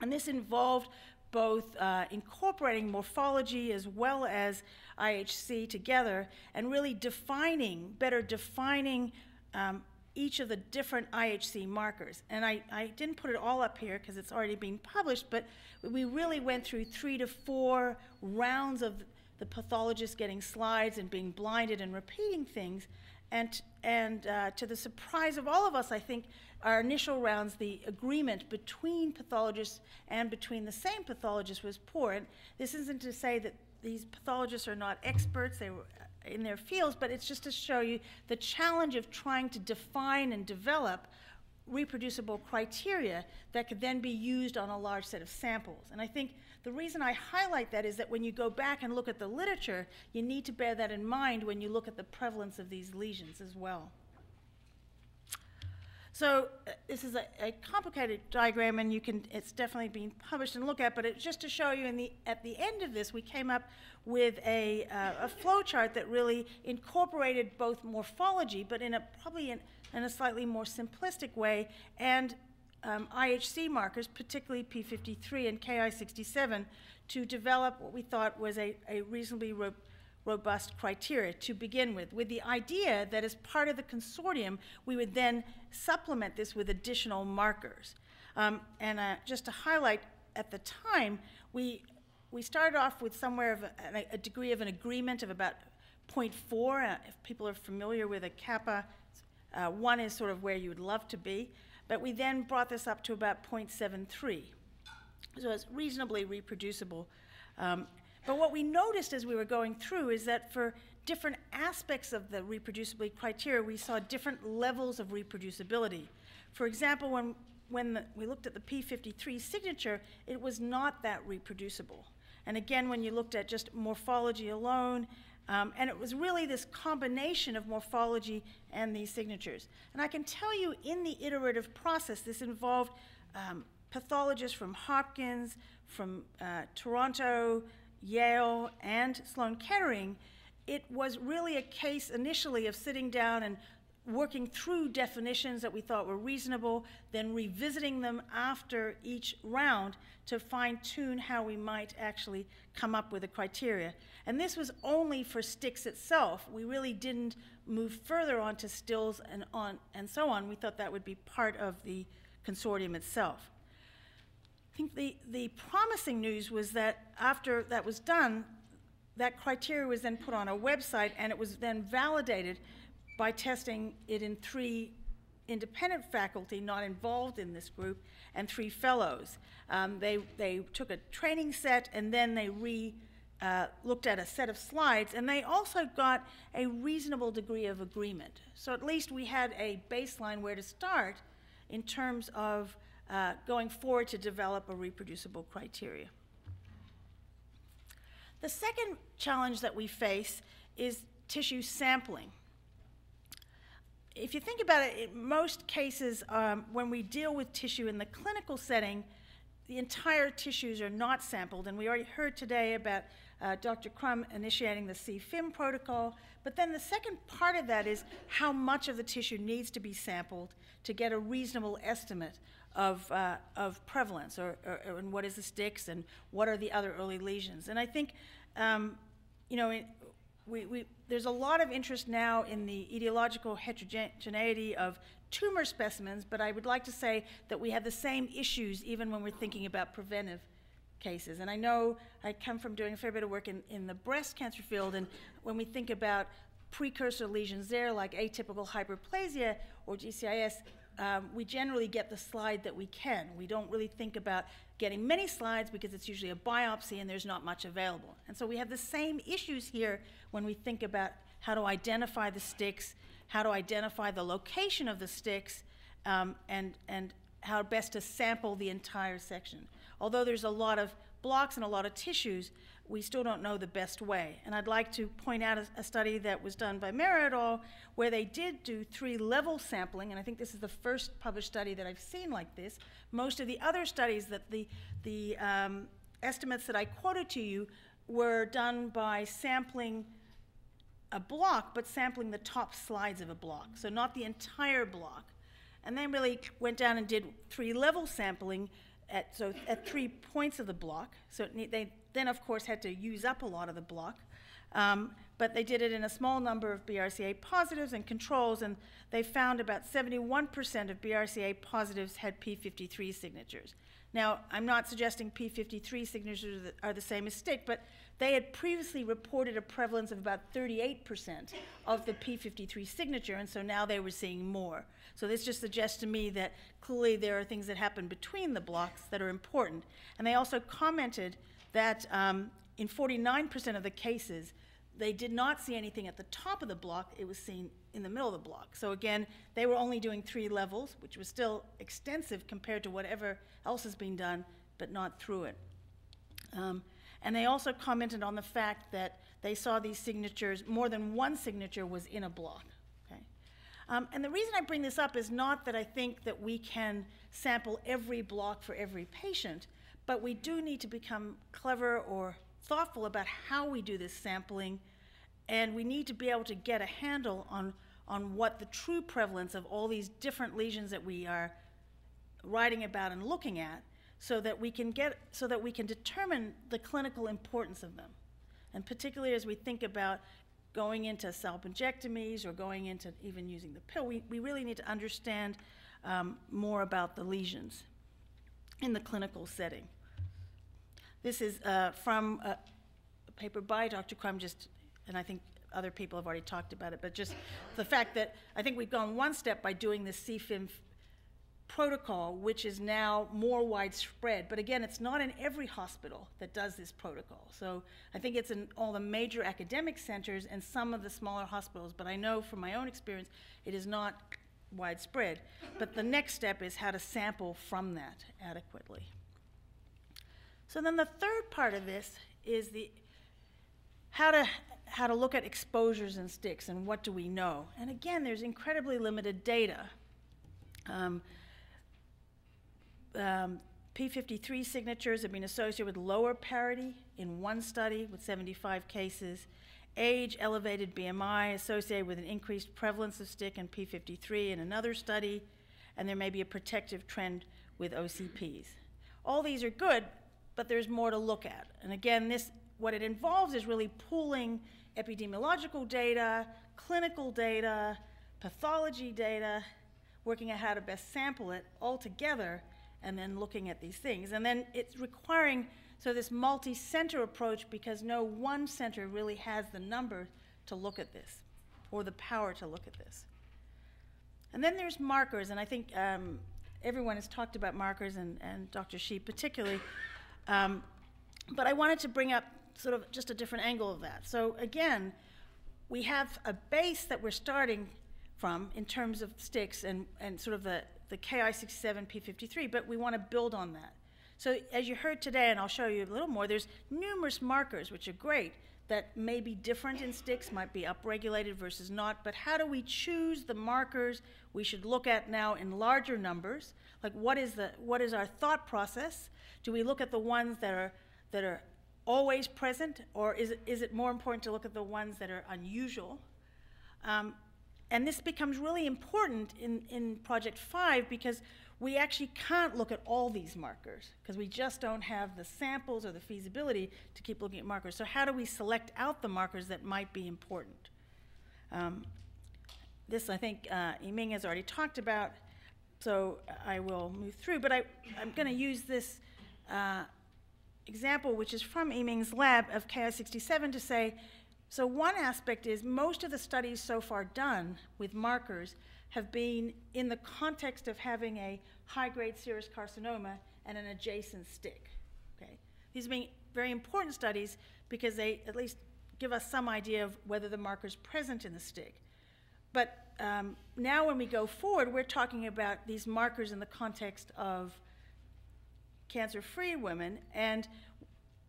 And this involved both uh, incorporating morphology as well as IHC together and really defining, better defining um, each of the different IHC markers. And I, I didn't put it all up here because it's already been published, but we really went through three to four rounds of the pathologist getting slides and being blinded and repeating things. And, and uh, to the surprise of all of us, I think our initial rounds, the agreement between pathologists and between the same pathologist was poor. And this isn't to say that these pathologists are not experts they were in their fields, but it's just to show you the challenge of trying to define and develop reproducible criteria that could then be used on a large set of samples. And I think the reason I highlight that is that when you go back and look at the literature, you need to bear that in mind when you look at the prevalence of these lesions as well. So uh, this is a, a, complicated diagram, and you can it's definitely been published and looked at. But it's just to show you, in the at the end of this, we came up with a uh, a flow chart that really incorporated both morphology, but in a probably in, in a slightly more simplistic way, and um, IHC markers, particularly P53 and Ki67, to develop what we thought was a, a reasonably ro- robust criteria to begin with, with the idea that as part of the consortium, we would then supplement this with additional markers. Um, and uh, just to highlight, at the time, we, we started off with somewhere of a, a degree of an agreement of about 0.4. Uh, if people are familiar with a kappa, uh, one is sort of where you would love to be. But we then brought this up to about 0.73. So it's reasonably reproducible. Um, but what we noticed as we were going through is that for different aspects of the reproducibility criteria, we saw different levels of reproducibility. For example, when, when the, we looked at the P53 signature, it was not that reproducible. And again, when you looked at just morphology alone, um, and it was really this combination of morphology and these signatures. And I can tell you in the iterative process, this involved um, pathologists from Hopkins, from uh, Toronto, Yale, and Sloan Kettering. It was really a case initially of sitting down and working through definitions that we thought were reasonable, then revisiting them after each round to fine tune how we might actually come up with a criteria. And this was only for STICs itself. We really didn't move further on to STILs and on and so on. We thought that would be part of the consortium itself. I think the, the promising news was that after that was done, that criteria was then put on a website and it was then validated by testing it in three independent faculty not involved in this group and three fellows. Um, they, they took a training set and then they re uh, looked at a set of slides and they also got a reasonable degree of agreement. So at least we had a baseline where to start in terms of uh, going forward to develop a reproducible criteria. The second challenge that we face is tissue sampling if you think about it, in most cases, um, when we deal with tissue in the clinical setting, the entire tissues are not sampled. And we already heard today about uh, Dr. Crum initiating the SEE-FIM protocol. But then the second part of that is how much of the tissue needs to be sampled to get a reasonable estimate of, uh, of prevalence, or, or, and what is the STICs, and what are the other early lesions. And I think, um, you know, it, we, we, there's a lot of interest now in the etiological heterogeneity of tumor specimens, but I would like to say that we have the same issues even when we're thinking about preventive cases. And I know I come from doing a fair bit of work in, in the breast cancer field, and when we think about precursor lesions there, like atypical hyperplasia or DCIS, um, we generally get the slide that we can. We don't really think about getting many slides because it's usually a biopsy and there's not much available. And so we have the same issues here when we think about how to identify the STICs, how to identify the location of the STICs, um, and, and how best to sample the entire section. Although there's a lot of blocks and a lot of tissues, we still don't know the best way. And I'd like to point out a, a study that was done by Mehra et al., where they did do three level sampling, and I think this is the first published study that I've seen like this. Most of the other studies that the, the um, estimates that I quoted to you were done by sampling a block, but sampling the top slides of a block, so not the entire block. And then really went down and did three level sampling at, so at three points of the block. So they then, of course, had to use up a lot of the block. Um, but they did it in a small number of BRCA positives and controls, and they found about 71% of BRCA positives had P53 signatures. Now, I'm not suggesting P53 signatures are the same as STIC, but they had previously reported a prevalence of about 38% of the P53 signature, and so now they were seeing more. So this just suggests to me that clearly there are things that happen between the blocks that are important. And they also commented that um, in 49% of the cases, they did not see anything at the top of the block, it was seen in the middle of the block. So again, they were only doing three levels, which was still extensive compared to whatever else has been done, but not through it. Um, and they also commented on the fact that they saw these signatures, more than one signature was in a block. Okay? Um, and the reason I bring this up is not that I think that we can sample every block for every patient, but we do need to become clever or thoughtful about how we do this sampling, and we need to be able to get a handle on, on what the true prevalence of all these different lesions that we are writing about and looking at so that we can get so that we can determine the clinical importance of them. And particularly as we think about going into salpingectomies or going into even using the pill, we, we really need to understand um, more about the lesions in the clinical setting. This is uh, from a, paper by Dr. Crum, just, and I think other people have already talked about it, but just the fact that I think we've gone one step by doing this SEE-FIM protocol, which is now more widespread. But again, it's not in every hospital that does this protocol. So I think it's in all the major academic centers and some of the smaller hospitals. But I know from my own experience, it is not widespread. But the next step is how to sample from that adequately. So then the third part of this is the how to how to look at exposures and STICs and what do we know. And again, there's incredibly limited data. Um, um, P53 signatures have been associated with lower parity in one study with 75 cases. Age, elevated BMI associated with an increased prevalence of STIC and P53 in another study, and there may be a protective trend with OCPs. All these are good, but there's more to look at. And again, this what it involves is really pooling epidemiological data, clinical data, pathology data, working out how to best sample it all together and then looking at these things. And then it's requiring so this multi-center approach because no one center really has the number to look at this or the power to look at this. And then there's markers, and I think um, everyone has talked about markers, and, and Dr. Shih particularly. Um, but I wanted to bring up sort of just a different angle of that. So again, we have a base that we're starting from in terms of STICs and, and sort of the, the Ki67P53, but we want to build on that. So as you heard today, and I'll show you a little more, there's numerous markers, which are great, that may be different in STICs, might be upregulated versus not, but how do we choose the markers we should look at now in larger numbers? Like what is, the, what is our thought process? Do we look at the ones that are, that are always present, or is it, is it more important to look at the ones that are unusual? Um, and this becomes really important in, in Project 5 because we actually can't look at all these markers because we just don't have the samples or the feasibility to keep looking at markers. So how do we select out the markers that might be important? Um, this, I think, uh, Ie-Ming has already talked about, so I will move through. But I, I'm going to use this uh, example, which is from Ie-Ming's lab of Ki67, to say so one aspect is most of the studies so far done with markers have been in the context of having a high-grade serous carcinoma and an adjacent STIC. Okay? These have been very important studies because they at least give us some idea of whether the marker is present in the STIC. But um, now when we go forward, we're talking about these markers in the context of cancer-free women, and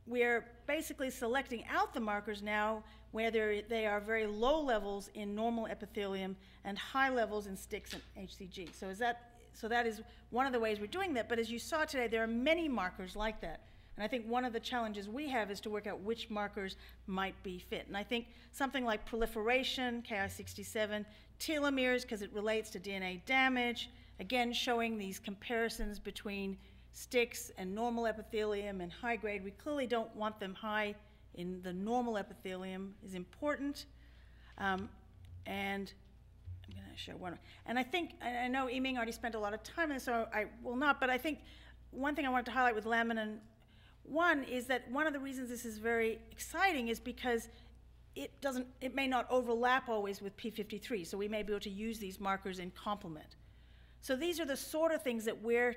we're basically selecting out the markers now where they are very low levels in normal epithelium and high levels in STICs and HCG. So, is that, so that is one of the ways we're doing that. But as you saw today, there are many markers like that. And I think one of the challenges we have is to work out which markers might be fit. And I think something like proliferation, Ki67, telomeres, because it relates to DNA damage, again, showing these comparisons between STICs and normal epithelium and high grade. We clearly don't want them high in the normal epithelium is important. Um, and I'm going to show one. And I think, I know Ie-Ming already spent a lot of time on this, so I will not, but I think one thing I wanted to highlight with laminin one is that one of the reasons this is very exciting is because it doesn't, it may not overlap always with P53, so we may be able to use these markers in complement. So these are the sort of things that we're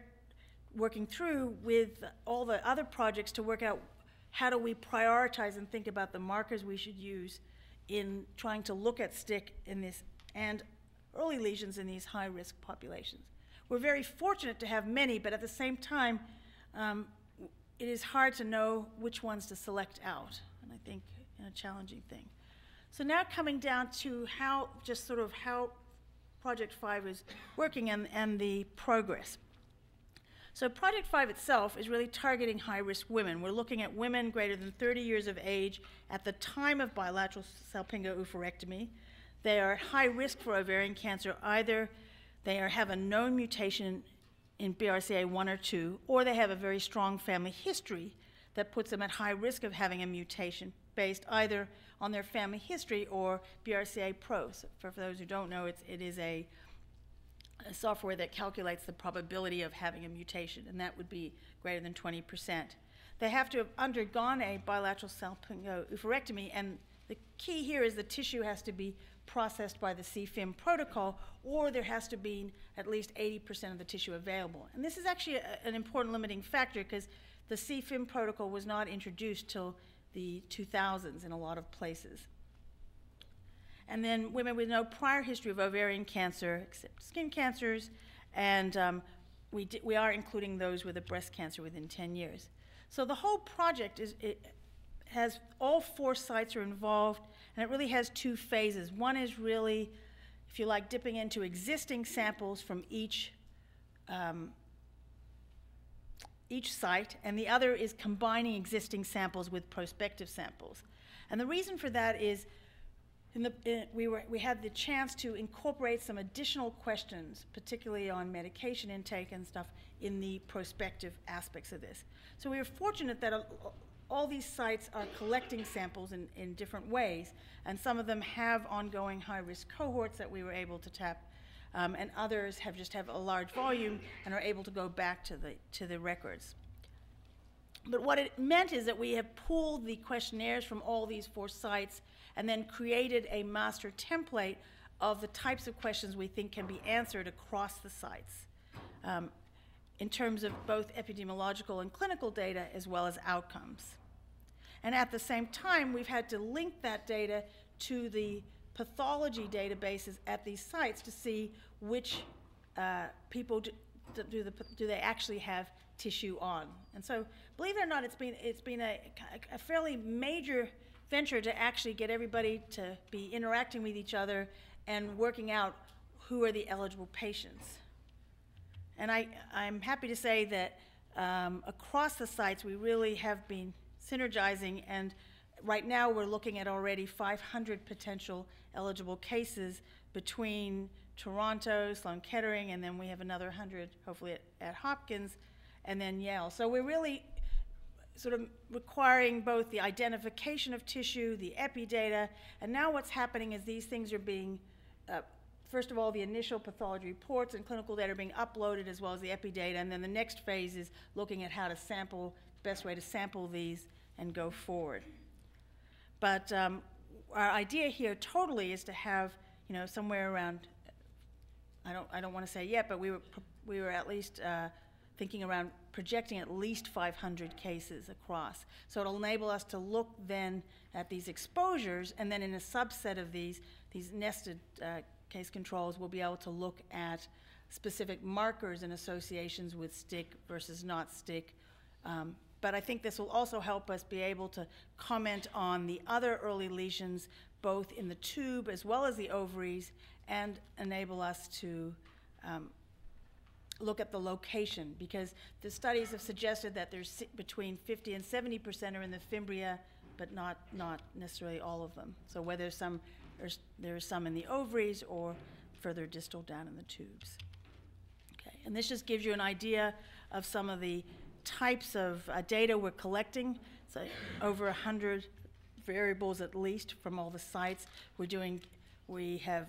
working through with all the other projects to work out how do we prioritize and think about the markers we should use in trying to look at STIC in this and early lesions in these high risk populations. We're very fortunate to have many, but at the same time, um, it is hard to know which ones to select out, and I think a challenging thing. So now coming down to how, just sort of how Project 5 is working and, and the progress. So Project 5 itself is really targeting high-risk women. We're looking at women greater than 30 years of age at the time of bilateral salpingo-oophorectomy. They are at high risk for ovarian cancer. Either they are, have a known mutation in BRCA 1 or 2, or they have a very strong family history that puts them at high risk of having a mutation based either on their family history or BRCA Pro. So for, for those who don't know, it's, it is a, a software that calculates the probability of having a mutation, and that would be greater than 20%. They have to have undergone a bilateral salpingo-oophorectomy, and the key here is the tissue has to be processed by the SEE-FIM protocol, or there has to be at least 80% of the tissue available. And this is actually a, an important limiting factor because the SEE-FIM protocol was not introduced till the 2000s in a lot of places. And then women with no prior history of ovarian cancer, except skin cancers, and um, we, we are including those with a breast cancer within 10 years. So the whole project is, it has all four sites are involved, and it really has two phases. One is really, if you like, dipping into existing samples from each um, each site, and the other is combining existing samples with prospective samples. And the reason for that is in the, in, we, were, we had the chance to incorporate some additional questions, particularly on medication intake and stuff, in the prospective aspects of this. So we were fortunate that a, all these sites are collecting samples in, in different ways, and some of them have ongoing high-risk cohorts that we were able to tap, um, and others have just have a large volume and are able to go back to the, to the records. But what it meant is that we have pulled the questionnaires from all these four sites and then created a master template of the types of questions we think can be answered across the sites um, in terms of both epidemiological and clinical data as well as outcomes. And at the same time, we've had to link that data to the pathology databases at these sites to see which uh, people do, do, the, do they actually have tissue on. And so, believe it or not, it's been, it's been a, a fairly major venture to actually get everybody to be interacting with each other and working out who are the eligible patients. And I, I'm happy to say that um, across the sites, we really have been synergizing, and right now we're looking at already 500 potential eligible cases between Toronto, Sloan Kettering, and then we have another 100 hopefully at, at Hopkins, and then Yale. So we're really sort of requiring both the identification of tissue, the epi data, and now what's happening is these things are being, uh, first of all, the initial pathology reports and clinical data are being uploaded as well as the epi data, and then the next phase is looking at how to sample, the best way to sample these and go forward. But um, our idea here totally is to have, you know, somewhere around, I don't, I don't want to say yet, but we were, we were at least uh, thinking around projecting at least 500 cases across. So it'll enable us to look then at these exposures, and then in a subset of these, these nested uh, case controls, we'll be able to look at specific markers and associations with STIC versus not STIC, um, but I think this will also help us be able to comment on the other early lesions, both in the tube as well as the ovaries, and enable us to um, look at the location because the studies have suggested that there's between 50 and 70 percent are in the fimbria, but not not necessarily all of them. So whether some there's there's some in the ovaries or further distal down in the tubes. Okay, and this just gives you an idea of some of the types of uh, data we're collecting. So over 100 variables at least from all the sites. We're doing, we have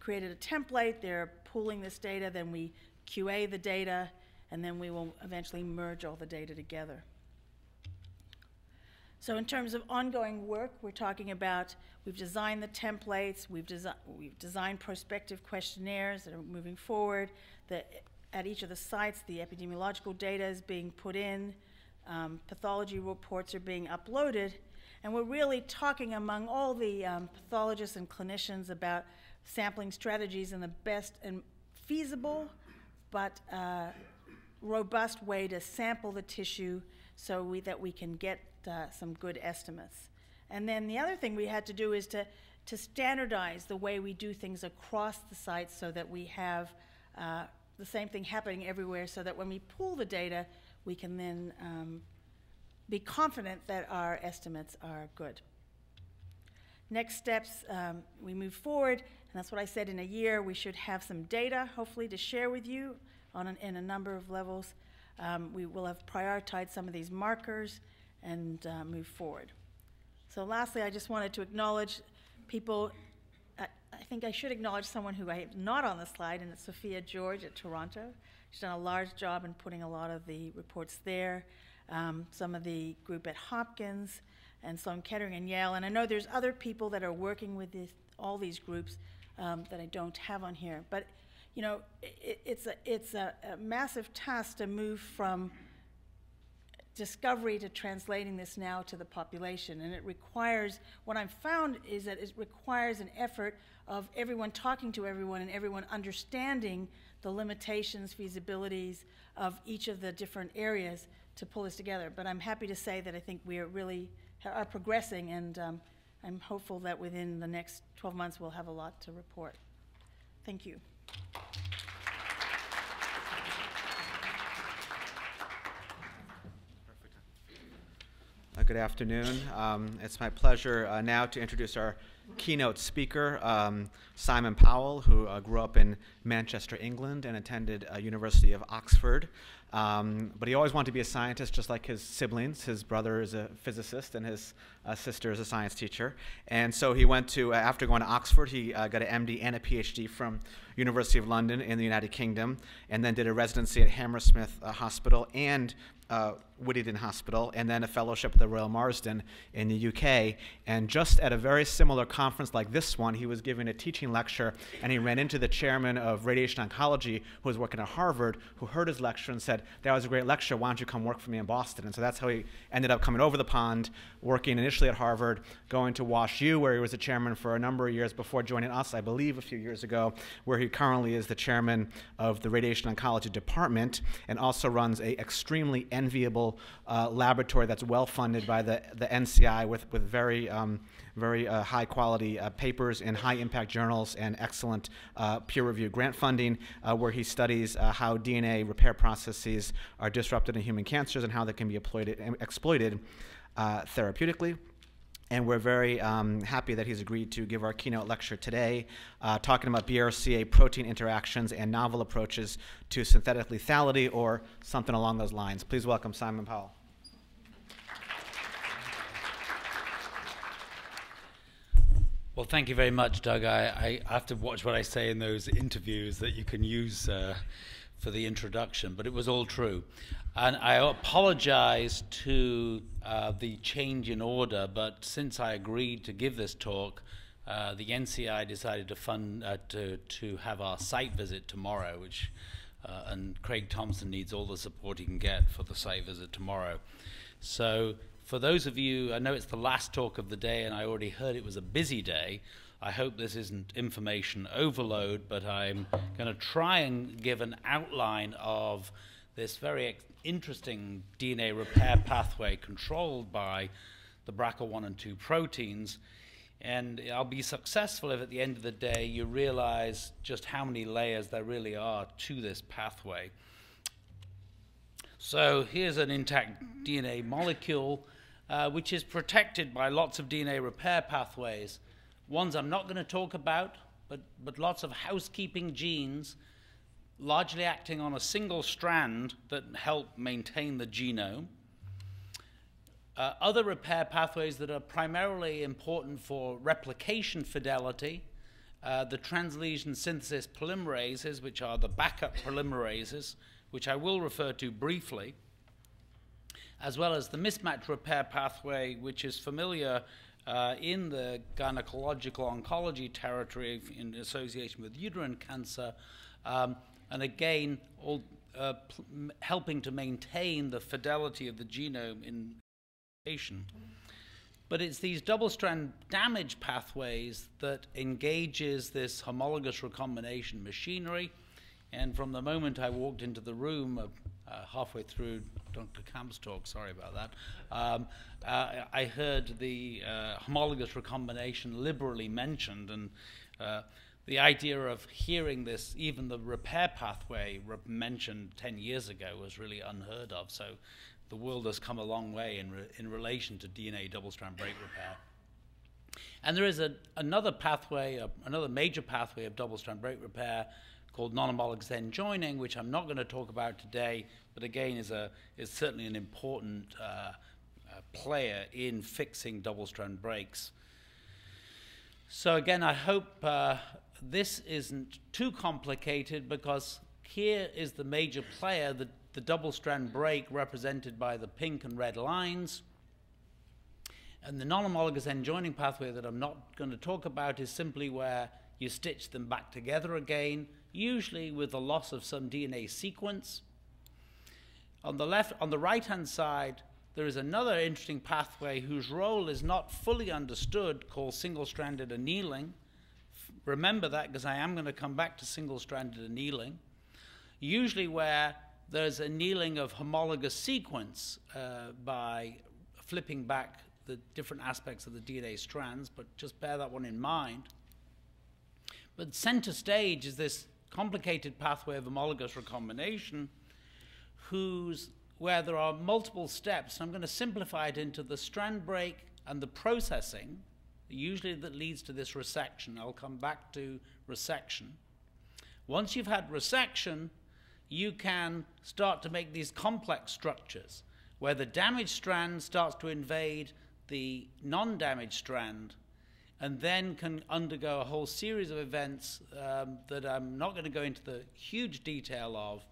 created a template. They're pooling this data. Then we QA the data, and then we will eventually merge all the data together. So in terms of ongoing work, we're talking about we've designed the templates, we've, desi we've designed prospective questionnaires that are moving forward. The at each of the sites, the epidemiological data is being put in, um, pathology reports are being uploaded, and we're really talking among all the um, pathologists and clinicians about sampling strategies and the best and feasible but uh, robust way to sample the tissue so we, that we can get uh, some good estimates. And then the other thing we had to do is to, to standardize the way we do things across the sites so that we have uh, the same thing happening everywhere so that when we pull the data, we can then um, be confident that our estimates are good. Next steps, um, we move forward. And that's what I said in a year, we should have some data, hopefully, to share with you on an, in a number of levels. Um, we will have prioritized some of these markers and uh, move forward. So lastly, I just wanted to acknowledge people. I, think I should acknowledge someone who I have not on the slide, and it's Sophia George at Toronto. She's done a large job in putting a lot of the reports there. Um, some of the group at Hopkins and Sloan Kettering and Yale. And I know there's other people that are working with this, all these groups um, that I don't have on here. But you know, it, it's a it's a, a massive task to move from discovery to translating this now to the population. And it requires, what I've found is that it requires an effort of everyone talking to everyone and everyone understanding the limitations, feasibilities of each of the different areas to pull this together. But I'm happy to say that I think we are really are progressing, and um, I'm hopeful that within the next 12 months we'll have a lot to report. Thank you. Uh, good afternoon. Um, it's my pleasure uh, now to introduce our keynote speaker, um, Simon Powell, who uh, grew up in Manchester, England, and attended uh, University of Oxford. Um, but he always wanted to be a scientist, just like his siblings. His brother is a physicist, and his uh, sister is a science teacher. And so he went to, uh, after going to Oxford, he got an MD and a PhD from University of London in the United Kingdom, and then did a residency at Hammersmith uh, Hospital and uh, Whittington Hospital, and then a fellowship at the Royal Marsden in the UK. And just at a very similar conference like this one, he was giving a teaching lecture, and he ran into the chairman of radiation oncology, who was working at Harvard, who heard his lecture and said, "That was a great lecture. Why don't you come work for me in Boston?" And so that's how he ended up coming over the pond, working initially at Harvard, going to Wash U, where he was a chairman for a number of years before joining us, I believe, a few years ago, where he currently is the chairman of the radiation oncology department, and also runs a extremely enviable uh, laboratory that's well funded by the, the NCI with, with very, um, very uh, high quality uh, papers in high impact journals and excellent uh, peer review grant funding, uh, where he studies uh, how DNA repair processes are disrupted in human cancers and how they can be exploited, exploited therapeutically. And we're very um, happy that he's agreed to give our keynote lecture today, uh, talking about BRCA protein interactions and novel approaches to synthetic lethality or something along those lines. Please welcome Simon Powell. Well, thank you very much, Doug. I, I have to watch what I say in those interviews that you can use uh, for the introduction, but it was all true. And I apologize to uh, the change in order, but since I agreed to give this talk, uh, the NCI decided to fund uh, to, to have our site visit tomorrow, which uh, and Craig Thompson needs all the support he can get for the site visit tomorrow. So for those of you, I know it's the last talk of the day, and I already heard it was a busy day. I hope this isn't information overload, but I'm going to try and give an outline of this very interesting DNA repair pathway controlled by the BRCA1 and 2 proteins. And I'll be successful if at the end of the day you realize just how many layers there really are to this pathway. So here's an intact DNA molecule uh, which is protected by lots of DNA repair pathways. Ones I'm not going to talk about, but, but lots of housekeeping genes largely acting on a single strand that help maintain the genome. Uh, other repair pathways that are primarily important for replication fidelity, uh, the translesion synthesis polymerases, which are the backup polymerases, which I will refer to briefly, as well as the mismatch repair pathway, which is familiar uh, in the gynecological oncology territory in association with uterine cancer, um, and again, all, uh, helping to maintain the fidelity of the genome in patient. But it's these double-strand damage pathways that engages this homologous recombination machinery. And from the moment I walked into the room, uh, halfway through Dr. Camp's talk, sorry about that, um, uh, I heard the uh, homologous recombination liberally mentioned, and uh, the idea of hearing this, even the repair pathway re mentioned 10 years ago, was really unheard of. So the world has come a long way in, re in relation to DNA double strand break repair. And there is a, another pathway, another major pathway of double strand break repair called non-homologous end joining, which I'm not going to talk about today, but again is, a, is certainly an important uh, uh, player in fixing double strand breaks. So again, I hope uh, this isn't too complicated because here is the major player, the, the double strand break represented by the pink and red lines. And the non-homologous end joining pathway that I'm not going to talk about is simply where you stitch them back together again, usually with the loss of some DNA sequence. On the left, on the right-hand side, there is another interesting pathway whose role is not fully understood called single-stranded annealing. Remember that because I am going to come back to single-stranded annealing. Usually where there's annealing of homologous sequence uh, by flipping back the different aspects of the DNA strands, but just bear that one in mind. But center stage is this complicated pathway of homologous recombination whose, where there are multiple steps. I'm going to simplify it into the strand break and the processing, usually that leads to this resection. I'll come back to resection. Once you've had resection, you can start to make these complex structures where the damaged strand starts to invade the non-damaged strand and then can undergo a whole series of events um, that I'm not going to go into the huge detail of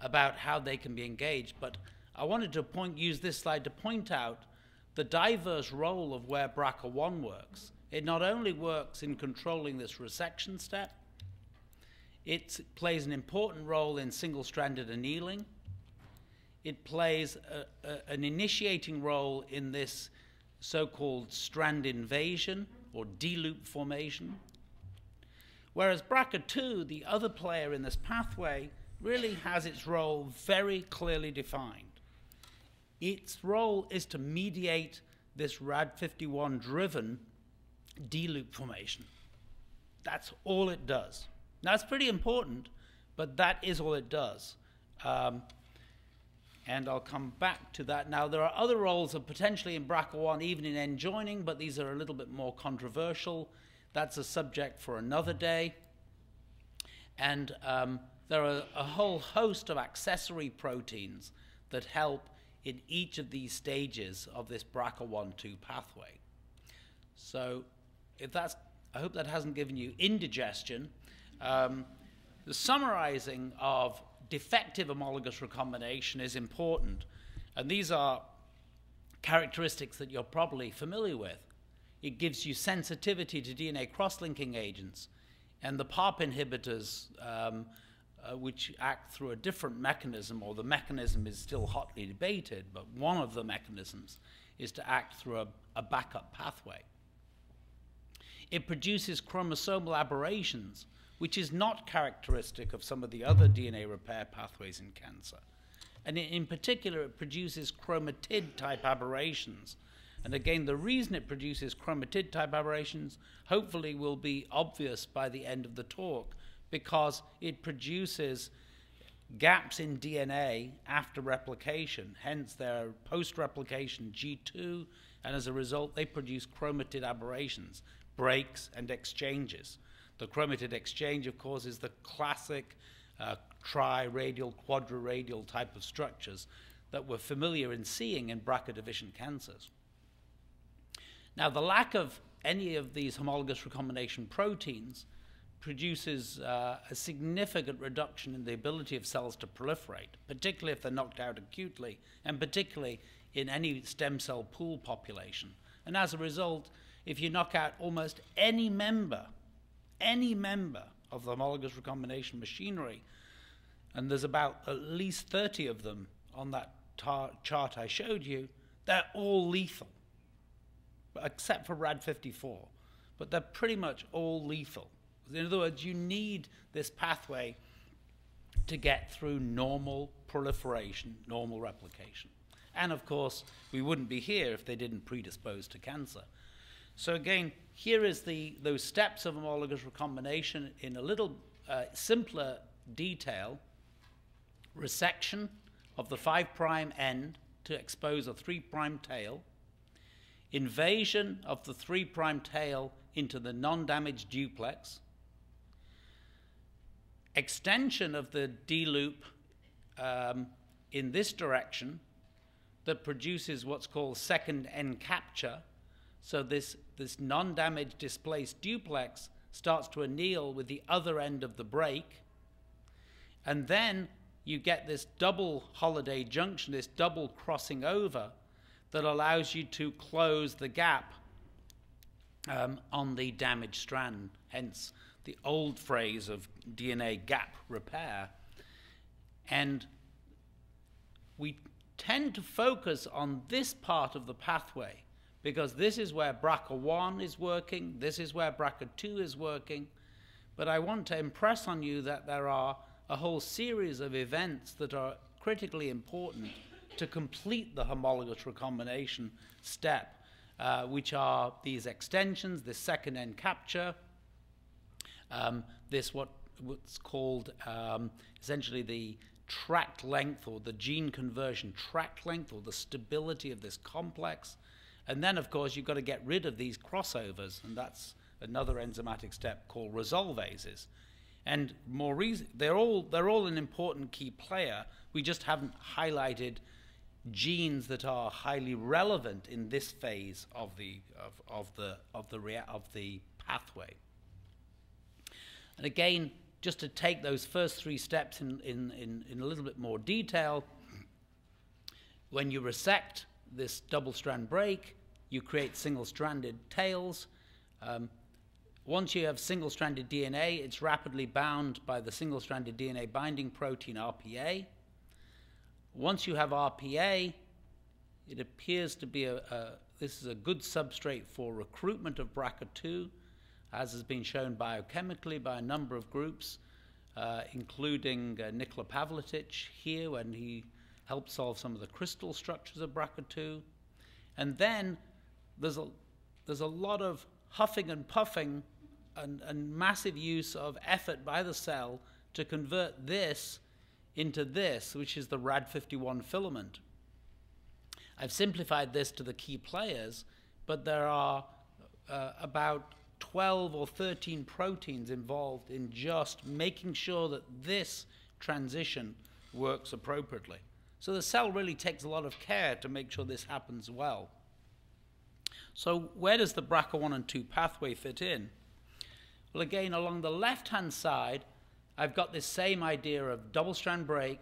about how they can be engaged. But I wanted to point, use this slide to point out the diverse role of where BRCA1 works. It not only works in controlling this resection step, it plays an important role in single-stranded annealing, it plays a, a, an initiating role in this so-called strand invasion or D-loop formation. Whereas BRCA2, the other player in this pathway, really has its role very clearly defined. Its role is to mediate this RAD51 driven D-loop formation. That's all it does. Now, it's pretty important, but that is all it does. Um, and I'll come back to that. Now, there are other roles of potentially in BRCA1, even in end joining, but these are a little bit more controversial. That's a subject for another day. And um, there are a whole host of accessory proteins that help in each of these stages of this BRCA1-2 pathway. So if that's, I hope that hasn't given you indigestion. Um, the summarizing of defective homologous recombination is important. And these are characteristics that you're probably familiar with. It gives you sensitivity to DNA cross-linking agents. And the PARP inhibitors, um, uh, which act through a different mechanism, or the mechanism is still hotly debated, but one of the mechanisms is to act through a, a backup pathway. It produces chromosomal aberrations, which is not characteristic of some of the other DNA repair pathways in cancer. And in particular, it produces chromatid type aberrations. And again, the reason it produces chromatid type aberrations hopefully will be obvious by the end of the talk because it produces gaps in DNA after replication. Hence, their post replication G2, and as a result, they produce chromatid aberrations, breaks, and exchanges. The chromatid exchange, of course, is the classic uh, tri-radial, quadriradial type of structures that we're familiar in seeing in BRCA deficient cancers. Now, the lack of any of these homologous recombination proteins produces uh, a significant reduction in the ability of cells to proliferate, particularly if they're knocked out acutely, and particularly in any stem cell pool population. And as a result, if you knock out almost any member any member of the homologous recombination machinery, and there's about at least 30 of them on that chart I showed you, they're all lethal, except for RAD54. But they're pretty much all lethal. In other words, you need this pathway to get through normal proliferation, normal replication. And of course, we wouldn't be here if they didn't predispose to cancer. So again, here is the, those steps of homologous recombination in a little uh, simpler detail. Resection of the 5' end to expose a 3' tail. invasion of the 3' tail into the non-damaged duplex, extension of the D loop um, in this direction that produces what's called second end capture. So this, this non-damaged displaced duplex starts to anneal with the other end of the break. And then you get this double Holliday junction, this double crossing over that allows you to close the gap um, on the damaged strand, hence the old phrase of DNA gap repair. And we tend to focus on this part of the pathway because this is where BRCA1 is working, this is where BRCA2 is working. But I want to impress on you that there are a whole series of events that are critically important to complete the homologous recombination step, uh, which are these extensions, this second end capture, um, this what, what's called um, essentially the tract length or the gene conversion tract length or the stability of this complex. And then, of course, you've got to get rid of these crossovers, and that's another enzymatic step called resolvases. And more reason, they're all they're all an important key player. We just haven't highlighted genes that are highly relevant in this phase of the of, of the of the rea- of the pathway. And again, just to take those first three steps in, in, in, in a little bit more detail, when you resect this double strand break, you create single stranded tails. Um, once you have single stranded DNA, it's rapidly bound by the single stranded DNA binding protein RPA. Once you have RPA, it appears to be a, a this is a good substrate for recruitment of BRCA2 as has been shown biochemically by a number of groups, uh, including uh, Nikola Pavletich here when he helped solve some of the crystal structures of BRCA2. And then there's a, there's a lot of huffing and puffing and, and massive use of effort by the cell to convert this into this, which is the RAD51 filament. I've simplified this to the key players, but there are uh, about 12 or 13 proteins involved in just making sure that this transition works appropriately. So the cell really takes a lot of care to make sure this happens well. So where does the BRCA1 and 2 pathway fit in? Well, again, along the left-hand side, I've got this same idea of double-strand break,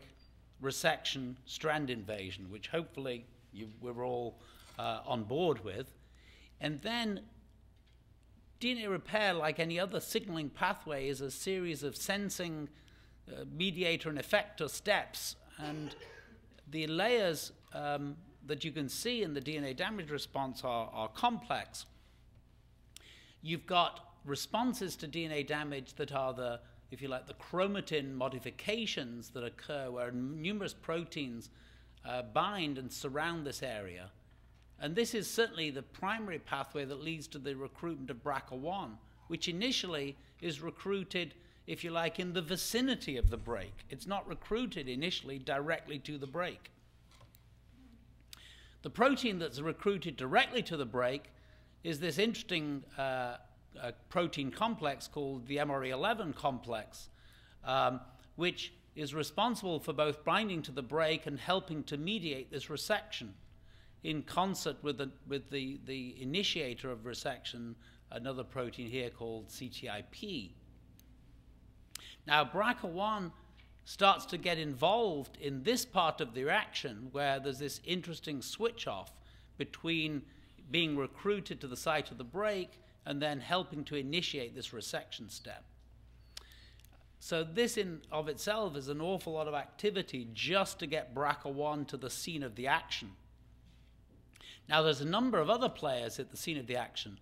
resection, strand invasion, which hopefully you, we're all uh, on board with. And then DNA repair, like any other signaling pathway, is a series of sensing, uh, mediator, and effector steps. And the layers um, that you can see in the DNA damage response are, are complex. You've got responses to DNA damage that are the, if you like, the chromatin modifications that occur where numerous proteins uh, bind and surround this area. And this is certainly the primary pathway that leads to the recruitment of BRCA1, which initially is recruited, if you like, in the vicinity of the break. It's not recruited initially directly to the break. The protein that's recruited directly to the break is this interesting uh, uh, protein complex called the MRE11 complex, um, which is responsible for both binding to the break and helping to mediate this resection in concert with the, with the, the initiator of resection, another protein here called CTIP. Now, BRCA1 starts to get involved in this part of the reaction where there's this interesting switch off between being recruited to the site of the break and then helping to initiate this resection step. So this in of itself is an awful lot of activity just to get BRCA1 to the scene of the action. Now, there's a number of other players at the scene of the action.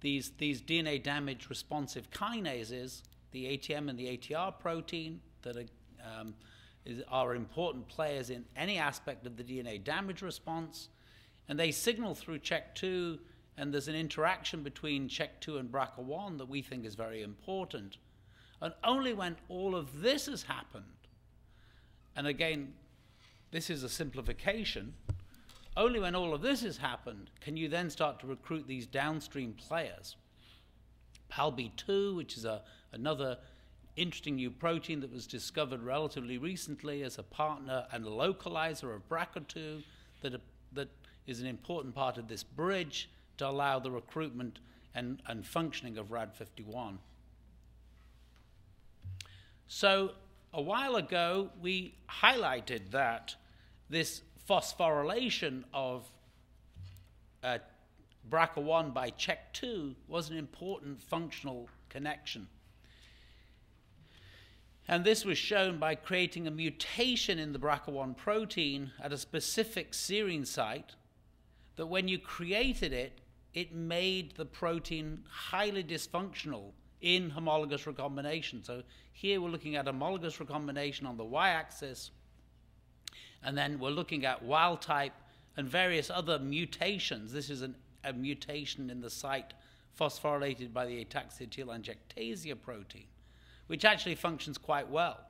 These, these DNA damage responsive kinases, the ATM and the ATR protein, that are, um, is, are important players in any aspect of the DNA damage response. And they signal through CHEK2, and there's an interaction between CHEK2 and BRCA1 that we think is very important. And only when all of this has happened, and again, this is a simplification, only when all of this has happened can you then start to recruit these downstream players. PALB2, which is a, another interesting new protein that was discovered relatively recently as a partner and a localizer of BRCA2 that, that is an important part of this bridge to allow the recruitment and, and functioning of RAD51. So a while ago, we highlighted that this phosphorylation of uh, BRCA1 by CHEK2 was an important functional connection. And this was shown by creating a mutation in the BRCA1 protein at a specific serine site that when you created it, it made the protein highly dysfunctional in homologous recombination. So here we're looking at homologous recombination on the y-axis, and then we're looking at wild type and various other mutations. This is an, a mutation in the site phosphorylated by the ataxia-telangiectasia protein, which actually functions quite well.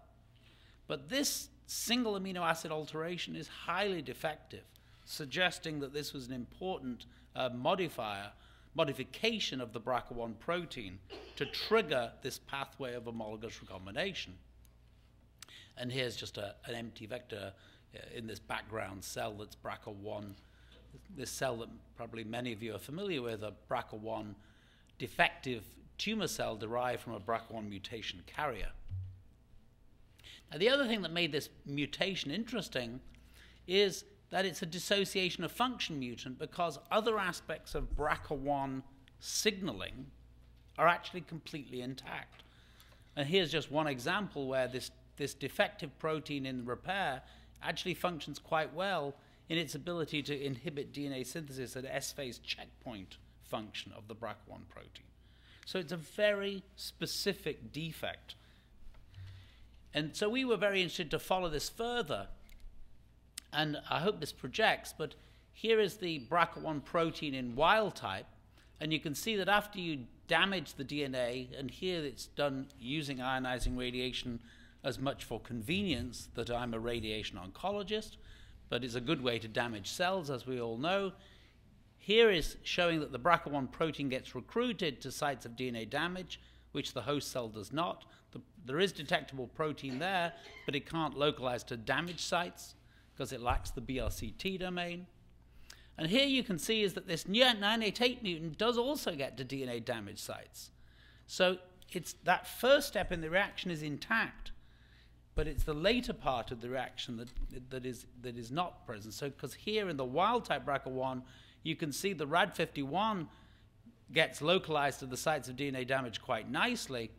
But this single amino acid alteration is highly defective, suggesting that this was an important uh, modifier, modification of the BRCA1 protein to trigger this pathway of homologous recombination. And here's just a, an empty vector uh, in this background cell that's BRCA1. This cell that probably many of you are familiar with, a BRCA1 defective tumor cell derived from a BRCA1 mutation carrier. Now, the other thing that made this mutation interesting is that it's a dissociation of function mutant because other aspects of BRCA1 signaling are actually completely intact. And here's just one example where this, this defective protein in repair actually functions quite well in its ability to inhibit DNA synthesis at S phase checkpoint function of the BRCA1 protein. So it's a very specific defect. And so we were very interested to follow this further. And I hope this projects, but here is the BRCA1 protein in wild type. And you can see that after you damage the DNA, and here it's done using ionizing radiation as much for convenience that I'm a radiation oncologist, but it's a good way to damage cells, as we all know. Here is showing that the BRCA1 protein gets recruited to sites of DNA damage, which the host cell does not. The, there is detectable protein there, but it can't localize to damage sites because it lacks the BRCT domain. And here you can see is that this 988 mutant does also get to DNA damage sites. So it's that first step in the reaction is intact, but it's the later part of the reaction that, that, is, that is not present. So because here in the wild type BRCA1, you can see the RAD51 gets localized to the sites of DNA damage quite nicely,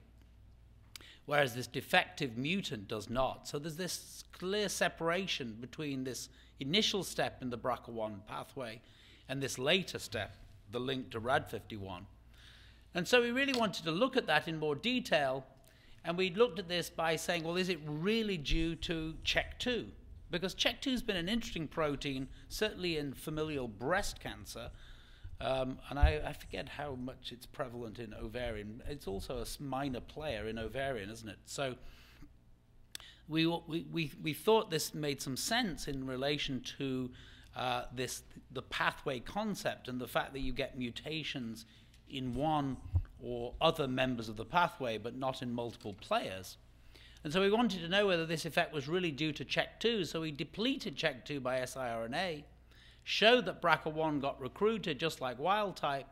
whereas this defective mutant does not. So there's this clear separation between this initial step in the BRCA1 pathway and this later step, the link to RAD51. And so we really wanted to look at that in more detail, and we looked at this by saying, well, is it really due to CHEK2? Because CHEK2 has been an interesting protein, certainly in familial breast cancer, um, and I, I, forget how much it's prevalent in ovarian. It's also a minor player in ovarian, isn't it? So we, we, we, we thought this made some sense in relation to uh, this the pathway concept and the fact that you get mutations in one or other members of the pathway, but not in multiple players. And so we wanted to know whether this effect was really due to CHEK2, so we depleted CHEK2 by siRNA showed that BRCA1 got recruited just like wild type,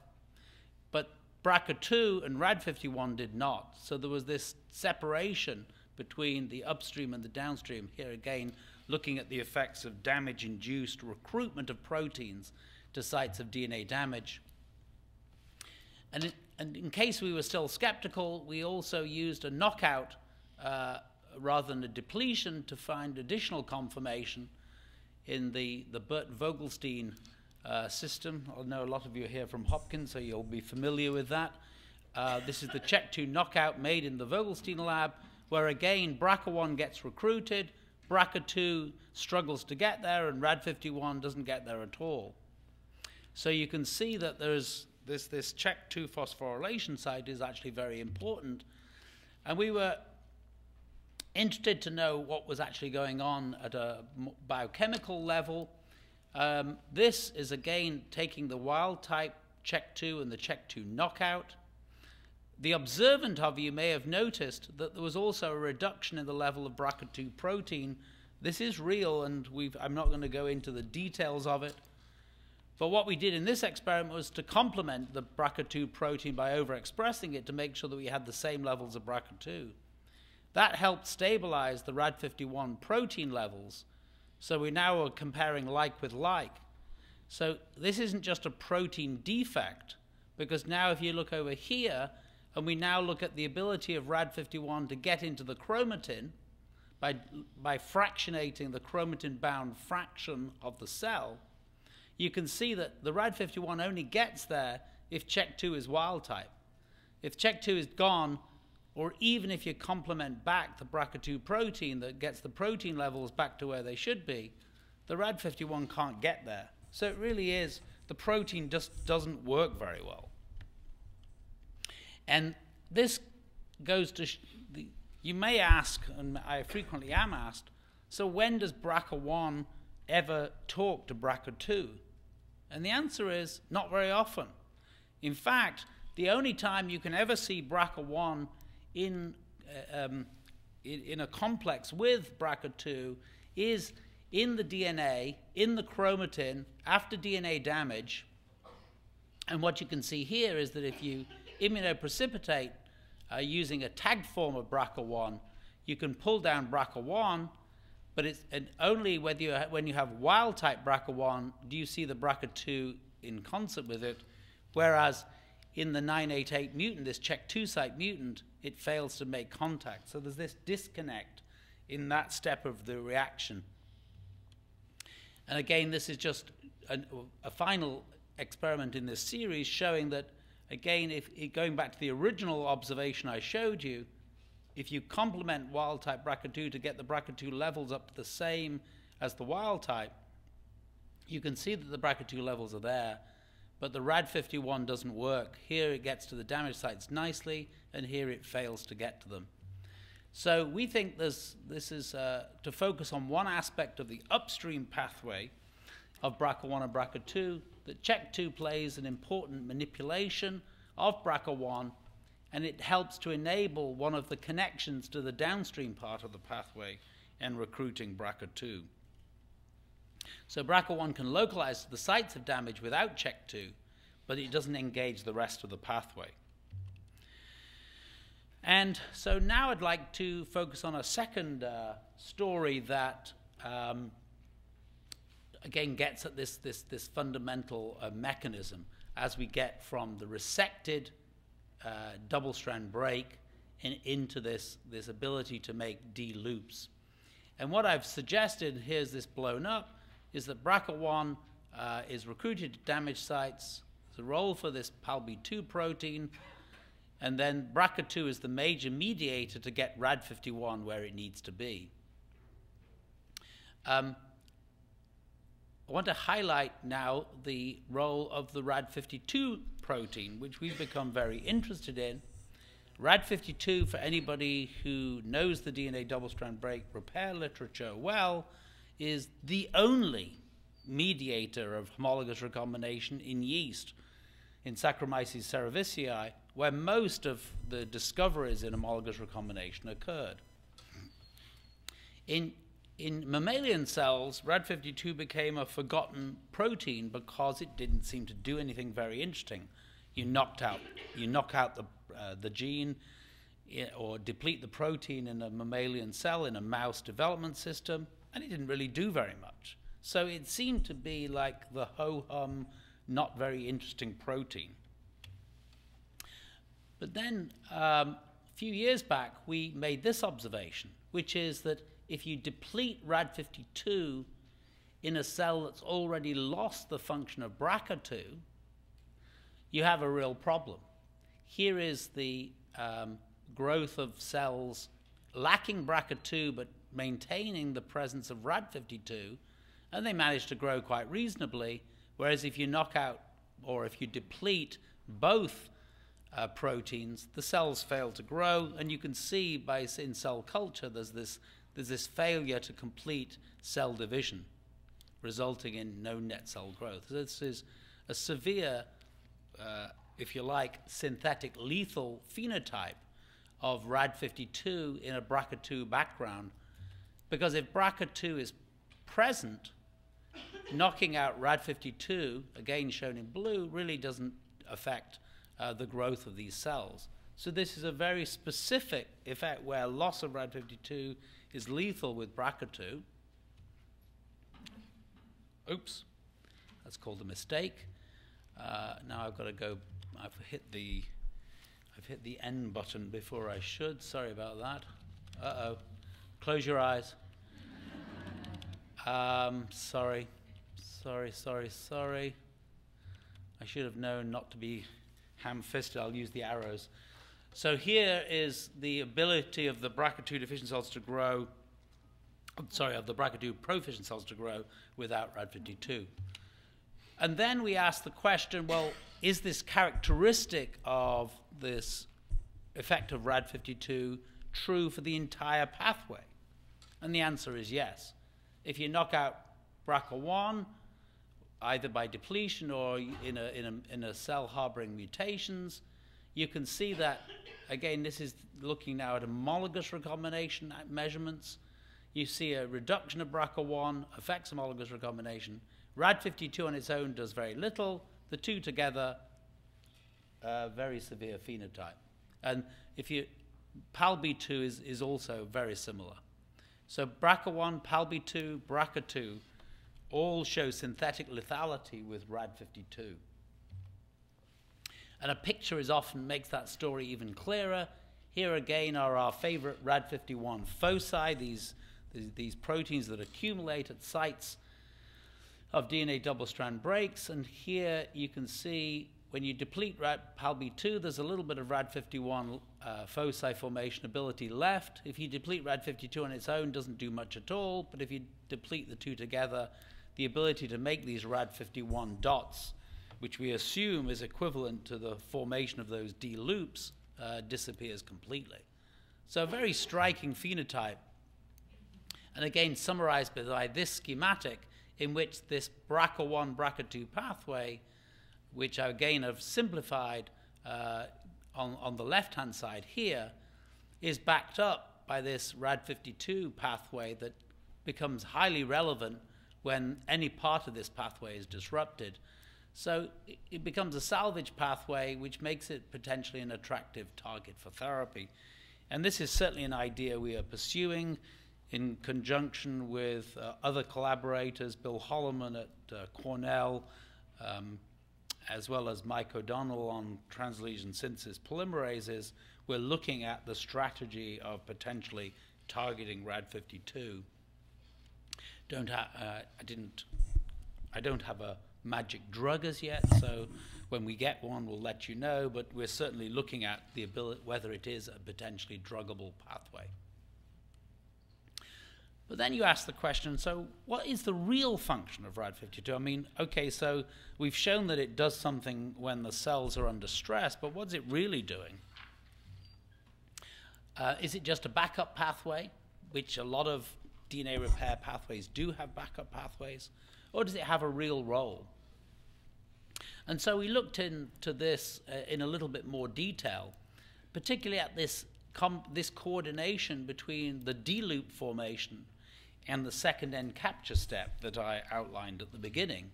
but BRCA2 and RAD51 did not. So there was this separation between the upstream and the downstream. Here again, looking at the effects of damage induced recruitment of proteins to sites of DNA damage. And in, and in case we were still skeptical, we also used a knockout uh, rather than a depletion to find additional confirmation in the, the Bert Vogelstein uh, system. I know a lot of you are here from Hopkins, so you'll be familiar with that. Uh, this is the CHEK2 knockout made in the Vogelstein lab, where again BRCA1 gets recruited, BRCA2 struggles to get there, and RAD51 doesn't get there at all. So you can see that there's this, this CHEK2 phosphorylation site is actually very important. And we were interested to know what was actually going on at a biochemical level. Um, this is again taking the wild type CHEK2 and the CHEK2 knockout. The observant of you may have noticed that there was also a reduction in the level of BRCA2 protein. This is real, and I'm not going to go into the details of it. But what we did in this experiment was to complement the BRCA2 protein by overexpressing it to make sure that we had the same levels of BRCA2. That helped stabilize the RAD51 protein levels, so we now are comparing like with like. So this isn't just a protein defect, because now if you look over here, and we now look at the ability of RAD51 to get into the chromatin by, by fractionating the chromatin-bound fraction of the cell, you can see that the RAD51 only gets there if CHEK2 is wild type. If CHEK2 is gone, or even if you complement back the BRCA2 protein that gets the protein levels back to where they should be, the RAD51 can't get there. So it really is, the protein just doesn't work very well. And this goes to, the, you may ask, and I frequently am asked, so when does BRCA1 ever talk to BRCA2? And the answer is not very often. In fact, the only time you can ever see BRCA1 in, uh, um, in, in, a complex with BRCA2 is in the DNA, in the chromatin, after DNA damage. And what you can see here is that if you immunoprecipitate uh, using a tagged form of BRCA1, you can pull down BRCA1 but it's only whether you when you have wild type BRCA1 do you see the BRCA2 in concert with it, whereas in the 988 mutant, this CHEK2 site mutant, it fails to make contact. So there's this disconnect in that step of the reaction. And again, this is just a, a final experiment in this series showing that, again, if, going back to the original observation I showed you, if you complement wild type BRCA2 to get the BRCA2 levels up to the same as the wild type, you can see that the BRCA2 levels are there, but the RAD51 doesn't work. Here it gets to the damage sites nicely, and here it fails to get to them. So we think this, this is uh, to focus on one aspect of the upstream pathway of BRCA1 and BRCA2, that CHEK2 plays an important manipulation of BRCA1 and it helps to enable one of the connections to the downstream part of the pathway and recruiting BRCA2. So BRCA1 can localize the sites of damage without CHEK2, but it doesn't engage the rest of the pathway. And so now I'd like to focus on a second uh, story that, um, again, gets at this, this, this fundamental uh, mechanism as we get from the resected uh, double strand break in, into this, this ability to make D loops. And what I've suggested, here's this blown up, is that BRCA1 uh, is recruited to damaged sites. A role for this PALB2 protein. And then BRCA2 is the major mediator to get RAD51 where it needs to be. Um, I want to highlight now the role of the RAD52 protein, which we've become very interested in. RAD52, for anybody who knows the DNA double strand break repair literature well, is the only mediator of homologous recombination in yeast, in Saccharomyces cerevisiae, where most of the discoveries in homologous recombination occurred. In in mammalian cells, RAD52 became a forgotten protein because it didn't seem to do anything very interesting. You knocked out, you knock out the, uh, the gene or deplete the protein in a mammalian cell in a mouse development system, and it didn't really do very much. So it seemed to be like the ho-hum, not very interesting protein. But then um, a few years back, we made this observation, which is that if you deplete RAD52 in a cell that's already lost the function of BRCA2, you have a real problem. Here is the um, growth of cells lacking BRCA2 but maintaining the presence of RAD52, and they manage to grow quite reasonably. Whereas if you knock out or if you deplete both uh, proteins, the cells fail to grow, and you can see by in cell culture there's this there's this failure to complete cell division. resulting in no net cell growth. This is a severe, uh, if you like, synthetic lethal phenotype of RAD52 in a BRCA2 background. Because if BRCA2 is present, knocking out RAD52, again shown in blue, really doesn't affect uh, the growth of these cells. So this is a very specific effect where loss of RAD52 is lethal with BRCA2. Oops, that's called a mistake. Uh, now I've got to go, I've hit the, I've hit the N button before I should. Sorry about that. Uh-oh. Close your eyes. Um, sorry, sorry, sorry, sorry. I should have known not to be ham-fisted. I'll use the arrows. So here is the ability of the BRCA2 deficient cells to grow, sorry, of the BRCA2 proficient cells to grow without RAD52. And then we ask the question, well, is this characteristic of this effect of RAD52 true for the entire pathway? And the answer is yes. If you knock out BRCA1, either by depletion or in a, in a, in a cell harboring mutations, you can see that, again, this is looking now at homologous recombination measurements. You see a reduction of BRCA1 affects homologous recombination. RAD52 on its own does very little. The two together, uh, very severe phenotype. And if you, PALB2 is, is also very similar. So BRCA1, PALB2, BRCA2 all show synthetic lethality with RAD52. And a picture is often makes that story even clearer. Here again are our favorite RAD51 foci, these, these, these proteins that accumulate at sites of DNA double strand breaks. And here you can see when you deplete RAD PALB2, there's a little bit of RAD51 uh, foci formation ability left. If you deplete RAD52 on its own, doesn't do much at all. But if you deplete the two together, the ability to make these RAD51 dots, which we assume is equivalent to the formation of those D loops, uh, disappears completely. So a very striking phenotype. And again, summarized by this schematic in which this BRCA1, BRCA2 pathway, which I again have simplified uh, on, on the left-hand side here, is backed up by this RAD52 pathway that becomes highly relevant when any part of this pathway is disrupted. So it becomes a salvage pathway, which makes it potentially an attractive target for therapy. And this is certainly an idea we are pursuing in conjunction with uh, other collaborators, Bill Holloman at uh, Cornell, um, as well as Mike O'Donnell on translesion synthesis polymerases. We're looking at the strategy of potentially targeting RAD52 don't ha- uh, I didn't I don't have a magic drug as yet, so when we get one, we'll let you know. But we're certainly looking at the ability whether it is a potentially druggable pathway. But then you ask the question so, what is the real function of RAD52? I mean, okay, so we've shown that it does something when the cells are under stress, but what's it really doing? Uh, is it just a backup pathway, which a lot of DNA repair pathways do have backup pathways, or does it have a real role? And so we looked into this uh, in a little bit more detail, particularly at this, this coordination between the D-loop formation and the second end capture step that I outlined at the beginning.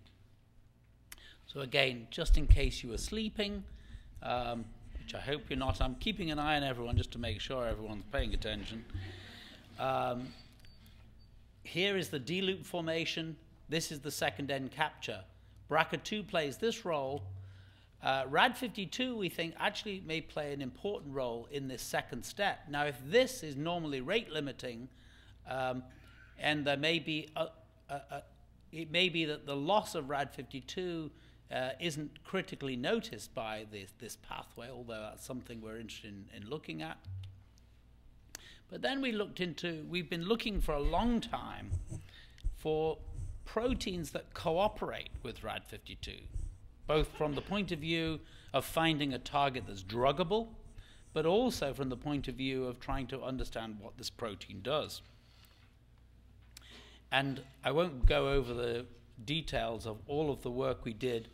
So again, just in case you were sleeping, um, which I hope you're not, I'm keeping an eye on everyone just to make sure everyone's paying attention. Um, here is the D-loop formation. This is the second end capture. BRCA2 plays this role. Uh, RAD52, we think, actually may play an important role in this second step. Now, if this is normally rate limiting, um, and there may be a, a, a, it may be that the loss of RAD52 uh, isn't critically noticed by this, this pathway, although that's something we're interested in, in looking at. But then we looked into, we've been looking for a long time for proteins that cooperate with RAD52, both from the point of view of finding a target that's druggable, but also from the point of view of trying to understand what this protein does. And I won't go over the details of all of the work we did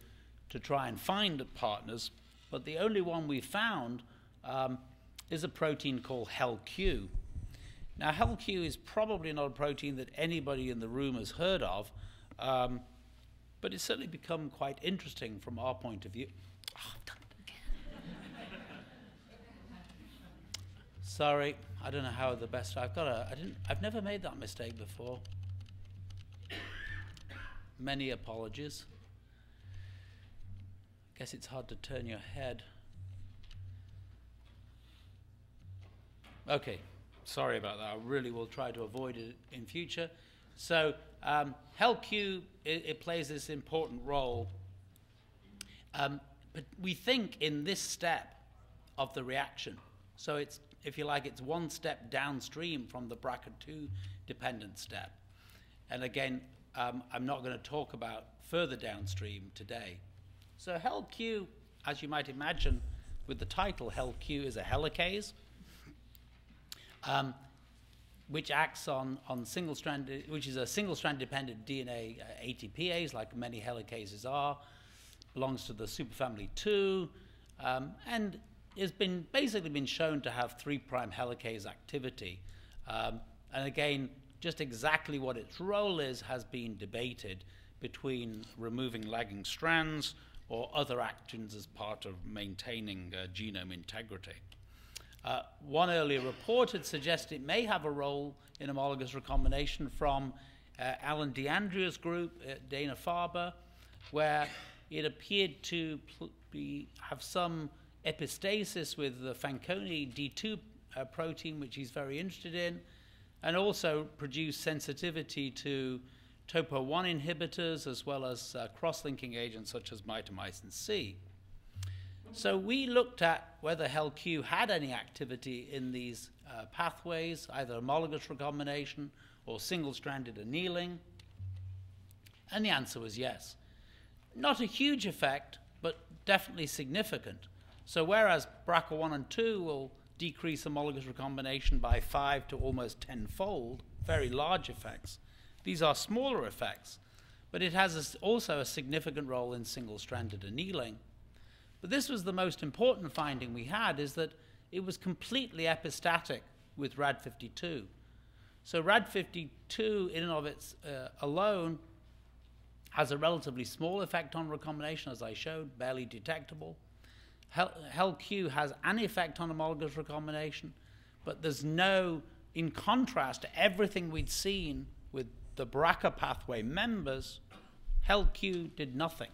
to try and find partners, but the only one we found um, is a protein called HELQ. Now, HELQ is probably not a protein that anybody in the room has heard of, um, but it's certainly become quite interesting from our point of view. Oh. Sorry, I don't know how the best. I've got a. I didn't. I've never made that mistake before. Many apologies. I guess it's hard to turn your head. Okay, sorry about that. I really will try to avoid it in future. So, um, HELQ, it, it, plays this important role. Um, but we think in this step of the reaction. So it's, if you like, it's one step downstream from the BRCA2 dependent step. And again, um, I'm not going to talk about further downstream today. So HELQ, as you might imagine, with the title HELQ is a helicase um, which acts on, on single-stranded, which is a single-strand dependent DNA uh, ATPase, like many helicases are, belongs to the superfamily 2, um, and has been basically been shown to have 3' helicase activity. Um, and again, just exactly what its role is has been debated between removing lagging strands or other actions as part of maintaining uh, genome integrity. Uh, one earlier report had suggested it may have a role in homologous recombination from uh, Alan D'Andrea's group at Dana-Farber, where it appeared to be, have some epistasis with the Fanconi D2 uh, protein, which he's very interested in, and also produce sensitivity to topo 1 inhibitors as well as uh, cross linking agents such as mitomycin C. So we looked at whether HELQ had any activity in these uh, pathways, either homologous recombination or single-stranded annealing, and the answer was yes. Not a huge effect, but definitely significant. So whereas BRCA1 and 2 will decrease homologous recombination by 5 to almost tenfold, very large effects, these are smaller effects, but it has a, also a significant role in single-stranded annealing. But this was the most important finding we had, is that it was completely epistatic with RAD52. So RAD52 in and of its uh, alone has a relatively small effect on recombination, as I showed, barely detectable. HELQ has an effect on homologous recombination, but there's no, in contrast to everything we'd seen with the BRCA pathway members, HELQ did nothing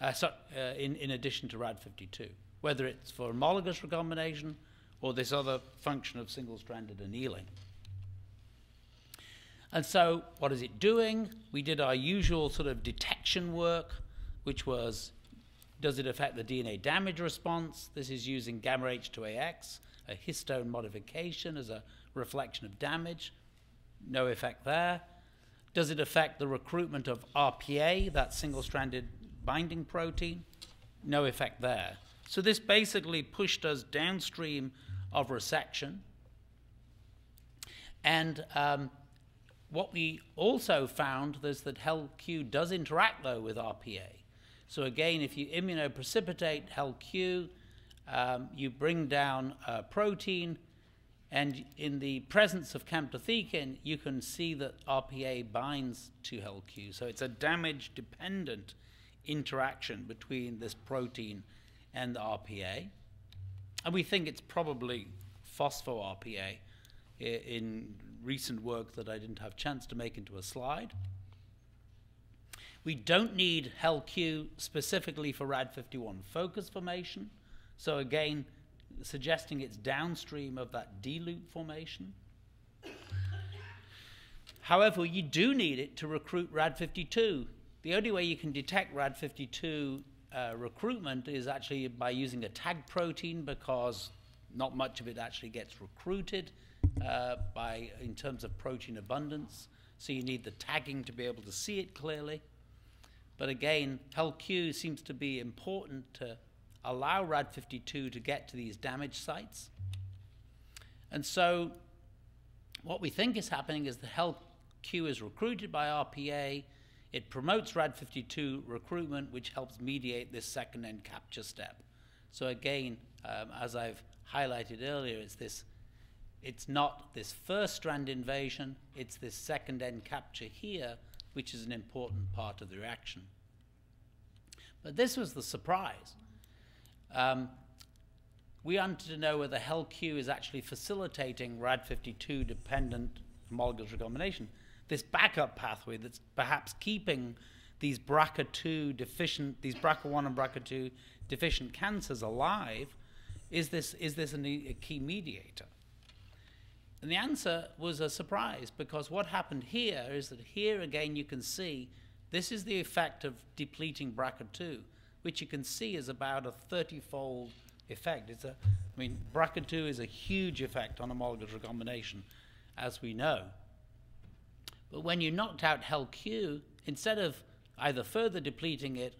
uh, so, uh, in, in addition to RAD52, whether it's for homologous recombination or this other function of single-stranded annealing. And so what is it doing? We did our usual sort of detection work, which was, does it affect the DNA damage response? This is using gamma H2AX, a histone modification as a reflection of damage. No effect there. Does it affect the recruitment of RPA, that single-stranded binding protein, no effect there. So this basically pushed us downstream of resection. And um, what we also found is that HELQ does interact, though, with RPA. So again, if you immunoprecipitate HELQ, um, you bring down a protein, and in the presence of camptothecin, you can see that RPA binds to HELQ. So it's a damage-dependent interaction between this protein and the RPA. And we think it's probably phospho-RPA in recent work that I didn't have chance to make into a slide. We don't need HELQ specifically for RAD51 focus formation. So again, suggesting it's downstream of that D-loop formation. However, you do need it to recruit RAD52 the only way you can detect RAD52 uh, recruitment is actually by using a tag protein because not much of it actually gets recruited uh, by, in terms of protein abundance. So you need the tagging to be able to see it clearly. But again, HELQ seems to be important to allow RAD52 to get to these damaged sites. And so what we think is happening is the HELQ is recruited by RPA. It promotes RAD52 recruitment, which helps mediate this second end capture step. So again, um, as I've highlighted earlier, it's this. It's not this first strand invasion, it's this second end capture here, which is an important part of the reaction. But this was the surprise. Um, we wanted to know whether HELQ is actually facilitating RAD52 dependent homologous recombination. This backup pathway that's perhaps keeping these BRCA2 deficient, these BRCA1 and BRCA2 deficient cancers alive, is this, is this a, a key mediator? And the answer was a surprise because what happened here is that here again you can see this is the effect of depleting BRCA2, which you can see is about a 30 fold effect. It's a, I mean, BRCA2 is a huge effect on homologous recombination, as we know. But when you knocked out HELQ, instead of either further depleting it,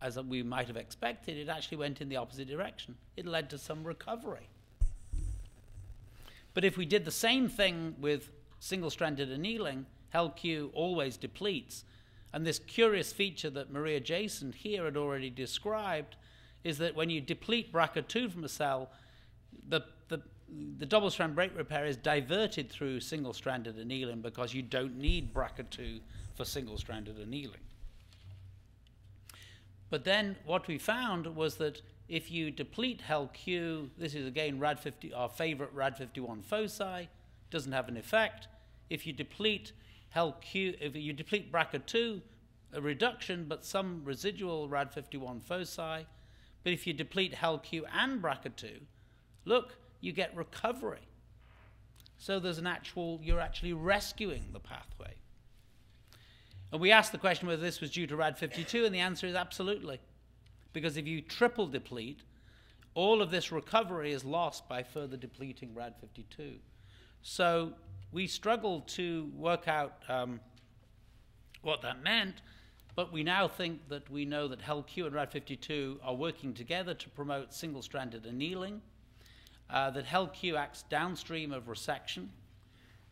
as we might have expected, it actually went in the opposite direction. It led to some recovery. But if we did the same thing with single-stranded annealing, HELQ always depletes. And this curious feature that Maria Jasin here had already described is that when you deplete BRCA2 from a cell, the, the, the double strand break repair is diverted through single stranded annealing because you don't need BRCA2 for single stranded annealing. But then what we found was that if you deplete HELQ, this is again RAD50, our favorite RAD51 foci, doesn't have an effect. If you deplete HELQ, if you deplete BRCA2, a reduction, but some residual RAD51 foci. But if you deplete HELQ and BRCA2, look, you get recovery. So there's an actual, you're actually rescuing the pathway. And we asked the question whether this was due to RAD52, and the answer is absolutely. Because if you triple deplete, all of this recovery is lost by further depleting RAD52. So we struggled to work out um, what that meant, but we now think that we know that HELQ and RAD52 are working together to promote single stranded annealing, uh, that HELQ acts downstream of resection,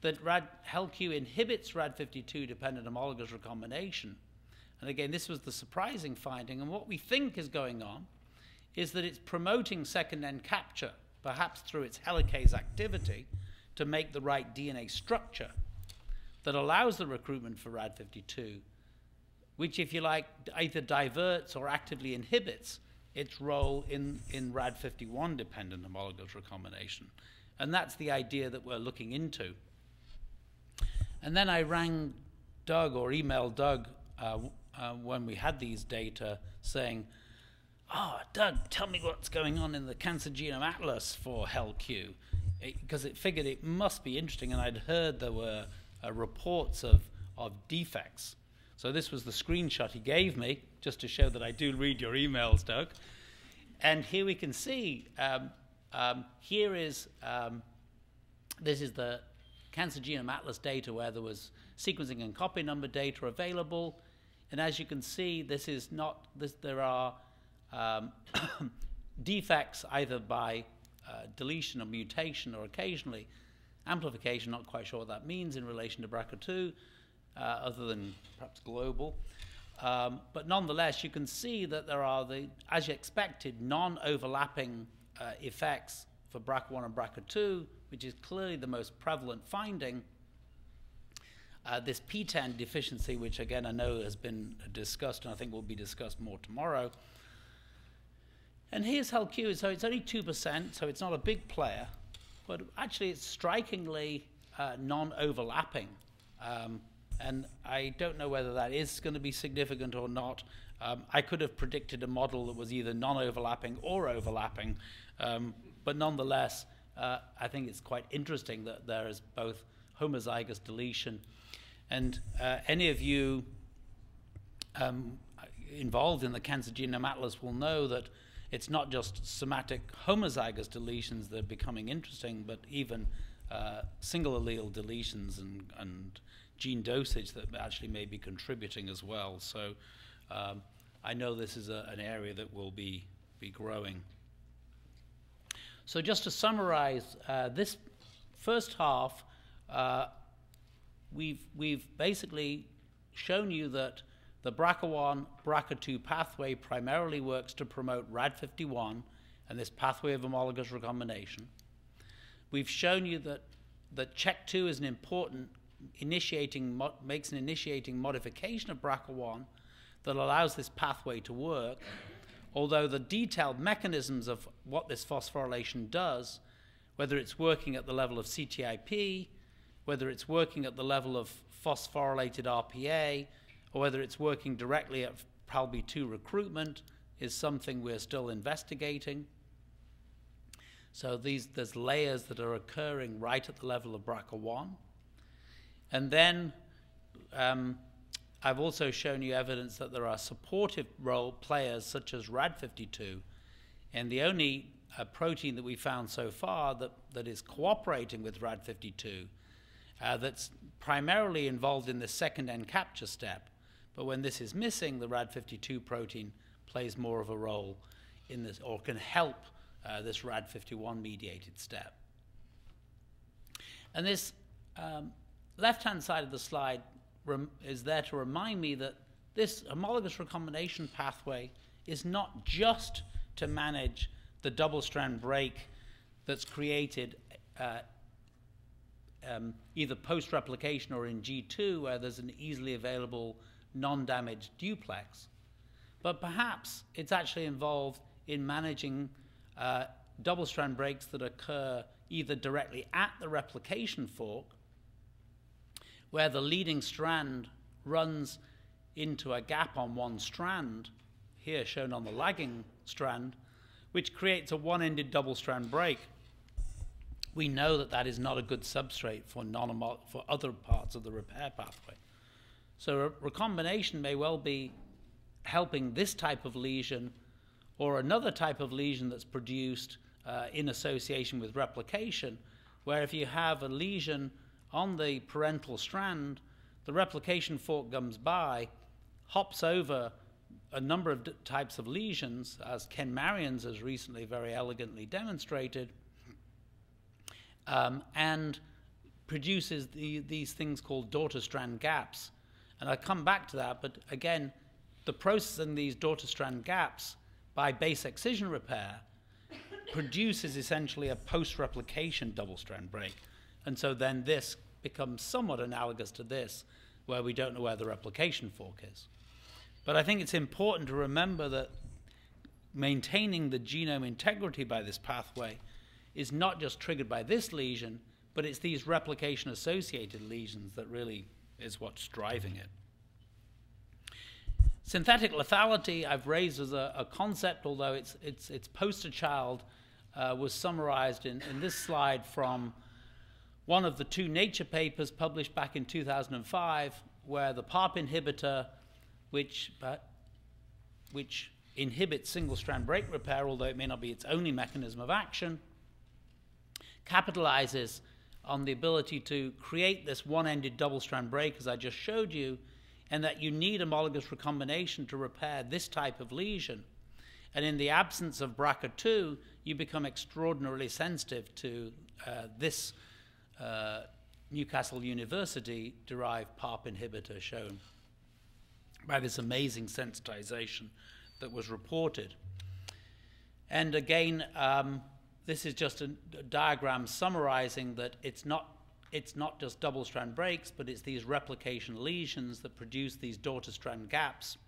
that RAD, HELQ inhibits RAD52 dependent homologous recombination. And again, this was the surprising finding. And what we think is going on is that it's promoting second end capture, perhaps through its helicase activity, to make the right DNA structure that allows the recruitment for RAD52, which, if you like, either diverts or actively inhibits its role in, in RAD51 dependent homologous recombination. And that's the idea that we're looking into. And then I rang Doug or emailed Doug uh, uh, when we had these data saying, Oh, Doug, tell me what's going on in the Cancer Genome Atlas for HELQ. Because it, it, figured it must be interesting, and I'd heard there were uh, reports of, of defects. So this was the screenshot he gave me, just to show that I do read your emails, Doug. And here we can see, um, um, here is, um, this is the Cancer Genome Atlas data where there was sequencing and copy number data available. And as you can see, this is not, this, there are um, defects either by uh, deletion or mutation or occasionally amplification, not quite sure what that means in relation to BRCA2, uh, other than perhaps global. Um, but nonetheless, you can see that there are the, as you expected, non-overlapping uh, effects for BRCA1 and BRCA2, which is clearly the most prevalent finding. Uh, this PTEN deficiency, which again I know has been discussed and I think will be discussed more tomorrow. And here's HELQ, so it's only 2%, so it's not a big player, but actually it's strikingly uh, non-overlapping. Um, and I don't know whether that is going to be significant or not. Um, I could have predicted a model that was either non-overlapping or overlapping, um, but nonetheless, uh, I think it's quite interesting that there is both homozygous deletion. And uh, any of you um, involved in the Cancer Genome Atlas will know that it's not just somatic homozygous deletions that are becoming interesting, but even uh, single allele deletions and, and gene dosage that actually may be contributing as well. So um, I know this is a, an area that will be, be growing. So just to summarize, uh, this first half, uh, we've, we've basically shown you that the BRCA1, BRCA2 pathway primarily works to promote RAD51 and this pathway of homologous recombination. We've shown you that, that CHEK2 is an important initiating, makes an initiating modification of BRCA1 that allows this pathway to work, although the detailed mechanisms of what this phosphorylation does, whether it's working at the level of CTIP, whether it's working at the level of phosphorylated RPA, or whether it's working directly at PALB2 recruitment, is something we're still investigating. So these, there's layers that are occurring right at the level of BRCA1. And then um, I've also shown you evidence that there are supportive role players such as RAD52. And the only uh, protein that we found so far that, that is cooperating with RAD52 uh, that's primarily involved in the second end capture step. But when this is missing, the RAD52 protein plays more of a role in this or can help uh, this RAD51 mediated step. And this um, left hand side of the slide is there to remind me that this homologous recombination pathway is not just to manage the double strand break that's created uh, um, either post replication or in G2, where there's an easily available non damaged duplex. But perhaps it's actually involved in managing uh, double strand breaks that occur either directly at the replication fork, where the leading strand runs into a gap on one strand, here shown on the lagging strand, which creates a one ended double strand break. We know that that is not a good substrate for, for other parts of the repair pathway. So, recombination may well be helping this type of lesion or another type of lesion that's produced uh, in association with replication, where if you have a lesion on the parental strand, the replication fork comes by, hops over a number of types of lesions, as Ken Marians has recently very elegantly demonstrated, um, and produces the, these things called daughter strand gaps. And I'll come back to that, but again, the processing these daughter strand gaps by base excision repair produces essentially a post replication double strand break. And so then this becomes somewhat analogous to this, where we don't know where the replication fork is. But I think it's important to remember that maintaining the genome integrity by this pathway is not just triggered by this lesion, but it's these replication associated lesions that really is what's driving it. Synthetic lethality, I've raised as a, a concept, although its, its, its poster child uh, was summarized in, in this slide from one of the two Nature papers published back in 2005, where the PARP inhibitor, which, uh, which inhibits single strand break repair, although it may not be its only mechanism of action, capitalizes on the ability to create this one ended double strand break, as I just showed you, and that you need homologous recombination to repair this type of lesion. And in the absence of BRCA2, you become extraordinarily sensitive to uh, this uh, Newcastle University derived PARP inhibitor shown by this amazing sensitization that was reported. And again, um, this is just a, a diagram summarizing that it's not it's not just double strand breaks, but it's these replication lesions that produce these daughter strand gaps.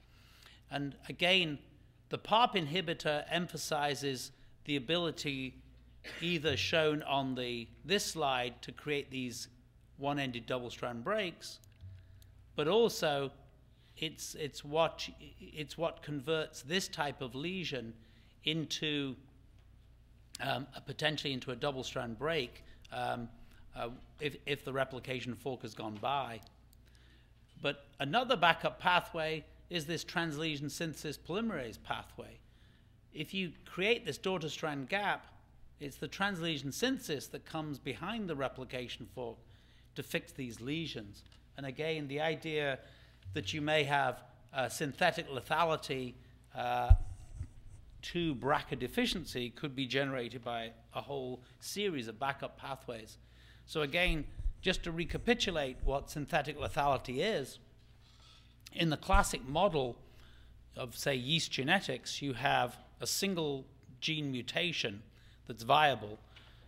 And again, the PARP inhibitor emphasizes the ability, either shown on the, this slide, to create these one ended double strand breaks, but also it's, it's, what, it's what converts this type of lesion into um, potentially into a double strand break. Um, uh, if, if the replication fork has gone by. But another backup pathway is this translesion synthesis polymerase pathway. If you create this daughter strand gap, it's the translesion synthesis that comes behind the replication fork to fix these lesions. And again, the idea that you may have synthetic lethality uh, to BRCA deficiency could be generated by a whole series of backup pathways. So again, just to recapitulate what synthetic lethality is, in the classic model of, say, yeast genetics, you have a single gene mutation that's viable.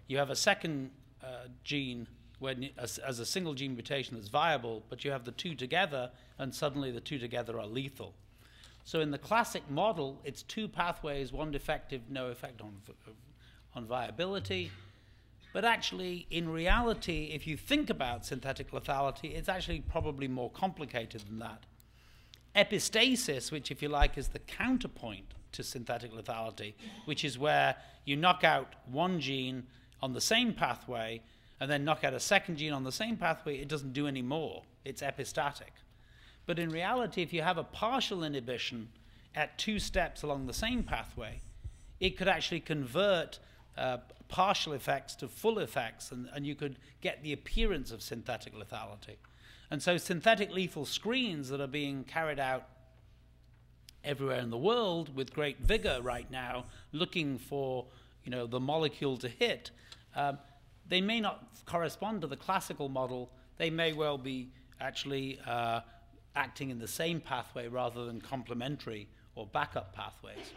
You have a second uh, gene when, as, as a single gene mutation that's viable, but you have the two together, and suddenly the two together are lethal. So in the classic model, it's two pathways, one defective, no effect on, on viability. But actually, in reality, if you think about synthetic lethality, it's actually probably more complicated than that. Epistasis, which, if you like, is the counterpoint to synthetic lethality, which is where you knock out one gene on the same pathway and then knock out a second gene on the same pathway, it doesn't do any more. It's epistatic. But in reality, if you have a partial inhibition at two steps along the same pathway, it could actually convert uh, partial effects to full effects, and, and you could get the appearance of synthetic lethality. And so, synthetic lethal screens that are being carried out everywhere in the world with great vigor right now, looking for you know the molecule to hit, um, they may not correspond to the classical model. They may well be actually uh, acting in the same pathway rather than complementary or backup pathways.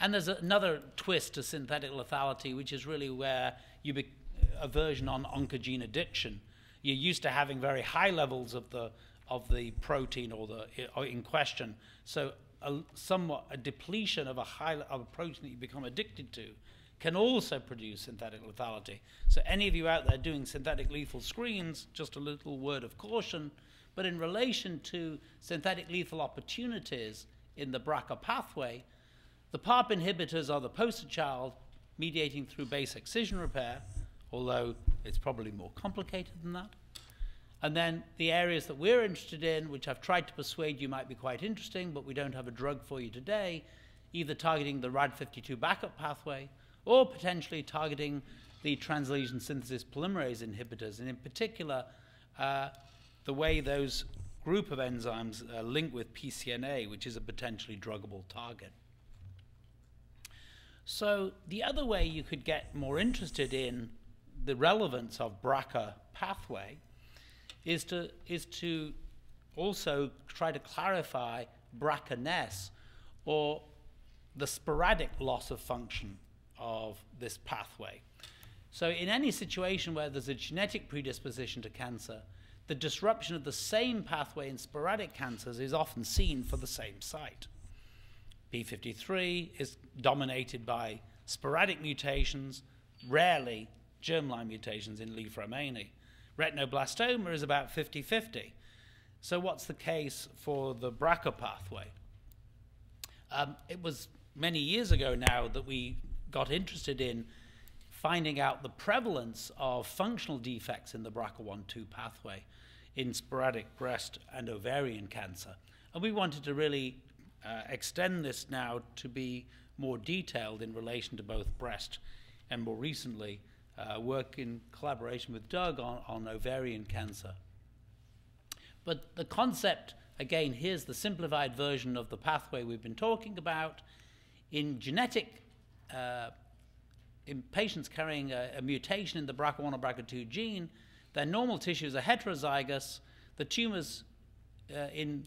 And there's another twist to synthetic lethality, which is really where you be a version on oncogene addiction. You're used to having very high levels of the of the protein or the or in question. So a, somewhat a depletion of a high of a protein that you become addicted to can also produce synthetic lethality. So any of you out there doing synthetic lethal screens, just a little word of caution. But in relation to synthetic lethal opportunities in the BRCA pathway, the PARP inhibitors are the poster child mediating through base excision repair, although it's probably more complicated than that. And then the areas that we're interested in, which I've tried to persuade you might be quite interesting, but we don't have a drug for you today, either targeting the RAD52 backup pathway or potentially targeting the translesion synthesis polymerase inhibitors, and in particular, uh, the way those group of enzymes uh, link with PCNA, which is a potentially druggable target. So the other way you could get more interested in the relevance of BRCA pathway is to, is to also try to clarify BRCA-ness or the sporadic loss of function of this pathway. So in any situation where there's a genetic predisposition to cancer, the disruption of the same pathway in sporadic cancers is often seen for the same site. P53 is dominated by sporadic mutations, rarely germline mutations in Li Fraumeni. Retinoblastoma is about 50 50. So, what's the case for the BRCA pathway? Um, it was many years ago now that we got interested in finding out the prevalence of functional defects in the BRCA1 2 pathway in sporadic breast and ovarian cancer. And we wanted to really uh, extend this now to be more detailed in relation to both breast and more recently uh, work in collaboration with Doug on, on ovarian cancer. But the concept, again, here's the simplified version of the pathway we've been talking about. In genetic uh, in patients carrying a, a, mutation in the BRCA1 or BRCA2 gene, their normal tissues are heterozygous. The tumors, uh, in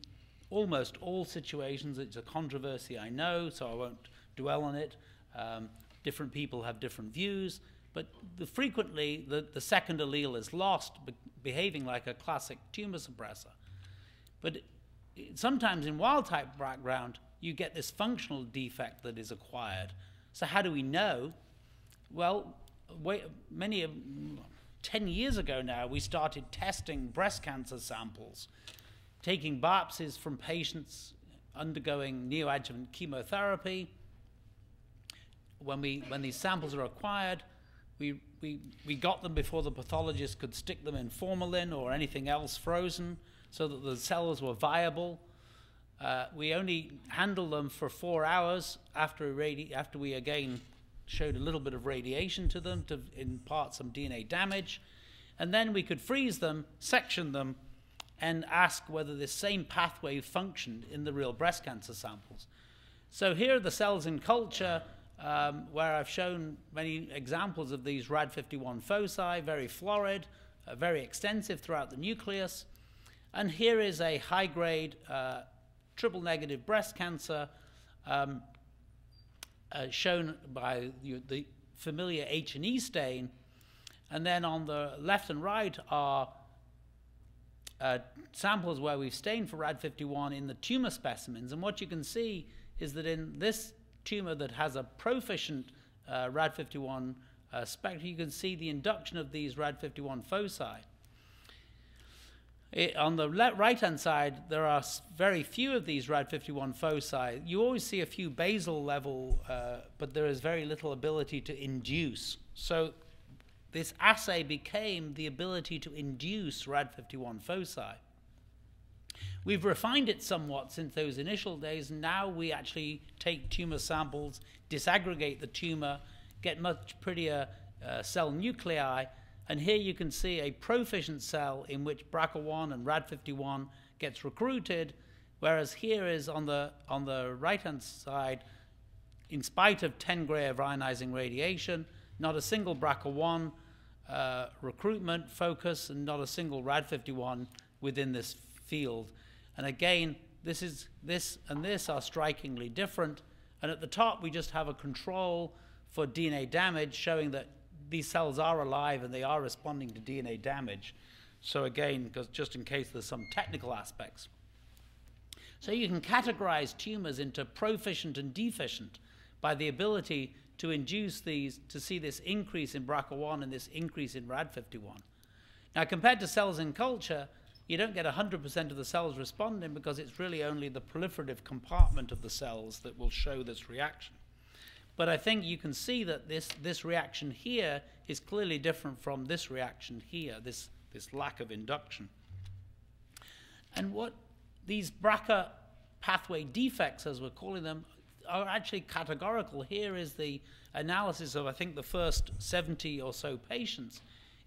almost all situations, it's a controversy, I know, so I won't dwell on it. Um, different people have different views, but the, frequently the, the second allele is lost, be behaving like a classic tumor suppressor. But it, sometimes in wild type background, you get this functional defect that is acquired. So how do we know? Well, many 10 years ago now, we started testing breast cancer samples, taking biopsies from patients undergoing neoadjuvant chemotherapy. When, we, when these samples are acquired, we, we, we got them before the pathologist could stick them in formalin or anything else frozen so that the cells were viable. Uh, we only handled them for four hours after, after we again showed a little bit of radiation to them to impart some DNA damage. And then we could freeze them, section them, and ask whether this same pathway functioned in the real breast cancer samples. So here are the cells in culture. um, where I've shown many examples of these RAD51 foci, very florid, uh, very extensive throughout the nucleus. And here is a high grade uh, triple negative breast cancer um, uh, shown by the, the familiar H&E stain. And then on the left and right are uh, samples where we've stained for RAD51 in the tumor specimens. And what you can see is that in this tumor that has a proficient uh, RAD51 uh, spectrum, you can see the induction of these RAD51 foci. It, on the right hand side, there are very few of these RAD51 foci. You always see a few basal level, uh, but there is very little ability to induce. So this assay became the ability to induce RAD51 foci. We've refined it somewhat since those initial days. Now we actually take tumor samples, disaggregate the tumor, get much prettier uh, cell nuclei, and here you can see a proficient cell in which BRCA1 and RAD51 gets recruited, whereas here is on the, on the right-hand side, in spite of 10 gray of ionizing radiation, not a single BRCA1 uh, recruitment focus and not a single RAD51 within this field. And again, this, is, this and this are strikingly different. And at the top, we just have a control for DNA damage showing that these cells are alive and they are responding to DNA damage. So again, just in case there's some technical aspects. So you can categorize tumors into proficient and deficient by the ability to induce these, to see this increase in BRCA1 and this increase in RAD51. Now, compared to cells in culture, you don't get 100% of the cells responding because it's really only the proliferative compartment of the cells that will show this reaction. But I think you can see that this, this reaction here is clearly different from this reaction here, this, this lack of induction. And what these BRCA pathway defects, as we're calling them, are actually categorical. Here is the analysis of, I think, the first 70 or so patients,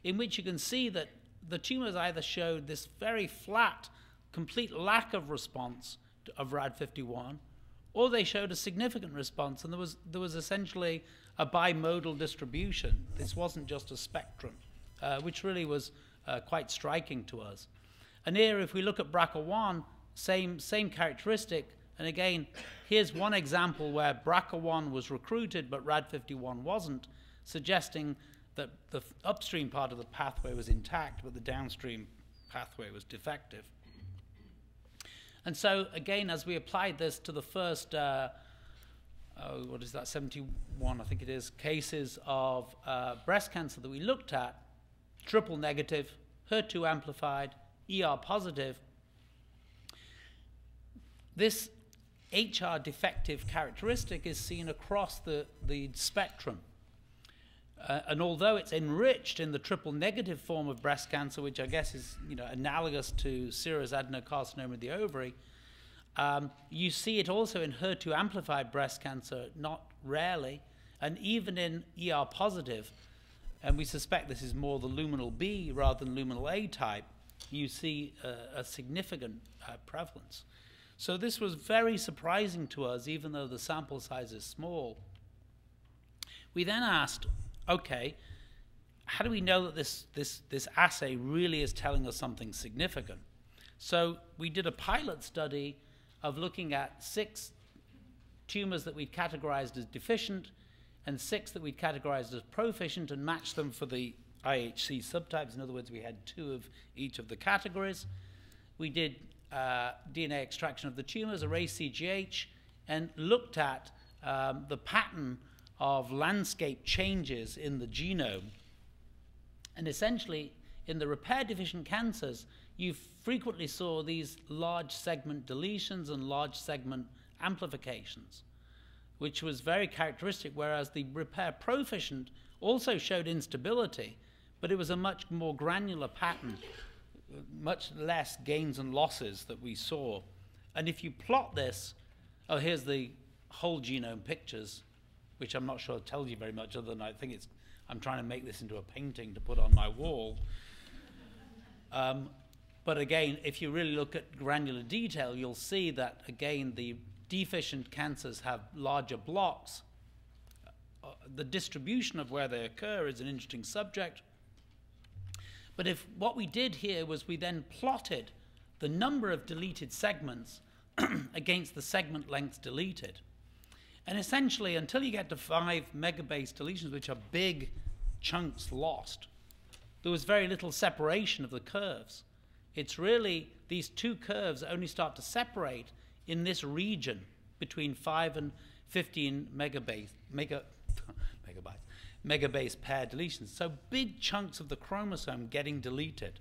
in which you can see that the tumors either showed this very flat, complete lack of response of RAD51, or they showed a significant response, and there was, there was essentially a bimodal distribution. This wasn't just a spectrum, uh, which really was uh, quite striking to us. And here, if we look at BRCA1, same, same characteristic, and again, here's one example where BRCA1 was recruited but RAD51 wasn't, suggesting that the upstream part of the pathway was intact, but the downstream pathway was defective. And so, again, as we applied this to the first, uh, oh, what is that, 71, I think it is, cases of uh, breast cancer that we looked at, triple negative, HER2 amplified, ER positive, this HR defective characteristic is seen across the, the spectrum. Uh, and although it's enriched in the triple negative form of breast cancer, which I guess is you know, analogous to serous adenocarcinoma of the ovary, um, you see it also in HER2 amplified breast cancer, not rarely, and even in ER positive, and we suspect this is more the luminal B rather than luminal A type, you see a, significant uh, prevalence. So this was very surprising to us, even though the sample size is small. We then asked, okay, how do we know that this, this, this assay really is telling us something significant? So we did a pilot study of looking at six tumors that we'd categorized as deficient and six that we'd categorized as proficient and matched them for the IHC subtypes. In other words, we had two of each of the categories. We did uh, DNA extraction of the tumors, array CGH, and looked at um, the pattern of landscape changes in the genome. And essentially, in the repair deficient cancers, you frequently saw these large segment deletions and large segment amplifications, which was very characteristic, whereas the repair proficient also showed instability, but it was a much more granular pattern, much less gains and losses that we saw. And if you plot this, oh, here's the whole genome pictures which I'm not sure tells you very much other than I think it's, I'm trying to make this into a painting to put on my wall. Um, but again, if you really look at granular detail, you'll see that, again, the deficient cancers have larger blocks, uh, the distribution of where they occur is an interesting subject. But if what we did here was we then plotted the number of deleted segments against the segment lengths deleted. And essentially, until you get to five megabase deletions, which are big chunks lost, there was very little separation of the curves. It's really these two curves only start to separate in this region between 5 and 15 megabase, mega, megabytes, megabase pair deletions. So big chunks of the chromosome getting deleted.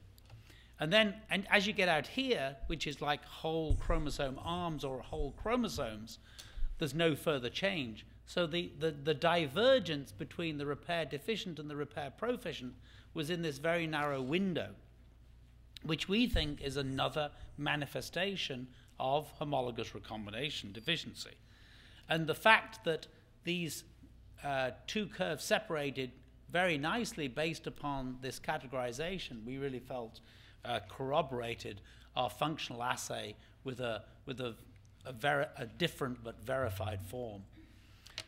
And then, and as you get out here, which is like whole chromosome arms or whole chromosomes, there's no further change. So the, the, the divergence between the repair deficient and the repair proficient was in this very narrow window, which we think is another manifestation of homologous recombination deficiency. And the fact that these uh, two curves separated very nicely based upon this categorization, we really felt uh, corroborated our functional assay with a, with a, a, a different but verified form.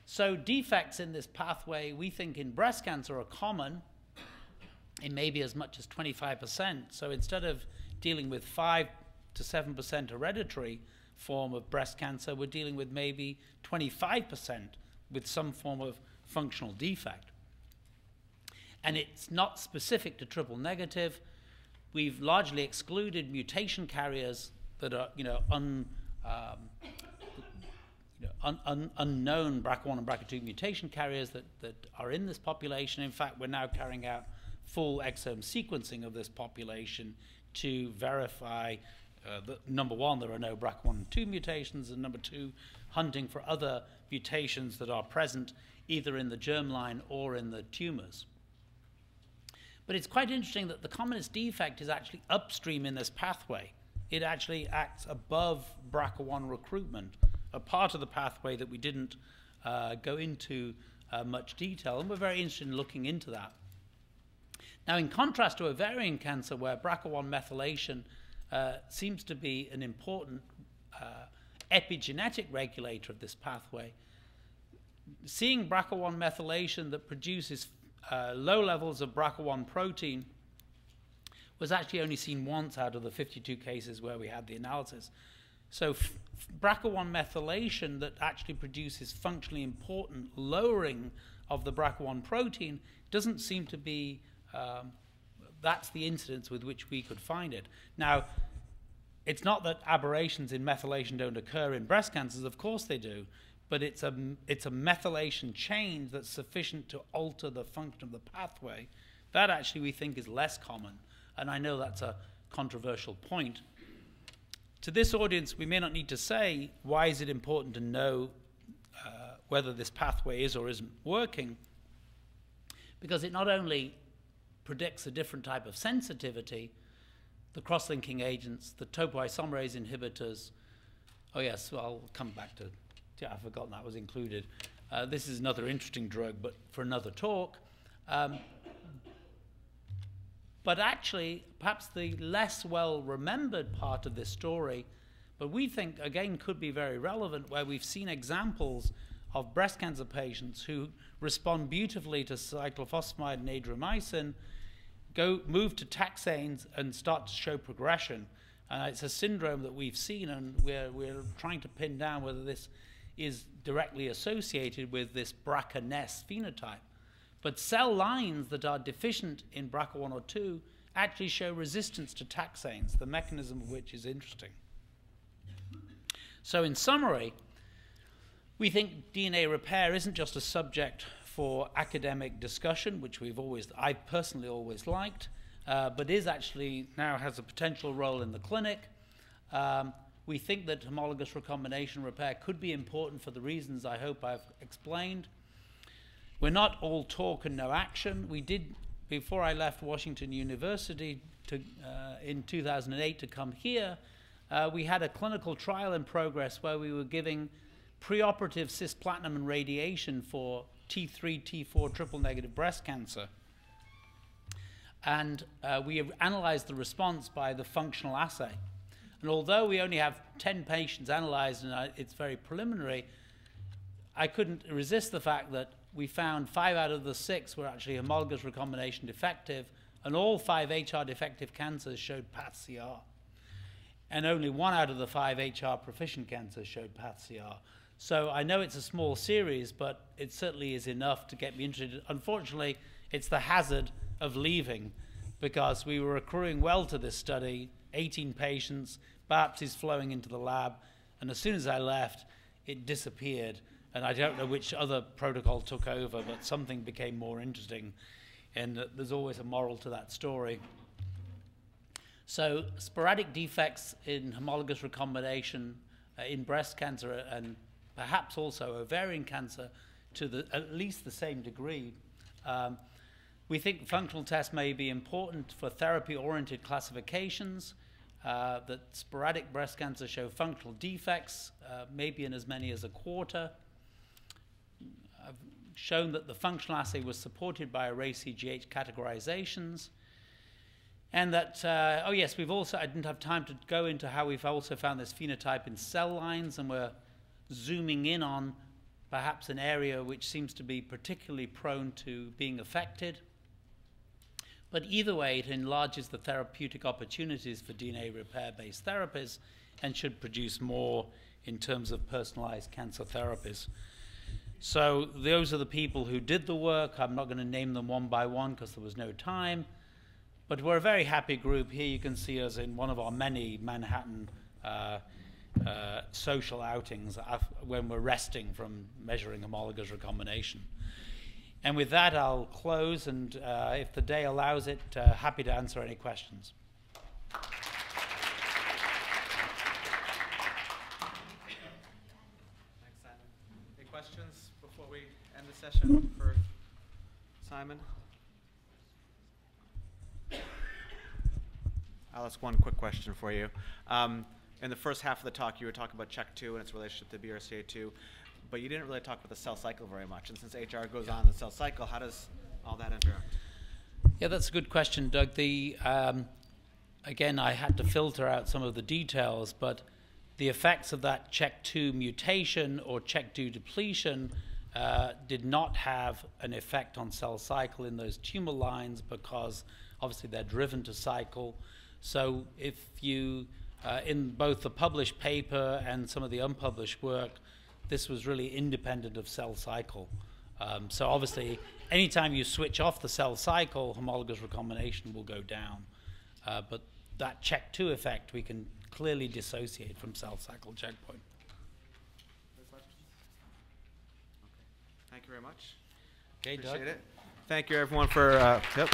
So defects in this pathway, we think in breast cancer are common in maybe as much as 25%. So instead of dealing with 5 to 7% hereditary form of breast cancer, we're dealing with maybe 25% with some form of functional defect. And it's not specific to triple negative. We've largely excluded mutation carriers that are, you know, un, um, you know, un, un, unknown BRCA1 and BRCA2 mutation carriers that, that are in this population. In fact, we're now carrying out full exome sequencing of this population to verify uh, that number one, there are no BRCA1 and 2 mutations, and number two, hunting for other mutations that are present either in the germline or in the tumors. But it's quite interesting that the commonest defect is actually upstream in this pathway. It actually acts above BRCA1 recruitment, a part of the pathway that we didn't uh, go into uh, much detail, and we're very interested in looking into that. Now, in contrast to ovarian cancer, where BRCA1 methylation uh, seems to be an important uh, epigenetic regulator of this pathway, seeing BRCA1 methylation that produces uh, low levels of BRCA1 protein was actually only seen once out of the 52 cases where we had the analysis. So BRCA1 methylation that actually produces functionally important lowering of the BRCA1 protein doesn't seem to be, um, that's the incidence with which we could find it. Now, it's not that aberrations in methylation don't occur in breast cancers, of course they do, but it's a, it's a methylation change that's sufficient to alter the function of the pathway. That actually we think is less common, and I know that's a controversial point. To this audience, we may not need to say why is it important to know uh, whether this pathway is or isn't working, because it not only predicts a different type of sensitivity, the cross-linking agents, the topoisomerase inhibitors. Oh yes, well, I'll come back to yeah, I've forgotten that was included. Uh, this is another interesting drug, but for another talk. Um, but actually, perhaps the less well remembered part of this story, but we think again could be very relevant, where we've seen examples of breast cancer patients who respond beautifully to cyclophosphamide and adriamycin, go move to taxanes and start to show progression. Uh, it's a syndrome that we've seen, and we're, we're trying to pin down whether this is directly associated with this BRCA-ness phenotype. But cell lines that are deficient in BRCA1 or 2 actually show resistance to taxanes, the mechanism of which is interesting. So in summary, we think DNA repair isn't just a subject for academic discussion, which we've always, I personally always liked, uh, but is actually now has a potential role in the clinic. Um, we think that homologous recombination repair could be important for the reasons I hope I've explained. We're not all talk and no action. We did, before I left Washington University to, uh, in 2008 to come here, uh, we had a clinical trial in progress where we were giving preoperative cisplatin and radiation for T3, T4 triple negative breast cancer. And uh, we analyzed the response by the functional assay. And although we only have 10 patients analyzed and it's very preliminary, I couldn't resist the fact that we found five out of the six were actually homologous recombination defective, and all five HR defective cancers showed path CR. And only one out of the five HR proficient cancers showed path CR. So I know it's a small series, but it certainly is enough to get me interested. Unfortunately, it's the hazard of leaving because we were accruing well to this study 18 patients, biopsies flowing into the lab, and as soon as I left, it disappeared. And I don't know which other protocol took over, but something became more interesting. And uh, there's always a moral to that story. So, sporadic defects in homologous recombination uh, in breast cancer and perhaps also ovarian cancer to the, at least the same degree. Um, we think functional tests may be important for therapy oriented classifications. Uh, that sporadic breast cancer show functional defects, uh, maybe in as many as a quarter. Shown that the functional assay was supported by array CGH categorizations. And that, uh, oh yes, we've also, I didn't have time to go into how we've also found this phenotype in cell lines, and we're zooming in on perhaps an area which seems to be particularly prone to being affected. But either way, it enlarges the therapeutic opportunities for DNA repair based therapies and should produce more in terms of personalized cancer therapies. So, those are the people who did the work. I'm not going to name them one by one because there was no time. But we're a very happy group. Here you can see us in one of our many Manhattan uh, uh, social outings when we're resting from measuring homologous recombination. And with that, I'll close, and uh, if the day allows it, uh, happy to answer any questions. Thanks, Simon. Any questions before we end the session for Simon? I'll ask one quick question for you. Um, in the first half of the talk, you were talking about CHEK2 and its relationship to BRCA2 but you didn't really talk about the cell cycle very much. And since HR goes on the cell cycle, how does all that interact? Yeah, that's a good question, Doug. The um, again, I had to filter out some of the details, but the effects of that CHEK2 mutation or Check 2 depletion uh, did not have an effect on cell cycle in those tumor lines because obviously they're driven to cycle. So if you, uh, in both the published paper and some of the unpublished work, this was really independent of cell cycle. Um, so obviously, anytime you switch off the cell cycle, homologous recombination will go down. Uh, but that CHEK2 effect we can clearly dissociate from cell cycle checkpoint. Thank you very much. Okay, Appreciate Doug. it. Thank you, everyone, for uh, yep.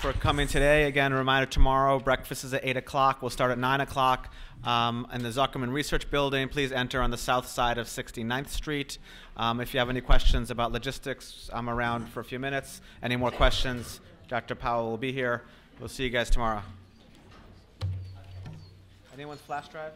for coming today. Again, a reminder: tomorrow breakfast is at eight o'clock. We'll start at nine o'clock um, in the Zuckerman Research Building. Please enter on the south side of 69th Street. Um, if you have any questions about logistics, I'm around for a few minutes. Any more questions? Dr. Powell will be here. We'll see you guys tomorrow. Anyone's flash drive?